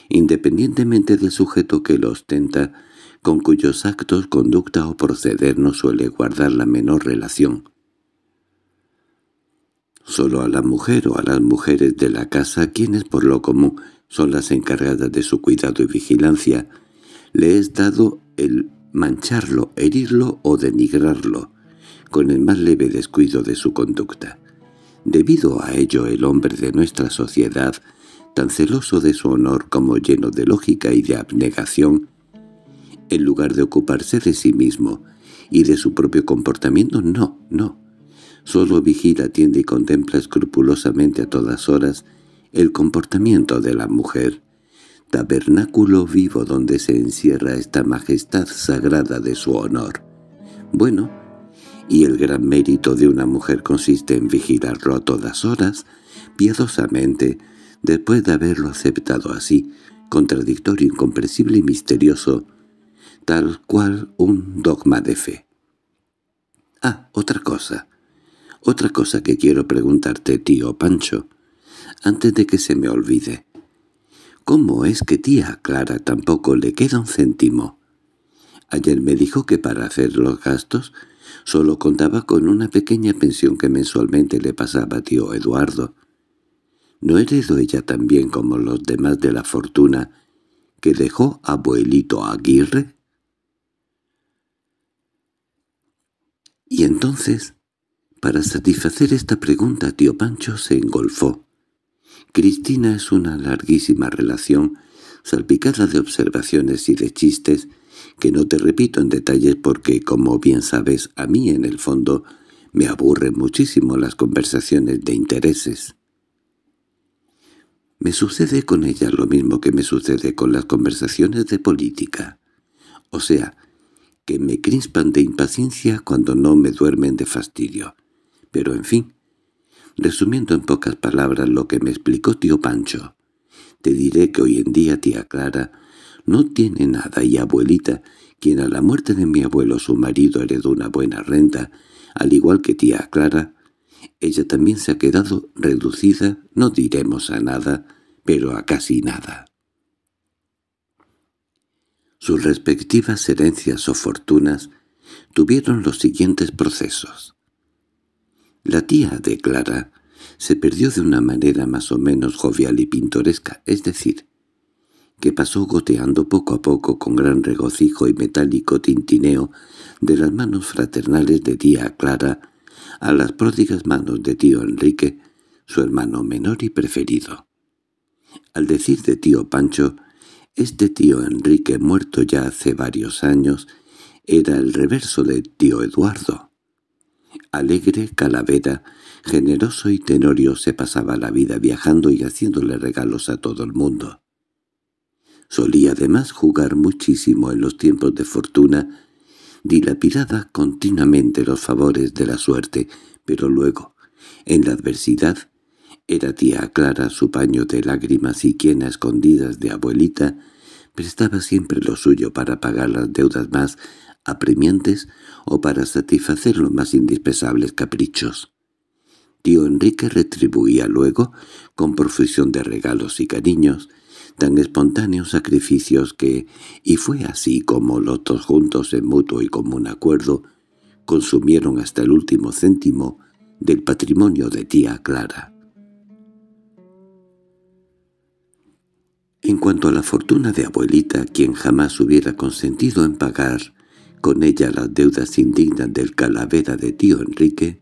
independientemente del sujeto que lo ostenta, con cuyos actos, conducta o proceder no suele guardar la menor relación. Solo a la mujer o a las mujeres de la casa, quienes por lo común son las encargadas de su cuidado y vigilancia, le es dado el mancharlo, herirlo o denigrarlo, con el más leve descuido de su conducta. Debido a ello el hombre de nuestra sociedad, tan celoso de su honor como lleno de lógica y de abnegación, en lugar de ocuparse de sí mismo y de su propio comportamiento, no, no. Solo vigila, atiende y contempla escrupulosamente a todas horas el comportamiento de la mujer, tabernáculo vivo donde se encierra esta majestad sagrada de su honor. Bueno, y el gran mérito de una mujer consiste en vigilarlo a todas horas, piadosamente, después de haberlo aceptado así, contradictorio, incomprensible y misterioso, tal cual un dogma de fe. Ah, otra cosa. Otra cosa que quiero preguntarte, tío Pancho, antes de que se me olvide. ¿Cómo es que tía Clara tampoco le queda un céntimo? Ayer me dijo que para hacer los gastos solo contaba con una pequeña pensión que mensualmente le pasaba a tío Eduardo. ¿No heredó ella también como los demás de la fortuna que dejó abuelito Aguirre? Y entonces, para satisfacer esta pregunta, tío Pancho se engolfó. Cristina es una larguísima relación, salpicada de observaciones y de chistes, que no te repito en detalles porque, como bien sabes, a mí en el fondo me aburren muchísimo las conversaciones de intereses. Me sucede con ella lo mismo que me sucede con las conversaciones de política. O sea, que me crispan de impaciencia cuando no me duermen de fastidio. Pero en fin, resumiendo en pocas palabras lo que me explicó tío Pancho, te diré que hoy en día tía Clara no tiene nada y abuelita, quien a la muerte de mi abuelo su marido heredó una buena renta, al igual que tía Clara, ella también se ha quedado reducida, no diremos a nada, pero a casi nada. Sus respectivas herencias o fortunas tuvieron los siguientes procesos. La tía de Clara se perdió de una manera más o menos jovial y pintoresca, es decir, que pasó goteando poco a poco con gran regocijo y metálico tintineo de las manos fraternales de tía Clara a las pródigas manos de tío Enrique, su hermano menor y preferido. Al decir de tío Pancho, este tío Enrique, muerto ya hace varios años, era el reverso de tío Eduardo. Alegre, calavera, generoso y tenorio se pasaba la vida viajando y haciéndole regalos a todo el mundo. Solía además jugar muchísimo en los tiempos de fortuna, dilapidada continuamente los favores de la suerte, pero luego, en la adversidad, era tía Clara su paño de lágrimas y quien a escondidas de abuelita prestaba siempre lo suyo para pagar las deudas más apremiantes o para satisfacer los más indispensables caprichos. Tío Enrique retribuía luego, con profusión de regalos y cariños, tan espontáneos sacrificios que, y fue así como los dos juntos en mutuo y común acuerdo, consumieron hasta el último céntimo del patrimonio de tía Clara. En cuanto a la fortuna de abuelita, quien jamás hubiera consentido en pagar con ella las deudas indignas del calavera de tío Enrique,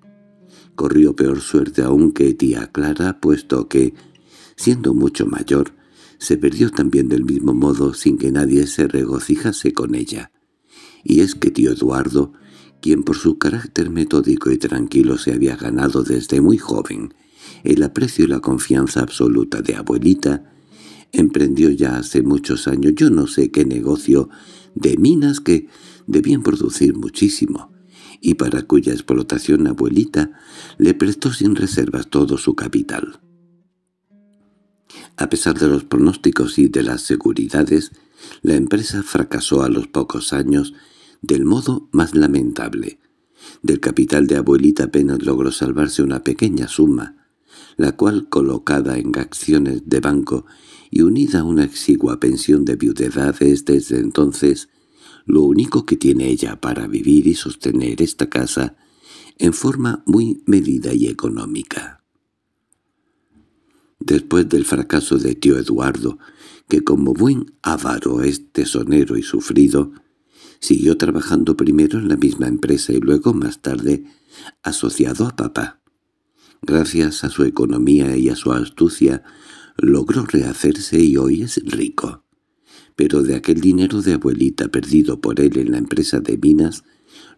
corrió peor suerte aún que tía Clara, puesto que, siendo mucho mayor, se perdió también del mismo modo sin que nadie se regocijase con ella. Y es que tío Eduardo, quien por su carácter metódico y tranquilo se había ganado desde muy joven el aprecio y la confianza absoluta de abuelita, emprendió ya hace muchos años yo no sé qué negocio de minas que debían producir muchísimo, y para cuya explotación abuelita le prestó sin reservas todo su capital. A pesar de los pronósticos y de las seguridades, la empresa fracasó a los pocos años del modo más lamentable, Del capital de abuelita apenas logró salvarse una pequeña suma, la cual, colocada en acciones de banco y unida a una exigua pensión de viudedad es desde entonces lo único que tiene ella para vivir y sostener esta casa en forma muy medida y económica. Después del fracaso de tío Eduardo, que como buen avaro es tesonero y sufrido, siguió trabajando primero en la misma empresa y luego más tarde asociado a papá. Gracias a su economía y a su astucia, logró rehacerse y hoy es rico. Pero de aquel dinero de abuelita perdido por él en la empresa de minas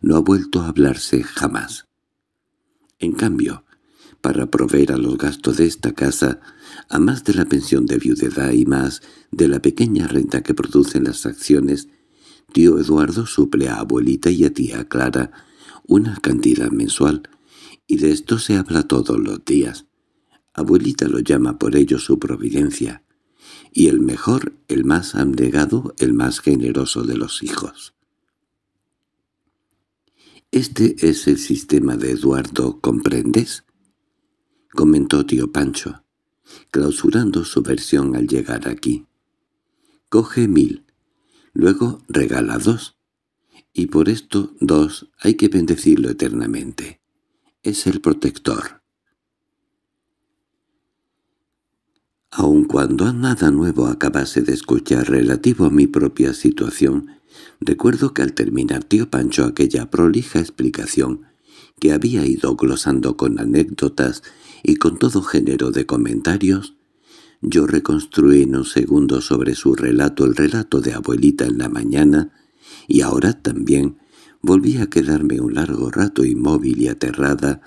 no ha vuelto a hablarse jamás. En cambio, para proveer a los gastos de esta casa, a más de la pensión de viudedad y más de la pequeña renta que producen las acciones, tío Eduardo suple a abuelita y a tía Clara una cantidad mensual, y de esto se habla todos los días. Abuelita lo llama por ello su providencia, y el mejor, el más abnegado, el más generoso de los hijos. Este es el sistema de Eduardo, ¿comprendes? comentó tío Pancho, clausurando su versión al llegar aquí. Coge mil, luego regala dos, y por esto dos hay que bendecirlo eternamente. Es el protector. Aun cuando nada nuevo acabase de escuchar relativo a mi propia situación, recuerdo que al terminar tío Pancho aquella prolija explicación, que había ido glosando con anécdotas y con todo género de comentarios, yo reconstruí en un segundo sobre su relato el relato de abuelita en la mañana, y ahora también volví a quedarme un largo rato inmóvil y aterrada,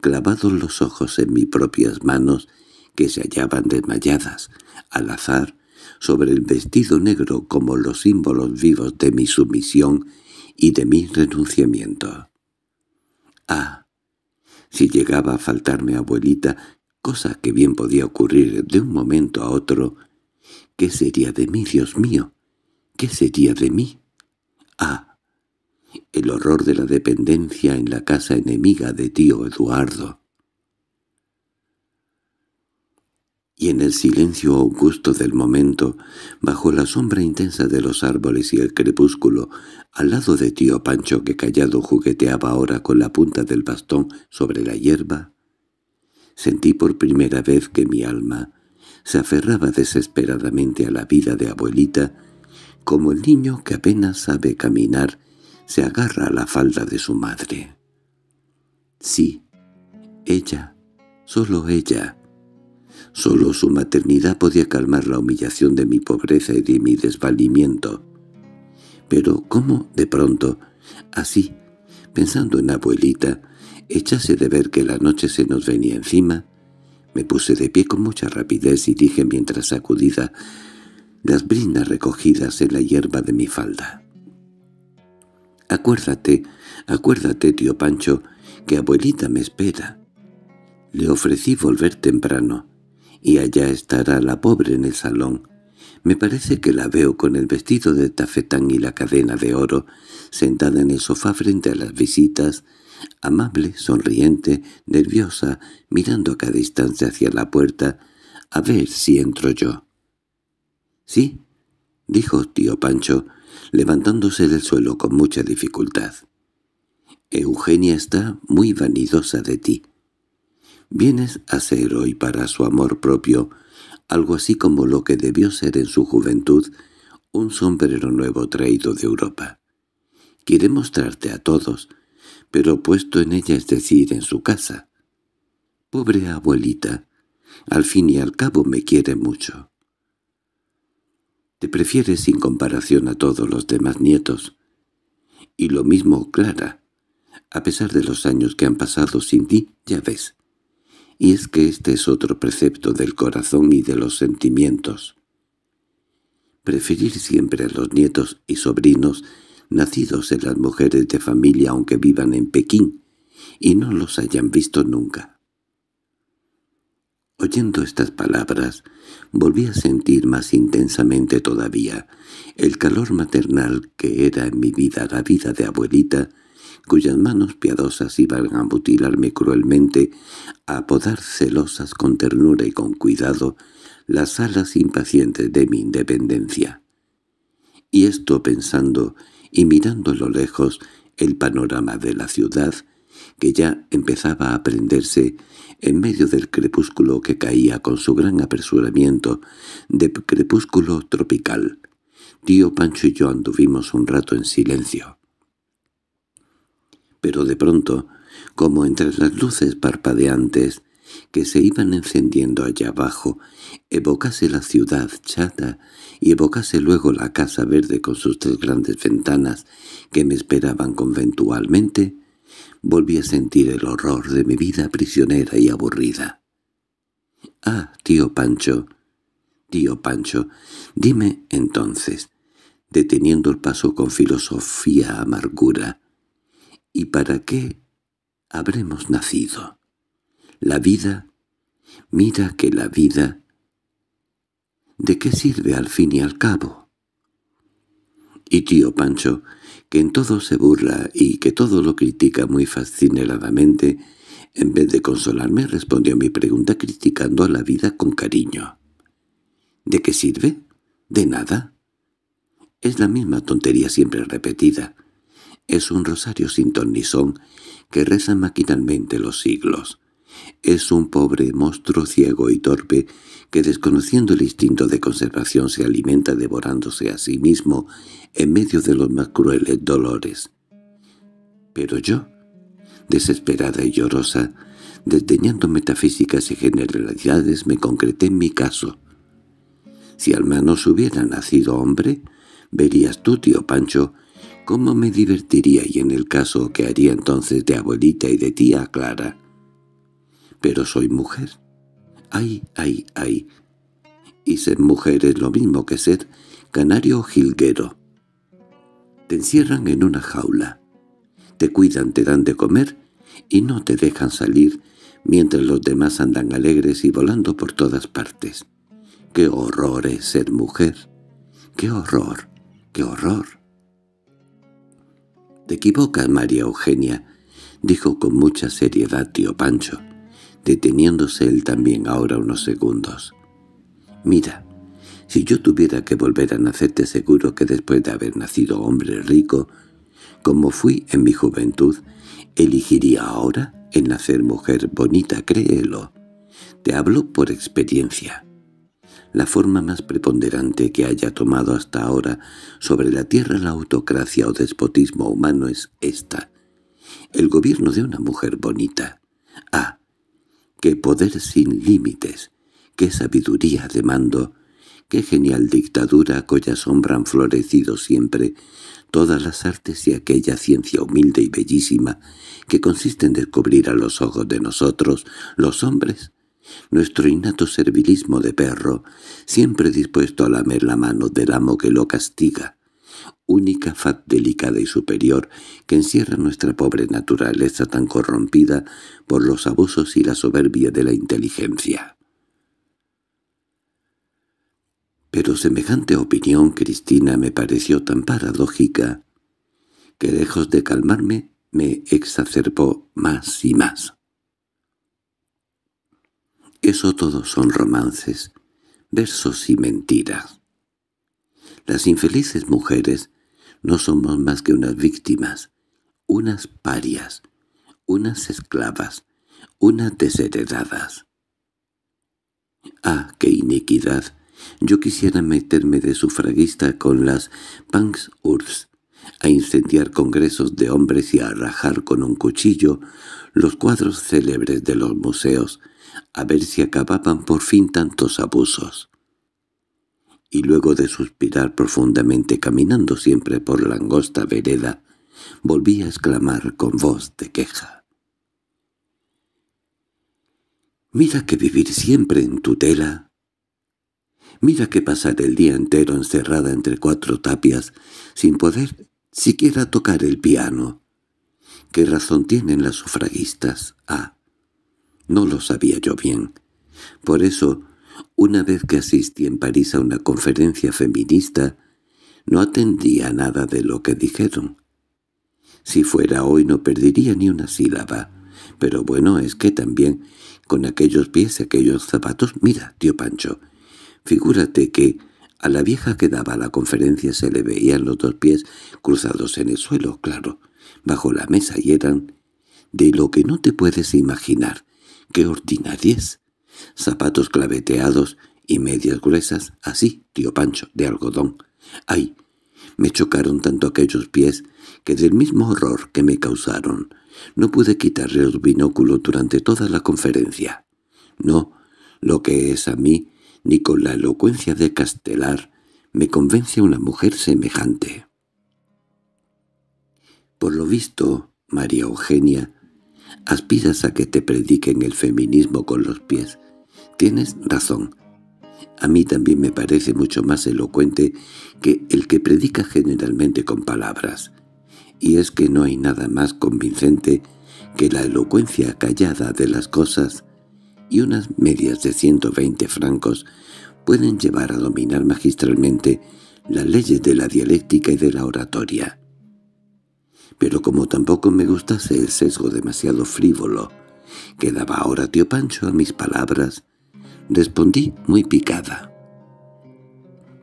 clavados los ojos en mis propias manos que se hallaban desmayadas, al azar, sobre el vestido negro como los símbolos vivos de mi sumisión y de mi renunciamiento. Ah, si llegaba a faltarme abuelita, cosa que bien podía ocurrir de un momento a otro, ¿qué sería de mí, Dios mío? ¿Qué sería de mí? Ah, el horror de la dependencia en la casa enemiga de tío Eduardo. Y en el silencio augusto del momento, bajo la sombra intensa de los árboles y el crepúsculo, al lado de tío Pancho que callado jugueteaba ahora con la punta del bastón sobre la hierba, sentí por primera vez que mi alma se aferraba desesperadamente a la vida de abuelita, como el niño que apenas sabe caminar se agarra a la falda de su madre. Sí, ella, solo ella, Solo su maternidad podía calmar la humillación de mi pobreza y de mi desvalimiento. Pero cómo, de pronto, así, pensando en abuelita, echase de ver que la noche se nos venía encima, me puse de pie con mucha rapidez y dije mientras sacudida las brinas recogidas en la hierba de mi falda. «Acuérdate, acuérdate, tío Pancho, que abuelita me espera». Le ofrecí volver temprano, y allá estará la pobre en el salón. Me parece que la veo con el vestido de tafetán y la cadena de oro, sentada en el sofá frente a las visitas, amable, sonriente, nerviosa, mirando a cada instante hacia la puerta, a ver si entro yo. —Sí —dijo tío Pancho, levantándose del suelo con mucha dificultad. Eugenia está muy vanidosa de ti. Vienes a ser hoy para su amor propio algo así como lo que debió ser en su juventud un sombrero nuevo traído de Europa. Quiere mostrarte a todos, pero puesto en ella, es decir, en su casa. Pobre abuelita, al fin y al cabo me quiere mucho. Te prefieres sin comparación a todos los demás nietos. Y lo mismo Clara. A pesar de los años que han pasado sin ti, ya ves. Y es que este es otro precepto del corazón y de los sentimientos. Preferir siempre a los nietos y sobrinos nacidos en las mujeres de familia aunque vivan en Pekín y no los hayan visto nunca. Oyendo estas palabras, volví a sentir más intensamente todavía el calor maternal que era en mi vida la vida de abuelita cuyas manos piadosas iban a mutilarme cruelmente, a podar celosas con ternura y con cuidado las alas impacientes de mi independencia. Y esto pensando y mirando a lo lejos el panorama de la ciudad, que ya empezaba a prenderse en medio del crepúsculo que caía con su gran apresuramiento de crepúsculo tropical. Tío Pancho y yo anduvimos un rato en silencio. Pero de pronto, como entre las luces parpadeantes que se iban encendiendo allá abajo, evocase la ciudad chata y evocase luego la casa verde con sus tres grandes ventanas que me esperaban conventualmente, volví a sentir el horror de mi vida prisionera y aburrida. «Ah, tío Pancho, tío Pancho, dime entonces, deteniendo el paso con filosofía amargura, ¿y para qué habremos nacido? La vida, mira que la vida, ¿de qué sirve al fin y al cabo?» Y tío Pancho, que en todo se burla y que todo lo critica muy fascineradamente, en vez de consolarme respondió a mi pregunta criticando a la vida con cariño. ¿De qué sirve? ¿De nada? Es la misma tontería siempre repetida. Es un rosario sin ton ni son que reza maquinalmente los siglos. Es un pobre monstruo ciego y torpe que desconociendo el instinto de conservación se alimenta devorándose a sí mismo en medio de los más crueles dolores. Pero yo, desesperada y llorosa, desdeñando metafísicas y generalidades, me concreté en mi caso. Si al menos hubiera nacido hombre, verías tú, tío Pancho, cómo me divertiría y en el caso que haría entonces de abuelita y de tía Clara. Pero soy mujer. ¡Ay, ay, ay! Y ser mujer es lo mismo que ser canario jilguero. Te encierran en una jaula. Te cuidan, te dan de comer y no te dejan salir mientras los demás andan alegres y volando por todas partes. ¡Qué horror es ser mujer! ¡Qué horror! ¡Qué horror! —Te equivocas, María Eugenia —dijo con mucha seriedad tío Pancho deteniéndose él también ahora unos segundos. «Mira, si yo tuviera que volver a nacer te seguro que después de haber nacido hombre rico, como fui en mi juventud, elegiría ahora en nacer mujer bonita, créelo. Te hablo por experiencia. La forma más preponderante que haya tomado hasta ahora sobre la tierra la autocracia o despotismo humano es esta, el gobierno de una mujer bonita. Ah, qué poder sin límites, qué sabiduría de mando, qué genial dictadura cuya sombra han florecido siempre todas las artes y aquella ciencia humilde y bellísima que consiste en descubrir a los ojos de nosotros, los hombres, nuestro innato servilismo de perro, siempre dispuesto a lamer la mano del amo que lo castiga, única faz delicada y superior que encierra nuestra pobre naturaleza tan corrompida por los abusos y la soberbia de la inteligencia. Pero semejante opinión cristina me pareció tan paradójica que lejos de calmarme me exacerbó más y más. Eso todo son romances, versos y mentiras. Las infelices mujeres no somos más que unas víctimas, unas parias, unas esclavas, unas desheredadas. ¡Ah, qué iniquidad! Yo quisiera meterme de sufragista con las Punks Urs, a incendiar congresos de hombres y a rajar con un cuchillo los cuadros célebres de los museos, a ver si acababan por fin tantos abusos y luego de suspirar profundamente caminando siempre por la angosta vereda, volví a exclamar con voz de queja. «Mira que vivir siempre en tutela. Mira que pasar el día entero encerrada entre cuatro tapias sin poder siquiera tocar el piano. ¿Qué razón tienen las sufragistas? Ah, no lo sabía yo bien. Por eso una vez que asistí en París a una conferencia feminista, no atendía nada de lo que dijeron. Si fuera hoy no perdería ni una sílaba. Pero bueno, es que también, con aquellos pies y aquellos zapatos... Mira, tío Pancho, figúrate que a la vieja que daba la conferencia se le veían los dos pies cruzados en el suelo, claro, bajo la mesa y eran de lo que no te puedes imaginar. ¡Qué ordinariez! Zapatos claveteados y medias gruesas, así, tío Pancho, de algodón. ¡Ay! Me chocaron tanto aquellos pies que del mismo horror que me causaron no pude quitarle los binóculos durante toda la conferencia. No, lo que es a mí, ni con la elocuencia de Castelar, me convence una mujer semejante. Por lo visto, María Eugenia, aspiras a que te prediquen el feminismo con los pies. Tienes razón. A mí también me parece mucho más elocuente que el que predica generalmente con palabras. Y es que no hay nada más convincente que la elocuencia callada de las cosas y unas medias de 120 francos pueden llevar a dominar magistralmente las leyes de la dialéctica y de la oratoria. Pero como tampoco me gustase el sesgo demasiado frívolo que daba ahora tío Pancho a mis palabras, respondí muy picada.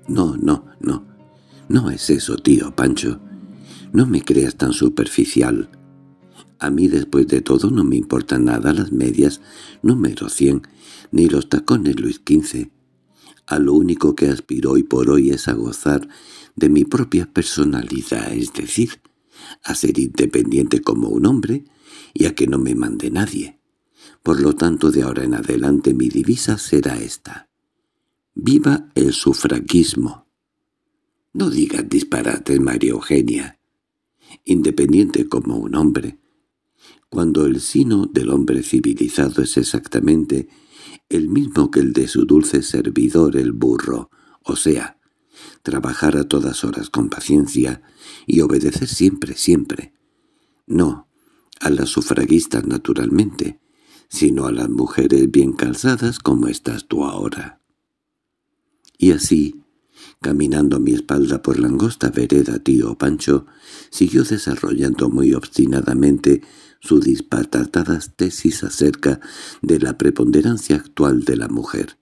«No, no, no, no es eso, tío Pancho. No me creas tan superficial. A mí después de todo no me importan nada las medias número 100 ni los tacones Luis XV. A lo único que aspiro hoy por hoy es a gozar de mi propia personalidad, es decir, a ser independiente como un hombre y a que no me mande nadie. Por lo tanto, de ahora en adelante mi divisa será esta. ¡Viva el sufragismo! No digas disparates, María Eugenia. Independiente como un hombre. Cuando el sino del hombre civilizado es exactamente el mismo que el de su dulce servidor el burro, o sea, trabajar a todas horas con paciencia y obedecer siempre, siempre. No a las sufragistas naturalmente, sino a las mujeres bien calzadas como estás tú ahora. Y así, caminando mi espalda por la angosta vereda tío Pancho, siguió desarrollando muy obstinadamente su disparatadas tesis acerca de la preponderancia actual de la mujer.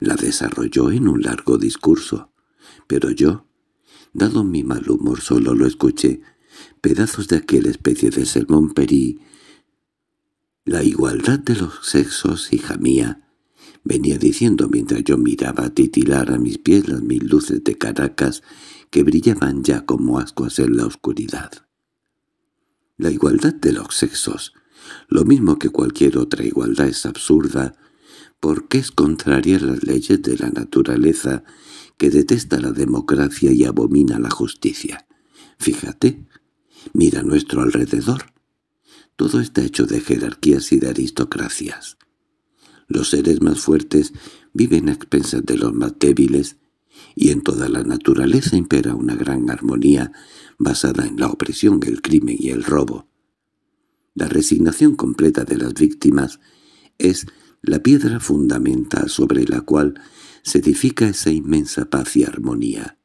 La desarrolló en un largo discurso, pero yo, dado mi mal humor, solo lo escuché, pedazos de aquella especie de sermón perí. La igualdad de los sexos, hija mía, venía diciendo mientras yo miraba titilar a mis pies las mil luces de Caracas que brillaban ya como ascuas en la oscuridad. La igualdad de los sexos, lo mismo que cualquier otra igualdad, es absurda, porque es contraria a las leyes de la naturaleza que detesta la democracia y abomina la justicia. Fíjate, mira a nuestro alrededor. Todo está hecho de jerarquías y de aristocracias. Los seres más fuertes viven a expensas de los más débiles, y en toda la naturaleza impera una gran armonía basada en la opresión, el crimen y el robo. La resignación completa de las víctimas es la piedra fundamental sobre la cual se edifica esa inmensa paz y armonía.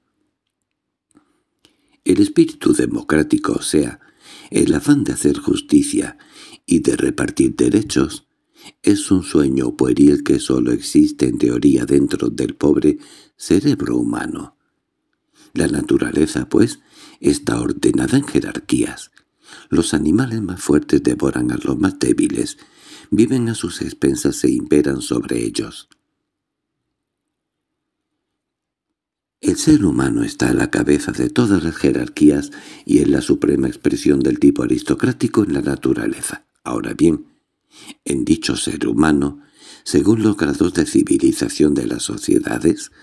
El espíritu democrático, o sea, el afán de hacer justicia y de repartir derechos, es un sueño pueril que sólo existe en teoría dentro del pobre cerebro humano. La naturaleza, pues, está ordenada en jerarquías. Los animales más fuertes devoran a los más débiles, viven a sus expensas e imperan sobre ellos. El ser humano está a la cabeza de todas las jerarquías y es la suprema expresión del tipo aristocrático en la naturaleza. Ahora bien, en dicho ser humano, según los grados de civilización de las sociedades,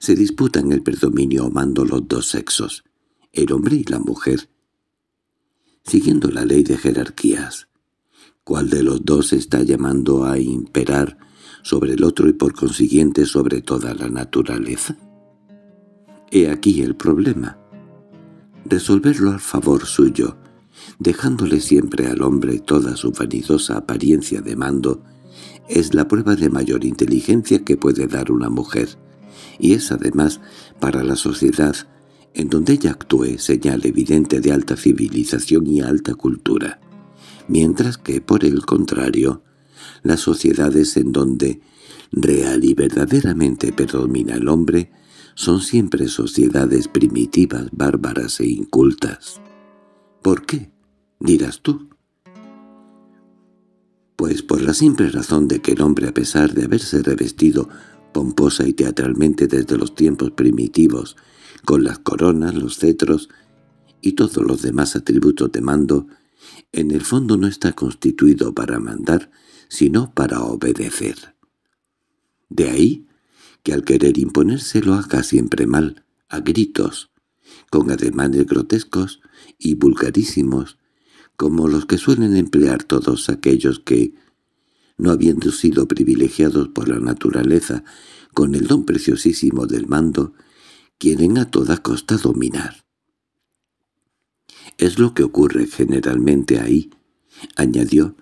se disputan el predominio o mando los dos sexos, el hombre y la mujer. Siguiendo la ley de jerarquías, ¿cuál de los dos está llamando a imperar sobre el otro y por consiguiente sobre toda la naturaleza? He aquí el problema. Resolverlo al favor suyo, dejándole siempre al hombre toda su vanidosa apariencia de mando, es la prueba de mayor inteligencia que puede dar una mujer, y es además, para la sociedad, en donde ella actúe señal evidente de alta civilización y alta cultura, mientras que, por el contrario, las sociedades en donde real y verdaderamente predomina el hombre son siempre sociedades primitivas, bárbaras e incultas. ¿Por qué? dirás tú. Pues por la simple razón de que el hombre, a pesar de haberse revestido pomposa y teatralmente desde los tiempos primitivos, con las coronas, los cetros y todos los demás atributos de mando, en el fondo no está constituido para mandar, sino para obedecer. De ahí que al querer imponerse lo haga siempre mal, a gritos, con ademanes grotescos y vulgarísimos, como los que suelen emplear todos aquellos que, no habiendo sido privilegiados por la naturaleza con el don preciosísimo del mando, quieren a toda costa dominar. Es lo que ocurre generalmente ahí, añadió,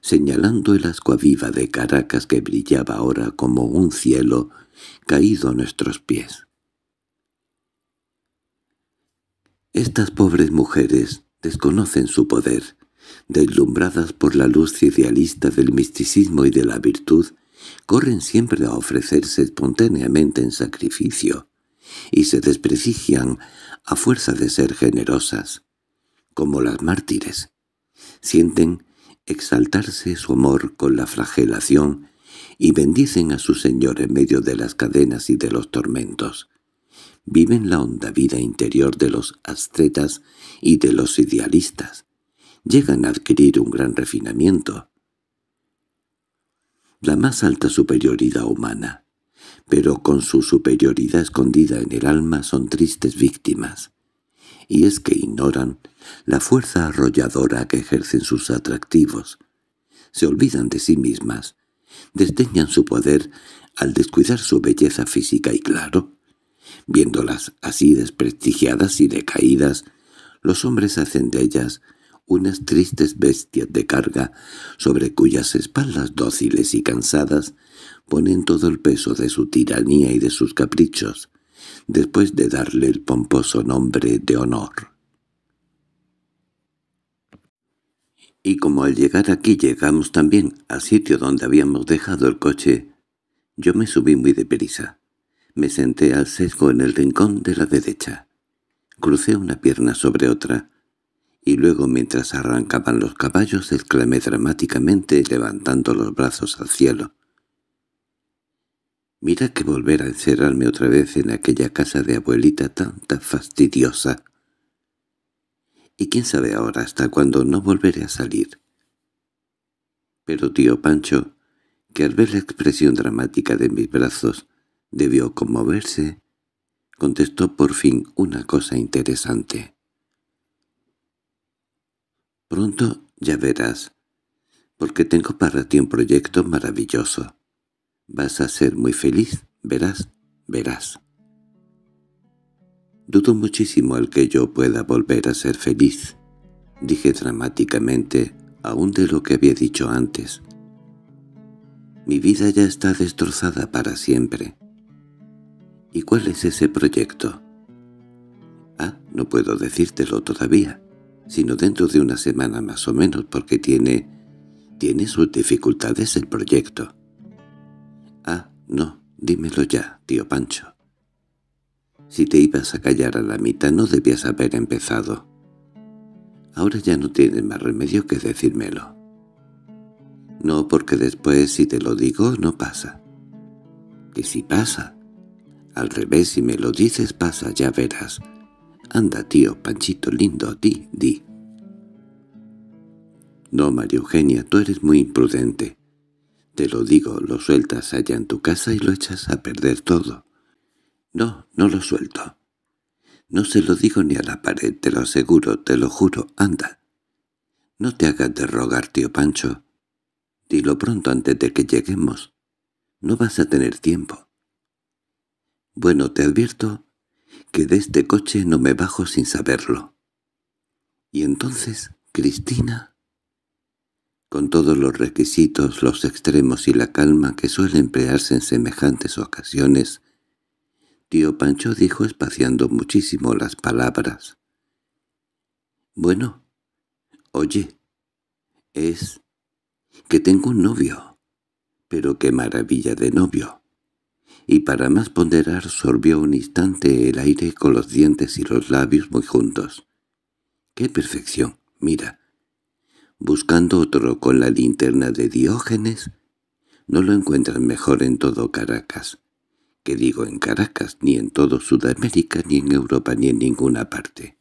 señalando el ascua viva de Caracas que brillaba ahora como un cielo caído a nuestros pies. Estas pobres mujeres desconocen su poder, deslumbradas por la luz idealista del misticismo y de la virtud, corren siempre a ofrecerse espontáneamente en sacrificio, y se desprestigian a fuerza de ser generosas, como las mártires. Sienten exaltarse su amor con la flagelación y bendicen a su Señor en medio de las cadenas y de los tormentos. Viven la honda vida interior de los ascetas y de los idealistas. Llegan a adquirir un gran refinamiento. La más alta superioridad humana, pero con su superioridad escondida en el alma son tristes víctimas. Y es que ignoran la fuerza arrolladora que ejercen sus atractivos. Se olvidan de sí mismas, desdeñan su poder al descuidar su belleza física y claro, viéndolas así desprestigiadas y decaídas, los hombres hacen de ellas unas tristes bestias de carga sobre cuyas espaldas dóciles y cansadas ponen todo el peso de su tiranía y de sus caprichos, después de darle el pomposo nombre de honor. Y como al llegar aquí llegamos también al sitio donde habíamos dejado el coche, yo me subí muy deprisa. Me senté al sesgo en el rincón de la derecha. Crucé una pierna sobre otra, y luego mientras arrancaban los caballos exclamé dramáticamente levantando los brazos al cielo. Mira que volver a encerrarme otra vez en aquella casa de abuelita tan, tan fastidiosa. Y quién sabe ahora hasta cuándo no volveré a salir. Pero tío Pancho, que al ver la expresión dramática de mis brazos debió conmoverse, contestó por fin una cosa interesante. «Pronto ya verás, porque tengo para ti un proyecto maravilloso. Vas a ser muy feliz, verás, verás. Dudo muchísimo el que yo pueda volver a ser feliz, dije dramáticamente, aún de lo que había dicho antes. Mi vida ya está destrozada para siempre. ¿Y cuál es ese proyecto? Ah, no puedo decírtelo todavía, sino dentro de una semana más o menos, porque tiene... tiene sus dificultades el proyecto. Ah, no, dímelo ya, tío Pancho. Si te ibas a callar a la mitad no debías haber empezado. Ahora ya no tienes más remedio que decírmelo. No, porque después si te lo digo no pasa. Que si pasa. Al revés, si me lo dices pasa, ya verás. Anda, tío, Panchito lindo, di, di. No, María Eugenia, tú eres muy imprudente. Te lo digo, lo sueltas allá en tu casa y lo echas a perder todo. No, no lo suelto. No se lo digo ni a la pared, te lo aseguro, te lo juro, anda. No te hagas de rogar, tío Pancho. Dilo pronto antes de que lleguemos. No vas a tener tiempo. Bueno, te advierto que de este coche no me bajo sin saberlo. Y entonces, Cristina con todos los requisitos, los extremos y la calma que suele emplearse en semejantes ocasiones, Tío Pancho dijo espaciando muchísimo las palabras. «Bueno, oye, es que tengo un novio. Pero qué maravilla de novio». Y para más ponderar sorbió un instante el aire con los dientes y los labios muy juntos. ¡Qué perfección! Mira. Buscando otro con la linterna de Diógenes, no lo encuentras mejor en todo Caracas. Que digo en Caracas, ni en todo Sudamérica, ni en Europa, ni en ninguna parte.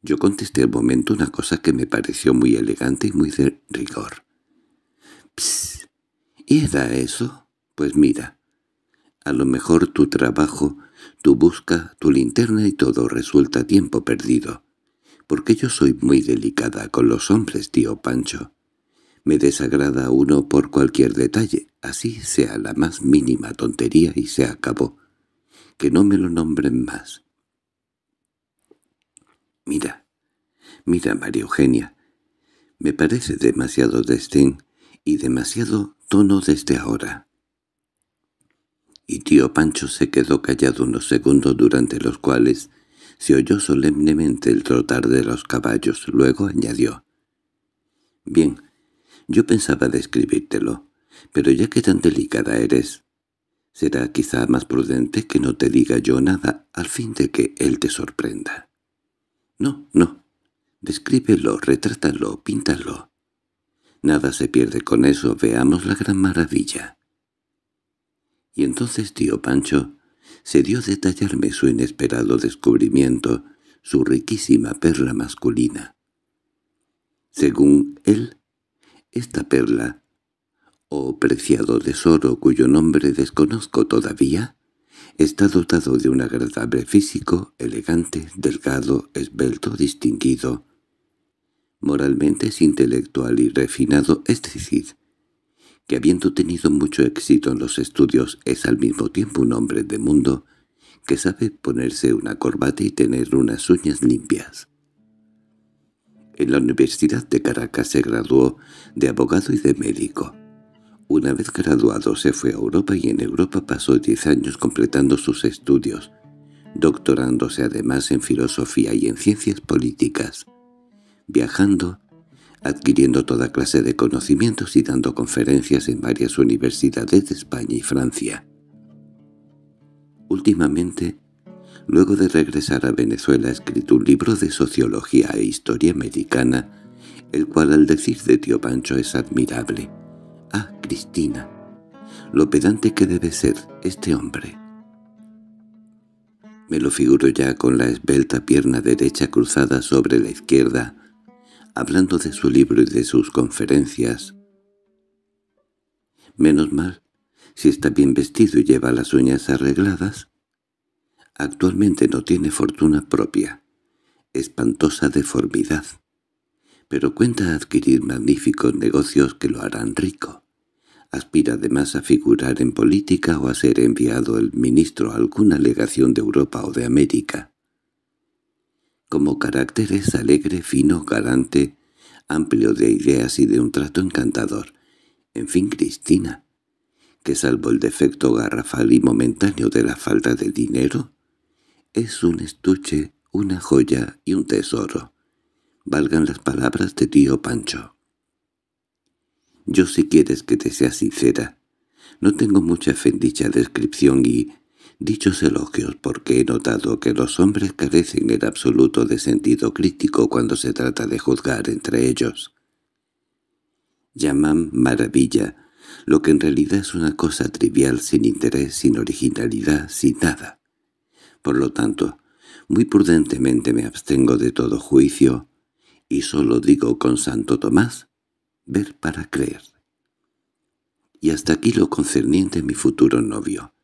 Yo contesté al momento una cosa que me pareció muy elegante y muy de rigor. —Psst. ¿Y era eso? Pues mira, a lo mejor tu trabajo, tu busca, tu linterna y todo resulta tiempo perdido. Porque yo soy muy delicada con los hombres, tío Pancho. Me desagrada uno por cualquier detalle, así sea la más mínima tontería y se acabó. Que no me lo nombren más. Mira, mira, María Eugenia, me parece demasiado destén y demasiado tono desde ahora. Y tío Pancho se quedó callado unos segundos durante los cuales se oyó solemnemente el trotar de los caballos. Luego añadió. «Bien, yo pensaba describírtelo, pero ya que tan delicada eres, será quizá más prudente que no te diga yo nada al fin de que él te sorprenda. No, no, descríbelo, retrátalo, píntalo. Nada se pierde con eso, veamos la gran maravilla. Y entonces tío Pancho se dio a detallarme su inesperado descubrimiento, su riquísima perla masculina. Según él, esta perla, o preciado tesoro cuyo nombre desconozco todavía, está dotado de un agradable físico, elegante, delgado, esbelto, distinguido. Moralmente es intelectual y refinado, es decir, que habiendo tenido mucho éxito en los estudios es al mismo tiempo un hombre de mundo que sabe ponerse una corbata y tener unas uñas limpias. En la Universidad de Caracas se graduó de abogado y de médico. Una vez graduado se fue a Europa y en Europa pasó diez años completando sus estudios, doctorándose además en filosofía y en ciencias políticas, viajando, adquiriendo toda clase de conocimientos y dando conferencias en varias universidades de España y Francia. Últimamente Luego de regresar a Venezuela ha escrito un libro de sociología e historia americana, el cual al decir de tío Pancho es admirable. Ah, Cristina, lo pedante que debe ser este hombre. Me lo figuro ya con la esbelta pierna derecha cruzada sobre la izquierda, hablando de su libro y de sus conferencias. Menos mal, si está bien vestido y lleva las uñas arregladas, Actualmente no tiene fortuna propia, espantosa deformidad, pero cuenta adquirir magníficos negocios que lo harán rico. Aspira además a figurar en política o a ser enviado el ministro a alguna legación de Europa o de América. Como carácter es alegre, fino, galante, amplio de ideas y de un trato encantador. En fin, Cristina, que salvo el defecto garrafal y momentáneo de la falta de dinero, es un estuche, una joya y un tesoro. Valgan las palabras de tío Pancho. Yo si quieres que te sea sincera, no tengo mucha fe en dicha descripción y dichos elogios porque he notado que los hombres carecen en absoluto de sentido crítico cuando se trata de juzgar entre ellos. Llaman maravilla lo que en realidad es una cosa trivial sin interés, sin originalidad, sin nada. Por lo tanto, muy prudentemente me abstengo de todo juicio, y solo digo con Santo Tomás, ver para creer. Y hasta aquí lo concerniente a mi futuro novio,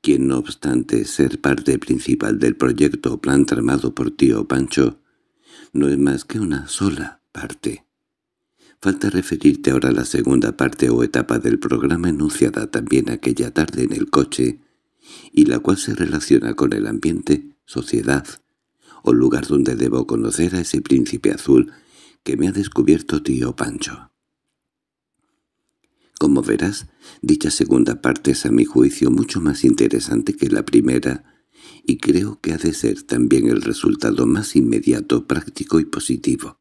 quien no obstante ser parte principal del proyecto o plan tramado por tío Pancho, no es más que una sola parte. Falta referirte ahora a la segunda parte o etapa del programa enunciada también aquella tarde en el coche, y la cual se relaciona con el ambiente, sociedad, o lugar donde debo conocer a ese príncipe azul que me ha descubierto tío Pancho. Como verás, dicha segunda parte es a mi juicio mucho más interesante que la primera, y creo que ha de ser también el resultado más inmediato, práctico y positivo.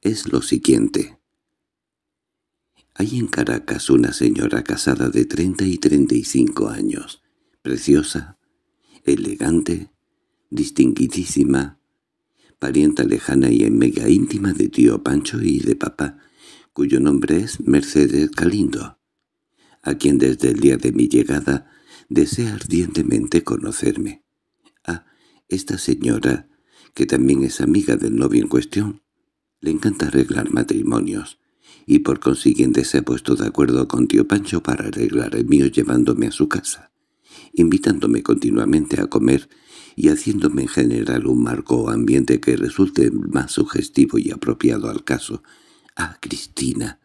Es lo siguiente. Hay en Caracas una señora casada de treinta y treinta y cinco años, preciosa, elegante, distinguidísima, parienta lejana y en mega íntima de tío Pancho y de papá, cuyo nombre es Mercedes Galindo, a quien desde el día de mi llegada desea ardientemente conocerme. Ah, esta señora, que también es amiga del novio en cuestión, le encanta arreglar matrimonios, y por consiguiente se ha puesto de acuerdo con tío Pancho para arreglar el mío llevándome a su casa, invitándome continuamente a comer y haciéndome en general un marco o ambiente que resulte más sugestivo y apropiado al caso. ¡Ah, Cristina!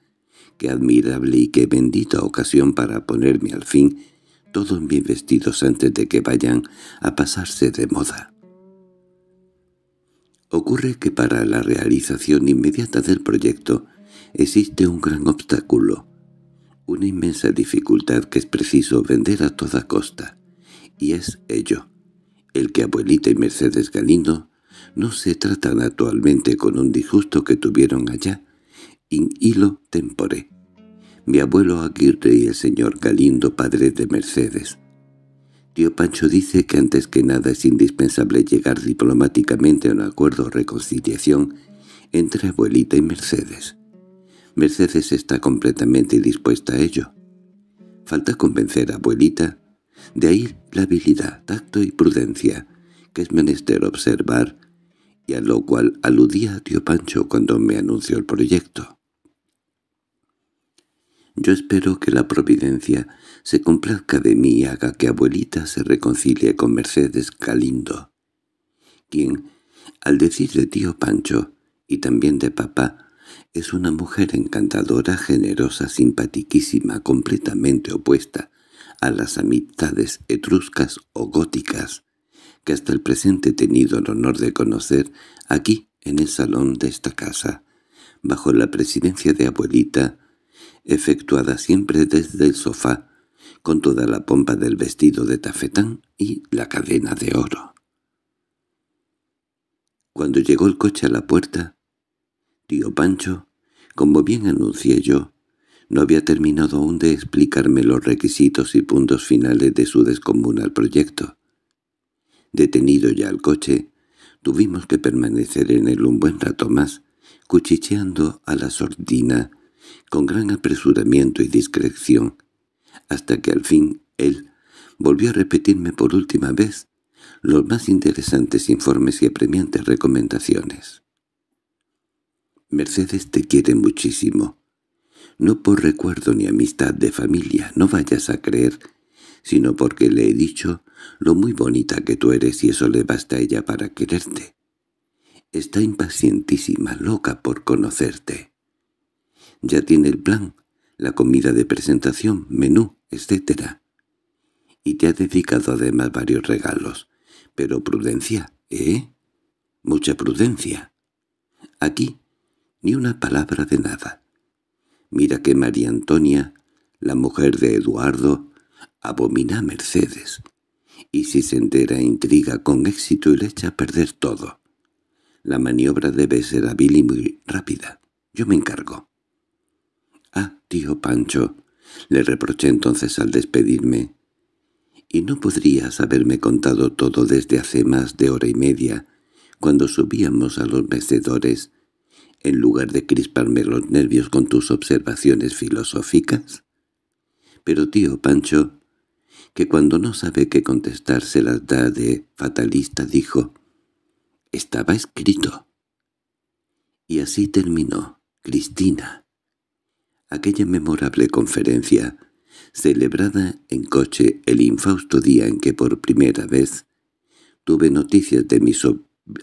¡Qué admirable y qué bendita ocasión para ponerme al fin todos mis vestidos antes de que vayan a pasarse de moda! Ocurre que para la realización inmediata del proyecto existe un gran obstáculo, una inmensa dificultad que es preciso vender a toda costa, y es ello, el que abuelita y Mercedes Galindo no se tratan actualmente con un disgusto que tuvieron allá, in hilo tempore. Mi abuelo Aguirre y el señor Galindo, padre de Mercedes. Tío Pancho dice que antes que nada es indispensable llegar diplomáticamente a un acuerdo o reconciliación entre abuelita y Mercedes. Mercedes está completamente dispuesta a ello. Falta convencer a abuelita, de ahí la habilidad, tacto y prudencia, que es menester observar, y a lo cual aludía tío Pancho cuando me anunció el proyecto. Yo espero que la providencia se complazca de mí y haga que abuelita se reconcilie con Mercedes Galindo, quien, al decir de tío Pancho, y también de papá, es una mujer encantadora, generosa, simpatiquísima, completamente opuesta a las amistades etruscas o góticas que hasta el presente he tenido el honor de conocer aquí en el salón de esta casa, bajo la presidencia de abuelita, efectuada siempre desde el sofá, con toda la pompa del vestido de tafetán y la cadena de oro. Cuando llegó el coche a la puerta, Tío Pancho, como bien anuncié yo, no había terminado aún de explicarme los requisitos y puntos finales de su descomunal proyecto. Detenido ya el coche, tuvimos que permanecer en él un buen rato más, cuchicheando a la sordina, con gran apresuramiento y discreción, hasta que al fin él volvió a repetirme por última vez los más interesantes informes y apremiantes recomendaciones. Mercedes te quiere muchísimo. No por recuerdo ni amistad de familia, no vayas a creer, sino porque le he dicho lo muy bonita que tú eres y eso le basta a ella para quererte. Está impacientísima, loca por conocerte. Ya tiene el plan, la comida de presentación, menú, etc. Y te ha dedicado además varios regalos. Pero prudencia, ¿eh? Mucha prudencia. Aquí ni una palabra de nada. Mira que María Antonia, la mujer de Eduardo, abomina a Mercedes, y si se entera e intriga con éxito y le echa a perder todo. La maniobra debe ser hábil y muy rápida. Yo me encargo. —Ah, tío Pancho —le reproché entonces al despedirme—, y no podrías haberme contado todo desde hace más de hora y media, cuando subíamos a los mecedores, en lugar de crisparme los nervios con tus observaciones filosóficas? Pero tío Pancho, que cuando no sabe qué contestar se las da de fatalista, dijo, «Estaba escrito». Y así terminó, Cristina. Aquella memorable conferencia, celebrada en coche el infausto día en que por primera vez tuve noticias de mi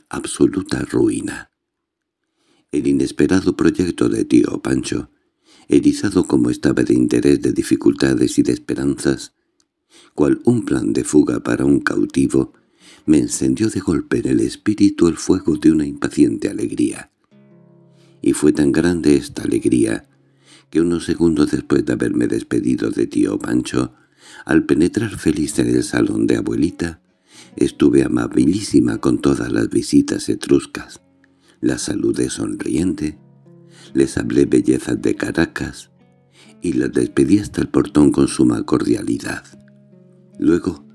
absoluta ruina. El inesperado proyecto de tío Pancho, erizado como estaba de interés de dificultades y de esperanzas, cual un plan de fuga para un cautivo, me encendió de golpe en el espíritu el fuego de una impaciente alegría. Y fue tan grande esta alegría que unos segundos después de haberme despedido de tío Pancho, al penetrar feliz en el salón de abuelita, estuve amabilísima con todas las visitas etruscas. Las saludé sonriente, les hablé bellezas de Caracas y las despedí hasta el portón con suma cordialidad. Luego,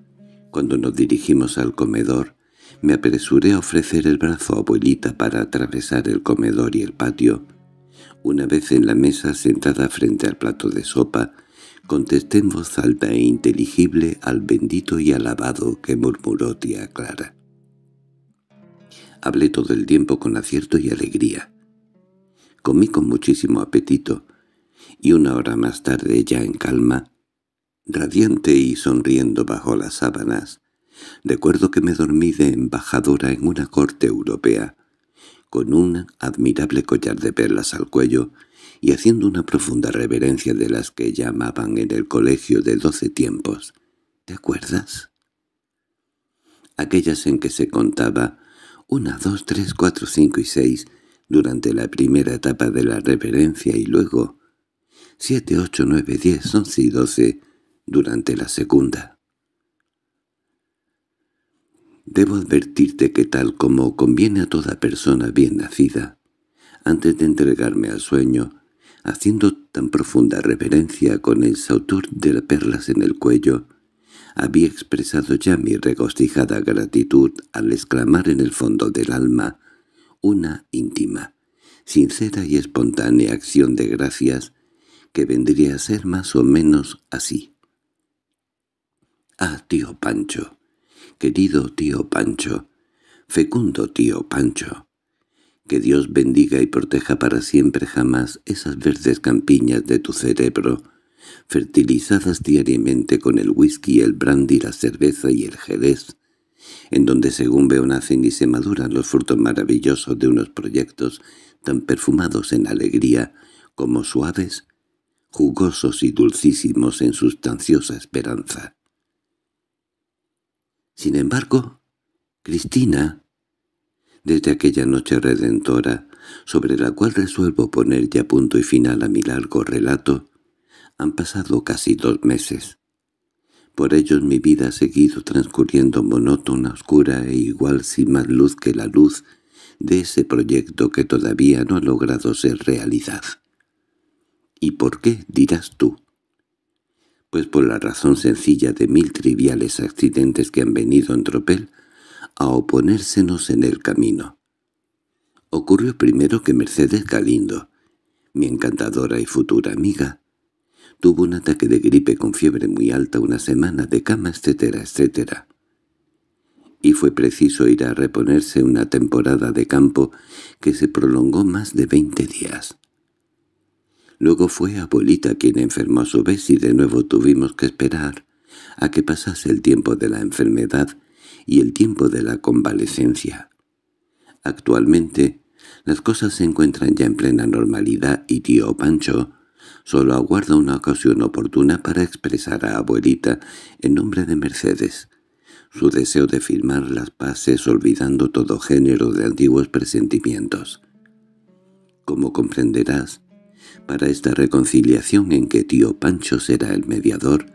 cuando nos dirigimos al comedor, me apresuré a ofrecer el brazo a abuelita para atravesar el comedor y el patio. Una vez en la mesa sentada frente al plato de sopa, contesté en voz alta e inteligible al bendito y alabado que murmuró tía Clara. Hablé todo el tiempo con acierto y alegría. Comí con muchísimo apetito, y una hora más tarde, ya en calma, radiante y sonriendo bajo las sábanas, recuerdo que me dormí de embajadora en una corte europea, con un admirable collar de perlas al cuello y haciendo una profunda reverencia de las que llamaban en el colegio de doce tiempos. ¿Te acuerdas? Aquellas en que se contaba una, dos, tres, cuatro, cinco y seis durante la primera etapa de la reverencia y luego siete, ocho, nueve, diez, once y doce durante la segunda. Debo advertirte que tal como conviene a toda persona bien nacida, antes de entregarme al sueño, haciendo tan profunda reverencia con el sautor de las perlas en el cuello, había expresado ya mi regocijada gratitud al exclamar en el fondo del alma una íntima, sincera y espontánea acción de gracias que vendría a ser más o menos así. «Ah, tío Pancho, querido tío Pancho, fecundo tío Pancho, que Dios bendiga y proteja para siempre jamás esas verdes campiñas de tu cerebro, fertilizadas diariamente con el whisky, el brandy, la cerveza y el jerez, en donde según veo nacen y se maduran los frutos maravillosos de unos proyectos tan perfumados en alegría como suaves, jugosos y dulcísimos en sustanciosa esperanza. Sin embargo, Cristina, desde aquella noche redentora, sobre la cual resuelvo poner ya punto y final a mi largo relato, han pasado casi dos meses. Por ellos mi vida ha seguido transcurriendo monótona, oscura e igual sin más luz que la luz de ese proyecto que todavía no ha logrado ser realidad. ¿Y por qué, dirás tú? Pues por la razón sencilla de mil triviales accidentes que han venido en tropel a oponérsenos en el camino. Ocurrió primero que Mercedes Galindo, mi encantadora y futura amiga, tuvo un ataque de gripe con fiebre muy alta una semana de cama, etcétera, etcétera. Y fue preciso ir a reponerse una temporada de campo que se prolongó más de veinte días. Luego fue abuelita quien enfermó a su vez y de nuevo tuvimos que esperar a que pasase el tiempo de la enfermedad y el tiempo de la convalecencia. Actualmente, las cosas se encuentran ya en plena normalidad y tío Pancho solo aguarda una ocasión oportuna para expresar a abuelita, en nombre de Mercedes, su deseo de firmar las paces olvidando todo género de antiguos presentimientos. Como comprenderás, para esta reconciliación en que tío Pancho será el mediador,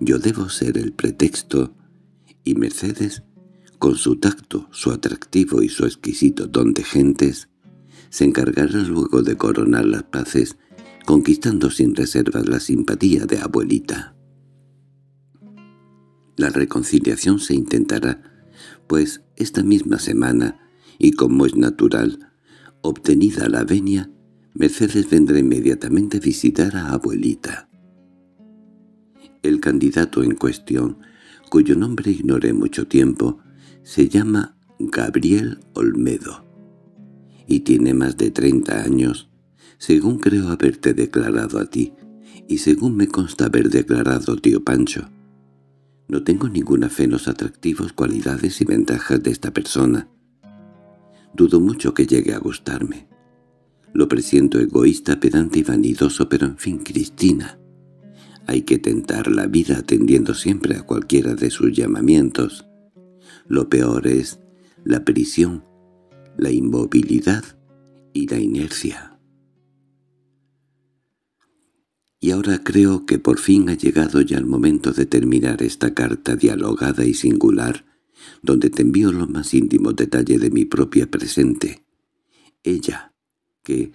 yo debo ser el pretexto y Mercedes, con su tacto, su atractivo y su exquisito don de gentes, se encargará luego de coronar las paces, conquistando sin reservas la simpatía de abuelita. La reconciliación se intentará, pues esta misma semana, y como es natural, obtenida la venia, Mercedes vendrá inmediatamente a visitar a abuelita. El candidato en cuestión cuyo nombre ignoré mucho tiempo, se llama Gabriel Olmedo, y tiene más de treinta años, según creo haberte declarado a ti, y según me consta haber declarado tío Pancho. No tengo ninguna fe en los atractivos cualidades y ventajas de esta persona. Dudo mucho que llegue a gustarme. Lo presiento egoísta, pedante y vanidoso, pero en fin, Cristina, hay que tentar la vida atendiendo siempre a cualquiera de sus llamamientos. Lo peor es la prisión, la inmovilidad y la inercia. Y ahora creo que por fin ha llegado ya el momento de terminar esta carta dialogada y singular, donde te envío los más íntimos detalles de mi propia presente. Ella, que,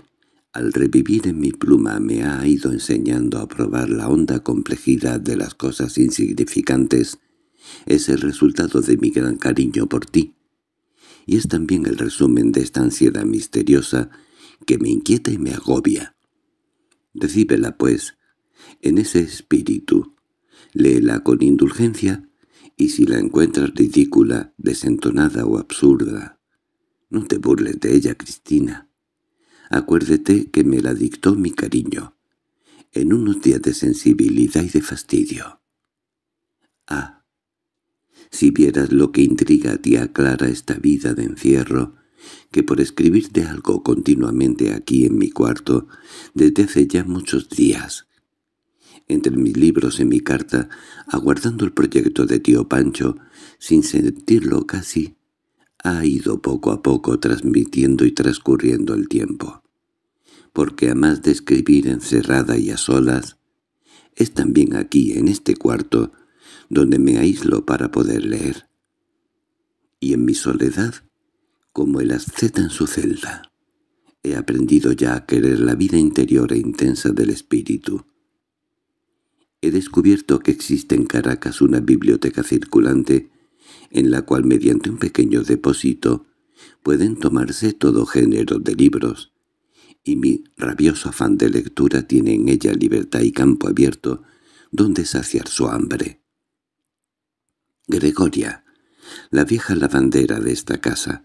al revivir en mi pluma me ha ido enseñando a probar la honda complejidad de las cosas insignificantes, es el resultado de mi gran cariño por ti, y es también el resumen de esta ansiedad misteriosa que me inquieta y me agobia. Recíbela, pues, en ese espíritu, léela con indulgencia, y si la encuentras ridícula, desentonada o absurda, no te burles de ella, Cristina. Acuérdate que me la dictó mi cariño, en unos días de sensibilidad y de fastidio. Ah, si vieras lo que intriga a tía Clara esta vida de encierro, que por escribir de algo continuamente aquí en mi cuarto, desde hace ya muchos días, entre mis libros y mi carta, aguardando el proyecto de tío Pancho, sin sentirlo casi, ha ido poco a poco transmitiendo y transcurriendo el tiempo. Porque a más de escribir encerrada y a solas, es también aquí, en este cuarto, donde me aíslo para poder leer. Y en mi soledad, como el asceta en su celda, he aprendido ya a querer la vida interior e intensa del espíritu. He descubierto que existe en Caracas una biblioteca circulante en la cual mediante un pequeño depósito pueden tomarse todo género de libros, y mi rabioso afán de lectura tiene en ella libertad y campo abierto donde saciar su hambre. Gregoria, la vieja lavandera de esta casa,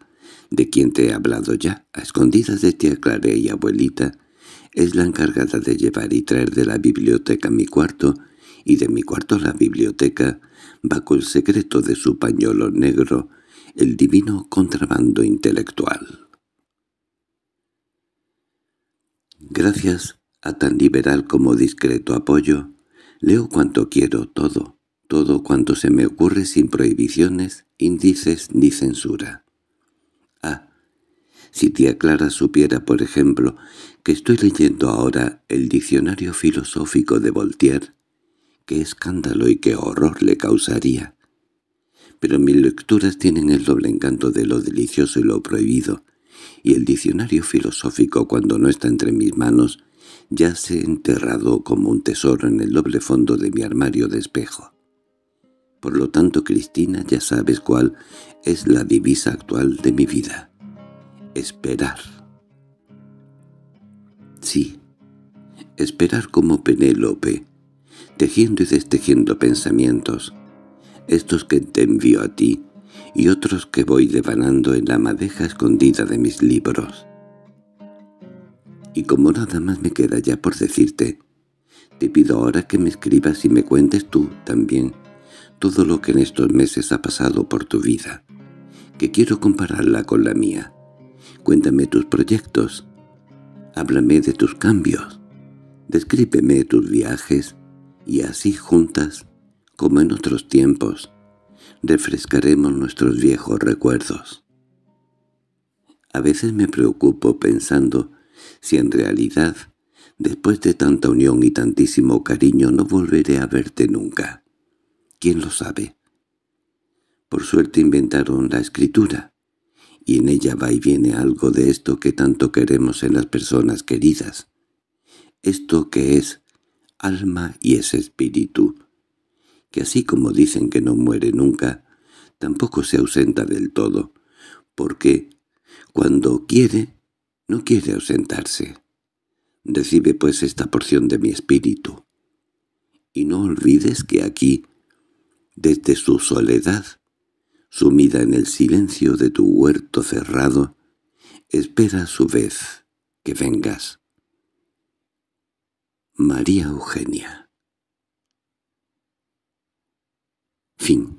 de quien te he hablado ya, a escondidas de tía Clara y abuelita, es la encargada de llevar y traer de la biblioteca mi cuarto y de mi cuarto a la biblioteca, bajo el secreto de su pañuelo negro, el divino contrabando intelectual. Gracias a tan liberal como discreto apoyo, leo cuanto quiero todo, todo cuanto se me ocurre sin prohibiciones, índices ni censura. Si tía Clara supiera, por ejemplo, que estoy leyendo ahora el diccionario filosófico de Voltaire, qué escándalo y qué horror le causaría. Pero mis lecturas tienen el doble encanto de lo delicioso y lo prohibido, y el diccionario filosófico cuando no está entre mis manos yace enterrado como un tesoro en el doble fondo de mi armario de espejo. Por lo tanto, Cristina, ya sabes cuál es la divisa actual de mi vida. Esperar. Sí, esperar como Penélope, tejiendo y destejiendo pensamientos, estos que te envío a ti y otros que voy devanando en la madeja escondida de mis libros. Y como nada más me queda ya por decirte, te pido ahora que me escribas y me cuentes tú también todo lo que en estos meses ha pasado por tu vida, que quiero compararla con la mía. Cuéntame tus proyectos, háblame de tus cambios, descríbeme tus viajes, y así juntas, como en otros tiempos, refrescaremos nuestros viejos recuerdos. A veces me preocupo pensando si en realidad, después de tanta unión y tantísimo cariño, no volveré a verte nunca. ¿Quién lo sabe? Por suerte inventaron la escritura, y en ella va y viene algo de esto que tanto queremos en las personas queridas. Esto que es alma y ese espíritu, que así como dicen que no muere nunca, tampoco se ausenta del todo, porque cuando quiere, no quiere ausentarse. Recibe pues esta porción de mi espíritu. Y no olvides que aquí, desde su soledad, sumida en el silencio de tu huerto cerrado, espera a su vez que vengas. María Eugenia. Fin